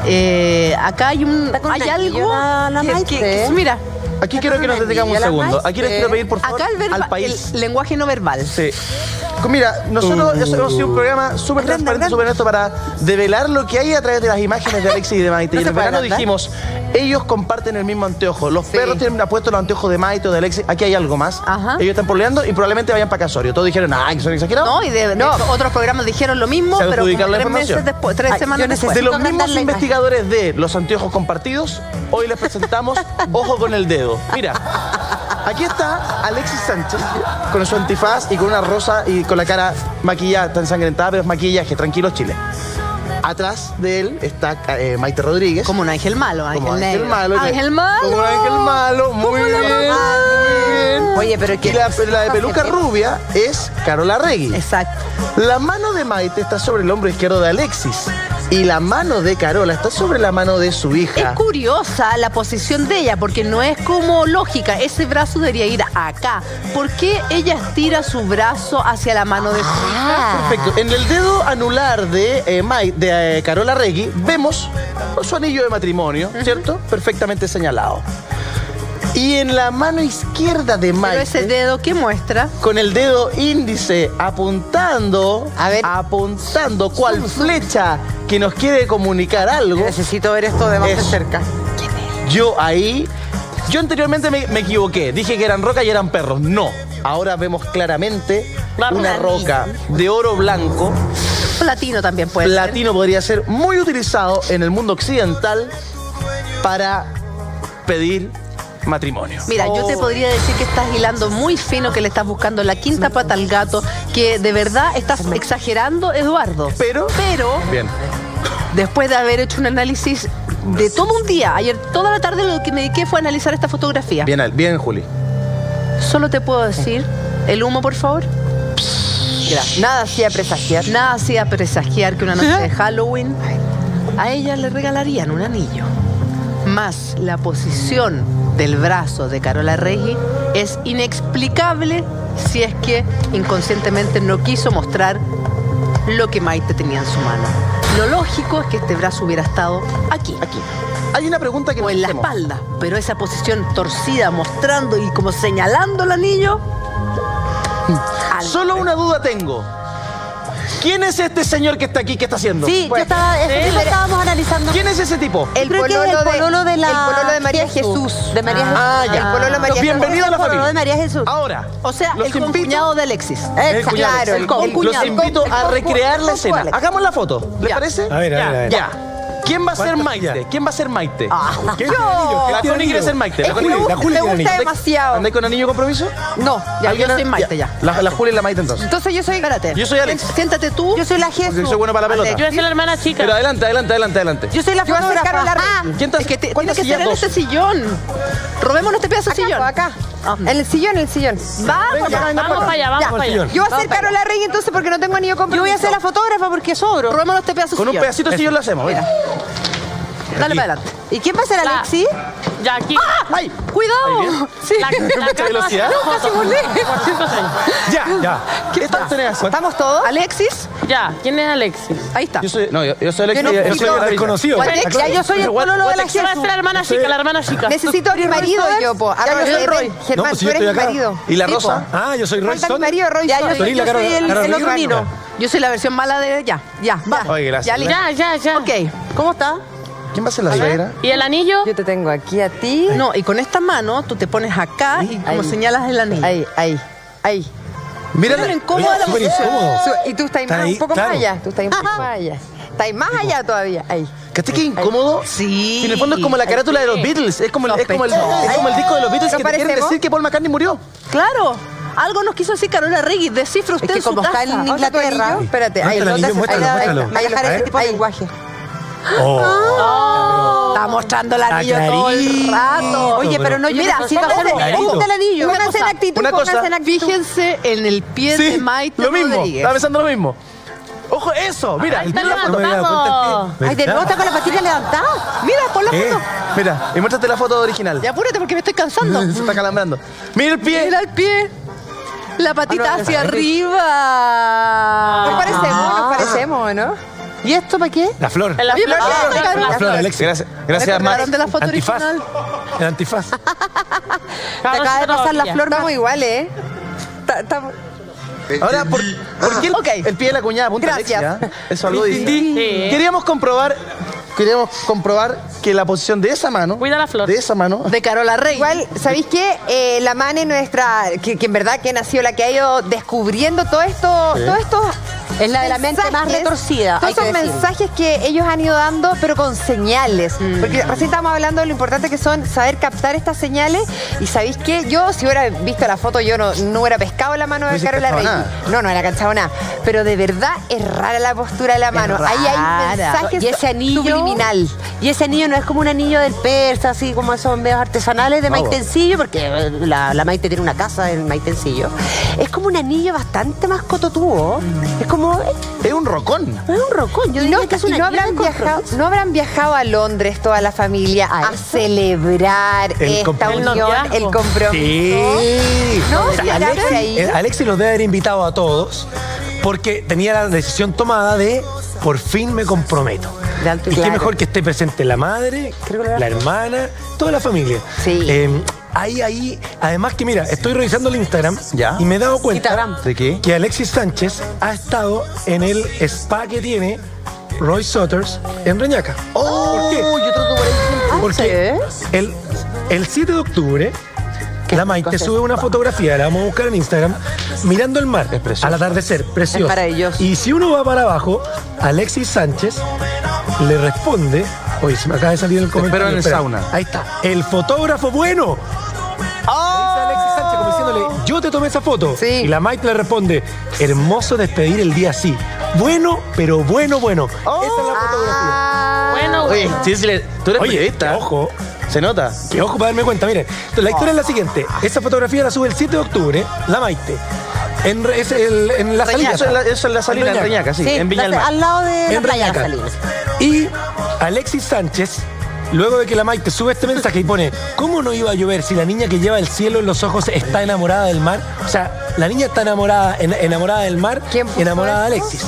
eh, acá hay un hay algo la- la que- que- que- mira Aquí quiero que nos detengamos un la segundo. Aquí les quiero pedir, por favor, acá el, verba- al país. el lenguaje no verbal Sí. Mira, nosotros eso hemos sido un programa súper transparente, súper honesto para develar lo que hay a través de las imágenes de Alexis y de Maite. ¿No y en el verano dijimos, ellos comparten el mismo anteojo. Los perros tienen apuestos los anteojos de Maite o de Alexis. Aquí hay algo más. Ajá. Ellos están peleando y probablemente vayan para Casorio. Todos dijeron, ay, que son exagerados. no y de, de hecho, otros programas dijeron lo mismo Se pero adjudicaron la tres información. meses después tres Ay, semanas yo después de los mismos la investigadores de los anteojos compartidos, hoy les presentamos <laughs> Ojo con el dedo. Mira, <laughs> aquí está Alexis Sánchez con su antifaz y con una rosa y con la cara maquillada, está ensangrentada, pero es maquillaje, tranquilo Chile. Atrás de él está eh, Maite Rodríguez. como un ángel malo ángel, Como ángel negro. malo. ángel malo Como un ángel malo. Muy bien. Muy bien. Oye, pero Y que la, la de peluca rubia es Carola Regui. exacto La mano de Maite está sobre el hombro izquierdo de Alexis. Y la mano de Carola está sobre la mano de su es hija. curiosa la posición de ella porque no es como lógica ese brazo debería ir acá ¿por qué ella estira su brazo hacia la mano de su hija? Perfecto. En el dedo anular de, eh, Mai- de eh, Carola Regui vemos su anillo de matrimonio, ¿cierto? Perfectamente señalado. Y en la mano izquierda de pero Maite, ese dedo ¿qué muestra? con el dedo índice apuntando, A ver. apuntando cual flecha que nos quiere comunicar algo. Necesito ver esto de más de cerca. Yo ahí, yo anteriormente me, me equivoqué, dije que eran rocas y eran perros. No, ahora vemos claramente una roca de oro blanco. platino también puede ser. Platino podría ser muy utilizado en el mundo occidental para pedir matrimonio. Mira, yo te podría decir que estás hilando muy fino, que le estás buscando la quinta pata al gato, que de verdad estás exagerando, Eduardo. Pero, Pero, bien. después de haber hecho un análisis de todo un día, ayer toda la tarde lo que me dediqué fue a analizar esta fotografía. Bien, bien, Juli. Solo te puedo decir, el humo, por favor. Nada hacía presagiar. Nada hacía presagiar que una noche de Halloween a ella le regalarían un anillo. Más la posición del brazo de Carola Reggi es inexplicable si es que inconscientemente no quiso mostrar lo que Maite tenía en su mano. Lo lógico es que este brazo hubiera estado aquí, Aquí. Hay una pregunta que o en la hacemos. espalda, pero esa posición torcida mostrando y como señalando el anillo. algo. Solo una duda tengo. ¿Quién es este señor que está aquí? ¿Qué está haciendo? Sí, yo estaba, ¿Sí? lo estábamos analizando. ¿Quién es ese tipo? El Creo que es pololo, el pololo de la el pololo de María Jesús. De María Jesús. Ah, ya. El pololo de María Bienvenido a la El pololo familia. de María Jesús. Ahora, O sea, Los el concuñado de Alexis. el Exacto, cuñado, claro, el los invito a recrear la escena. Hagamos la foto. ¿Les Ya. parece? A ver, a ver, a ver. Ya. ¿Quién va a ser ¿Cuántas Maite? ¿Quién va a ser Maite? ¿Qué yo. tiene anillo? ¿Qué La tiene Connie quiere anillo? ser Maite. Es La que Connie- me, la gusta- Juli me tiene gusta demasiado. ¿Andáis con anillo compromiso? No, ya, yo ¿Alguien- soy Maite ya. La, la Julia y la Maite entonces. Entonces yo soy. Espérate. Yo soy Alex. Siéntate tú. Yo soy la Jesús. soy bueno para la pelota. Yo voy a ser la hermana chica. Pero adelante, adelante, adelante, adelante. Yo soy la Yo voy a ser fotógrafa. Carola Ah, ¿Quién te Es que te- tiene ¿Cuántas que ser sillas en dos? este sillón. Robémonos este pedazo de sillón. po, acá. En el sillón, en el sillón. Vamos, Venga, ya. Vamos para allá, vamos Ya. para allá. sillón. Yo voy a ser Carola Rey entonces porque no tengo anillo compromiso. Yo voy a ser la fotógrafa porque sobro. Robémonos este pedazo de Con un sillón. pedacito de sillón lo hacemos. venga. Dale para adelante. ¿Y quién va a ser La- Alexi? Ya, aquí. ¡Ay! Cuidado. Sí. La, la Mucha velocidad. No, casi volé. <laughs> Ya, ya. ¿Qué tal tenés? ¿Estamos todos? Alexis, Ya, ¿quién es Alexis? ahí está. Yo soy, no, yo, yo soy Alex. Yo no yo soy Gabriela. desconocido. Ya yo soy el pololo de la a ser la Jesús. hermana chica, la hermana chica. Necesito mi marido yo, po. A Ya, yo soy Roy. Germán, pues tú yo eres mi marido. ¿Y la Rosa? Ah, yo soy Falta mi Royston. marido, Roy. Ya, yo Soy. yo el, el otro Rivera. Yo soy la versión mala de. Ya, ya, ya. Oye, gracias. Ya, listo. Ya, ya, ya. Ok. ¿Cómo está? ¿Quién va a ser la suegra? ¿Y el anillo? Yo te tengo aquí a ti. No, y con esta mano tú te pones acá y como Ahí. señalas el anillo. Ahí, ahí, ahí. Mira, Mira lo la Súper incómodo. Su- Y tú estás Está más- ahí, un poco claro. más allá. Tú estás un poco más allá. Estás más allá todavía. Ahí. ¿Caché que incómodo? Sí. En el fondo es como la carátula de los Beatles. Es como el, es como el, es como el disco de los Beatles ¿No que te quieren parecemos? decir que Paul McCartney murió. Claro. Algo nos quiso decir Carola Regui. Descifra usted que en su como está casa. en ¿Dónde está tu Inglaterra. Espérate, ahí. A dejar ese tipo de lenguaje. Oh. Está mostrando el anillo todo el rato. Oye, pero no, yo Mira, si va a el anillo. Una Pónganse en cosa, actitud, una cosa. pónganse en actitud. Fíjense en el pie de Maite lo mismo. Rodríguez. Estaba pensando lo mismo. Ojo, eso, mira. Ahí está levantado. Ay, de nuevo está con la patita levantada. Mira, pon la foto. Mira, y muéstrate la foto original. Ya apúrate porque me estoy cansando. <laughs> Se está calambrando. Mira el pie. Mira el pie. La patita Ah, no, hacia arriba. Nos parecemos, nos parecemos, ¿no? ¿Y esto para qué? La flor. La flor. Ah, la flor. La flor, Alexis. Gracias, gracias ¿Recordaron Max. de la foto Antifaz. original? El antifaz. Te acaba de pasar la flor. Estamos iguales, ¿eh? Estamos- Ahora, ¿por, por qué el, pie de la cuñada apunta a Gracias. Alexia? Eso algo dice. Sí. Queríamos comprobar, queríamos comprobar que la posición de esa mano, Cuida la flor. de esa mano, De Carola Rey. Igual, ¿sabéis qué? Eh, la Mane, nuestra, que, que en verdad que ha sido la que ha ido descubriendo todo esto, todo esto. Es la de la mente más retorcida, Todos que esos mensajes que ellos han ido dando, pero con señales. Porque recién estábamos hablando de lo importante que son saber captar estas señales. Y ¿sabéis qué? Yo, si hubiera visto la foto, yo no, no hubiera pescado la mano No de hubiese Carola Rey. No, no era cachado nada. Pero de verdad es rara la postura de la mano. Ahí hay un rara. mensaje Y ese anillo- subliminal. Y ese anillo no es como un anillo del persa, así como esos medios artesanales de. Maitencillo, porque eh, la, la Maite tiene una casa en Maitencillo. Es como un anillo bastante más cototudo. Es como. Es un rocón. Es un rocón. Yo no, que es no habrán viajado, no habrán viajado a Londres toda la familia a, celebrar El esta unión, El compromiso. Sí. No, O sea, ahí. eh, los debe haber invitado a todos porque tenía la decisión tomada de por fin me comprometo. De alto y y qué claro. mejor que esté presente la madre, la hermana, toda la familia. Sí. Eh, ahí, ahí, además que mira, estoy revisando el Instagram Ya. y me he dado cuenta Instagram. ¿De qué? que Alexis Sánchez ha estado en el spa que tiene Roy Sotters en Reñaca. ¿Por qué? yo trato por ahí siempre. Porque el, el 7 de octubre, la Maite sube una fotografía, la vamos a buscar en Instagram, mirando el mar al atardecer, precioso. Es maravilloso. Y si uno va para abajo, Alexis Sánchez le responde. Oye, se me acaba de salir el comentario. espero en el espera. sauna. Ahí está. El fotógrafo bueno. Le dice a Alexis Sánchez como diciéndole, yo te tomé esa foto. Sí. Y la Maite le responde, hermoso despedir el día así. Bueno, pero bueno, bueno. Esa es la fotografía. Bueno, Oye, bueno. sí, sí, le- tú eres Oye, periodista. ojo. Se nota. Que ojo para darme cuenta, miren. Entonces, la historia es la siguiente. Esa fotografía la sube el 7 de octubre, la Maite. En, re- es el- en la salida. Eso es la, eso es la salida en Reñaca, sí, en Viña al lado de la En playa Reñaca. Salinas. Y Alexis Sánchez, luego de que la Maite sube este mensaje y pone, ¿cómo no iba a llover si la niña que lleva el cielo en los ojos está enamorada del mar? O sea, la niña está enamorada, en- enamorada del mar ¿Quién puso y enamorada de? Alexis.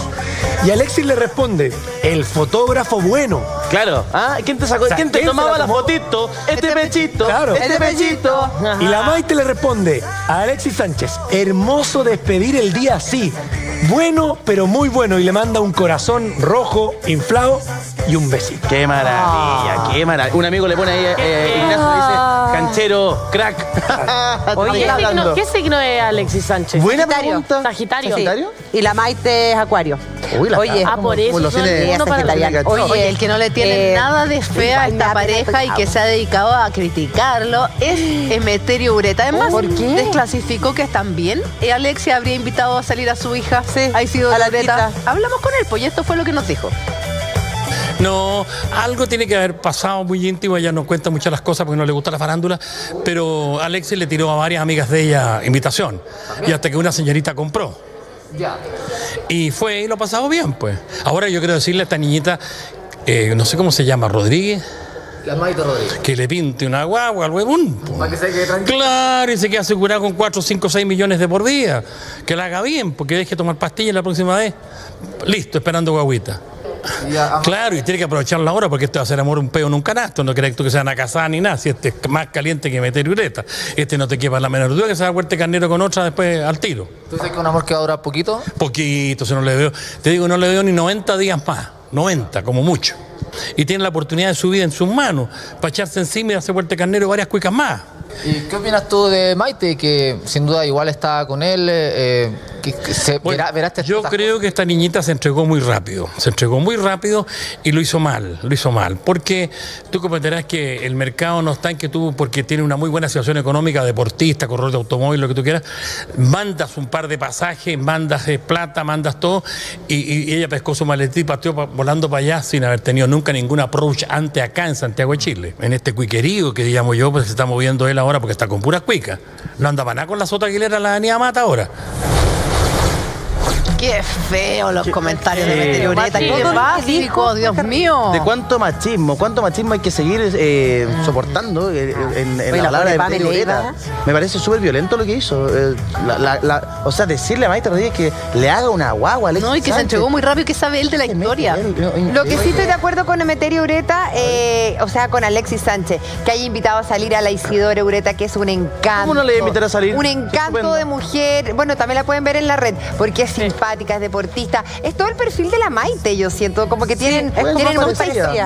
Y Alexis le responde, el fotógrafo bueno. Claro. ¿Ah? ¿Quién te sacó? O sea, ¿Quién te ¿quién se tomaba la la fotito? Este pechito. Claro. Este pechito. Y la Maite le responde a Alexis Sánchez, hermoso despedir el día así. Bueno, pero muy bueno. Y le manda un corazón rojo, inflado y un besito. Qué maravilla, qué maravilla. Un amigo le pone ahí, eh, Ignacio dice, canchero, crack. <laughs> Oye, ¿qué signo, ¿qué signo es Alexis Sánchez? Buena Sagitario. pregunta. Sagitario. ¿Sagitario? Y la Maite es Acuario. Uy, la Oye, Ah, por eso son uno para Oye, el que no le tiene eh, nada de fea esta pareja y que se ha dedicado a criticarlo es <gasps> Emeterio Ureta. Además, ¿Por qué? desclasificó que también eh, Alexia habría invitado a salir a su hija. Sí, ha sido a la Ureta. tita. Hablamos con él, pues y esto fue lo que nos dijo. No, algo tiene que haber pasado muy íntimo, ella no cuenta muchas las cosas porque no le gusta la farándula, pero Alexis le tiró a varias amigas de ella invitación, y hasta que una señorita compró. Y fue y lo pasado bien, pues. Ahora yo quiero decirle a esta niñita, eh, no sé cómo se llama, Rodríguez, La Maite Rodríguez. que le pinte una guagua al huevón. Para que se quede tranquilo. Claro, y se queda asegurado con 4, 5, 6 millones de por día. Que la haga bien, porque deje de tomar pastillas la próxima vez. Listo, esperando guaguita. Claro, y tiene que aprovecharla ahora porque este va a ser amor un peo en un canasto. No crees tú que se van a casar ni nada. Si este es más caliente que meter ureta. Este no te quepa la menor duda que se va a vuelta carnero con otra después al tiro. ¿Tú sabes que un amor que va a durar poquito? Poquito, si no le veo. Te digo, no le veo ni 90 días más. 90, como mucho. Y tiene la oportunidad de su vida en sus manos para echarse encima y hacer vuelta carnero varias cuicas más. ¿Y qué opinas tú de Maite? Que sin duda igual está con él. eh, que, que se Bueno, verá, verá este- yo creo que esta niñita se entregó muy rápido, se entregó muy rápido y lo hizo mal, lo hizo mal, porque tú comprenderás que el mercado no está en que tú, porque tiene una muy buena situación económica, deportista, corredor de automóvil, lo que tú quieras, mandas un par de pasajes, mandas plata, mandas todo, y, ella pescó su maletín y partió pa- volando para allá sin haber tenido nunca ningún approach antes acá en Santiago de Chile, en este cuiquerío que llamo yo, pues se está moviendo él ahora porque está con puras cuicas. No anda para nada con la sota aguilera la avenida Mata ahora. Qué feo los comentarios de Emeterio Ureta. Qué todo lo que básico, Dios mío. ¿De cuánto machismo? ¿Cuánto machismo hay que seguir eh, soportando eh, en, en Oye, la la palabra de Ureta? Me parece súper violento lo que hizo. eh, la- la- la- o sea, decirle a Maite Rodríguez que le haga una guagua a Alexis No, y que se Sánchez. entregó muy rápido, que sabe él de la historia. Lo que sí estoy de acuerdo con Emeterio Ureta, eh, o sea, con Alexis Sánchez, que haya invitado a salir a la Isidora Ureta, que es un encanto. ¿Cómo no le voy a invitar a salir? Un Qué encanto de mujer. Bueno, también la pueden ver en la red, porque es simpática, es deportista. Es todo el perfil de la Maite, yo siento, como que tienen, es como tienen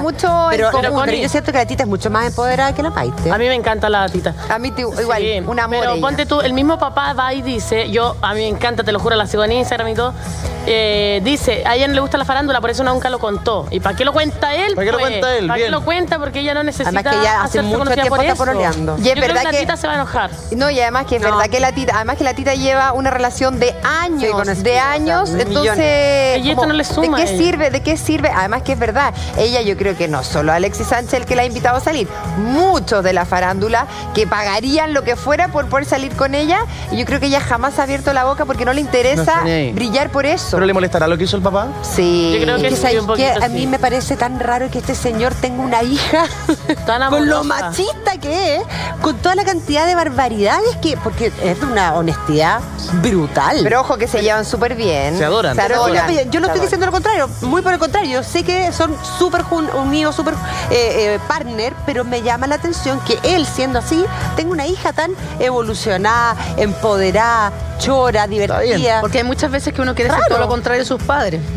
mucho, pero, en común. pero yo siento que la tita es mucho más empoderada que la Maite. A mí me encanta la tita. A mí te- igual, Sí, un amor Pero ella. ponte tú, el mismo papá va y dice, yo, a mí me encanta, te lo juro, la sigo en Instagram y todo. eh, dice, a ella no le gusta la farándula, por eso nunca lo contó. ¿Y para qué lo cuenta él? ¿Para qué lo pues? cuenta él? ¿Para qué lo cuenta? Porque ella no necesita Además que ella hace hacerse mucho conocida tiempo por está. Y es Yo creo verdad que la que- tita se va a enojar. No, y además que es verdad que la tita, además que la tita lleva una relación de años, de sea, años, entonces Y esto como, no le suma ¿de qué sirve? ¿De qué sirve? Además que es verdad, ella yo creo que no solo Alexis Sánchez el que la ha invitado a salir, muchos de la farándula que pagarían lo que fuera por poder salir con ella, y yo creo que ella jamás ha abierto la boca porque no le interesa brillar por eso. ¿Pero le molestará lo que hizo el papá? Sí. Yo creo Es que sí, ¿sabes un poquito? A sí. mí me parece tan raro que este señor tenga una hija <laughs> Tan con lo machista que es, con toda la cantidad de barbaridades que, porque es de una honestidad brutal. Pero ojo que se llevan súper bien. Se adoran. Se adoran. yo no estoy diciendo lo contrario, muy por el contrario. Yo sé que son súper unidos, súper eh, eh, partner, pero me llama la atención que él, siendo así, tenga una hija tan evolucionada, empoderada, chora, divertida. Porque hay muchas veces que uno quiere ser Claro. todo lo contrario de sus padres. <laughs>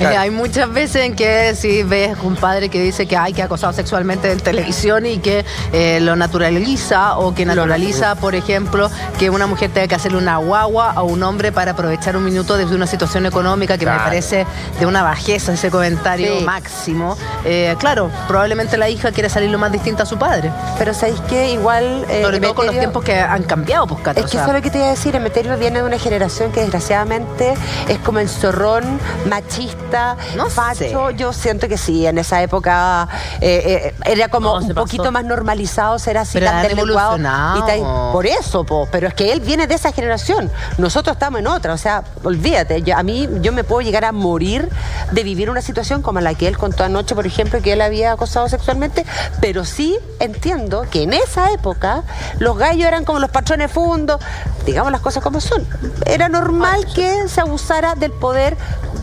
Eh, hay muchas veces en que si ves un padre que dice que hay que acosado sexualmente en televisión y que eh, lo naturaliza o que naturaliza, por ejemplo, que una mujer tenga que hacerle una guagua a un hombre para aprovechar un minuto desde una situación económica que me parece de una bajeza ese comentario Sí. máximo. Eh, claro, probablemente la hija quiere salir lo más distinta a su padre. Pero ¿sabéis qué? Igual... Sobre todo con los tiempos que han cambiado, pues, Es o que sea. lo que te iba a decir, Emeterio viene de una generación que desgraciadamente es como el zorrón machista, No facho. sé. Yo siento que sí, en esa época eh, eh, era como No, un pasó. poquito más normalizado ser así Pero tan evolucionado. Y tan- por eso, po, pero es que él viene de esa generación. Nosotros estamos en otra, o sea, olvídate, yo- a mí yo me puedo llegar a morir de vivir una situación como la que él contó anoche, por ejemplo, que él había acosado sexualmente, pero sí entiendo que en esa época los gallos eran como los patrones fundos, digamos las cosas como son. Era normal que se abusara del poder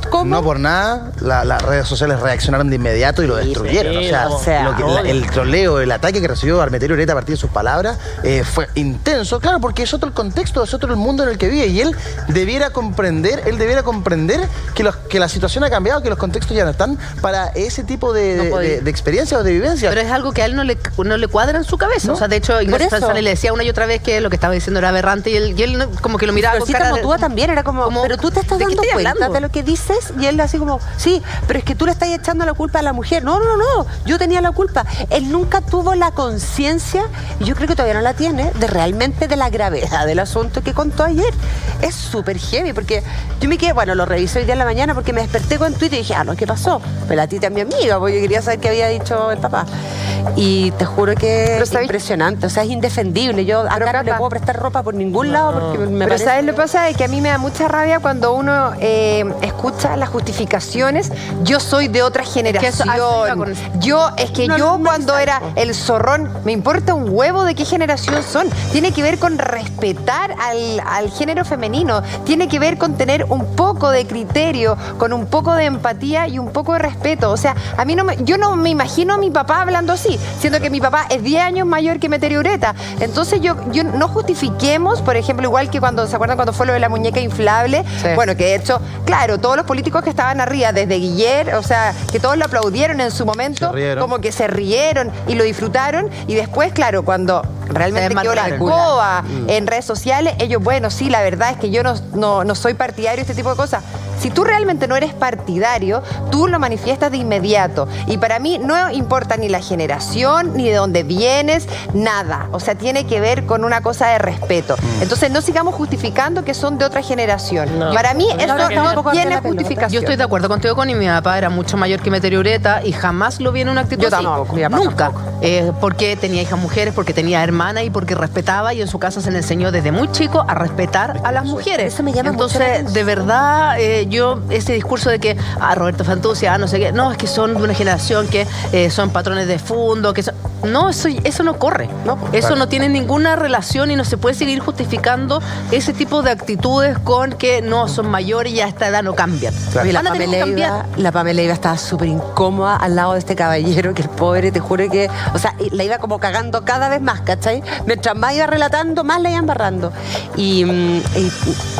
como No por nada, la- las redes sociales reaccionaron de inmediato y lo destruyeron. sí, o sea, o sea, lo que- la- el troleo, el ataque que recibió Armeterio Ureta a partir de sus palabras eh, fue intenso, claro, porque es otro el contexto, es otro el mundo en el que vive y él debiera comprender, él debiera comprender que, los- que la situación ha cambiado, que los contextos ya no están para ese tipo de, No de, de- experiencias o de vivencias. Pero es algo que a él no le, no le cuadra en su cabeza. No, o sea, de hecho, Ignacio le decía una y otra vez que lo que estaba diciendo era aberrante y él, y él no- como que lo miraba con cara de- también era como, como, pero tú te estás ¿de qué dando cuenta hablando? de lo que dice. ves? Y él así como, sí, pero es que tú le estás echando la culpa a la mujer. No, no, no, yo tenía la culpa. Él nunca tuvo la conciencia, y yo creo que todavía no la tiene, de realmente de la gravedad del asunto que contó ayer. Es súper heavy, porque yo me quedé, bueno, lo revisé hoy día en la mañana porque me desperté con Twitter y dije, ah, no, ¿qué pasó? La tita es mi amiga, porque yo quería saber qué había dicho el papá. Y te juro que es impresionante, o sea, es indefendible. Yo acá no le puedo prestar ropa por ningún lado porque me Pero. ¿sabes lo que pasa? Es que a mí me da mucha rabia cuando uno eh, escucha las justificaciones. Yo soy de otra generación. a eso iba con eso. yo, es que No, yo no cuando era el zorrón, me importa un huevo de qué generación son. Tiene que ver con respetar al, al género femenino. Tiene que ver con tener un poco de criterio, con un poco de empatía y un poco de respeto. O sea, a mí no me, yo no me imagino a mi papá hablando así, siendo que mi papá es 10 años mayor que Meteoreta. Entonces yo, yo no justifiquemos, por ejemplo, igual que cuando, ¿se acuerdan cuando fue lo de la muñeca inflable? Sí. Bueno, que de hecho, claro, todos los políticos que estaban arriba, desde Guiller, o sea, que todos lo aplaudieron en su momento, como que se rieron y lo disfrutaron, y después, claro, cuando realmente quedó la escoba Mm. en redes sociales, ellos, bueno, sí, la verdad es que yo no, no, no soy partidario de este tipo de cosas. Si tú realmente no eres partidario, tú lo manifiestas de inmediato. Y para mí no importa ni la generación, ni de dónde vienes, nada. O sea, tiene que ver con una cosa de respeto. Mm. Entonces no sigamos justificando que son de otra generación. No. Para mí No, eso no, tiene justificación. Yo estoy de acuerdo contigo, Connie. Mi papá era mucho mayor que Meteoreta y jamás lo vi en una actitud Yo así. tampoco, mi papá Nunca. Eh, porque tenía hijas mujeres, porque tenía hermana y porque respetaba y en su casa se le enseñó desde muy chico a respetar a las mujeres. Eso me llama mucho la Entonces, de verdad, eh, yo, ese discurso de que, ah, Roberto Fantucia, ah, no sé qué, no, es que son de una generación que eh, son patrones de fondo, que son- No, eso, eso no corre. eso Claro. no tiene ninguna relación y no se puede seguir justificando ese tipo de actitudes con que no son mayores y a esta edad no cambian. La Pamela, cambiar. Iba, la Pamela Iba estaba súper incómoda al lado de este caballero, que el pobre, te juro que, o sea, la iba como cagando cada vez más, ¿cachai? Mientras más iba relatando, más la iban barrando. Y, mm,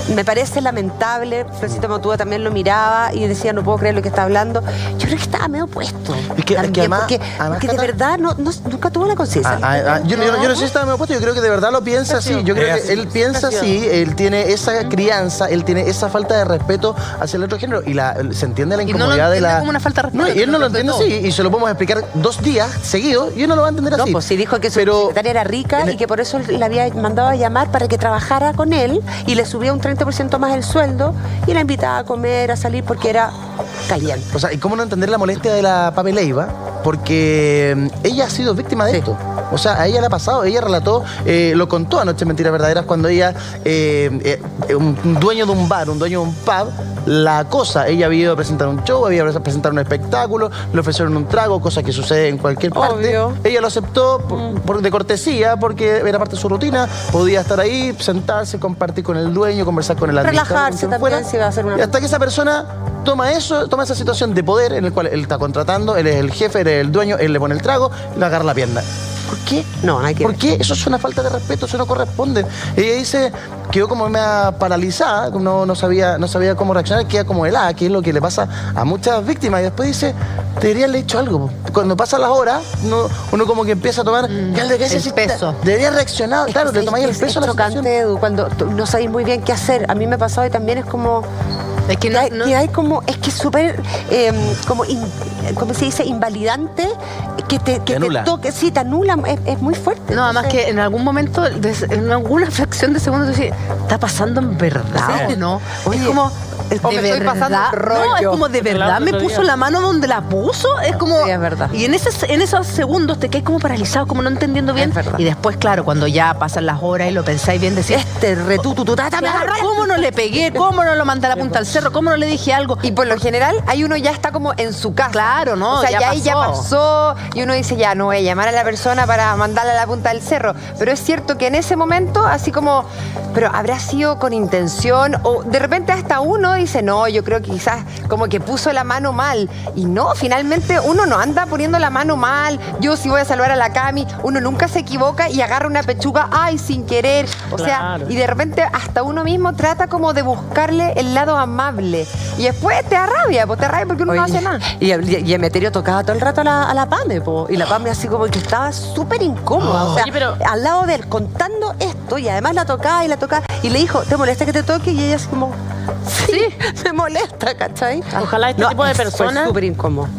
y me parece lamentable, Francisco También lo miraba y decía, no puedo creer lo que está hablando. Yo creo que estaba medio puesto. Es que- es que también, además- porque, además, porque de verdad no, no- nunca tuvo la conciencia. Ah, ah, ah, yo, yo no- yo no sé si está medio puesto, yo creo que de verdad lo piensa así. Yo creo que él piensa así, él tiene esa crianza, él tiene esa falta de respeto hacia el otro género y la, se entiende la Y no lo incomodidad de la. como una falta de respeto, No, y él no lo entiende así y se lo podemos explicar dos días seguidos y él no lo va a entender No, así. pues sí dijo que su Pero- secretaria era rica y que por eso le había mandado a llamar para que trabajara con él y le subía un 30% más el sueldo y la invitaba a comer, a salir porque era caliente. O sea, ¿y cómo no entender la molestia de la Pamela Leiva? Porque mm, ella ha sido víctima de esto. O sea, a ella le ha pasado, ella relató, eh, lo contó anoche en Mentiras Verdaderas cuando ella, eh, eh, un dueño de un bar, un dueño de un pub, la cosa, ella había ido a presentar un show, había ido a presentar un espectáculo, le ofrecieron un trago, cosa que sucede en cualquier parte. Ella lo aceptó por, por- de cortesía, porque era parte de su rutina, podía estar ahí, sentarse, compartir con el dueño, conversar con el administrador, Relajarse también fuera. si va a hacer una... Hasta que esa persona toma eso, toma esa situación de poder en el cual él está contratando, él es el jefe, él es el dueño, él le pone el trago, le agarra la pierna. ¿Por qué? No, hay que ¿Por qué? Eso es una falta de respeto, eso no corresponde. Ella dice, quedó como media paralizada, no, no, sabía, no sabía cómo reaccionar, queda como helada, que es lo que le pasa a muchas víctimas. Y después dice, debería haberle hecho algo. Cuando pasan las horas, uno, uno como que empieza a tomar, ¿qué es peso. Debería reaccionar, claro, le tomáis el Es peso a la chocante, situación. Edu, cuando no sabéis muy bien qué hacer. A mí me pasó y también es como... Es que, hay, que hay como, es que es súper, eh, como, in- ¿cómo se dice? Invalidante, que te, que te anula. toque, sí, te anula, es, es muy fuerte. No, además que en algún momento, en alguna <laughs> fracción de segundo, tú dices, ¿está pasando en verdad Sí. o no? Oye, es como, o de me estoy pasando verdad. el No, es rollo. como de verdad me puso la mano donde la puso. Es como. Sí, es verdad. Y en, ese, en esos segundos te quedas como paralizado, como no entendiendo bien. Y después, claro, cuando ya pasan las horas y lo pensáis bien, decís. Este retutututata, me agarró. ¿Cómo no le pegué? ¿Cómo no lo mandé a la punta al cerro? ¿Cómo no le dije algo? Y por lo general, ahí uno ya está como en su casa. Claro, ¿no? O sea, Ya ya, ahí ya pasó. pasó y uno dice, ya no voy a llamar a la persona para mandarla a la punta del cerro. Pero es cierto que en ese momento, así como, pero habrá sido con intención o de repente hasta uno dice, no, yo creo que quizás como que puso la mano mal. Y no, finalmente uno no anda poniendo la mano mal. Yo si voy a saludar a la Cami, uno nunca se equivoca y agarra una pechuga, ay, sin querer. O sea, y de repente hasta uno mismo trata como de buscarle el lado amable. Y después te da rabia, pues te da rabia porque uno no hace nada. Y, y, Emeterio tocaba todo el rato a la, a la Pame, po, y la Pame así como que estaba súper incómoda. o sea, Oye, pero- al lado de él contando esto, y además la tocaba y la tocaba, y le dijo, ¿te molesta que te toque? Y ella así como, Sí, <laughs> me molesta, ¿cachai? Ojalá este No, tipo de personas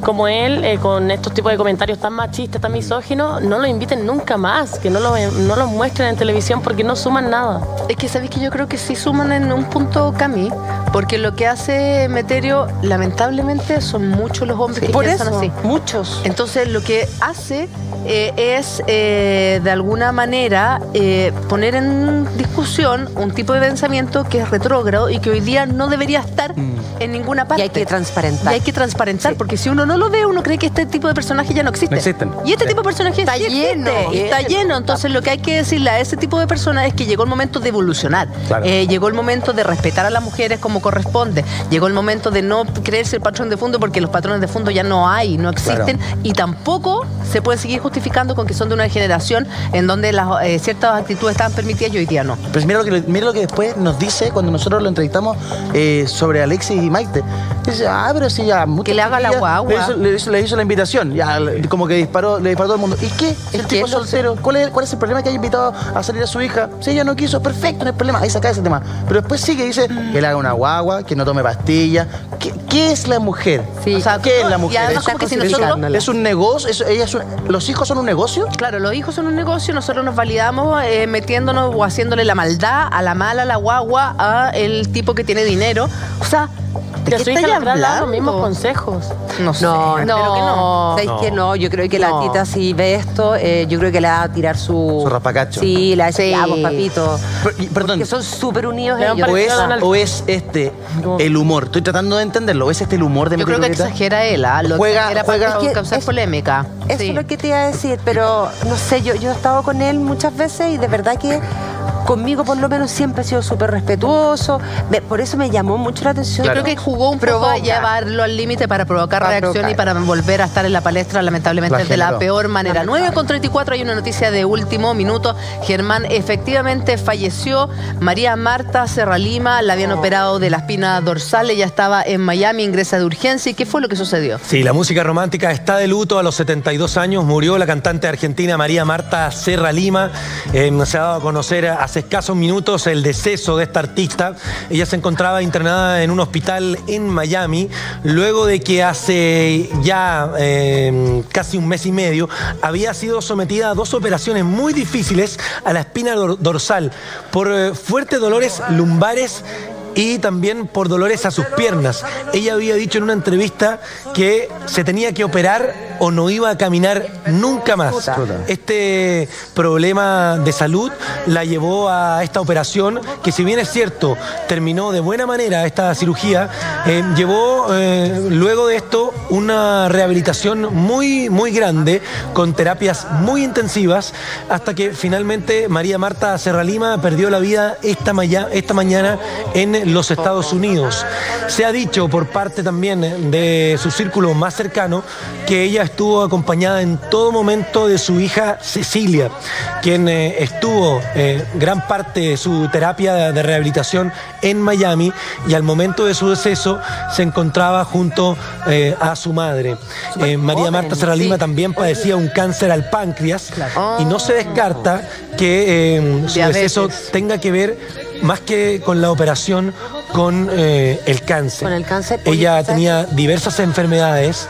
como él, eh, con estos tipos de comentarios tan machistas, tan misóginos, no lo inviten nunca más, que no lo, no los muestren en televisión porque no suman nada. Es que sabéis que yo creo que sí suman en un punto Cami, porque lo que hace Meterio, lamentablemente, son muchos los hombres que por piensan eso, así. Muchos. Entonces, lo que hace eh, es, eh, de alguna manera, eh, poner en discusión un tipo de pensamiento que es retrógrado y que hoy día no debería estar en ninguna parte. Y hay que transparentar. Y hay que transparentar, porque si uno no lo ve, uno cree que este tipo de personajes ya no existen. No existen. Y este tipo de personajes Está sí existe, lleno. y está lleno. Entonces, lo que hay que decirle a ese tipo de personas es que llegó el momento de evolucionar. Claro. Eh, llegó el momento de respetar a las mujeres como corresponde. Llegó el momento de no creerse el patrón de fondo porque los patrones de fondo ya no hay, no existen. Y tampoco se puede seguir justificando con que son de una generación en donde las, eh, ciertas actitudes estaban permitidas y hoy día no. Pues mira lo que, mira lo que después nos dice cuando nosotros lo entrevistamos eh, sobre Alexis y Maite. Dice, ah, pero si ya... Que le haga la guagua. Le hizo, le hizo- le hizo la invitación, ya como que disparó, le disparó todo el mundo. ¿Y qué? El tipo es soltero. ¿Cuál es, ¿Cuál es el problema que haya invitado a salir a su hija? Si ella no quiso, perfecto, no hay problema. Ahí se acaba ese tema. Pero después sigue, dice, que le haga una guagua, que no tome pastillas. ¿Qué, qué es la mujer? O sea, ¿qué es la mujer? ¿Es, como que si es nosotros- un, es un negocio? ¿Es- ella es un- ¿Los hijos son un negocio? Claro, los hijos son un negocio, nosotros nos validamos eh, metiéndonos o haciéndole la maldad a la mala, a la guagua, a el tipo que tiene dinero. O sea, ¿de qué su hija le dado los mismos consejos. No sé, No, no, que no. ¿Sabéis No. que no? Yo creo que No. la tita si ve esto, eh, yo creo que le va a tirar su... Su raspacacho. Sí, la Sí. decía, papito. Per- y- perdón. Que son súper unidos ellos. ¿O es, o es este el humor? Estoy tratando de entenderlo. ¿O es este el humor de Yo creo que exagera él, ¿ah? Lo Juega- exagera juega- para Es que causar es- polémica. Eso Sí. es lo que te iba a decir, pero no sé, yo, yo he estado con él muchas veces y de verdad que conmigo por lo menos siempre ha sido súper respetuoso. Me- por eso me llamó mucho la atención. Yo creo que jugó un poco a llevarlo al límite para provocar Para reacción provocar. y para volver a estar en la palestra, lamentablemente, La de la peor manera. 9 con 34 hay una noticia de último minuto. Germán efectivamente falleció. María Marta Serralima la habían operado de la espina dorsal. Ella estaba en Miami, ingresa de urgencia. ¿Y qué fue lo que sucedió? Sí, la música romántica está de luto a los 72 años. Murió la cantante argentina María Marta Serra Lima. Eh, se ha dado a conocer hace escasos minutos el deceso de esta artista. Ella se encontraba internada en un hospital en Miami luego de que hace ya eh, casi un mes y medio había sido sometida a dos operaciones muy difíciles a la espina dor- dorsal por eh, fuertes dolores lumbares y también por dolores a sus piernas. Ella había dicho en una entrevista que se tenía que operar o no iba a caminar nunca más. Este problema de salud la llevó a esta operación que si bien es cierto terminó de buena manera esta cirugía, eh, llevó eh, luego de esto una rehabilitación muy muy grande con terapias muy intensivas hasta que finalmente María Marta Serralima perdió la vida esta, esta mañana en los Estados Unidos. Se ha dicho por parte también de su círculo más cercano que ella estuvo acompañada en todo momento de su hija Cecilia, quien eh, estuvo eh, gran parte de su terapia de rehabilitación en Miami y al momento de su deceso se encontraba junto eh, a su madre. Eh, María Marta Serralima también padecía un cáncer al páncreas y no se descarta que su Diabetes. deceso tenga que ver más que con la operación, con eh, el cáncer. Con el cáncer. Ella tenía diversas enfermedades,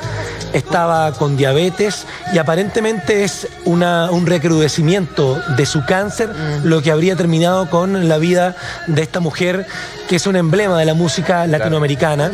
estaba con diabetes y aparentemente es una- un recrudecimiento de su cáncer lo que habría terminado con la vida de esta mujer que es un emblema de la música latinoamericana,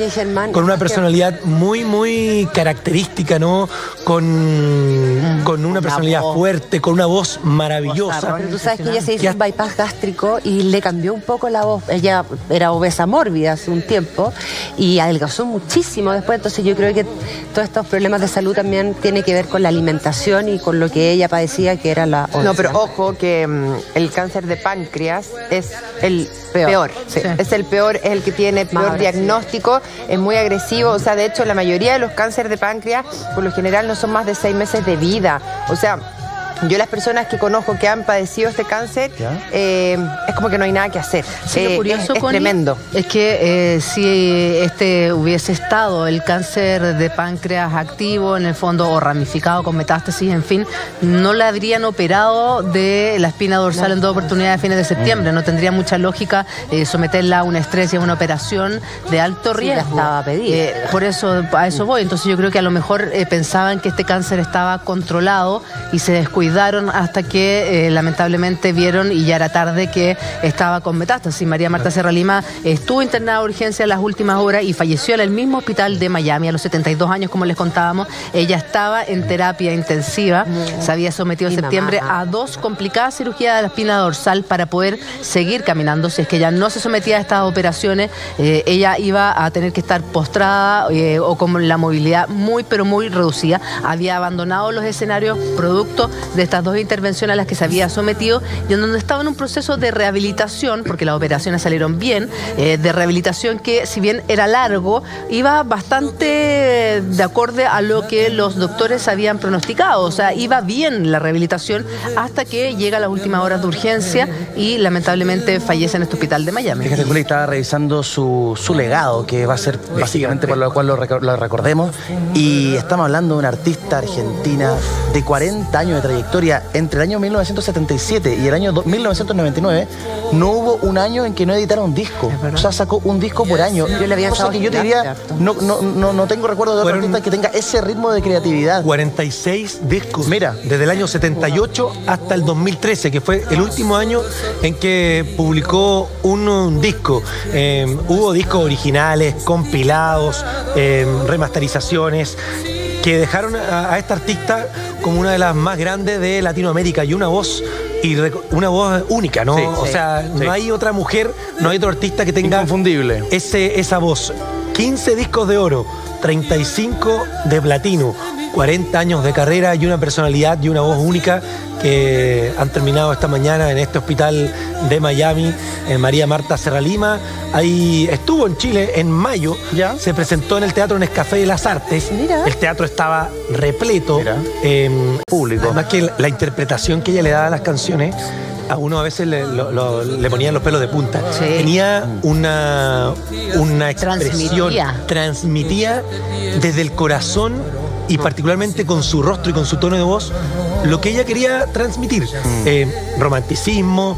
con una personalidad muy, muy característica, ¿no? Con, con una personalidad fuerte, con una voz maravillosa. Pero tú sabes que ella se hizo un bypass gástrico y le cambió un poco la voz. Ella era obesa mórbida hace un tiempo y adelgazó muchísimo después. Entonces yo creo que todos estos problemas de salud también tienen que ver con la alimentación y con lo que ella padecía, que era la No, pero ojo que mm, el cáncer de páncreas es el Peor. peor. Sí. Es el peor, es el que tiene peor diagnóstico, es muy agresivo. O sea, de hecho, la mayoría de los cánceres de páncreas, por lo general, no son más de seis meses de vida. O sea, yo las personas que conozco que han padecido este cáncer, eh, es como que no hay nada que hacer. Sí, lo Eh, curioso, es, es Connie, tremendo. Es que eh, si este hubiese estado el cáncer de páncreas activo, en el fondo, o ramificado con metástasis, en fin, no le habrían operado de la espina dorsal en dos oportunidades a fines de septiembre. No tendría mucha lógica eh, someterla a un estrés y a una operación de alto Sí, riesgo. estaba pedida. Eh, por eso, a eso voy. Entonces yo creo que a lo mejor eh, pensaban que este cáncer estaba controlado y se descuidaron hasta que eh, lamentablemente vieron y ya era tarde que estaba con metástasis. María Marta Serra Lima estuvo internada a urgencia en las últimas horas y falleció en el mismo hospital de Miami a los 72 años, como les contábamos. Ella estaba en terapia intensiva, se había sometido en septiembre mamá. a dos complicadas cirugías de la espina dorsal para poder seguir caminando. Si es que ella no se sometía a estas operaciones, eh, ella iba a tener que estar postrada eh, o con la movilidad muy, pero muy reducida. Había abandonado los escenarios producto de estas dos intervenciones a las que se había sometido y en donde estaba en un proceso de rehabilitación, porque las operaciones salieron bien, eh, de rehabilitación que si bien era largo, iba bastante de acorde a lo que los doctores habían pronosticado. O sea, iba bien la rehabilitación hasta que llega a las últimas horas de urgencia y lamentablemente fallece en este hospital de Miami. Fíjate, Juli, estaba revisando su, su legado, que va a ser básicamente por lo cual lo, lo recordemos. Y estamos hablando de una artista argentina de 40 años de trayectoria. Entre el año 1977 y el año do- 1999, no hubo un año en que no editara un disco. O sea, sacó un disco por año. Yo le había Cosa que yo te diría, no, no, no, no tengo recuerdo de otro artista que tenga ese ritmo de creatividad. 46 discos. Mira. Desde el año 78 hasta el 2013, que fue el último año en que publicó un, un disco. Eh, hubo discos originales, compilados, eh, remasterizaciones, que dejaron a, a esta artista como una de las más grandes de Latinoamérica y una voz. Y una voz única, ¿no? Sí, o sí, sea, sí. no hay otra mujer, no hay otro artista que tenga Inconfundible. ese, esa voz. 15 discos de oro, 35 de platino, 40 años de carrera y una personalidad y una voz única que han terminado esta mañana en este hospital de Miami, en María Marta Serra Lima. Ahí estuvo en Chile en mayo, se presentó en el Teatro Nescafé de las Artes. El teatro estaba repleto. em, Público. Además que la interpretación que ella le daba a las canciones, a uno a veces le, lo- lo- le ponían los pelos de punta. Tenía una, una expresión, Transmitía. transmitía desde el corazón y particularmente con su rostro y con su tono de voz lo que ella quería transmitir. Eh, romanticismo,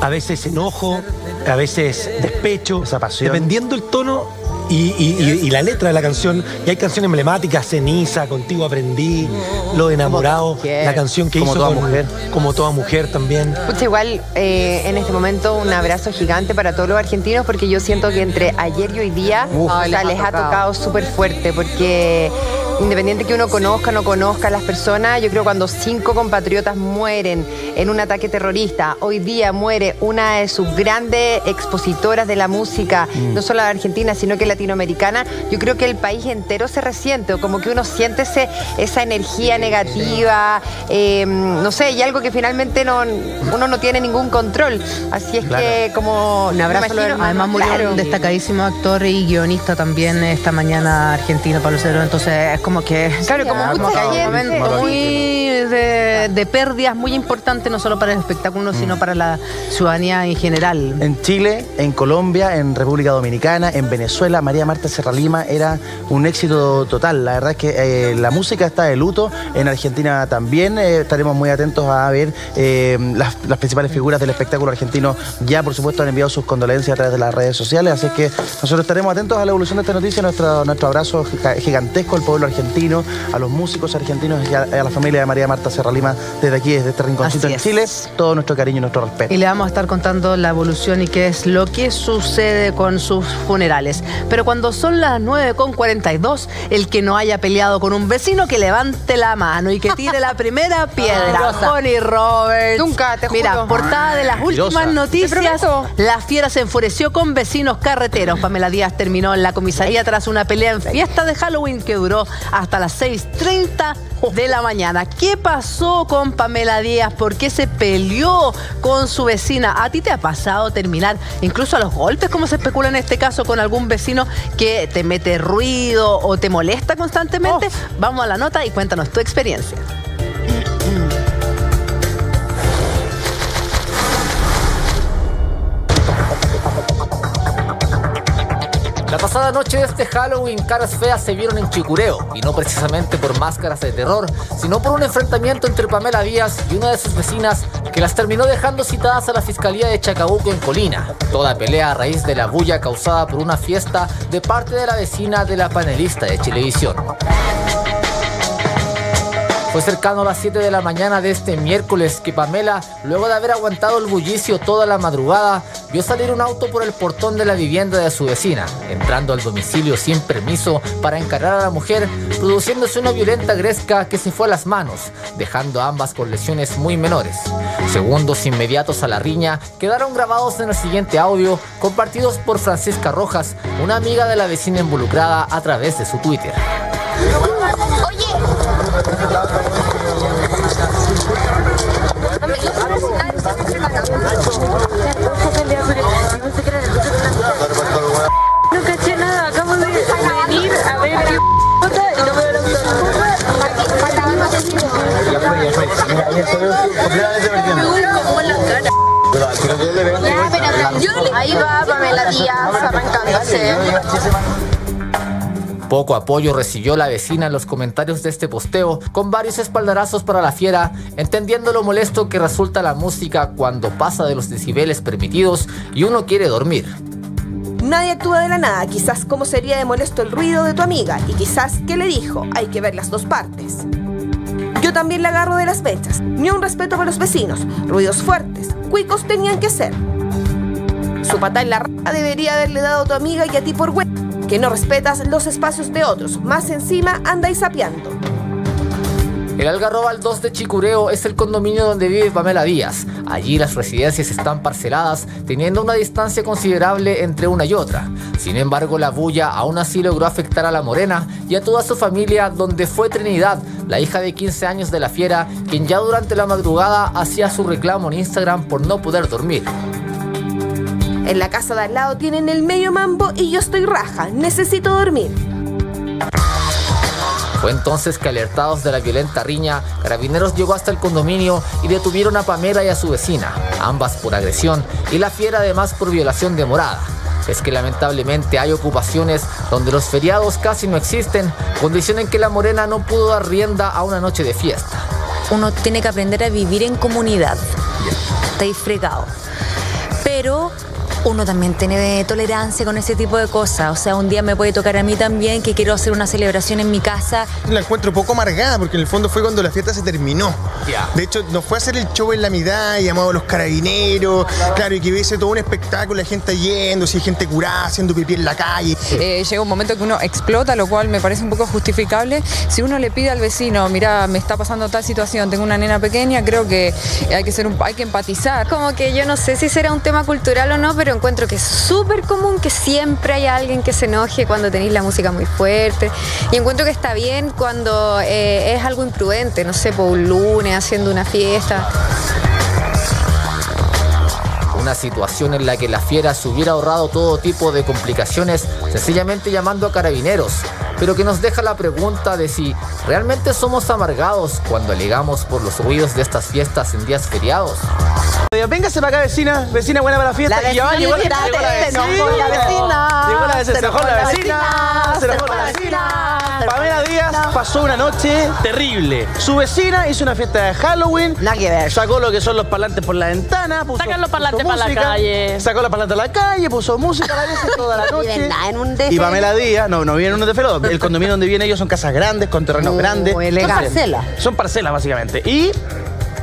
a veces enojo, a veces despecho, dependiendo el tono y, y- y- y la letra de la canción. Y hay canciones emblemáticas, Ceniza, Contigo aprendí, Lo de enamorado, la canción que Como hizo toda con- mujer. Como toda mujer también. Pucha, igual eh, en este momento un abrazo gigante para todos los argentinos porque yo siento que entre ayer y hoy día Uf. o Ay, sea, les ha les ha tocado. tocado súper fuerte porque independiente que uno conozca o no conozca a las personas, yo creo cuando cinco compatriotas mueren en un ataque terrorista, hoy día muere una de sus grandes expositoras de la música, Mm. no solo argentina, sino que latinoamericana, yo creo que el país entero se resiente, o como que uno siente ese, esa energía negativa, eh, no sé, y algo que finalmente no, uno no tiene ningún control. Así es que como Un abrazo Además murió Claro. un destacadísimo actor y guionista también esta mañana argentino, Pablo Cedro. Entonces es como que... Claro, como Ah, mucha gente. muy de, de pérdidas muy importante, no solo para el espectáculo, sino para la ciudadanía en general. En Chile, en Colombia, en República Dominicana, en Venezuela, María Marta Serra Lima era un éxito total. La verdad es que eh, la música está de luto. En Argentina también eh, estaremos muy atentos a ver eh, las, las principales figuras del espectáculo argentino. Ya, por supuesto, han enviado sus condolencias a través de las redes sociales. Así que nosotros estaremos atentos a la evolución de esta noticia. Nuestro, nuestro abrazo giga- gigantesco al pueblo argentino, a los músicos argentinos y a, a la familia de María Marta Serra Lima desde aquí, desde este rinconcito Así en es. Chile. Todo nuestro cariño y nuestro respeto. Y le vamos a estar contando la evolución y qué es lo que sucede con sus funerales. Pero cuando son las 9.42, el que no haya peleado con un vecino, que levante la mano y que tire la primera <laughs> piedra. Mentirosa. Connie Roberts. Nunca, te Mira, juro. portada de las últimas noticias. La fiera se enfureció con vecinos carreteros. Pamela Díaz terminó en la comisaría tras una pelea en fiesta de Halloween que duró hasta las 6.30 de la mañana. ¿Qué pasó con Pamela Díaz? ¿Por qué se peleó con su vecina? ¿A ti te ha pasado terminar incluso a los golpes, como se especula en este caso, con algún vecino que te mete ruido o te molesta constantemente? Vamos a la nota y cuéntanos tu experiencia. La pasada noche de este Halloween, caras feas se vieron en Chicureo, y no precisamente por máscaras de terror, sino por un enfrentamiento entre Pamela Díaz y una de sus vecinas que las terminó dejando citadas a la Fiscalía de Chacabuco en Colina. Toda pelea a raíz de la bulla causada por una fiesta de parte de la vecina de la panelista de Televisión. Fue cercano a las 7 de la mañana de este miércoles que Pamela, luego de haber aguantado el bullicio toda la madrugada, vio salir un auto por el portón de la vivienda de su vecina, entrando al domicilio sin permiso para encarar a la mujer, produciéndose una violenta gresca que se fue a las manos, dejando a ambas con lesiones muy menores. Segundos inmediatos a la riña quedaron grabados en el siguiente audio, compartidos por Francisca Rojas, una amiga de la vecina involucrada a través de su Twitter. No caché nada, acabo de venir a ver qué puta y no veo la Ahí va Pamela Díaz arrancándose. Poco apoyo recibió la vecina en los comentarios de este posteo, con varios espaldarazos para la fiera, entendiendo lo molesto que resulta la música cuando pasa de los decibeles permitidos y uno quiere dormir. Nadie actúa de la nada, quizás cómo sería de molesto el ruido de tu amiga y quizás qué le dijo, hay que ver las dos partes. Yo también le agarro de las fechas, ni un respeto para los vecinos, ruidos fuertes, cuicos tenían que ser. Su patá en la rata debería haberle dado a tu amiga y a ti por web, que no respetas los espacios de otros, más encima andáis sapeando. El Algarrobal 2 de Chicureo es el condominio donde vive Pamela Díaz. Allí las residencias están parceladas, teniendo una distancia considerable entre una y otra. Sin embargo, la bulla aún así logró afectar a la morena y a toda su familia, donde fue Trinidad, la hija de 15 años de la fiera, quien ya durante la madrugada hacía su reclamo en Instagram por no poder dormir. En la casa de al lado tienen el medio mambo y yo estoy raja, necesito dormir. Fue entonces que alertados de la violenta riña, Carabineros llegó hasta el condominio y detuvieron a Pamela y a su vecina, ambas por agresión y la fiera además por violación de morada. Es que lamentablemente hay ocupaciones donde los feriados casi no existen, condición en que la morena no pudo dar rienda a una noche de fiesta. Uno tiene que aprender a vivir en comunidad. Está ahí fregado. Pero uno también tiene tolerancia con ese tipo de cosas. O sea, un día me puede tocar a mí también que quiero hacer una celebración en mi casa. La encuentro poco amargada porque en el fondo fue cuando la fiesta se terminó. De hecho, nos fue a hacer el show en la mitad, y llamado a los carabineros, claro, y que hubiese todo un espectáculo, la gente yendo, si hay gente curada, haciendo pipí en la calle. Eh, llega un momento que uno explota, lo cual me parece un poco justificable. Si uno le pide al vecino, mira, me está pasando tal situación, tengo una nena pequeña, creo que hay que ser un, hay que empatizar. Como que yo no sé si será un tema cultural o no, pero encuentro que es súper común que siempre haya alguien que se enoje cuando tenéis la música muy fuerte. Y encuentro que está bien cuando eh, es algo imprudente, no sé, por un lunes haciendo una fiesta. Una situación en la que la fiera se hubiera ahorrado todo tipo de complicaciones sencillamente llamando a carabineros, pero que nos deja la pregunta de si realmente somos amargados cuando alegamos por los ruidos de estas fiestas en días feriados. Véngase para acá, vecina. Vecina buena para la fiesta. La y ya va, vecina llegó, invita, llegó la se vecina. enojó la vecina. Llegó la vecina. Se enojó la vecina. Se enojó la vecina. Pamela Díaz pasó una noche terrible. Su vecina hizo una fiesta de Halloween. Sacó lo que son los parlantes por la ventana. Puso, Sacan los parlantes para la música, calle. Sacó los parlantes a la calle, puso música a la vez toda la <laughs> noche. en un. Y Pamela Díaz, no, no vienen unos de Felo. El condominio donde vienen ellos son casas grandes, con terrenos grandes. Son parcelas. Son parcelas, básicamente. Y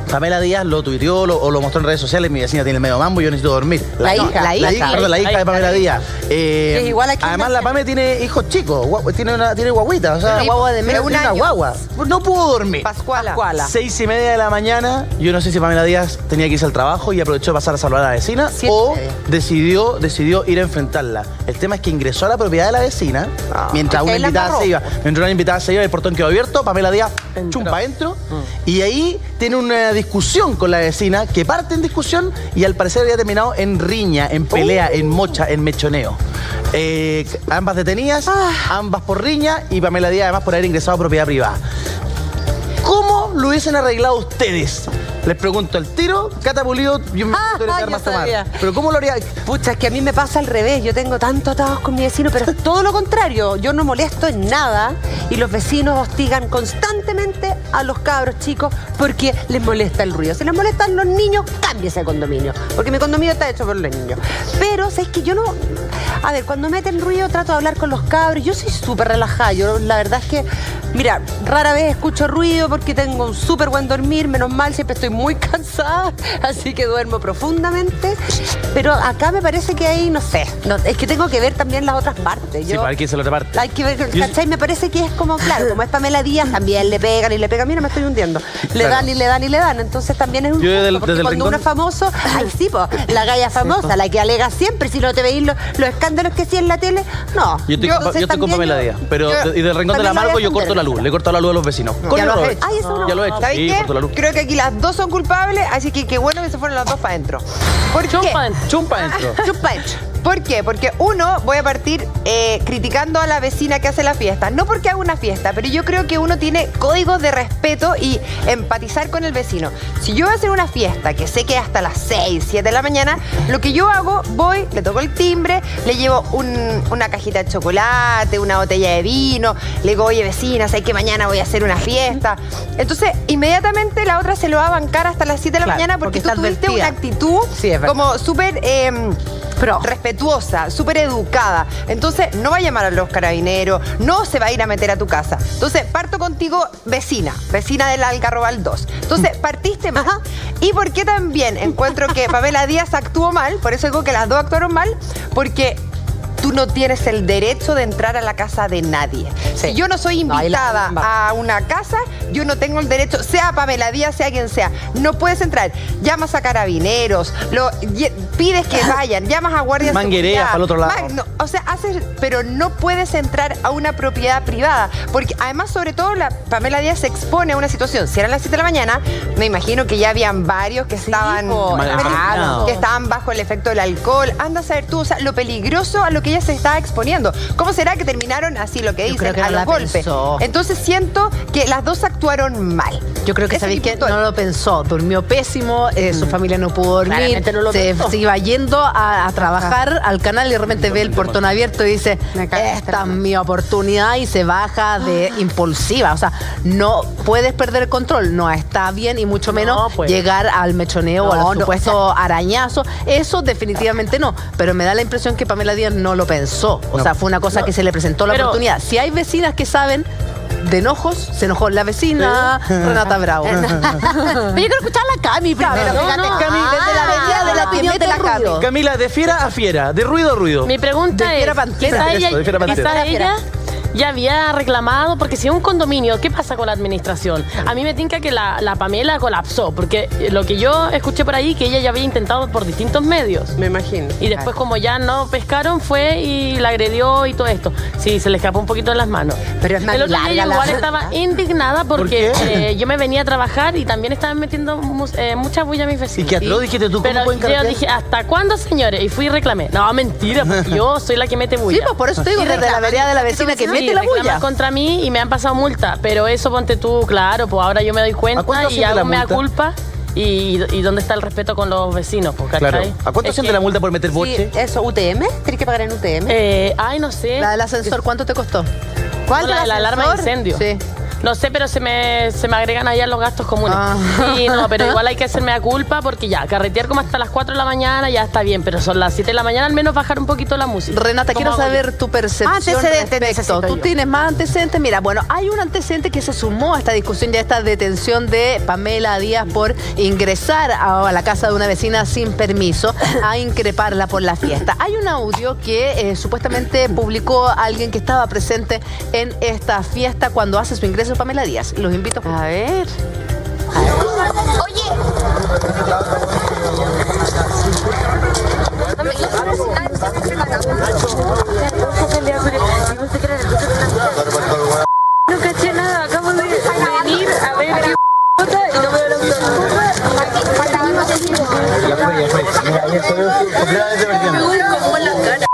Pamela Díaz lo tuiteó lo- o lo mostró en redes sociales. Mi vecina tiene el medio mambo, yo necesito dormir. La hija, la hija. Perdón, la hija de Pamela Díaz. Eh, es igual aquí además, la Pame tiene hijos chicos. Tiene, una, tiene guaguita. O sea, Una guagua de medio tiene una guagua. No pudo dormir. Pascuala. Seis y media de la mañana, yo no sé si Pamela Díaz tenía que irse al trabajo y aprovechó de pasar a saludar a la vecina o decidió, decidió ir a enfrentarla. El tema es que ingresó a la propiedad de la vecina mientras Es que una invitada se iba. Mientras una invitada se iba, el portón quedó abierto, Pamela Díaz chumpa adentro y ahí tiene una discusión con la vecina que parte en discusión y al parecer había terminado en riña, en pelea, en mocha, en mechoneo. Eh, ambas detenidas, ambas por riña y Pamela Díaz además por haber ingresado a propiedad privada. ¿Cómo lo hubiesen arreglado ustedes? Les pregunto, el tiro, catapulido, yo me Ah, ah, yo más tomar. Pero ¿cómo lo haría? Pucha, es que a mí me pasa al revés. Yo tengo tanto atados con mi vecino, pero es <laughs> todo lo contrario. Yo no molesto en nada y los vecinos hostigan constantemente a los cabros chicos porque les molesta el ruido. Si les molestan los niños, cámbiese de condominio. Porque mi condominio está hecho por los niños. Pero, ¿sabes que Yo no. A ver, cuando meten ruido trato de hablar con los cabros. Yo soy súper relajada. Yo, la verdad es que, mira, rara vez escucho ruido porque tengo un súper buen dormir. Menos mal, siempre estoy muy <laughs> cansada. Así que duermo profundamente. Pero acá me parece que hay, no sé. no- es que tengo que ver también las otras partes. Sí, Yo- para que se lo reparte. hay que ver, Yo- ¿cachai? Me parece que es como, claro, como es Pamela Díaz, también le pegan y le pegan. Mira, me estoy hundiendo. Le Claro. dan y le dan y le dan. Entonces también es un Yo desde el- susto, porque cuando rincón- uno es famoso, ay sí, po, la galla famosa, la que alega siempre, si no te veis los, los escándalos que sí en la tele, no. Yo estoy, yo estoy con Pamela yo- Díaz. Pero yo- de- y del rincón de la también Margo voy a yo corto la luz. Le corto la luz a los vecinos. Ya Con lo has hecho. Ay, eso no- Ya lo he hecho. ¿Sabes Sí, qué? corto la luz. Creo que aquí las dos son culpables, así que qué bueno que se fueron las dos para adentro. ¿Por qué? Chumpa adentro. Chumpa adentro. ¿Por qué? Porque uno, voy a partir eh, criticando a la vecina que hace la fiesta. No porque haga una fiesta, pero yo creo que uno tiene códigos de respeto y empatizar con el vecino. Si yo voy a hacer una fiesta que sé que es hasta las 6, 7 de la mañana, lo que yo hago, voy, le toco el timbre, le llevo un- una cajita de chocolate, una botella de vino, le digo, oye vecina, sé que mañana voy a hacer una fiesta. Entonces, inmediatamente la otra se lo va a bancar hasta las 7 de la Claro, mañana porque, porque tú tuviste advertida. una actitud Sí, como súper eh, respetuosa, súper educada. Entonces, no va a llamar a los carabineros, no se va a ir a meter a tu casa. Entonces, parto contigo, vecina, vecina del Algarrobal 2. Entonces, partiste mal. ¿Y por qué también encuentro que Pamela Díaz actuó mal? Por eso digo que las dos actuaron mal, porque tú no tienes el derecho de entrar a la casa de nadie. Si yo no soy No, ahí la- invitada a una casa, yo no tengo el derecho, sea Pamela Díaz, sea quien sea, no puedes entrar. Llamas a carabineros, lo, pides que <laughs> vayan, llamas a guardias de Manguereas pa'l otro lado. No, o sea, haces, pero no puedes entrar a una propiedad privada. Porque además, sobre todo, la Pamela Díaz se expone a una situación. Si eran las 7 de la mañana, me imagino que ya habían varios que estaban, po, Claro, que estaban bajo el efecto del alcohol. Anda a saber tú, o sea, lo peligroso a lo que ella se estaba exponiendo. ¿Cómo será que terminaron así lo que dicen, creo que a no los la golpes? pensó. Entonces siento que las dos actuaron mal. Yo creo que sabéis que no lo pensó, durmió pésimo, eh, su familia no pudo dormir, Claramente no lo se, pensó. se iba yendo a, a trabajar al canal y de repente ve el portón abierto y dice, esta es mi oportunidad y se baja de impulsiva. O sea, no puedes perder el control, no está bien y mucho menos pues. llegar al mechoneo o al no, supuesto arañazo. Eso definitivamente no, pero me da la impresión que Pamela Díaz no lo pensó. O sea, fue una cosa que se le presentó la Pero- oportunidad. Si hay vecinas que saben de enojos, se enojó la vecina Renata <laughs> Bravo. Pero yo quiero escuchar a la Cami primero. No. Cami, desde la avenida de la Ah, opinión de la Cami. Camila, de fiera a fiera, de ruido a ruido. Mi pregunta De es, fiera quizá Eso, ella, de fiera quizá ella ya había reclamado, porque si es un condominio, ¿qué pasa con la administración? A mí me tinca que la, la Pamela colapsó, porque lo que yo escuché por ahí, que ella ya había intentado por distintos medios. Me imagino. Y después, como ya no pescaron, fue y la agredió y todo esto. Sí, se le escapó un poquito de las manos. Pero es más El otro día larga yo la- igual <laughs> estaba indignada porque eh, yo me venía a trabajar y también estaban metiendo mus- eh, mucha bulla a mis ¿Y vecinos. qué atroz dijiste tú? ¿Cómo Pero pueden yo dije, ¿hasta cuándo, señores? Y fui y reclamé. No, mentira, porque <laughs> yo soy la que mete bulla. Sí, pues por eso te digo, Y desde la vereda de la vecina que Mete la bulla. contra mí y me han pasado multa. Pero eso ponte tú, claro, pues ahora yo me doy ¿A cuenta y hago mea culpa. Y, y dónde está el respeto con los vecinos, pues, ¿cachai? Claro. ¿A cuánto que- la multa por meter boche? Sí, eso, UTM. Tienes que pagar en UTM. Eh, ay, no sé. La del ascensor, ¿cuánto te costó? ¿Cuál? la, del la alarma de incendio. Sí. No sé, pero se me, se me agregan allá los gastos comunes. Ah. Sí, no, pero <laughs> igual hay que hacerme la culpa porque ya, carretear como hasta las 4 de la mañana ya está bien, pero son las 7 de la mañana al menos bajar un poquito la música. Renata, ¿Cómo quiero saber yo? tu percepción Antecedentes necesito respecto. Tú yo. tienes más antecedentes. Mira, bueno, hay un antecedente que se sumó a esta discusión ya esta detención de Pamela Díaz por ingresar a la casa de una vecina sin permiso a increparla por la fiesta. Hay un audio que eh, supuestamente publicó alguien que estaba presente en esta fiesta cuando hace su ingreso Pamela Díaz. Los invito a ver. No caché nada, acabo de venir a ver qué y no Me en la cara.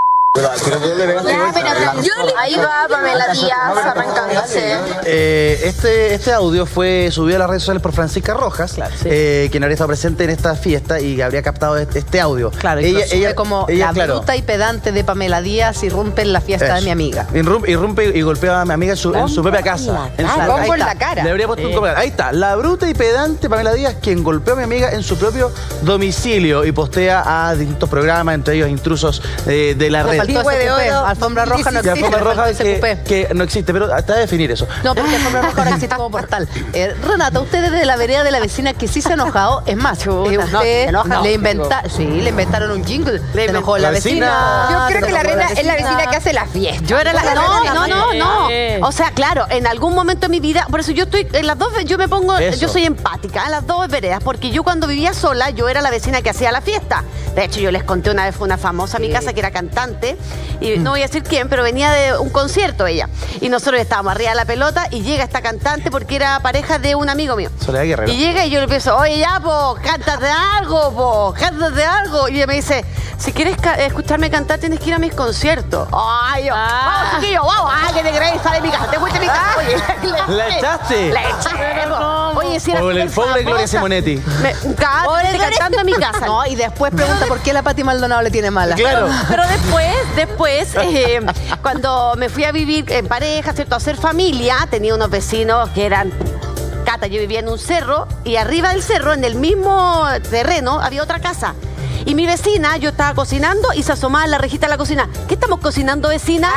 Ahí va Pamela Díaz arrancándose. Eh, este, este audio fue subido a las redes sociales por Francisca Rojas, eh, quien habría estado presente en esta fiesta y habría captado este, este audio. Claro, y ella, ella como la bruta y pedante de Pamela Díaz irrumpe en la fiesta de mi amiga. Irrumpe, irrumpe y golpea a mi amiga en su, en su propia casa. En su- la cara. Le habría puesto un Sí. combo en la- Ahí está, la bruta y pedante Pamela Díaz, quien golpeó a mi amiga en su propio domicilio y postea a distintos programas, entre ellos intrusos eh, de la Le red. faltó SQP, alfombra roja no existe. alfombra le roja que, que no existe, pero hasta definir eso. No, porque Alfombra Roja ahora <laughs> existe como portal. Eh, Renata, usted es de la vereda de la vecina que sí se ha enojado. Es más, eh, no, usted se enoja. le inventa, sí, le inventaron un jingle. Se enojó la vecina. Yo creo que la rena es la vecina que hace la fiesta. Yo era la no, no, no, no. O sea, claro, en algún momento de mi vida, por eso yo estoy en las dos, yo me pongo, Eso. yo soy empática en las dos veredas, porque yo cuando vivía sola, yo era la vecina que hacía la fiesta. De hecho, yo les conté una vez fue una famosa a mi casa que era cantante y no voy a decir quién, pero venía de un concierto ella y nosotros estábamos arriba de la pelota y llega esta cantante porque era pareja de un amigo mío. Soledad Guerrero. Y llega y yo le empiezo, oye ya, po, cántate algo, po, cántate algo. Y ella me dice, si quieres ca- escucharme cantar, tienes que ir a mis conciertos. Ay, yo, vamos, chiquillo, vamos, ah, que te crees, sale de mi casa, te fuiste de mi casa. Oye, le- ¿La echaste? La po. Oye, si era Pobre, súper pobre Gloria famosa. Simonetti. Me, cállate, cantando en mi casa. No, y después pregunta por qué la Pati Maldonado le tiene mala. Claro. Pero después, después, <laughs> eh, cuando me fui a vivir en pareja, ¿cierto? A hacer familia, tenía unos vecinos que eran. Cata, yo vivía en un cerro y arriba del cerro, en el mismo terreno, había otra casa. Y mi vecina, yo estaba cocinando y se asomaba en la rejita de la cocina. ¿Qué estamos cocinando, vecina?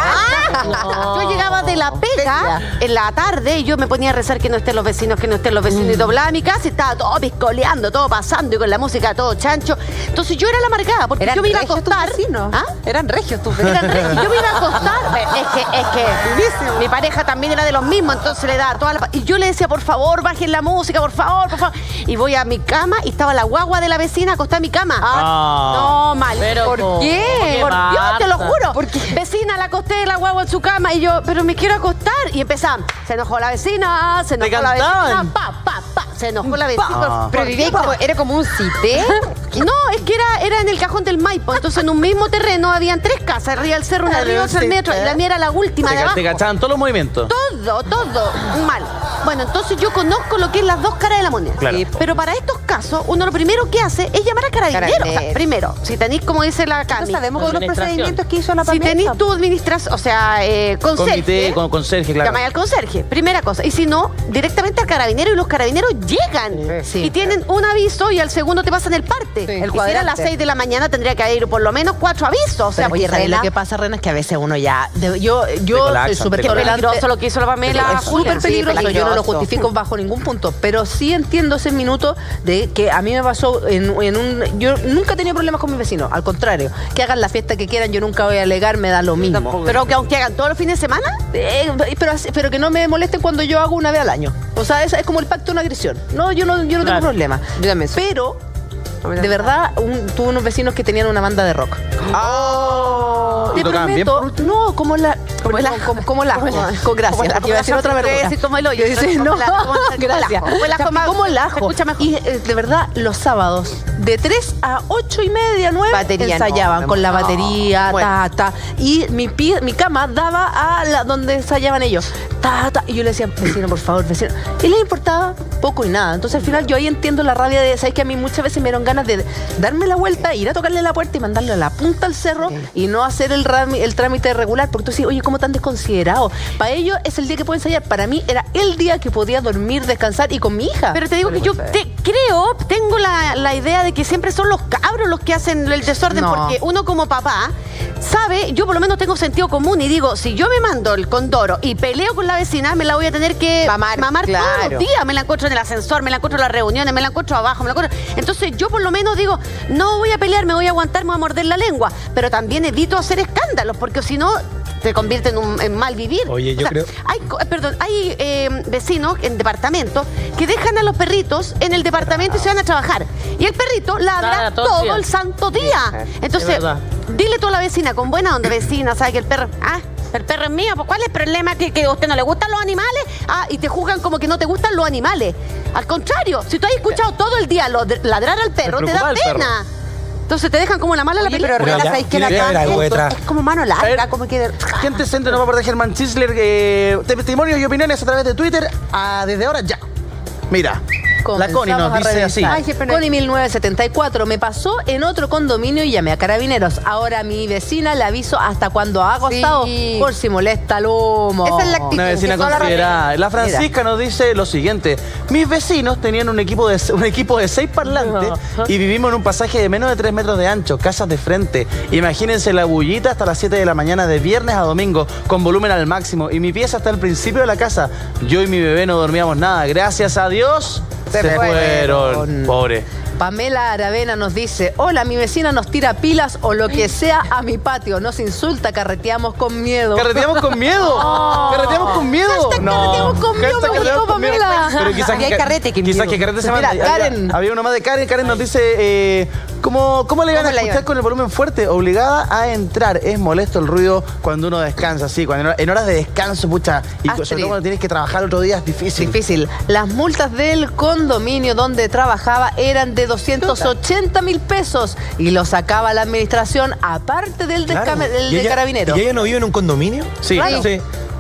no. Yo llegaba de la pega en la tarde y yo me ponía a rezar que no estén los vecinos, que no estén los vecinos. Y doblaba mi casa y estaba todo piscoleando, todo pasando y con la música todo chancho. Entonces yo era la amargada porque ¿Eran yo me iba a tus acostar. ¿Ah? Eran regios tus Eran vecinos. regios. Yo me iba a acostar. <laughs> Es que, es que mi pareja también era de los mismos, entonces le daba toda la. Y yo le decía, por favor, bajen la música, por favor, por favor. Y voy a mi cama y estaba la guagua de la vecina acostada en mi cama. Ah. No, mal. Pero, ¿Por po, qué? ¿qué Por Dios, te lo juro. Vecina, la acosté la guagua en su cama y yo, pero me quiero acostar. Y empezaban, se enojó la vecina, se ¿Te enojó la vecina, pa, pa, pa. Se enojó la vecina. Pa. Pero vivía como, era como un cité. <laughs> No, es que era, era en el cajón del Maipo. Entonces, en un mismo terreno habían tres casas. Arriba del cerro, una arriba, al metro. Y la mía era la última Te, de abajo. te cachaban todos los movimientos. Todo, todo, mal. Bueno, entonces yo conozco lo que es las dos caras de la moneda. Claro. Pero para estos casos, uno lo primero que hace es llamar a carabineros. O sea, Carabineros. primero, si tenéis, como dice la Cami, sabemos todos los procedimientos que hizo la si tenéis tu administración, o sea, eh, conserje, Comité, con conserje, claro. Llamáis al conserje, primera cosa. Y si no, directamente al carabinero y los carabineros llegan. Sí. y tienen un aviso y al segundo te pasan el parte. Sí, el y si era a las 6 de la mañana tendría que haber por lo menos cuatro avisos. O sea, Pero, oye, porque ¿sabes lo que pasa, Rena? Es que a veces uno ya. de- yo yo colapsan, soy súper peligroso lo que hizo la Pamela. Es súper Sí, peligroso. Yo no lo justifico bajo ningún punto. Pero sí entiendo ese minuto de que a mí me pasó en, en un. Yo nunca he tenido problemas con mis vecinos. Al contrario, que hagan la fiesta que quieran, yo nunca voy a alegar, me da lo mismo. Pero que aunque hagan todos los fines de semana, Eh, pero, pero que no me molesten cuando yo hago una vez al año. O sea, es como el pacto de una agresión. No, yo no, yo no Claro. tengo problema. Yo también soy. Pero, de verdad, un- tuve unos vecinos que tenían una banda de rock. Ah, Te prometo, no, como la, como como, con gracias. Como Iba a decir otra verdura. como el hoyo, no, como la- <laughs> gracias. como el ajo Chapi, más- como el se ajo. escucha mejor. Y eh, de verdad, los sábados, de 3 a 8 y media, 9, Batería, no, ensayaban con la no. batería, Bueno. ta, ta. Y mi, pie- mi cama daba a la, donde ensayaban ellos. Ta, ta. Y yo le decía, vecino, por favor, vecino. Y les importaba poco y nada. Entonces al final yo ahí entiendo la rabia de, ¿sabes que A mí muchas veces me dieron ganas de darme la vuelta, ir a tocarle la puerta y mandarle a la punta al cerro y no hacer el, trámite regular. Porque tú dices, oye, ¿cómo tan desconsiderado? Para ellos es el día que puedo ensayar. Para mí era el día que podía dormir, descansar y con mi hija. Pero te digo que yo te- creo, tengo la, la idea de que siempre son los cabros los que hacen el desorden, No. porque uno como papá sabe, yo por lo menos tengo sentido común y digo, si yo me mando el condoro y peleo con la vecina, me la voy a tener que Mamar, todos claro. los días. Me la encuentro en el ascensor, me la encuentro en las reuniones, me la encuentro abajo, me la encuentro. Entonces yo por lo menos digo, no voy a pelear, me voy a aguantar, me voy a morder la lengua. Pero también evito hacer escándalos, porque si no te convierte en un en mal vivir. Oye, yo O sea, creo- hay, eh, perdón, hay eh, vecinos en departamentos que dejan a los perritos en el departamento y se van a trabajar. Y el perrito ladra todo el todo día. el santo día. Entonces, dile tú a la vecina con buena onda, vecina, ¿sabe que el perro... Ah, el perro es mío, pues ¿cuál es el problema? ¿Que, que a usted no le gustan los animales? Ah, y te juzgan como que no te gustan los animales. Al contrario, si tú has escuchado todo el día ladrar al perro, te da pena. Entonces te dejan como una mala la película. pero Reina, ¿sabes qué? Tiene que algo detrás. Es como mano larga, como que... Gente decente nos va a proteger Germán Chisler. eh, testimonios y opiniones a través de Twitter a- desde ahora ya. Mira, la Connie nos a dice así. Connie 1974. Me pasó en otro condominio y llamé a carabineros. Ahora a mi vecina le aviso hasta cuando ha acostado Sí. por si molesta el humo. Esa es la actitud. Una vecina considerada. La Francisca nos dice lo siguiente. Mis vecinos tenían un equipo de, un equipo de seis parlantes y vivimos en un pasaje de menos de tres metros de ancho, casas de frente. Imagínense la bullita hasta las 7 de la mañana de viernes a domingo con volumen al máximo. Y mi pieza hasta el principio de la casa. Yo y mi bebé no dormíamos nada. Gracias a Dios se, Se fueron. fueron. Pobre. Pamela Aravena nos dice, hola, mi vecina nos tira pilas o lo que sea a mi patio. Nos insulta, carreteamos con miedo. ¿Carreteamos con miedo? <laughs> Oh. ¿Carreteamos con miedo? Hashtag carreteamos con miedo, Hashtag me gustó, con miedo. Pamela. Pero quizás Aquí hay que, carrete, qué quizás miedo. que carrete se Mira. Karen. Había, había uno más de Karen. Karen nos dice, eh, ¿cómo, ¿cómo le van a ¿Cómo la escuchar iban? con el volumen fuerte? Obligada a entrar. Es molesto el ruido cuando uno descansa, sí. Cuando en hor- en horas de descanso, pucha. Y Astrid. sobre todo cuando tienes que trabajar otro día es difícil. Difícil. Las multas del condominio donde trabajaba eran de 280 mil pesos y lo sacaba la administración aparte del, Claro. del ¿Y de ella- carabineros. ¿Y ella no vive en un condominio? Sí. Claro. Sí.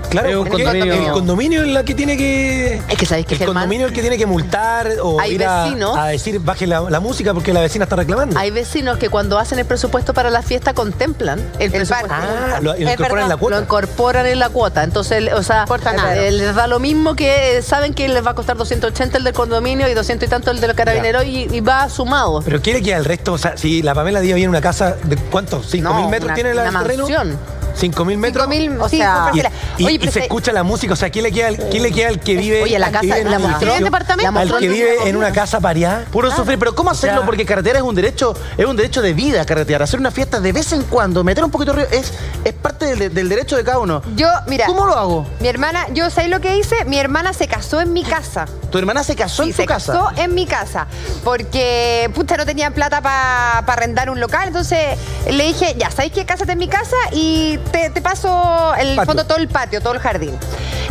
Claro, porque condominio. el condominio es la que tiene que. Es que sabéis que El Germán, condominio es el que tiene que multar o Hay ir a, decir baje la, la música porque la vecina está reclamando. hay vecinos que cuando hacen el presupuesto para la fiesta contemplan el, presupuesto. Ah, lo, lo incorporan en la cuota. Lo incorporan en la cuota. Entonces, o sea, nada. eh, les da lo mismo que eh, saben que les va a costar 280 el del condominio y 200 y tanto el del carabinero y, y va sumado. Pero ¿qué le queda al resto? O sea, si la Pamela Díaz vive en una casa de ¿cuántos? ¿5 No, mil metros una- tiene la- una el terreno? mansión. ¿5 mil metros? 5.000, O sea, Y, parcela. y- Oye, y pero se se- escucha la música, o sea, ¿quién le queda al, quién le queda al que vive, Oye, la que casa- vive en la un departamento, al que vive en una casa pareada? Puro sufrir, pero ¿cómo hacerlo? Ya. Porque carretear es un derecho, es un derecho de vida carretear. Hacer una fiesta de vez en cuando, meter un poquito de ruido, es, es parte del, del derecho de cada uno. Yo, mira. ¿Cómo lo hago? Mi hermana, yo sé lo que hice, mi hermana se casó en mi casa. Tu hermana se casó Sí, en tu se casa. casó en mi casa. Porque, pucha, no tenían plata para arrendar un local. Entonces le dije, ya, ¿sabéis qué? Cásate en mi casa y te, te paso el Patio. fondo todo el patio, todo el jardín.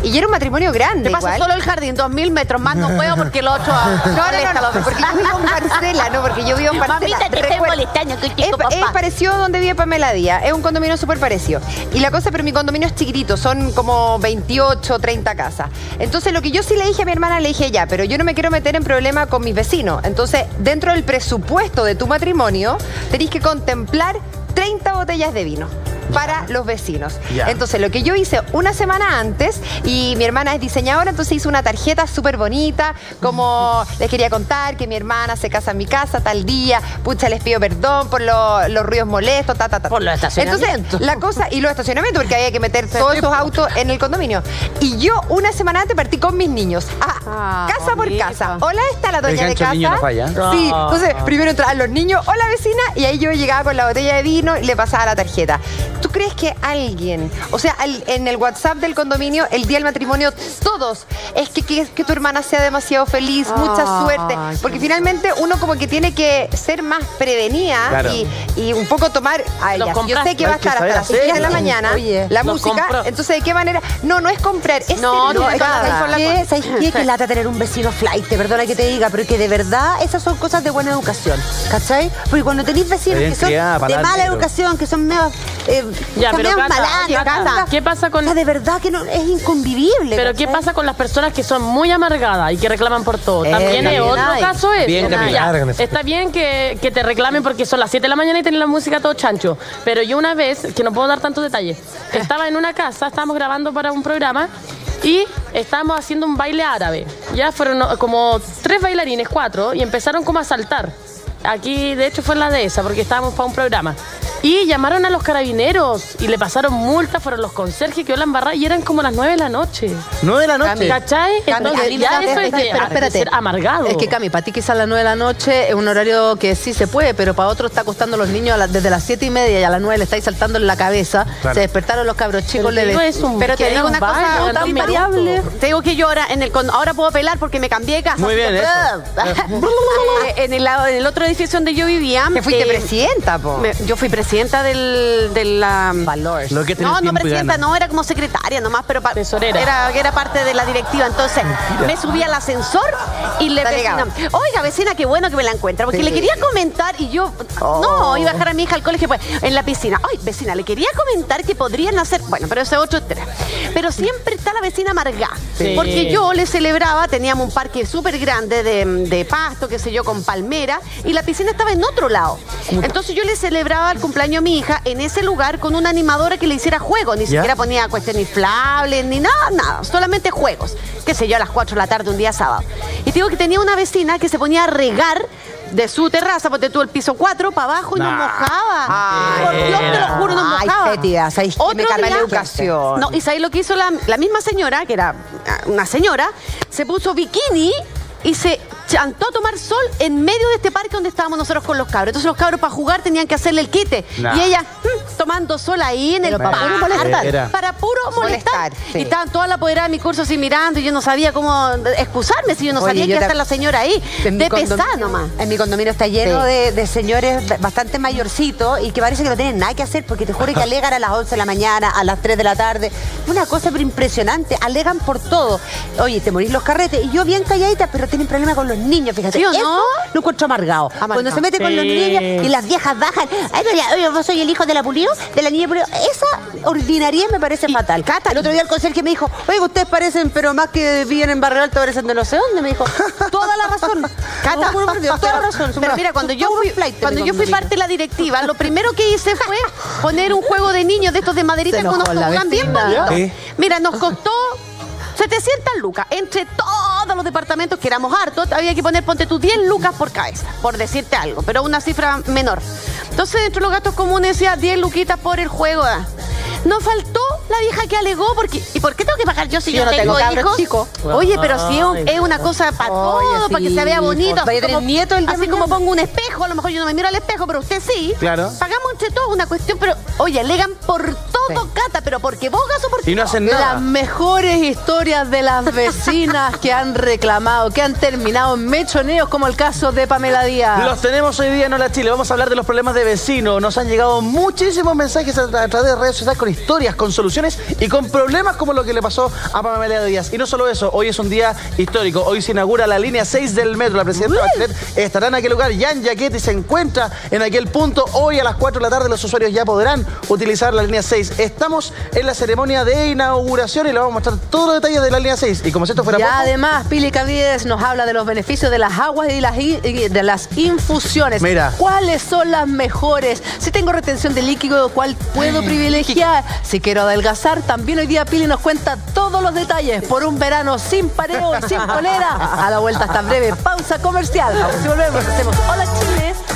Y era un matrimonio grande. Te paso igual. solo el jardín, dos mil metros más no puedo porque el otro. <laughs> No, no, no, <laughs> no, porque yo vivo en parcela, no, porque yo vivo en parcela. Mamita, te estoy Recuerda- molestando, que Es, chico, es papá. parecido donde vive Pamela Díaz, es un condominio súper parecido. Y la cosa, pero mi condominio es chiquitito, son como 28, 30 casas. Entonces lo que yo sí le dije a mi hermana, le dije ya, pero yo no me quiero meter en problema con mis vecinos. Entonces, dentro del presupuesto de tu matrimonio, tenéis que contemplar 30 botellas de vino. Para los vecinos. Entonces, lo que yo hice una semana antes, y mi hermana es diseñadora, entonces hizo una tarjeta súper bonita, como <laughs> les quería contar que mi hermana se casa en mi casa tal día, pucha, les pido perdón por lo- los ruidos molestos, ta, ta, ta. Por los estacionamientos. Entonces, la cosa, y los estacionamientos, porque había que meter todos esos autos en el condominio. Y yo una semana antes partí con mis niños, a- Ah, casa por casa. Hola, está la El doña de casa. niño no falla. Sí, Ah. entonces primero entraban los niños, hola vecina, y ahí yo llegaba con la botella de vino y le pasaba la tarjeta. ¿Tú crees que alguien, o sea, al- en el WhatsApp del condominio, el día del matrimonio, todos, es que, que, que tu hermana sea demasiado feliz, mucha Ay, suerte? Porque finalmente uno como que tiene que ser más prevenida Claro. y, y un poco tomar, ya, si yo sé que va a estar hasta las 6 de la mañana, Oye, la música, compró. entonces ¿de qué manera? No, no es comprar, es No, no, es educada. cada- ¿Sabes qué? ¿Sabes qué? Que <laughs> lata tener un vecino flight, perdona que te diga, pero que de verdad esas son cosas de buena educación, ¿cachai? Porque cuando tenéis vecinos que son criada, de mala negro. Educación, que son medio, eh, Ya, son pero medio Cata, malandros, oye, Cata, Cata. ¿qué pasa con- O sea, de verdad que no, es inconvivible. Pero ¿qué pasa con las personas que son muy amargadas y que reclaman por todo? Eh, También es también otro hay. caso es. Bien, Ya, eso. Está bien que, que te reclamen porque son las 7 de la mañana y tienen la música todo chancho. Pero yo una vez, que no puedo dar tantos detalles, estaba en una casa, estábamos grabando para un programa y estábamos haciendo un baile árabe. Ya fueron como tres bailarines, cuatro, y empezaron como a saltar. Aquí, de hecho, fue en la dehesa porque estábamos para un programa. Y llamaron a los carabineros y le pasaron multas, fueron los conserjes que la barra y eran como las 9 de la noche. ¿Nueve de la noche? ¿Cachai? Cami, Entonces, me ya eso es de, pero espérate. ser amargado. Es que Cami, para ti quizás a las 9 de la noche es un horario que sí se puede, pero para otros está costando a los niños a la- desde las 7 y media y a las 9 le estáis saltando en la cabeza. Claro. Se despertaron los cabros chicos. Pero le digo, es un- Pero te digo una cosa tan variable. Te digo que yo ahora, en el, con- ahora puedo pelar porque me cambié de casa. Muy bien, eso. <laughs> Eh, <laughs> en, el, lado- en el otro edificio donde yo vivía. Que fuiste eh, presidenta, po. me- yo fui presidenta presidenta del, de la... Valores. Lo que tiene No, no presidenta, gana. no, era como secretaria nomás, pero pa- Tesorera. Era, era parte de la directiva. Entonces, me subí al ascensor y le vecina, oiga, vecina, qué bueno que me la encuentra, porque Sí. le quería comentar y yo, Oh. no, iba a dejar a mi hija al colegio pues, en la piscina. Ay, vecina, le quería comentar que podrían hacer, bueno, pero ese es otro tema. Pero siempre está la vecina amargada, Sí. porque yo le celebraba, teníamos un parque súper grande de, de pasto, qué sé yo, con palmera, y la piscina estaba en otro lado. Entonces yo le celebraba el cumpleaños a mi hija en ese lugar con una animadora que le hiciera juegos, ni ¿Ya? siquiera ponía cuestiones inflables, ni nada, nada, solamente juegos, qué sé yo, a las 4 de la tarde un día sábado. Y digo que tenía una vecina que se ponía a regar de su terraza, porque tú el piso 4 para abajo y nos Nah. mojaba. Por Dios, te lo juro, nos Ay, mojaba. Feti, ¿sabes qué? Me Otro carga la educación. No, y ¿sabes lo que hizo la, la misma señora, que era una señora, se puso bikini y se chantó a tomar sol en medio de este parque donde estábamos nosotros con los cabros. Entonces los cabros para jugar tenían que hacerle el quite. Nah. Y ella mm, tomando sol ahí en el Pero para puro parque. molestar. Para puro molestar. Molestar, sí. Y estaban toda la apoderada de mi curso así mirando y yo no sabía cómo excusarme si yo no Oye, sabía yo que iba a te- estar la señora ahí. En De pesada condominio- nomás. En mi condominio está lleno Sí. de, de señores bastante mayorcitos y que parece que no tienen nada que hacer porque te juro que alegan a las 11 de la mañana, a las 3 de la tarde. Una cosa pero impresionante, alegan por todo. Oye, te morís los carretes y yo bien calladita, pero tienen problema con los niños, fíjate. ¿Sí o no? Eso lo encuentro amargado. Cuando se mete con los niños y las viejas bajan, ay, María, oye, vos soy el hijo de la Pulido, de la niña Pulido. Esa ordinaria me parece fatal. el otro día el conserje me dijo, oye, ustedes parecen, pero más que viven en Barrio Alto, parecen de no sé dónde, me dijo. <laughs> Toda la razón. Cata, Juro por Dios, toda la razón. Pero mira, cuando yo fui, cuando yo fui parte de la directiva, lo primero que hice fue <laughs> poner un juego de niños de estos de maderita Se con unos enojó la toboganes bien bonitos. Sí. Mira, nos costó 700 lucas. Entre todos los departamentos, que éramos hartos, había que poner, ponte tú, 10 lucas por cabeza, por decirte algo, pero una cifra menor. Entonces, dentro de los gastos comunes decía 10 luquitas por el juego. Nos faltó la vieja que alegó, porque ¿y por qué tengo que pagar yo si Sí, yo no tengo, hijos? Oye, pero si es, un- Ay, es una cosa para todo, para que se vea bonito. pues, vaya a tener como- nieto el día Así como pongo un espejo, a lo mejor yo no me miro al espejo, pero usted sí. Claro. Pagamos entre todos una cuestión, pero oye, alegan por todo, Cata, pero porque bogas o porque Y no hacen Las nada. mejores historias de las vecinas que han reclamado, que han terminado en mechoneos, como el caso de Pamela Díaz. Los tenemos hoy día en Hola Chile. Vamos a hablar de los problemas de vecinos. Nos han llegado muchísimos mensajes a, a través de redes sociales con historias, con soluciones y con problemas como lo que le pasó a Pamela Díaz. Y no solo eso, hoy es un día histórico. Hoy se inaugura la línea 6 del metro. La presidenta Bachelet estará en aquel lugar. Jan Jaquetti se encuentra en aquel punto. Hoy a las 4 de la tarde los usuarios ya podrán utilizar la línea 6. Estamos en la ceremonia de inauguración y le vamos a mostrar todos los detalles de la línea 6. Y como si esto fuera Y poco, además, Pili Cavides nos habla de los beneficios de las aguas y las, i- y de las infusiones. Mira. ¿Cuáles son las mejores? Si tengo retención de líquido, ¿cuál puedo privilegiar? Si quiero adelgazar, también hoy día Pili nos cuenta todos los detalles por un verano sin pareo, sin polera. A la vuelta esta breve pausa comercial. Ahora si volvemos, hacemos Hola Chile.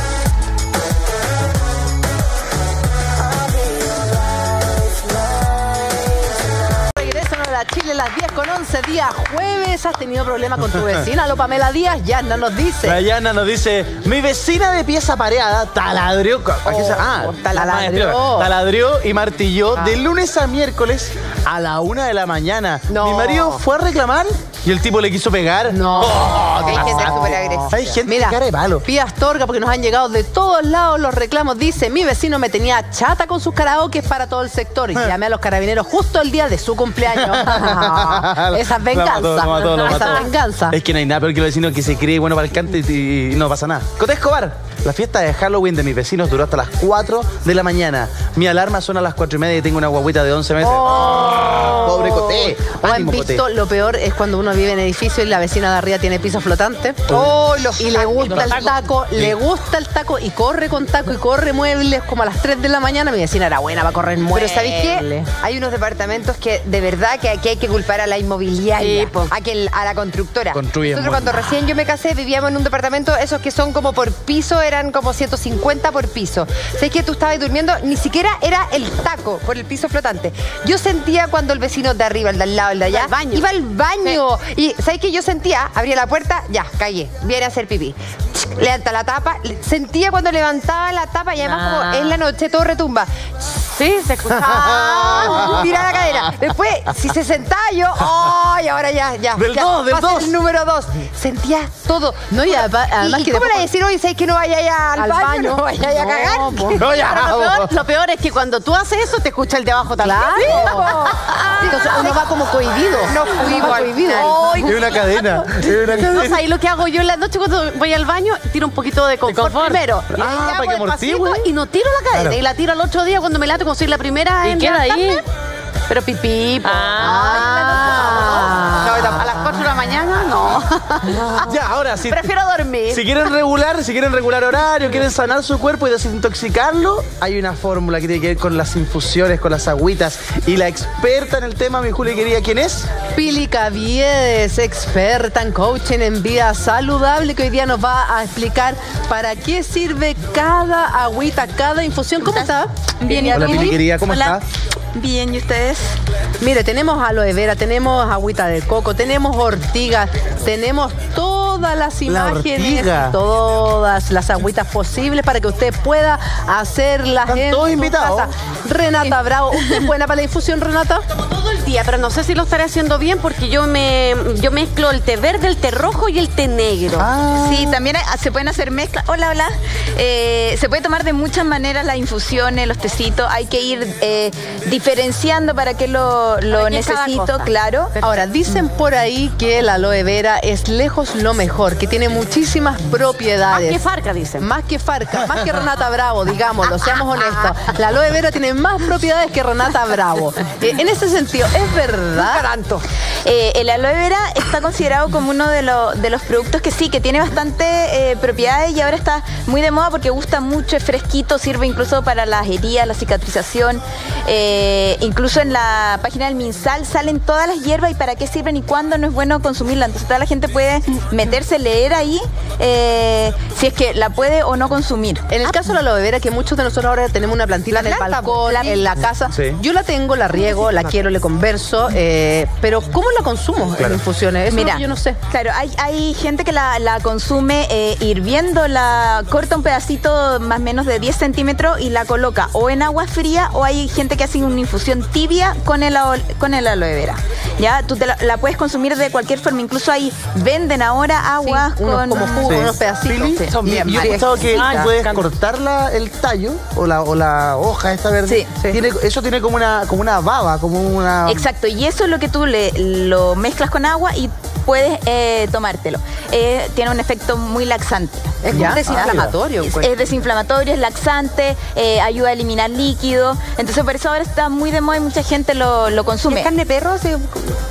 La Chile las 10 con 11 días jueves. ¿Has tenido problema con tu vecina, lo Pamela Díaz? Ya no nos dice. Dayana nos dice, mi vecina de pieza pareada taladrió, ¿a qué se- ah, taladrió. taladrió y martilló de lunes a miércoles a la una de la mañana. No. Mi marido fue a reclamar y el tipo le quiso pegar. No. Oh, Hay gente súper agresiva. Hay gente Mira, cara de palo. Pía Astorga, porque nos han llegado de todos lados los reclamos. Dice, mi vecino me tenía chata con sus karaoke para todo el sector. Y llamé a los carabineros justo el día de su cumpleaños. <laughs> <laughs> Esa es venganza. Lo mató, lo mató, lo Esa es venganza. Es que no hay nada peor que el vecino que se cree bueno para el cante y, y no pasa nada. Coté Escobar, la fiesta de Halloween de mis vecinos duró hasta las 4 de la mañana. Mi alarma suena a las 4 y media y tengo una guaguita de 11 meses. Pobre Coté. Han Ánimo, Coté. visto, lo peor es cuando uno vive en edificio y la vecina de arriba tiene piso flotante. Oh, los y le gusta el taco, le gusta el taco y corre con taco y corre muebles como a las 3 de la mañana. Mi vecina era buena para correr Pero muebles. ¿sabéis qué? Hay unos departamentos que de verdad que aquí hay que culpar a la inmobiliaria, a, que el- a la constructora. Construyen Nosotros cuando recién yo me casé vivíamos en un departamento, esos que son como por piso, eran como 150 por piso. ¿Sabes que tú estabas durmiendo? Ni siquiera era el taco por el piso flotante. Yo sentía cuando el vecino de arriba, el de al lado, el de allá, Iba al baño. iba al baño. Y ¿sabes qué? Yo sentía, abría la puerta, ya, cagué, viene a hacer pipí. Levanta la tapa, sentía cuando levantaba la tapa y además como en la noche todo retumba. Sí, se escuchaba. <laughs> Tira la cadera. Después, si se sentaba yo, ¡ay! ahora ya, ya. Del ya, dos, del va a ser dos. El número dos. Sentía todo. No, y además, ¿Y, además y que cómo después- le decir hoy, sabes que no vaya al, Al baño, baño. <laughs> no vaya ya a cagar? No, ya. Lo peor, lo peor es que cuando tú haces eso, te escucha el de abajo también. Claro. <laughs> Entonces uno va como cohibido. No cohibido. Es una cadena. Es una Entonces ahí lo que hago yo en la noche cuando voy al baño, tiro un poquito de confort, confort. primero. Y Ah, ahí para hago que despacito amortigue. Y no tiro la cadena. Claro. Y la tiro al otro día cuando me late como soy la primera Y en queda ahí. Pero pipí. Ah. No, a las 4 de la mañana, no. <laughs> Ya, ahora sí. Prefiero dormir. Si quieren regular, si quieren regular horario, quieren sanar su cuerpo y desintoxicarlo, hay una fórmula que tiene que ver con las infusiones, con las agüitas. Y la experta en el tema, mi Julia querida, ¿quién es? Pili Caviedes, experta en coaching en vida saludable, que hoy día nos va a explicar para qué sirve cada agüita, cada infusión. ¿Cómo está? Bien, ¿y Hola? Pili querida, ¿cómo Hola. está? Bien, ¿y ustedes? Mire, tenemos aloe vera, tenemos agüita de coco, tenemos ortigas, tenemos todas las imágenes, todas las agüitas posibles para que usted pueda hacerlas Están en todos su invitados. casa. Renata Bravo, ¿usted <laughs> es buena para la infusión, Renata? todo el día, pero no sé si lo estaré haciendo bien porque yo me yo mezclo el té verde, el té rojo y el té negro. Ah. Sí, también hay- se pueden hacer mezclas. Hola, hola. Eh, se puede tomar de muchas maneras las infusiones, los tecitos. Hay que ir eh, diferenciando para que lo, lo necesito, claro. Ahora, dicen por ahí que la aloe vera es lejos lo mejor, que tiene muchísimas Más propiedades. que farca, dicen. Más que Farca, más que Renata Bravo, digámoslo, seamos honestos. La aloe vera tiene más propiedades que Renata Bravo. <laughs> Eh, en ese sentido, ¿es verdad? tanto. Eh, el aloe vera está considerado como uno de, lo- de los productos que sí, que tiene bastante eh, propiedades y ahora está muy de moda porque gusta mucho, es fresquito, sirve incluso para las heridas, la cicatrización. Incluso en la página del MinSal salen todas las hierbas y para qué sirven y cuándo no es bueno consumirla. Entonces toda la gente puede meterse, leer ahí si es que la puede o no consumir. En el caso de la aloe vera, que muchos de nosotros ahora tenemos una plantita en el planta, la- en la casa, Sí. yo la tengo, la riego, la quiero, le converso, eh, pero ¿cómo la consumo en infusiones? Eso Mira, yo no sé. Claro, hay, hay gente que la, la consume eh, hirviendo, la corta un pedacito más o menos de 10 centímetros y la coloca o en agua fría o hay gente que hace una infusión tibia con el, con el aloe vera. Ya, tú te la, la puedes consumir de cualquier forma, incluso ahí venden ahora aguas unos con... como jugo, Sí. unos pedacitos. Son y- bien y yo he escuchado que Ah, tú puedes cortar la- el tallo o la, o la hoja esta verde. Sí. Tiene, eso tiene como una, como una baba, como una... Exacto, y eso es lo que tú le, lo mezclas con agua y puedes eh, tomártelo. Eh, tiene un efecto muy laxante. Es Ya. como desinflamatorio. Es, es desinflamatorio, es laxante, eh, ayuda a eliminar líquido. Entonces por eso ahora está muy de moda y mucha gente lo, lo consume. ¿Es carne de perro? ¿Se,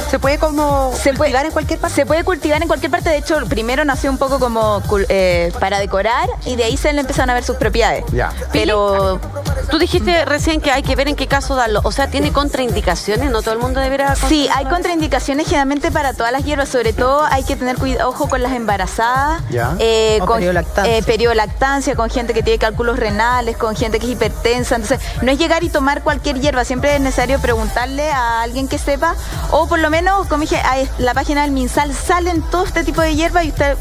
se puede como Se puede- cultivar en cualquier parte? Se puede cultivar en cualquier parte. De hecho, primero nació un poco como eh, para decorar y de ahí se le empezaron a ver sus propiedades. Ya. Pero tú dijiste recién que hay que ver en qué caso darlo. O sea, tiene contraindicaciones, no todo el mundo deberá Sí, hay contraindicaciones generalmente para todas las hierbas, sobre todo hay que tener cuidado, ojo con las embarazadas, Ya. eh, con periolactancia. eh, con gente que tiene cálculos renales, con gente que es hipertensa. Entonces, no es llegar y tomar cualquier hierba, siempre es necesario preguntarle a alguien que sepa, o por lo menos, como dije, la página del MinSal salen todo este tipo de hierbas y usted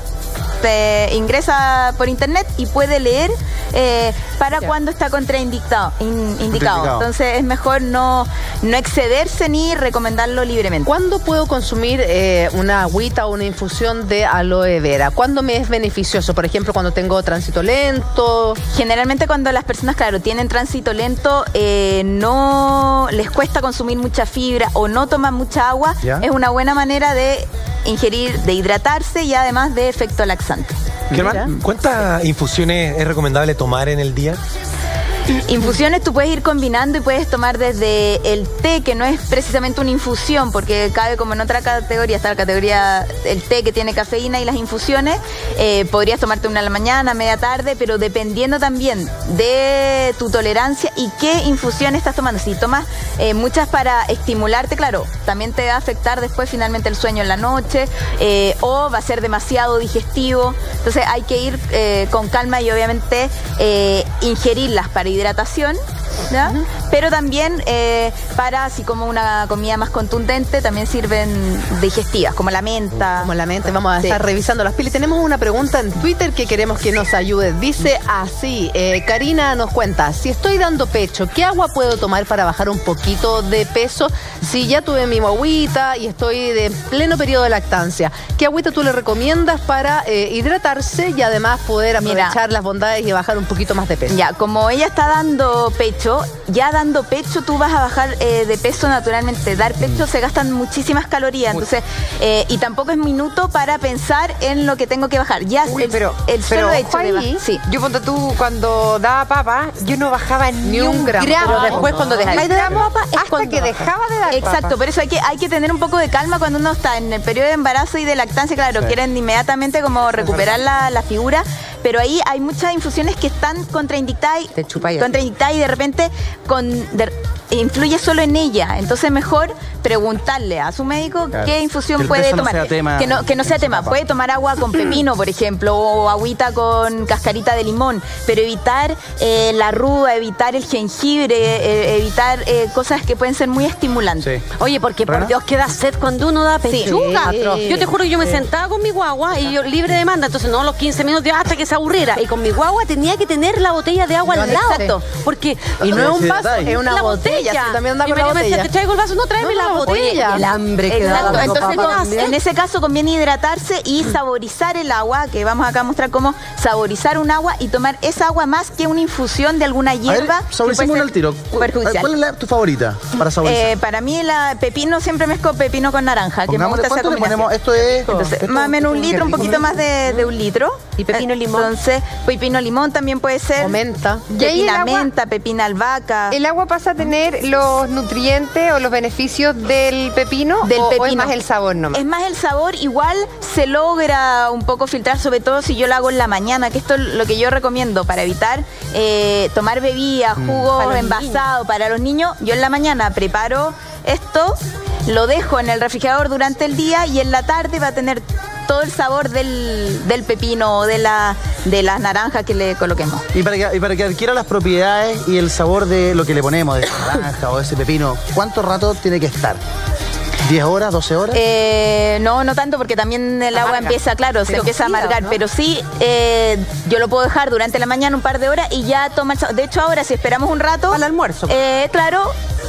te ingresa por internet y puede leer eh, para cuando está contraindicado in- indicado. Contraindicado. Entonces es mejor no, no excederse ni recomendarlo libremente. ¿Cuándo puedo consumir eh, una agüita o una infusión de aloe vera? ¿Cuándo me es beneficioso? Por ejemplo, cuando tengo tránsito lento. Generalmente cuando las personas, claro, tienen tránsito lento, eh, no les cuesta consumir mucha fibra o no toman mucha agua, ¿Ya? es una buena manera de ingerir, de hidratarse y además de efecto laxante. Germán, ¿cuántas infusiones es recomendable tomar en el día? Infusiones tú puedes ir combinando y puedes tomar desde el té, que no es precisamente una infusión, porque cabe como en otra categoría, está la categoría el té que tiene cafeína y las infusiones. Eh, podrías tomarte una a la mañana, media tarde, pero dependiendo también de tu tolerancia y qué infusión estás tomando. Si tomas eh, muchas para estimularte, claro, también te va a afectar después finalmente el sueño en la noche, eh, o va a ser demasiado digestivo. Entonces hay que ir con calma y obviamente ingerirlas para hidratación ¿ya? Pero también eh, para, así como una comida más contundente, también sirven digestivas, como la menta. Como la mente, vamos a Sí. estar revisando las pilas. Tenemos una pregunta en Twitter que queremos que nos ayude. Dice así, eh, Karina nos cuenta, si estoy dando pecho, ¿qué agua puedo tomar para bajar un poquito de peso? Si ya tuve mi guaguita y estoy de pleno periodo de lactancia, ¿qué agüita tú le recomiendas para eh, hidratarse y además poder Mira. aprovechar las bondades y bajar un poquito más de peso? Ya, como ella está dando pecho, ya dando pecho tú vas a bajar eh, de peso naturalmente. Dar pecho se gastan muchísimas calorías, entonces, eh, y tampoco es minuto para pensar en lo que tengo que bajar. Ya Uy, el, pero, el pero solo ojo hecho de ahí, bajar. Sí. yo ponte tú cuando daba papa, yo no bajaba ni, un gramo. Pero después cuando de dar papa, hasta cuando que baja. dejaba de dar Exacto, papa. por eso hay que, hay que tener un poco de calma cuando uno está en el periodo de embarazo y de lactancia, claro, Sí. quieren inmediatamente como recuperar la, la figura, pero ahí hay muchas infusiones que están contraindicadas y, contraindicadas y de repente con, de- influye solo en ella. Entonces mejor preguntarle a su médico Claro. qué infusión Que puede no tomar. tema que no, que no sea tema. Puede tomar agua con <clears throat> pepino, por ejemplo, o agüita con cascarita de limón, pero evitar eh, la ruda, evitar el jengibre, eh, evitar eh, cosas que pueden ser muy estimulantes. Oye, porque por. Dios queda sed cuando uno da pechuga. Sí. Yo te juro que yo me sentaba con mi guagua y yo libre de demanda, entonces no los 15 minutos hasta que se aburriera. Y con mi guagua tenía que tener la botella de agua No, al lado. exacto. Porque Y no es un vaso, es una la botella. sí, también anda y con la María me decía, botella. te traigo el vaso, no tráeme No, la no, botella. oye, el hambre que Exacto, entonces en ese caso conviene hidratarse y saborizar el agua, que vamos acá a mostrar cómo saborizar un agua y tomar esa agua más que una infusión de alguna hierba. saboricemos al tiro. perjudicial. ¿Cuál es la- tu favorita para saborizar? Eh, para mí la pepino siempre mezclo pepino con naranja, que me gusta esa ¿cuánto le combinación. ponemos? Esto es... Entonces, esto- más o menos un litro, un poquito más de, de un litro. ¿Y pepino limón? Entonces, pepino limón también puede ser. O menta. Pepina agua- menta, pepina albahaca. ¿El agua pasa a tener los nutrientes o los beneficios del pepino? del o, o pepino. es más el sabor nomás? Es más el sabor, igual se logra un poco filtrar, sobre todo si yo lo hago en la mañana, que esto es lo que yo recomiendo para evitar eh, tomar bebidas, jugos Para los envasados para los niños. Yo en la mañana preparo esto, lo dejo en el refrigerador durante el día y en la tarde va a tener todo el sabor del, del pepino o de, la, de las naranjas que le coloquemos. Y para, que, y para que adquiera las propiedades y el sabor de lo que le ponemos, de esa <coughs> naranja o de ese pepino, ¿cuánto rato tiene que estar? ¿10 horas, 12 horas? Eh, no, no tanto porque también el agua empieza, claro, se Se empieza a amargar, ¿no? pero sí eh, yo lo puedo dejar durante la mañana un par de horas y ya toma el De hecho, ahora si esperamos un rato... Al almuerzo. eh, claro,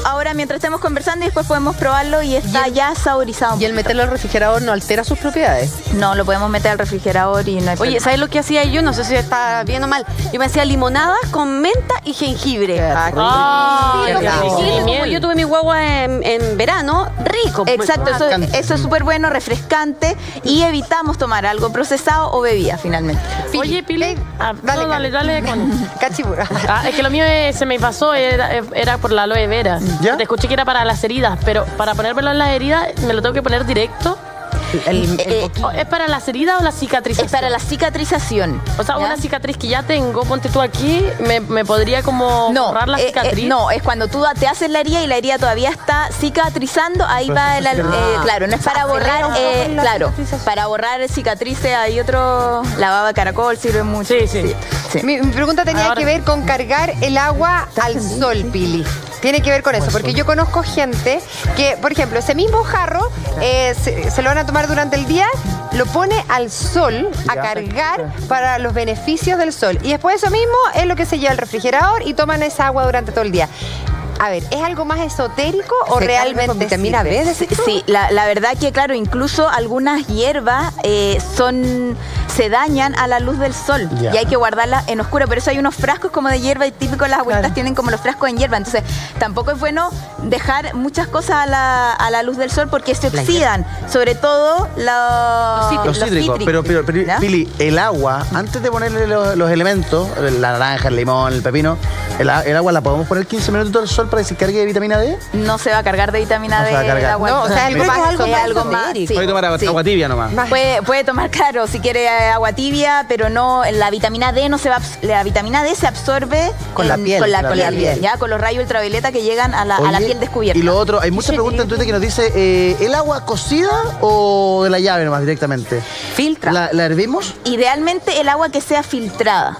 ahora mientras estemos conversando y después podemos probarlo y está ya saborizado. un Y el poquito. meterlo al refrigerador no altera sus propiedades. No, lo podemos meter al refrigerador y no hay Oye. ¿sabes lo que hacía yo? No sé si está bien o mal. Yo me hacía limonada con menta y jengibre. Ah, Sí, los jengibre, como yo tuve mi guagua en, en verano, rico. Exacto, eso, Bacán. eso es súper bueno, refrescante y evitamos tomar algo procesado o bebida finalmente. Oye, Pili. Ah, Dale, no, dale, Carmen. dale con. <laughs> Cachibura. Ah, es que lo mío se me pasó, era, era por la aloe vera. ¿Ya? Te escuché que era para las heridas, pero para ponérmelo en las heridas, ¿me lo tengo que poner directo? El, el Eh. ¿O ¿Es para las heridas o la cicatrización? Es para la cicatrización. O sea, ¿ya? una cicatriz que ya tengo, ponte tú aquí, me, me podría como No, borrar la eh, eh, cicatriz. no, es cuando tú te haces la herida y la herida todavía está cicatrizando, ahí va el, al- eh, claro, no es para borrar, eh, claro, para borrar cicatrices hay otro, la baba de caracol sirve mucho. Sí, sí. sí. Mi, mi pregunta tenía Ahora- que ver con cargar el agua al sol, Pili. Tiene que ver con eso, porque yo conozco gente que, por ejemplo, ese mismo jarro eh, se, se lo van a tomar durante el día, lo pone al sol a cargar para los beneficios del sol. Y después eso mismo es lo que se lleva al refrigerador y toman esa agua durante todo el día. A ver, ¿es algo más esotérico o Se realmente con vitamina sirve? B, Sí, sí, la, la verdad que claro, incluso algunas hierbas eh, son se dañan a la luz del sol y hay que guardarlas en oscuro. Por eso hay unos frascos como de hierba y típico las abuelitas tienen como los frascos en hierba. Entonces tampoco es bueno dejar muchas cosas a la, a la luz del sol porque se oxidan, sobre todo Los cítricos, pero, pero, pero. Pili, el agua, antes de ponerle los, los elementos, la naranja, el limón, el pepino, el, el agua la podemos poner 15 minutos al sol para que se cargue de vitamina D. no se va a cargar de vitamina No D se va a cargar. agua. No, o sea, más que es algo, esotérico. algo más. sí. Puede tomar agua, Sí. agua tibia nomás. Puede, puede tomar, claro, si quiere agua tibia, pero no, la vitamina D no se va, la vitamina D se absorbe Con la piel, con la, con con la la piel. piel, ya con los rayos ultravioleta que llegan a la, a la piel descubierta. Y lo otro, hay muchas preguntas en Twitter que nos dice, eh, ¿el agua cocida o de la llave nomás directamente? Filtra. ¿La, la hervimos? Idealmente el agua que sea filtrada.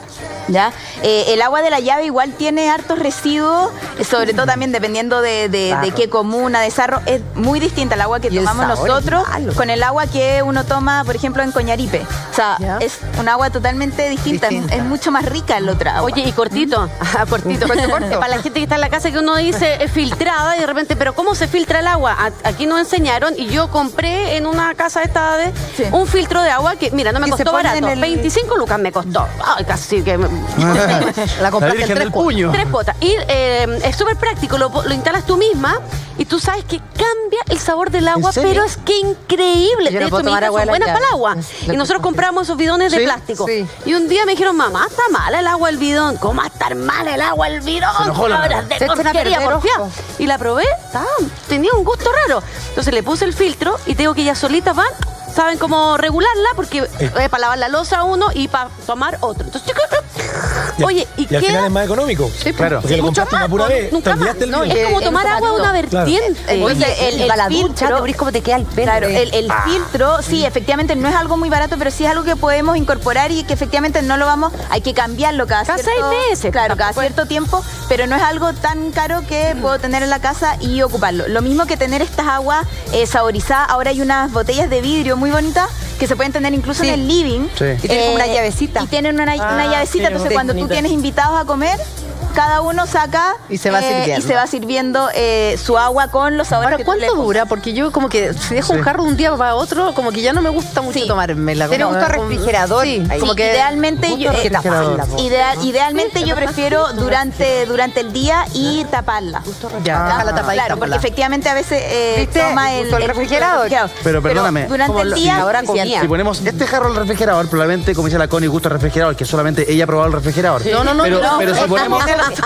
¿Ya? Eh, el agua de la llave igual tiene hartos residuos, sobre todo también dependiendo de, de- qué comuna, de sarro. Es muy distinta el agua que tomamos nosotros con el agua que uno toma, por ejemplo, en Coñaripe. O sea, es un agua totalmente distinta, es- Distinta. Es, mucho más rica el otra agua. Oye, y cortito, <laughs> ah, cortito. Para la gente que está en la casa que uno dice es filtrada y de repente, pero ¿cómo se filtra el agua? A- Aquí nos enseñaron y yo compré en una casa esta de un filtro de agua que, mira, no me costó barato. el- 25 lucas me costó. Ay, casi <laughs> La compraste en del puño. Tres potas. Y eh, es súper práctico, lo, lo instalas tú misma y tú sabes que cambia el sabor del agua, pero es que increíble. Yo de no hecho, mis hijas son buenas para el agua. Y nosotros compramos esos bidones de plástico. Y un día me dijeron, mamá, está mala el agua del bidón. ¿Cómo va a estar mal el agua del bidón? De porquería. Y la probé, tenía un gusto raro. Entonces le puse el filtro y te digo que ellas solitas van, saben cómo regularla, porque es para lavar la losa uno y para tomar otro. Entonces, Y al- oye, ¿y, y al qué? final es más económico. Claro. Porque lo una pura pues, vez. nunca más. el No, es como Eh, tomar el agua de una vertiente. Eh, Oye, el, el la ducha, filtro- como te queda el pelo. Claro, eh. el, el filtro, sí, efectivamente no es algo muy barato, pero sí es algo que podemos incorporar y que efectivamente no lo vamos, hay que cambiarlo cada, Cada cierto, seis meses, Claro, cada cierto tiempo, pero no es algo tan caro que puedo tener en la casa y ocuparlo. Lo mismo que tener estas aguas eh, saborizadas, ahora hay unas botellas de vidrio muy bonitas que se pueden tener incluso Sí. en el living. Sí. Y tienen una llavecita. Y tienen una, una Ah, llavecita, entonces cuando tú tienes invitados a comer, cada uno saca Y se va eh, sirviendo. y se va sirviendo eh, su agua con los sabores Ahora, que ¿cuánto dura? Porque yo como que si dejo un jarro de un día para otro, como que ya no me gusta mucho Sí. tomármela. Tiene gusto refrigerador. Sí, Ahí. como Sí, que... idealmente Gusto yo a eh, refrigerador. ideal- idealmente yo prefiero durante durante el día y taparla. Ya, déjala tapadita, Claro, porque efectivamente a veces eh, ¿Viste? toma el, Gusto el refrigerador. Pero perdóname. durante Como el día ahora. Si ponemos este jarro al refrigerador, probablemente, como dice la Connie, gusto refrigerador, que solamente ella ha probado el refrigerador. No, no, no, Pero, no. pero si <laughs>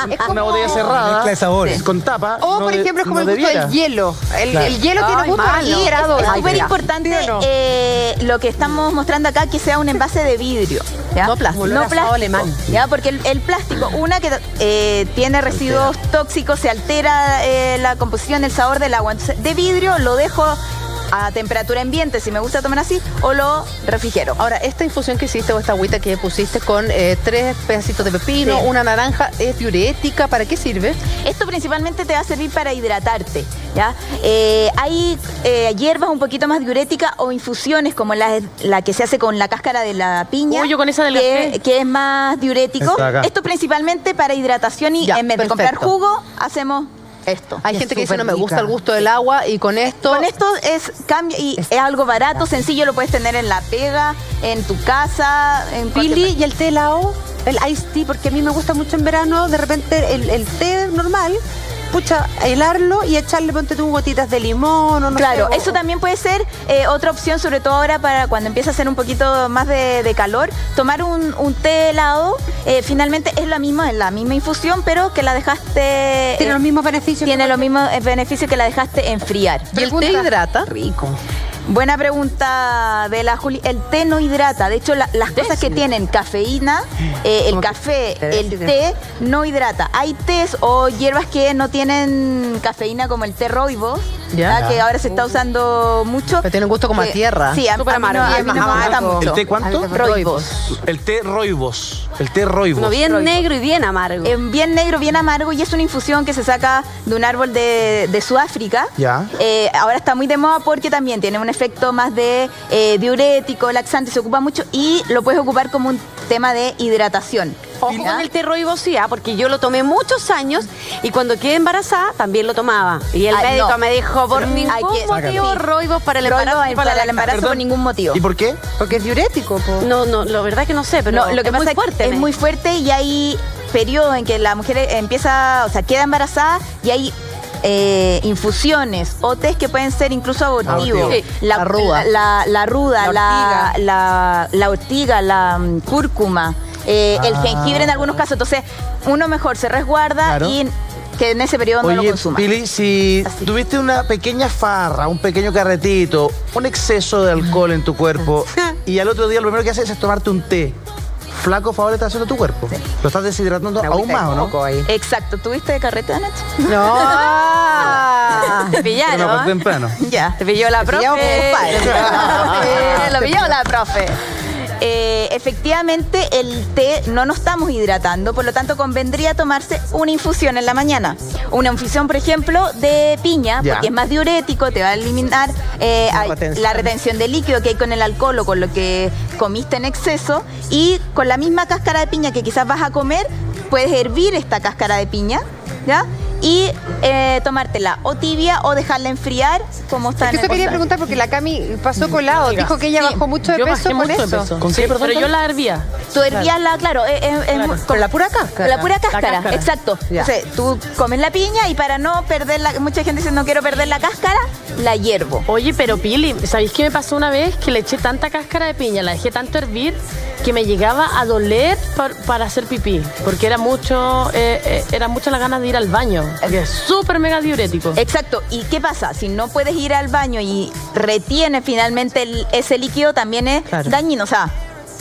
Es como- una botella cerrada, Mezcla de sabores. con tapa, O, no por ejemplo, es como no el gusto debiera. del hielo. El, Claro. el hielo tiene Ay, gusto a malo. refrigerador. Es súper importante eh, lo que estamos mostrando acá que sea un envase de vidrio. ¿ya? No plástico. No plástico. alemán. ¿ya? Porque el, el plástico, una que eh, tiene residuos tóxicos, se altera eh, la composición, el sabor del agua. Entonces, de vidrio lo dejo a temperatura ambiente, si me gusta tomar así, o lo refrigero. Ahora, esta infusión que hiciste o esta agüita que pusiste con eh, tres pedacitos de pepino, Sí. una naranja, ¿es diurética? ¿Para qué sirve? Esto principalmente te va a servir para hidratarte. ¿ya? Eh, hay eh, hierbas un poquito más diuréticas o infusiones como la, la que se hace con la cáscara de la piña. Uy, yo con esa del que, que es más diurético. Esto principalmente para hidratación y Ya, en vez de comprar jugo, hacemos esto. Hay gente que dice no me gusta rica. el gusto del agua y con esto... Con esto es cambia y es, algo barato, sencillo, lo puedes tener en la pega, en tu casa, en Pili y el té helado, el iced tea, porque a mí me gusta mucho en verano, de repente el, el té normal, pucha, helarlo y echarle, ponte tú gotitas de limón o no Claro, sé, o- eso también puede ser eh, otra opción, sobre todo ahora para cuando empieza a hacer un poquito más de, de calor. Tomar un, un té helado, eh, finalmente es la misma, es la misma infusión, pero que la dejaste. Tiene eh, los mismos beneficios. tiene los mismos beneficios que la dejaste enfriar. ¿Y el té hidrata? Rico. Buena pregunta de la Juli. El té no hidrata. De hecho, la- las cosas que tienen cafeína, eh, el café, el té, no hidrata. Hay tés o hierbas que no tienen cafeína, como el té roibos, Ya. que ahora se está usando mucho. Pero tiene un gusto como a Que- tierra. Sí, a, Súper a mí no, amargo. a mí no me gusta mucho. ¿El té cuánto? Roibos. El té roibos. El té roibos. Bien Roibos. negro y bien amargo. Eh, bien negro, bien amargo y es una infusión que se saca de un árbol de, de Sudáfrica. Ya. Eh, ahora está muy de moda porque también tiene un efecto más de eh, diurético, laxante, se ocupa mucho y lo puedes ocupar como un tema de hidratación. Ojo con el té roibos, sí, ah, porque yo lo tomé muchos años y cuando quedé embarazada también lo tomaba. Y el Ay, médico no. me dijo, por ningún que- motivo Sí. roibos para el embarazo. para el la embarazo Perdón. por ningún motivo. ¿Y por qué? Porque es diurético, po. No, no, la verdad que no sé, pero No, lo que es pasa muy es fuerte. que es me- muy fuerte y hay periodos en que la mujer empieza, o sea, queda embarazada y hay eh, infusiones o test que pueden ser incluso abortivos. Sí, La, la ruda. La, la ruda, La la, ortiga. la, la ortiga, la mm, cúrcuma, eh, el Ah. jengibre en algunos casos. Entonces, uno mejor se resguarda Claro. y que en ese periodo no lo Oye, consuma. Pili, si Así. tuviste una pequeña farra, un pequeño carretito, un exceso de alcohol en tu cuerpo <laughs> y al otro día lo primero que haces es tomarte un té, flaco favor le está haciendo tu cuerpo. Lo estás deshidratando Una aún más, ¿o no? ahí. Exacto. ¿Tuviste carrete anoche? No. <laughs> Te <laughs> Pero pillaron. no, temprano. Ya, te pilló la profe. pillamos, compadre. Eh, Lo pilló la profe. Eh, efectivamente el té no nos estamos hidratando, por lo tanto convendría tomarse una infusión en la mañana. Una infusión, por ejemplo, de piña, Ya. porque es más diurético, te va a eliminar eh, La ay- retención. la retención de líquido que hay con el alcohol o con lo que comiste en exceso. Y con la misma cáscara de piña que quizás vas a comer, puedes hervir esta cáscara de piña, ¿ya? Y eh, tomártela o tibia o dejarla enfriar, como está Es que en eso quería preguntar porque la Cami pasó colado. Oiga, Dijo que ella sí, bajó mucho de Yo peso bajé con mucho de eso. peso. ¿Con Sí, qué, perdón? pero yo la hervía. Tú hervías la, claro, es- Claro. Con la pura cáscara. Con la pura cáscara, cáscara. exacto. Ya. Entonces, tú comes la piña y para no perder la... Mucha gente dice, no quiero perder la cáscara, la hiervo. Oye, pero Pili, ¿sabéis qué me pasó una vez? Que le eché tanta cáscara de piña, la dejé tanto hervir, que me llegaba a doler par- para hacer pipí. Porque era mucho, eh, eh, era mucho la ganas de ir al baño. Porque es súper mega diurético. Exacto. ¿Y qué pasa? Si no puedes ir al baño y retiene finalmente el- ese líquido, también es Claro. dañino. O sea,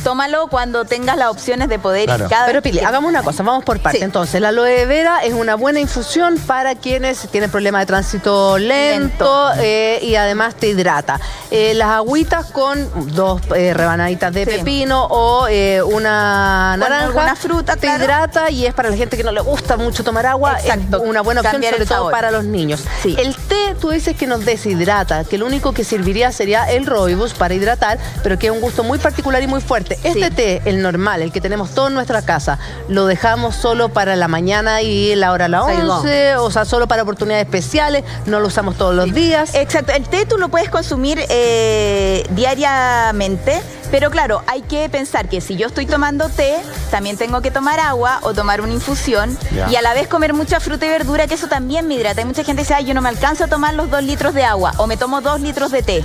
tómalo cuando tengas las opciones de poder Claro. ir cada Pero Pili, que- hagamos una cosa, vamos por partes. Sí. Entonces, la aloe vera es una buena infusión para quienes tienen problemas de tránsito lento, Lento. eh, y además te hidrata. Eh, las agüitas con dos eh, rebanaditas de Sí. pepino o eh, una Con naranja. alguna fruta, te claro. hidrata y es para la gente que no le gusta mucho tomar agua. Exacto. Es una buena opción, Cambiar sobre todo para los niños. Sí. El té, tú dices que nos deshidrata, que lo único que serviría sería el rooibos para hidratar, pero que es un gusto muy particular y muy fuerte. Este Sí. té, el normal, el que tenemos todo en nuestra casa, lo dejamos solo para la mañana y la hora a la Salgón. 11, o sea, solo para oportunidades especiales, no lo usamos todos los días. Exacto, el té tú lo puedes consumir eh, diariamente, pero claro, hay que pensar que si yo estoy tomando té, también tengo que tomar agua o tomar una infusión y a la vez comer mucha fruta y verdura, que eso también me hidrata. Hay mucha gente que dice, ay, yo no me alcanzo a tomar los dos litros de agua o me tomo dos litros de té.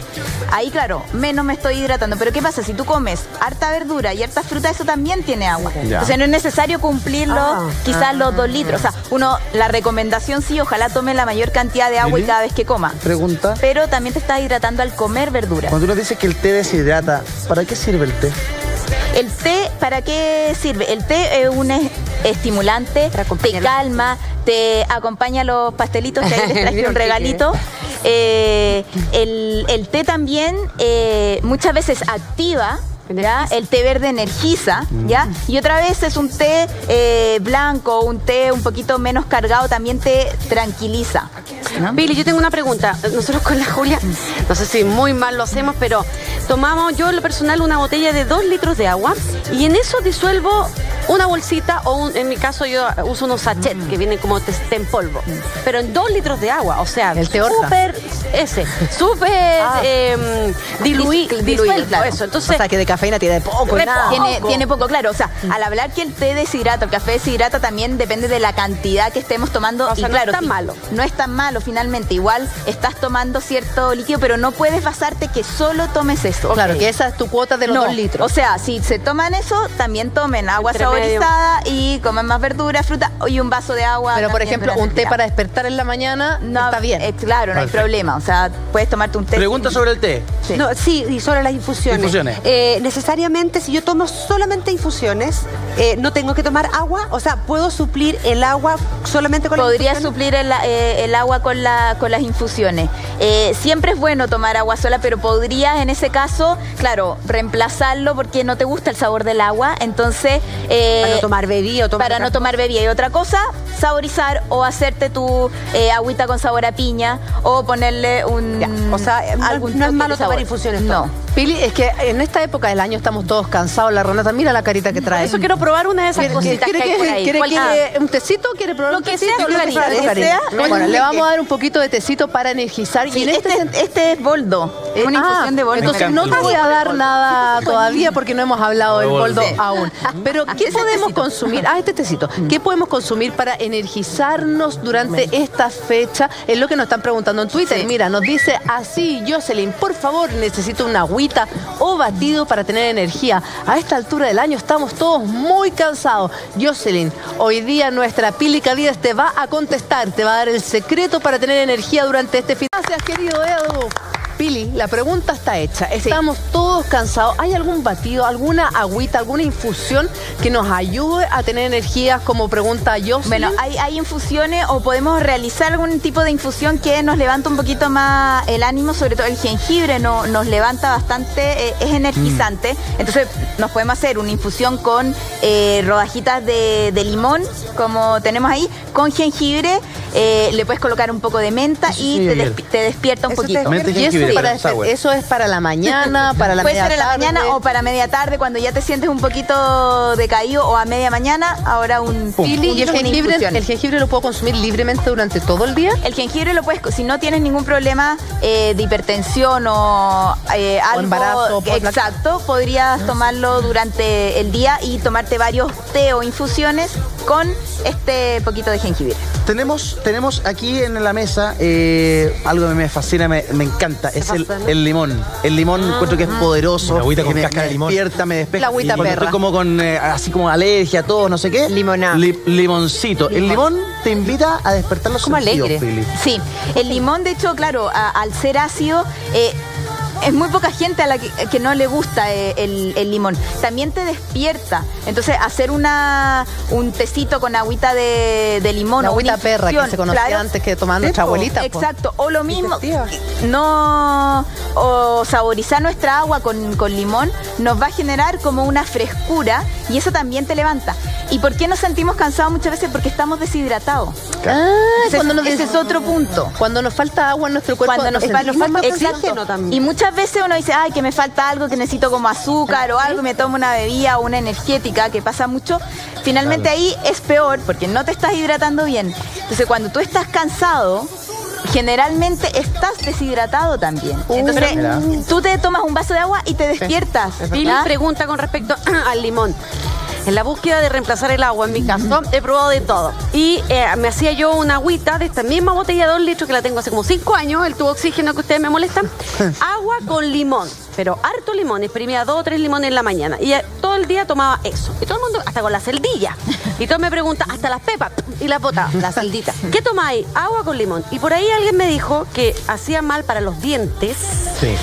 Ahí, claro, menos me estoy hidratando. Pero ¿qué pasa? Si tú comes harta verdura y harta fruta, eso también tiene agua. Ya. Entonces no es necesario cumplirlo Ah, quizás los dos litros. O sea, uno, la recomendación sí, ojalá tome la mayor cantidad de agua y cada vez que coma Pregunta. pero también te estás hidratando al comer verdura. Cuando uno dice que el té deshidrata, ¿para qué sirve el té? El té, ¿para qué sirve? El té es un es- estimulante, te calma, te acompaña los pastelitos, que ahí les traje <laughs> un regalito. Eh, el, el té también eh, muchas veces activa. ¿Ya? El té verde energiza, ¿ya? Y otra vez es un té eh, blanco, un té un poquito menos cargado, también te tranquiliza. ¿no? Billy, yo tengo una pregunta. Nosotros con la Julia, no sé si muy mal lo hacemos, pero tomamos yo en lo personal una botella de dos litros de agua y en eso disuelvo una bolsita o un- en mi caso yo uso unos sachets que vienen como té en polvo, pero en dos litros de agua, o sea, El súper, ese, súper Ah. dilui- Dis- disuelto, claro. eso. Entonces, o sea, que de cafeína tiene poco. Nada. Tiene, poco. tiene poco, claro. O sea, al hablar que el té deshidrata, el café deshidrata, también depende de la cantidad que estemos tomando. O sea, y no claro, es tan malo. No es tan malo finalmente. Igual estás tomando cierto líquido, pero no puedes basarte que solo tomes eso. Claro, que esa es tu cuota de los No, dos litros. O sea, si se toman eso, también tomen agua Entre medio. saborizada y coman más verdura, fruta y un vaso de agua. Pero, por ejemplo, un té para despertar en la mañana No, está bien. eh, claro, no hay problema. O sea, puedes tomarte un té. Pregunta sobre el té. Sí. No, sí, y sobre las infusiones. Infusiones. Eh, necesariamente, si yo tomo solamente infusiones, eh, no tengo que tomar agua. O sea, puedo suplir el agua solamente con las Podría suplir el, eh, el agua con, la, con las infusiones. Eh, siempre es bueno tomar agua sola, pero podrías en ese caso, claro, reemplazarlo porque no te gusta el sabor del agua. Entonces. eh, Para no tomar bebida o tomar Para no tomar bebida. Y otra cosa, saborizar o hacerte tu eh, agüita con sabor a piña o ponerle un. Ya, o sea, no- algún no es malo de tomar infusiones, No. todo. Pili, es que en esta época del año estamos todos cansados. La Renata, mira la carita que trae. eso quiero probar una de esas ¿Quiere, cositas que, quiere hay por que- ahí. quiere ¿Cuál- que- ah, un tecito? ¿Quiere probar Lo un que tecito? sea, Lo que sea, lo que sea. Bueno, le vamos a dar un poquito de tecito para energizar. Sí, y en este, este, este es boldo. Es una Ah, infusión de boldo. Entonces no te voy a dar nada todavía porque no hemos hablado del boldo aún. Pero ¿qué podemos consumir? Ah, este tecito. ¿Qué podemos consumir para energizarnos durante esta fecha? Es lo que nos están preguntando en Twitter. Mira, nos dice así, Jocelyn, por favor, necesito una agüita o batido para tener energía. A esta altura del año estamos todos muy cansados. Jocelyn, hoy día nuestra Pílica Díaz te va a contestar, te va a dar el secreto para tener energía durante este fin. Gracias, querido Edu. Pili, la pregunta está hecha. Estamos todos cansados. ¿Hay algún batido, alguna agüita, alguna infusión que nos ayude a tener energías como pregunta yo? Bueno, hay, hay infusiones o podemos realizar algún tipo de infusión que nos levanta un poquito más el ánimo, sobre todo el jengibre no- nos levanta bastante, eh, es energizante. Entonces nos podemos hacer una infusión con eh, rodajitas de, de limón, como tenemos ahí, con jengibre, eh, le puedes colocar un poco de menta y te, te despierta un Eso te- poquito. Eso, jengibre, es para, sour. eso es para la mañana, <laughs> para la Puede media ser en la tarde. mañana o para media tarde, cuando ya te sientes un poquito decaído o a media mañana, ahora un Pili, ¿y el jengibre, el jengibre lo puedo consumir libremente durante todo el día? El jengibre lo puedes, si no tienes ningún problema eh, de hipertensión o eh, algo embarazo, exacto, podrías tomarlo durante el día y tomarte varios té o infusiones con este poquito de jengibre. Tenemos, tenemos aquí en la mesa eh, algo que me fascina, me, me encanta, es el, el limón. El limón encuentro que es poderoso. Una agüita que con me, cáscara de me limón. despierta, me despeja. La agüita perra. Estoy como con, eh, así como alergia, todo, no sé qué. Limonada. Li- limoncito. El limón te invita a despertar los Como sentidos, alegre. Sí, el limón, de hecho, claro, a- al ser ácido, eh, es muy poca gente a la que, que no le gusta eh, el, el limón. También te despierta. Entonces, hacer una un tecito con agüita de, de limón. La agüita perra que se conocía claro. antes que tomaba nuestra abuelita. po. Exacto, o lo mismo, no, o saborizar nuestra agua con, con limón nos va a generar como una frescura y eso también te levanta. ¿Y por qué nos sentimos cansados muchas veces? Porque estamos deshidratados. Ah, Ese, cuando nos ese es otro punto. Cuando nos falta agua en nuestro cuerpo, Cuando nos, sentimos falta oxígeno también. Y muchas veces uno dice, ay, que me falta algo, que necesito como azúcar o algo, y me tomo una bebida o una energética, que pasa mucho. Finalmente ahí es peor porque no te estás hidratando bien. Entonces, cuando tú estás cansado, generalmente estás deshidratado también. Entonces, Mira. tú te tomas un vaso de agua y te despiertas. Pili ¿ya? pregunta con respecto <clears throat> al limón. En la búsqueda de reemplazar el agua, en mi caso, he probado de todo. Y eh, me hacía yo una agüita de esta misma botella de dos litros que la tengo hace como cinco años, el tubo oxígeno que ustedes me molestan. <laughs> agua con limón, pero harto limón. Exprimía dos o tres limones en la mañana. Y eh, todo el día tomaba eso. Y todo el mundo, hasta con la celdilla. Y todo me pregunta, hasta las pepas y las botaba, la celdita. <laughs> ¿Qué tomáis? Agua con limón. Y por ahí alguien me dijo que hacía mal para los dientes Sí.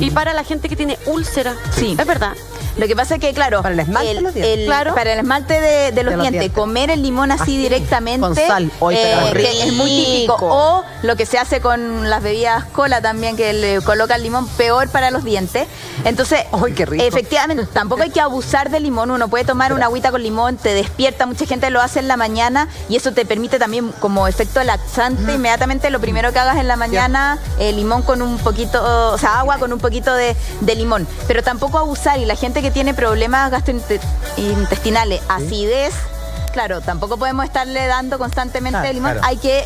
y para la gente que tiene úlcera. Sí. Es verdad. Lo que pasa es que, claro, Para el esmalte de los dientes. el- Claro. para el esmalte de, de los, De los dientes, dientes. comer el limón así, Así, directamente con sal. Hoy, eh, que es muy típico. O lo que se hace con las bebidas cola también, que le colocan limón peor para los dientes. Entonces, Ay, qué rico. efectivamente, tampoco hay que abusar del limón. Uno puede tomar una agüita con limón, te despierta. Mucha gente lo hace en la mañana y eso te permite también, como efecto laxante, inmediatamente lo primero que hagas en la mañana, eh, limón con un poquito, o sea, agua con un poquito de, de limón. Pero tampoco abusar. Y la gente que tiene problemas gastrointestinales, acidez, claro, tampoco podemos estarle dando constantemente Claro, limón. claro. Hay que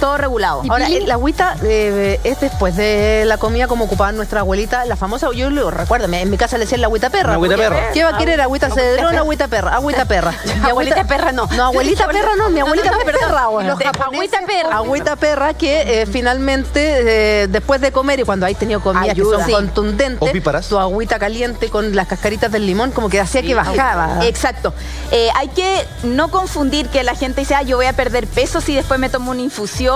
todo regulado. Ahora, el- la agüita eh, es después de la comida como ocupaban nuestra abuelita, la famosa, yo lo recuerdo, en mi casa le decían la agüita perra. La agüita porque, perra. ¿Qué va a querer? ¿Agüita cedrón o agüita perra? Agüita perra. <laughs> Mi Abuelita perra no. No, abuelita perra no, mi abuelita No, no, no, perra. bueno. Japoneses- Agüita perra. Agüita perra que eh, finalmente, eh, después de comer y cuando hay tenido comidas que Ayuda. son Sí. contundentes, Opíparas. tu agüita caliente con las cascaritas del limón como que hacía que bajaba. Exacto. Eh, hay que no confundir que la gente dice, ah, yo voy a perder peso si después me tomo una infusión.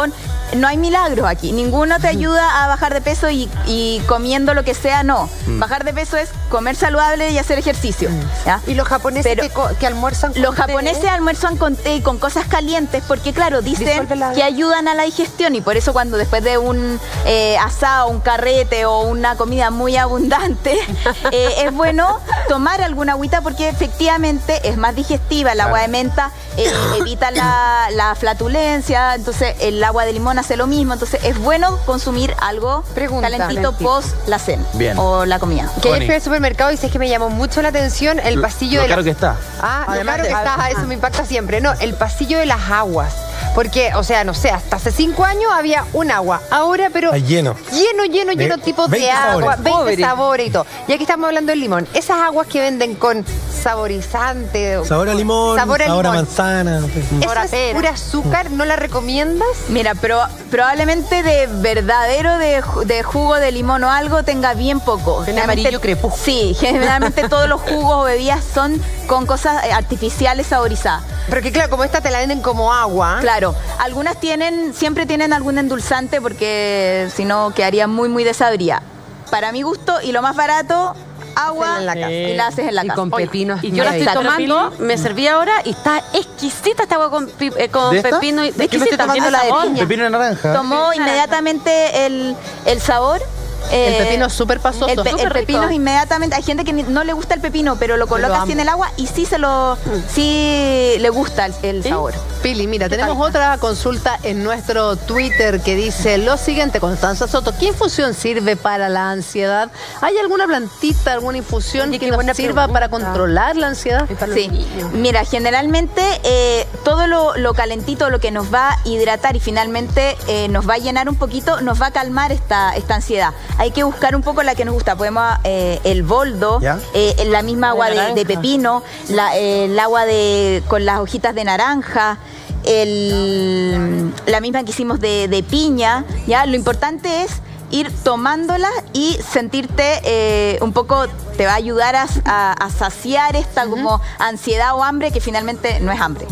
No hay milagros aquí. Ninguno te ayuda a bajar de peso y, y comiendo lo que sea, no. Bajar de peso es comer saludable y hacer ejercicio. ¿ya? Y los japoneses Pero- que, almuerzan con Los té, japoneses almuerzan con té y con cosas calientes porque, claro, dicen la- que ayudan a la digestión y por eso cuando después de un eh, asado, un carrete o una comida muy abundante, <laughs> eh, es bueno tomar alguna agüita porque efectivamente es más digestiva. El agua de menta eh, evita la, la flatulencia, entonces el agua de limón hace lo mismo. Entonces es bueno consumir algo Pregunta. calentito Calentito. post la cena Bien. o la comida. Que ayer Connie. fui al supermercado y sé que me llamó mucho la atención el pasillo Lo de caro la- que está. Ah, lo Además caro de- que está, eso me impacta siempre. No, el pasillo de las aguas. Porque, o sea, no sé, hasta hace cinco años había un agua. Ahora, pero. Está lleno. Lleno, lleno, lleno, De tipos de 20 agua, sabores. 20 Pobre. sabores y todo. Y aquí estamos hablando del limón. Esas aguas que venden con saborizante. Sabor a limón, Sabor sabor, a a manzana. ¿Eso es pura azúcar? ¿No la recomiendas? Mira, pero probablemente de verdadero de, ju- de jugo de limón o algo tenga bien poco. amarillo crepúsculo. Sí, <laughs> generalmente todos los jugos o bebidas son con cosas eh, artificiales saborizadas. Pero que claro, como esta te la venden como agua. Claro, algunas tienen, siempre tienen algún endulzante porque si no quedaría muy, muy desabrida. Para mi gusto y lo más barato, agua en la casa. y la haces en la Y casa. con pepino Y yo la estoy tomando, me serví ahora y está exquisita esta agua con, pi- eh, con ¿De esta? pepino. Y, Es que me estoy exquisita, tomando tiene la de sabor. piña. Pepino de naranja. Tomó inmediatamente el, el sabor. Eh, El pepino es súper pasoso. El, pe- el rico. pepino es inmediatamente. Hay gente que no le gusta el pepino, pero lo coloca Lo así en el agua y sí se lo, sí le gusta el, el sabor. Pili, mira, tenemos otra consulta en nuestro Twitter que dice lo siguiente, Constanza Soto, ¿qué infusión sirve para la ansiedad? ¿Hay alguna plantita, alguna infusión que nos sirva para controlar la ansiedad? Sí, mira, generalmente eh, todo lo, lo calentito, lo que nos va a hidratar y finalmente eh, nos va a llenar un poquito, nos va a calmar esta, esta ansiedad. Hay que buscar un poco la que nos gusta. Podemos eh, el boldo, eh, la misma agua de, de pepino, la- eh, el agua de con las hojitas de naranja. el- la misma que hicimos de, de piña, ¿ya? Lo importante es ir tomándola y sentirte eh, un poco, te va a ayudar a, a- a saciar esta como ansiedad o hambre que finalmente no es hambre.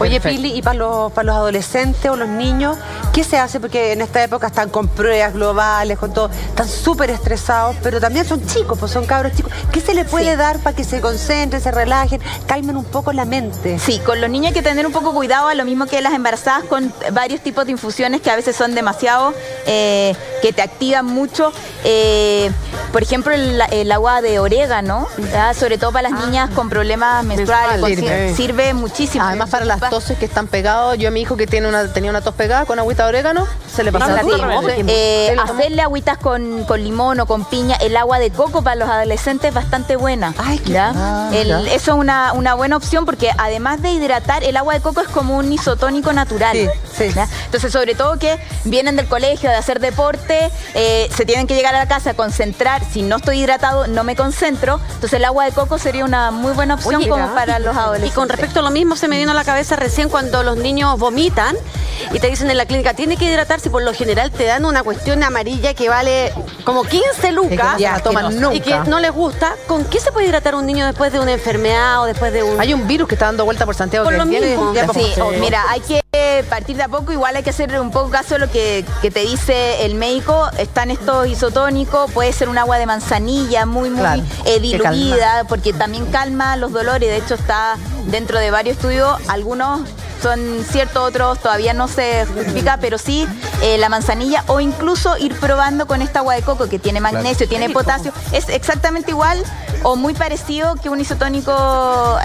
Oye, Pili, ¿y para los, para los adolescentes o los niños? ¿Qué se hace? Porque en esta época están con pruebas globales, con todo, están súper estresados, pero también son chicos, pues son cabros chicos. ¿Qué se les puede dar para que se concentren, se relajen, calmen un poco la mente? Sí, con los niños hay que tener un poco cuidado, a lo mismo que las embarazadas, con varios tipos de infusiones que a veces son demasiado, eh, que te activan mucho. Eh, por ejemplo, el, el agua de orégano, sobre todo para las niñas con problemas menstruales, Sirve. sirve, muchísimo. Además, para las toses que están pegados, yo a mi hijo que tiene una, tenía una tos pegada con agüita de orégano, se le pasa la tos. eh, hacerle agüitas con, con limón o con piña, el agua de coco para los adolescentes es bastante buena. ¿ya? Ah, El- ya. Eso es una, una buena opción porque además de hidratar, el agua de coco es como un isotónico natural. ¿ya? Entonces, sobre todo que vienen del colegio de hacer deporte, eh, se tienen que llegar a la casa a concentrar. Si no estoy hidratado, no me concentro. Entonces, el agua de coco sería una muy buena opción Oye, como para los adolescentes. Y con respecto a lo mismo, se me vino a la cabeza recién cuando los niños vomitan y te dicen en la clínica, tiene que hidratarse por lo general te dan una cuestión amarilla que vale como 15 lucas que no y que no les gusta. ¿Con qué se puede hidratar un niño después de una enfermedad o después de un... Hay un virus que está dando vuelta por Santiago Por que lo mismo. Sí, mira, hay que partir de a poco, igual hay que hacer un poco caso de lo que, que te dice el médico. Están estos isotónicos, puede ser un agua de manzanilla muy, muy Claro, eh, diluida, porque también calma los dolores. De hecho, está dentro de varios estudios, algunos algunos son ciertos, otros todavía no se justifica, pero sí eh, la manzanilla o incluso ir probando con esta agua de coco que tiene magnesio, tiene potasio. Es exactamente igual o muy parecido que un isotónico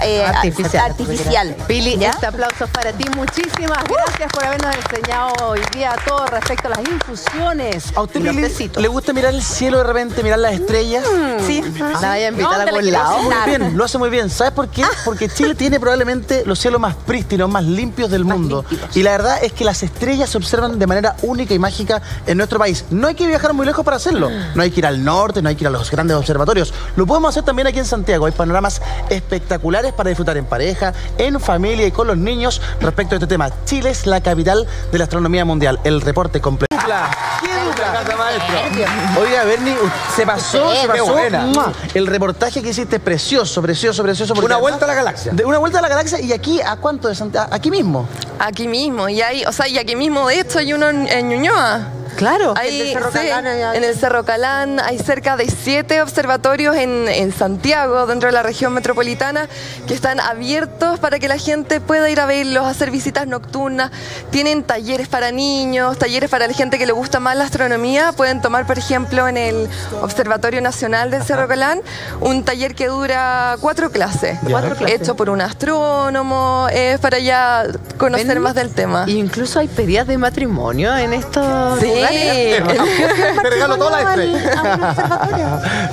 eh, Artificial. artificial. Pili, ¿Ya? este aplauso es para ti. Muchísimas gracias por habernos enseñado hoy día todo respecto a las infusiones. ¿A usted Pili, le gusta mirar el cielo de repente, mirar las estrellas? Sí. La vaya a invitar No, a algún lado. Muy bien, lo hace muy bien. ¿Sabes por qué? Porque Chile tiene probablemente los cielos más prístinos, más limpios del mundo. Y la verdad es que las estrellas se observan de manera única y mágica en nuestro país. No hay que viajar muy lejos para hacerlo. No hay que ir al norte, no hay que ir a los grandes observatorios. Lo podemos hacer también aquí en Santiago. Hay panoramas espectaculares para disfrutar en pareja, en familia y con los niños respecto a este tema. Chile es la capital de la astronomía mundial. El reporte completo. ¿Qué dupla? maestro? Oiga, Bernie, se pasó, se qué pasó. El reportaje que hiciste es precioso, precioso, precioso. Una además- vuelta a la galaxia. De una vuelta a la galaxia y aquí, ¿a cuánto de Santiago? Aquí mismo. Aquí mismo, y hay, o sea, y aquí mismo de hecho hay uno en, en Ñuñoa. Claro. Hay, El del Cerro sí, Calán allá. en el Cerro Calán hay cerca de siete observatorios en, en Santiago, dentro de la región metropolitana, que están abiertos para que la gente pueda ir a verlos, hacer visitas nocturnas. Tienen talleres para niños, talleres para la gente que le gusta más la astronomía. Pueden tomar, por ejemplo, en el Observatorio Nacional del Cerro Calán, un taller que dura cuatro clases, Ya. Cuatro clases. hecho por un astrónomo, es para ya conocer ¿Ven? más del tema. Incluso hay pedidas de matrimonio en estos Sí. lugares. <laughs> Te regalo las estrellas.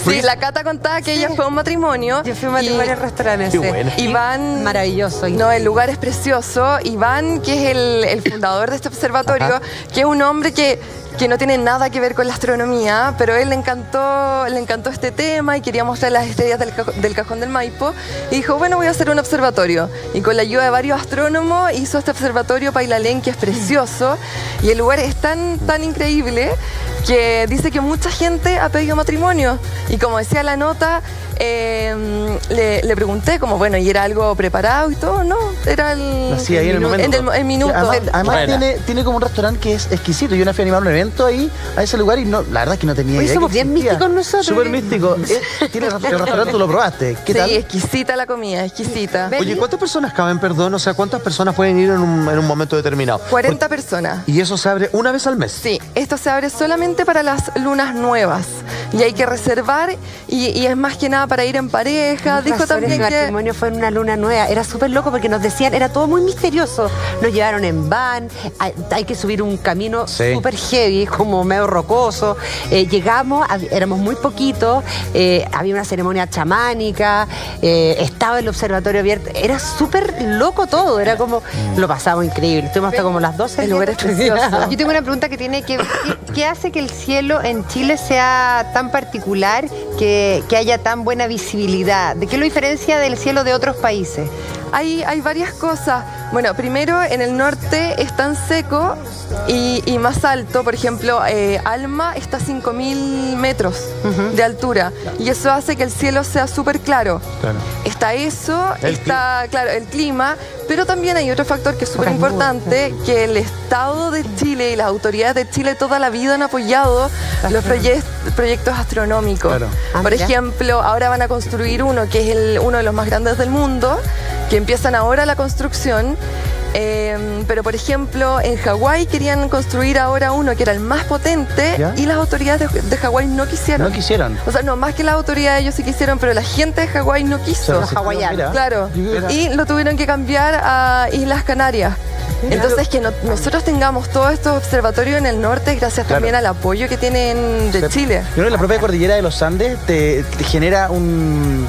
Sí, la Cata contaba que ella fue a un matrimonio. Yo fui a matrimonio y- en restaurantes. Y van. Maravilloso. No, el lugar es precioso. Iván, que es el, el fundador de este observatorio, que es un hombre que, it que no tiene nada que ver con la astronomía, pero él le encantó, le encantó este tema y quería mostrar las estrellas del, cajón del Maipo y dijo, bueno, voy a hacer un observatorio. Y con la ayuda de varios astrónomos hizo este observatorio Pailalén, que es precioso y el lugar es tan, tan increíble que dice que mucha gente ha pedido matrimonio. Y como decía la nota, eh, le, le pregunté como, bueno, ¿y era algo preparado y todo? No, era el, ahí en el momento. el- el minuto. Además, tiene, tiene como un restaurante que es exquisito. Yo una fui a animar un evento ahí, a ese lugar, y no, la verdad es que no tenía Oye, idea. somos que bien existía. místicos nosotros. Súper místico. Eh, tiene el restaurante, tú lo probaste. ¿Qué sí, tal? exquisita la comida, exquisita. Oye, ¿cuántas personas caben, perdón? O sea, ¿cuántas personas pueden ir en un, en un momento determinado? 40 personas. Y eso se abre una vez al mes. Sí, esto se abre solamente para las lunas nuevas y hay que reservar y, y es más que nada para ir en pareja. Dijo también el que matrimonio fue en una luna nueva. Era súper loco porque nos decían, era todo muy misterioso. Nos llevaron en van, hay, hay que subir un camino Sí. súper heavy, como medio rocoso. Eh, llegamos, éramos muy poquitos, eh, había una ceremonia chamánica, eh, estaba el observatorio abierto. Era súper loco todo, era como, lo pasamos increíble. Estuvimos hasta como las 12. El lugar es precioso. Yo tengo una pregunta que tiene que ¿qué, qué hace que el cielo en Chile sea tan particular, que, que haya tan buena visibilidad? ¿De qué lo diferencia del cielo de otros países? Hay, hay varias cosas. Bueno, primero en el norte es tan seco y, y más alto. Por ejemplo, eh, Alma está a 5.000 metros de altura y eso hace que el cielo sea súper claro. Está eso, El está, claro, el clima, pero también hay otro factor que es súper importante, que el Estado de Chile y las autoridades de Chile toda la vida han apoyado los proye- proyectos astronómicos. Claro. Ah, Por mira. ejemplo, ahora van a construir uno que es el- uno de los más grandes del mundo, que empiezan ahora la construcción. Eh, pero por ejemplo, en Hawái querían construir ahora uno que era el más potente ¿Ya? y las autoridades de, de Hawái no quisieron. No quisieron. O sea, no, más que las autoridades ellos sí quisieron, pero la gente de Hawái no quiso. Los hawaianos. Claro. Y lo tuvieron que cambiar a Islas Canarias. Entonces, que no- nosotros tengamos todos estos observatorios en el norte, gracias Claro. también al apoyo que tienen de Chile. Yo creo que la propia cordillera de los Andes te, te genera un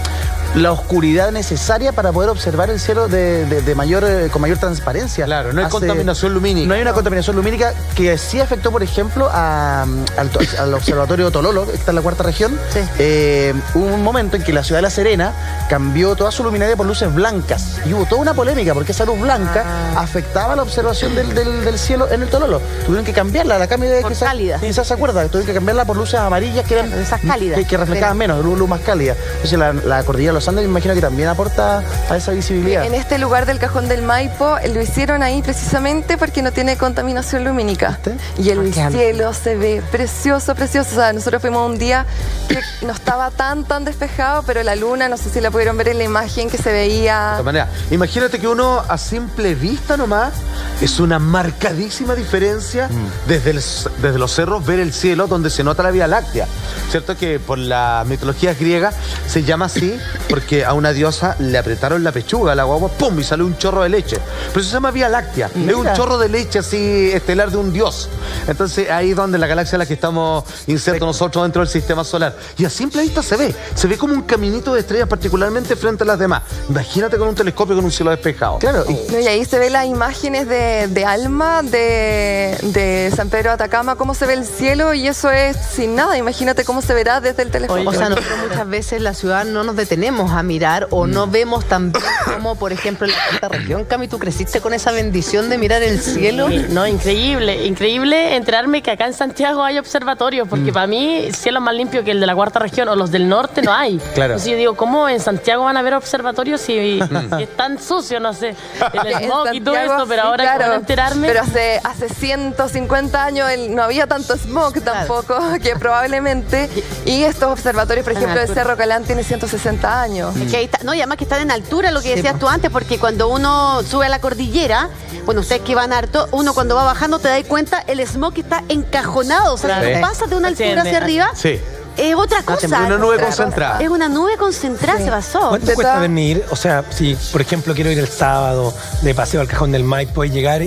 la oscuridad necesaria para poder observar el cielo de, de- de mayor, eh, con mayor transparencia. Claro, no hay Hace- contaminación lumínica. No hay una contaminación lumínica que sí afectó, por ejemplo, a- al, to- <coughs> al observatorio Tololo, que está en la cuarta región. Eh, hubo un momento en que la ciudad de La Serena cambió toda su luminaria por luces blancas. Y hubo toda una polémica porque esa luz blanca Ah. afectaba la observación del, del- del cielo en el Tololo. Tuvieron que cambiarla, la cambio de Por quizás- cálida. Quizás se acuerda, tuvieron que cambiarla por luces amarillas que eran Esas cálidas. que, que reflejaban menos, luz, luz más cálida. Entonces la, la cordillera de los Andes me imagino que también aporta a esa visibilidad. En este lugar del Cajón del Maipo lo hicieron ahí precisamente porque no tiene contaminación lumínica. Y el Ah, cielo se ve precioso, precioso. O sea, nosotros fuimos un día que <coughs> no estaba tan, tan despejado, pero la luna, no sé si la pudieron ver en la imagen que se De veía. todas maneras, imagínate que uno a simple vista nomás es una marcadísima diferencia desde, el- desde los cerros ver el cielo donde se nota la Vía Láctea. ¿Cierto que por la mitología griega se llama así porque a una diosa le apretaron la pechuga a la guagua, ¡pum! y sale un chorro de leche. Pero eso se llama Vía Láctea. Es un chorro de leche así estelar de un dios. Entonces ahí es donde la galaxia en la que estamos insertos nosotros dentro del sistema solar. Y a simple vista se ve. Se ve como un caminito de estrellas particularmente frente a las demás. Imagínate con un telescopio con un cielo despejado. Claro, y No, y ahí se ve las imágenes de, de Alma, de, de San Pedro de Atacama, cómo se ve el cielo y eso es sin nada. Imagínate cómo se verá desde el telescopio. O sea, nosotros muchas veces en la ciudad no nos detenemos a mirar o no vemos tan bien <coughs> como, por ejemplo, en la cuarta región. Cami, ¿tú creciste con esa bendición de mirar el cielo? No, increíble. Increíble enterarme que acá en Santiago hay observatorios, porque para mí cielo más limpio que el de la cuarta región o los del norte no hay. Claro. Entonces yo digo, ¿cómo en Santiago van a haber observatorios si <laughs> si es tan sucio, no sé, el <laughs> smog y todo eso? Pero sí, ahora claro. que enterarme... Pero hace, hace 150 años el- no había tanto smog tampoco, <laughs> que probablemente. Y estos observatorios, por ejemplo, el. Cerro Calán tiene 160 años. Es que ahí está- no, y además que están en altura, lo que decías tú antes, porque cuando uno sube a la cordillera, bueno, ustedes que van harto, uno cuando va bajando te das cuenta, el smog está encajonado. O sea, Claro. si tú pasas de una Sí, altura hacia arriba, Sí. es otra cosa. Una nube concentrada. Es una nube concentrada, se pasó. ¿Cuánto cuesta venir? O sea, si por ejemplo quiero ir el sábado de paseo al cajón del Mike, ¿puedo llegar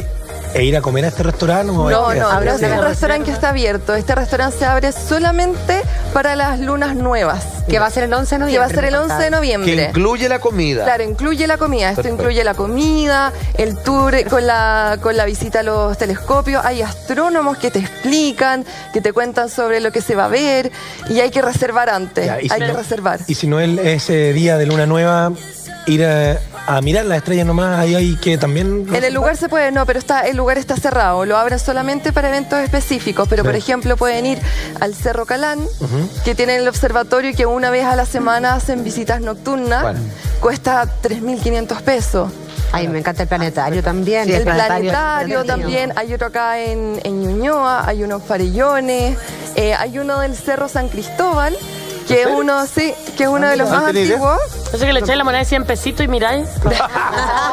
e ir a comer a este restaurante? o No, no, es un restaurante que está abierto. Este restaurante se abre solamente para las lunas nuevas. Que va a ser el 11 de noviembre. Que va a ser el me 11 de noviembre. Que incluye la comida. Claro, incluye la comida. Esto Perfecto. incluye la comida, el tour con la, con la visita a los telescopios. Hay astrónomos que te explican, que te cuentan sobre lo que se va a ver y hay que reservar antes. Ya, y si hay que no- reservar. Y si no el, ese día de luna nueva, ir a, a mirar las estrellas nomás, ahí hay que también... En el lugar se puede, no, pero está, el lugar está cerrado. Lo abren solamente para eventos específicos. Pero, por Sí. ejemplo, pueden ir al Cerro Calán, que tienen el observatorio y que una vez a la semana hacen visitas nocturnas. Bueno. Cuesta 3.500 pesos. Ay, me encanta el planetario también. el planetario planetario, también. Hay otro acá en, en Ñuñoa, hay unos farellones, eh, hay uno del Cerro San Cristóbal, que es uno, sí, que es uno de los No más antiguos. Pensé que le echáis la moneda de 100 pesitos y miráis. <laughs>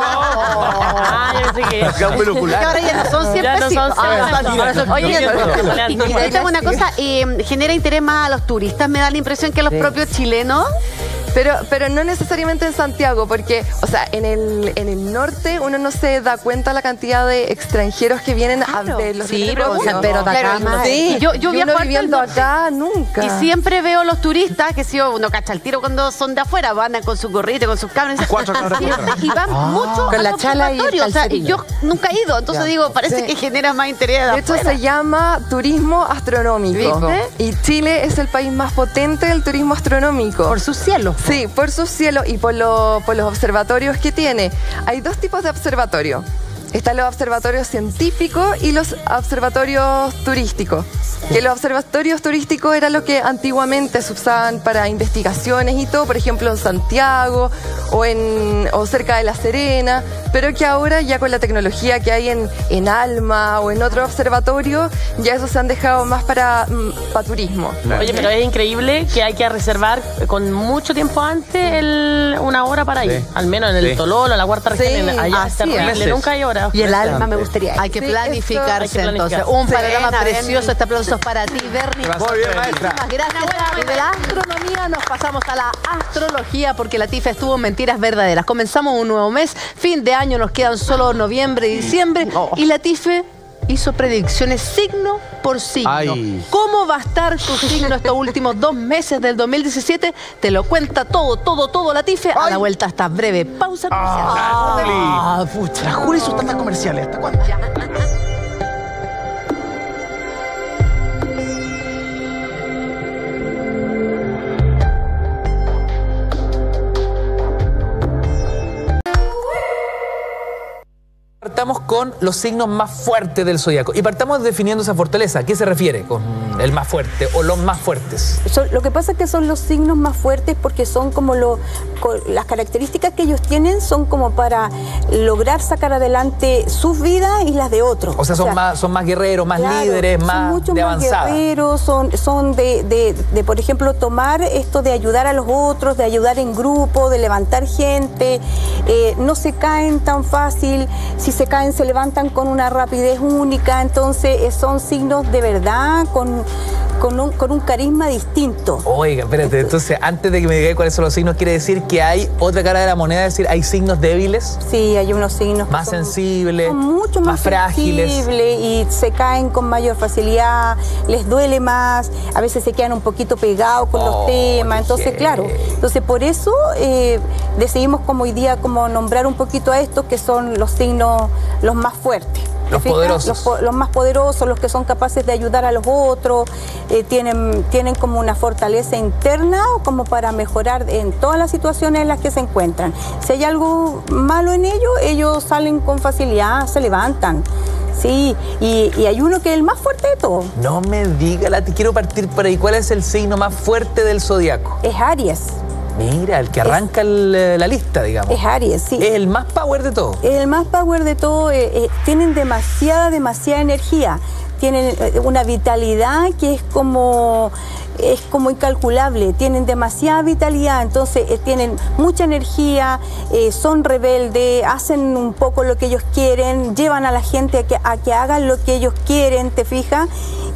ah, yo pensé <laughs> que. Ahora ya no son 100 Ya no son pesitos. Ah, 100. ahora son Oye, 500. y- y ahorita una cosa, eh, genera interés más a los turistas, me da la impresión que a los propios chilenos. Pero, pero no necesariamente en Santiago, porque, o sea, en el, en el norte uno no se da cuenta la cantidad de extranjeros que vienen a ver los Sí, telescopios. pues, San Pedro de Atacama. Sí, Yo- yo viajo viviendo acá nunca. Y siempre veo los turistas que si uno cacha el tiro cuando son de afuera, van con su gorrito, con sus cámaras. Cuatro cabras perras. Y van Ah. mucho Con al la chala y el o sea, y yo nunca he ido, entonces Ya. digo, parece Sí. que genera más interés de De hecho, afuera. se llama turismo astronómico. ¿Viste? Y Chile es el país más potente del turismo astronómico. Por su cielo. Sí, por su cielo y por, lo- por los observatorios que tiene. Hay dos tipos de observatorio. Están los observatorios científicos y los observatorios turísticos. Que los observatorios turísticos era lo que antiguamente se usaban para investigaciones y todo, por ejemplo en Santiago o, en, o cerca de La Serena, pero que ahora ya con la tecnología que hay en, en Alma o en otro observatorio, ya esos se han dejado más para, mm, para turismo. Oye, pero es increíble que hay que reservar con mucho tiempo antes el- una hora para ir. Sí. Al menos en el Sí. Tololo, la cuarta región. Sí, allá así es. nunca hay hora. Y el alma me gustaría. Hay que Sí, planificarse esto- hay que entonces. Un panorama precioso. ven. Este aplauso es para ti, Bernie. Muy bien, maestra. Muchísimas gracias. Y de la astronomía nos pasamos a la astrología porque la TIFA estuvo en mentiras verdaderas. Comenzamos un nuevo mes, fin de año, nos quedan solo noviembre y diciembre. Y la TIFE hizo predicciones signo por signo. Ay. ¿Cómo va a estar tu signo estos últimos dos meses del 2017? Te lo cuenta todo, todo, todo la TIFE a la vuelta a esta breve pausa. comercial. Ah, pucha, la Juli sus tantas comerciales. ¿Hasta cuándo? <laughs> Partamos con los signos más fuertes del zodiaco. Y partamos definiendo esa fortaleza. ¿A qué se refiere con el más fuerte o los más fuertes? Son- lo que pasa es que son los signos más fuertes porque son como lo, las características que ellos tienen son como para lograr sacar adelante sus vidas y las de otros. O sea, son, más, son más guerreros, más Claro, líderes, son más mucho de más avanzada. guerreros, son, son de, de- de, por ejemplo, tomar esto de ayudar a los otros, de ayudar en grupo, de levantar gente. eh, no se caen tan fácil, si se caen se levantan con una rapidez única, entonces eh, son signos de verdad con, con, un, con un carisma distinto. Oiga, espérate, entonces antes de que me diga cuáles son los signos, quiere decir que hay otra cara de la moneda, es decir, hay signos débiles, Sí, hay unos signos más son- sensibles, son mucho más, frágiles. sensibles y se caen con mayor facilidad, les duele más, a veces se quedan un poquito pegados con los temas, entonces claro, entonces por eso eh, decidimos como hoy día como nombrar un poquito a estos que son los signos los más fuertes. ¿Te Los poderosos. Los, más poderosos, los que son capaces de ayudar a los otros, eh, tienen, tienen como una fortaleza interna como para mejorar en todas las situaciones en las que se encuentran. Si hay algo malo en ellos, ellos salen con facilidad, se levantan. Sí, y, y hay uno que es el más fuerte de todos, No me diga, la quiero partir por ahí. ¿Cuál es el signo más fuerte del zodiaco? es Aries. Mira, el que arranca el- la lista, digamos. Es Aries, sí. Es el más power de todo. El más power de todo, eh, eh, tienen demasiada, demasiada energía. Tienen eh, una vitalidad que es como, es como incalculable. Tienen demasiada vitalidad, entonces eh, tienen mucha energía, eh, son rebeldes, hacen un poco lo que ellos quieren, llevan a la gente a que, a que hagan lo que ellos quieren, ¿te fijas?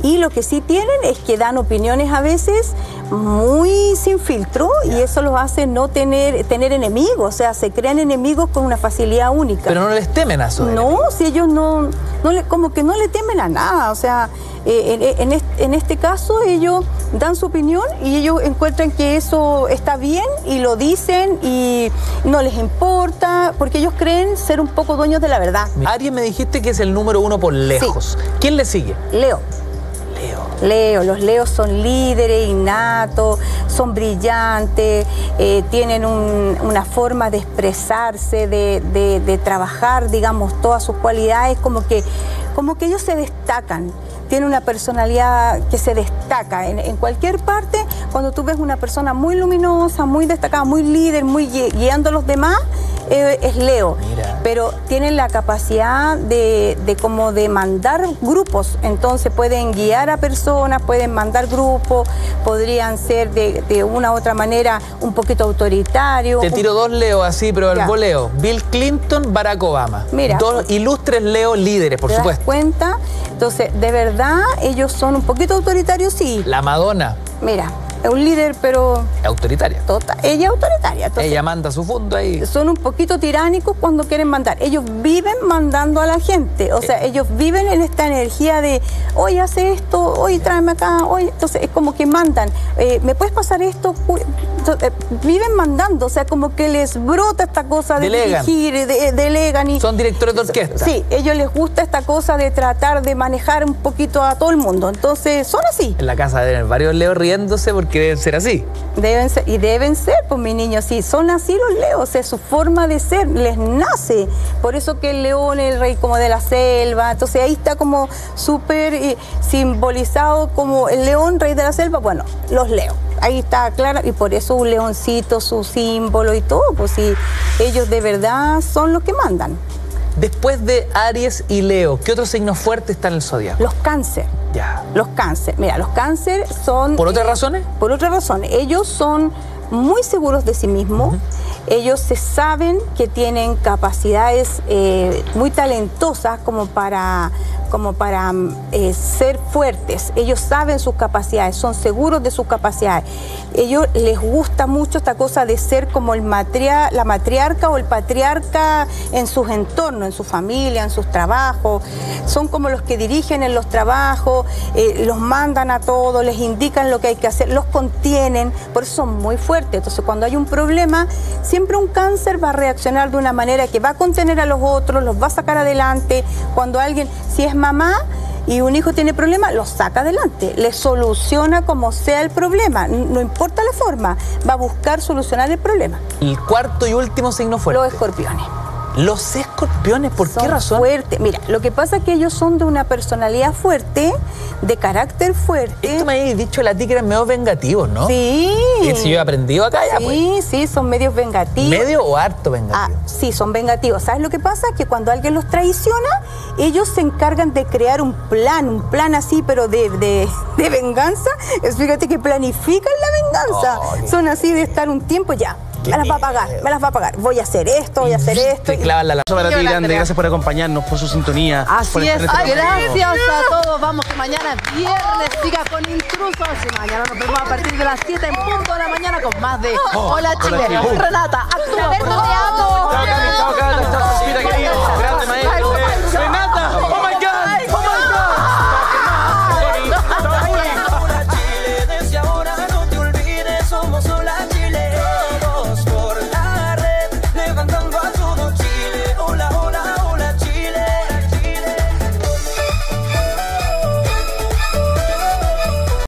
Y lo que sí tienen es que dan opiniones a veces muy sin filtro y eso los hace no tener, tener enemigos, o sea, se crean enemigos con una facilidad única. Pero no les temen a eso. No, si ellos no, no le, como que no le temen a nada, o sea, eh, en, en est- en este caso ellos dan su opinión y ellos encuentran que eso está bien y lo dicen y no les importa porque ellos creen ser un poco dueños de la verdad. Aries me dijiste que es el número uno por lejos. ¿Quién le sigue? Leo. Leo, los leos son líderes innatos, son brillantes, eh, tienen un- una forma de expresarse, de, de- de trabajar, digamos, todas sus cualidades, como que, como que ellos se destacan. Tienen una personalidad que se destaca en, en cualquier parte. Cuando tú ves una persona muy luminosa, muy destacada, muy líder, muy gui- guiando a los demás, eh, es Leo. Pero tienen la capacidad de, de como de mandar grupos. Entonces pueden guiar a personas, pueden mandar grupos, podrían ser de, de una u otra manera un poquito autoritario. Te tiro dos Leo así, pero el voleo. Bill Clinton, Barack Obama. Mira. Dos ilustres Leo líderes, por ¿Te das supuesto. cuenta? Entonces, de verdad, ellos son un poquito autoritarios, sí. La Madonna, Mira, es un líder, pero autoritaria. Total, ella es autoritaria. entonces- Ella manda su fondo ahí. son un poquito tiránicos cuando quieren mandar. Ellos viven mandando a la gente. O sea, ellos viven en esta energía de, hoy hace esto, hoy tráeme acá, hoy. Entonces, es como que mandan. eh, ¿Me puedes pasar esto? Entonces, eh, viven mandando. O sea, como que les brota esta cosa de Delegan. dirigir, de- delegan. Y, Son directores de orquesta. Sí, ellos les gusta esta cosa de tratar de manejar un poquito a todo el mundo. Entonces, son así. En la casa haber varios Leo riéndose porque deben ser así. Deben ser, y deben ser, pues mis niños, sí, son así los leos, sea, su forma de ser les nace. Por eso que el león es el rey como de la selva, entonces ahí está como súper eh, simbolizado como el león, rey de la selva, bueno, los leos. Ahí está claro, y por eso un leoncito, su símbolo y todo, pues sí, ellos de verdad son los que mandan. Después de Aries y Leo, ¿qué otro signo fuerte está en el zodiaco? Los cáncer. Ya. Los cáncer. Mira, los cáncer son... ¿Por otras razones? Por otras razones. Ellos son muy seguros de sí mismos. Ellos se saben que tienen capacidades eh, muy talentosas como para, como para eh, ser fuertes. Ellos saben sus capacidades, son seguros de sus capacidades. Ellos les gusta mucho esta cosa de ser como el matria- la matriarca o el patriarca en sus entornos, en su familia, en sus trabajos. Son como los que dirigen en los trabajos, eh, los mandan a todos, les indican lo que hay que hacer, los contienen, por eso son muy fuertes. Entonces, cuando hay un problema, siempre un cáncer va a reaccionar de una manera que va a contener a los otros, los va a sacar adelante. Cuando alguien, si es mamá, y un hijo tiene problemas, lo saca adelante, le soluciona como sea el problema, no importa la forma, va a buscar solucionar el problema. El cuarto y último signo fuerte. Los escorpiones. Los escorpiones, ¿por qué razón? fuertes. Mira, lo que pasa es que ellos son de una personalidad fuerte, de carácter fuerte. Esto me habéis dicho la ti que eran medio vengativos, ¿no? Sí. Y si yo he aprendido acá ya, pues. Sí, sí, son medios vengativos. ¿Medio o harto vengativo? Ah, sí, son vengativos. ¿Sabes lo que pasa? Que cuando alguien los traiciona, ellos se encargan de crear un plan, un plan así, pero de, de- de venganza. Fíjate que planifican la venganza. son así de estar un tiempo ya. Me las va a pagar, me las va a pagar. Voy a hacer esto, voy a hacer esto. Te clavan la lanza para ti, grande. Gracias por acompañarnos, por su sintonía. Así es. Este gracias a todos. Vamos, que mañana es viernes, siga con intrusos. Y mañana nos vemos a partir de las 7 en punto de la mañana con más de oh, Hola Chile. Renata, actúa. Chao, Cami,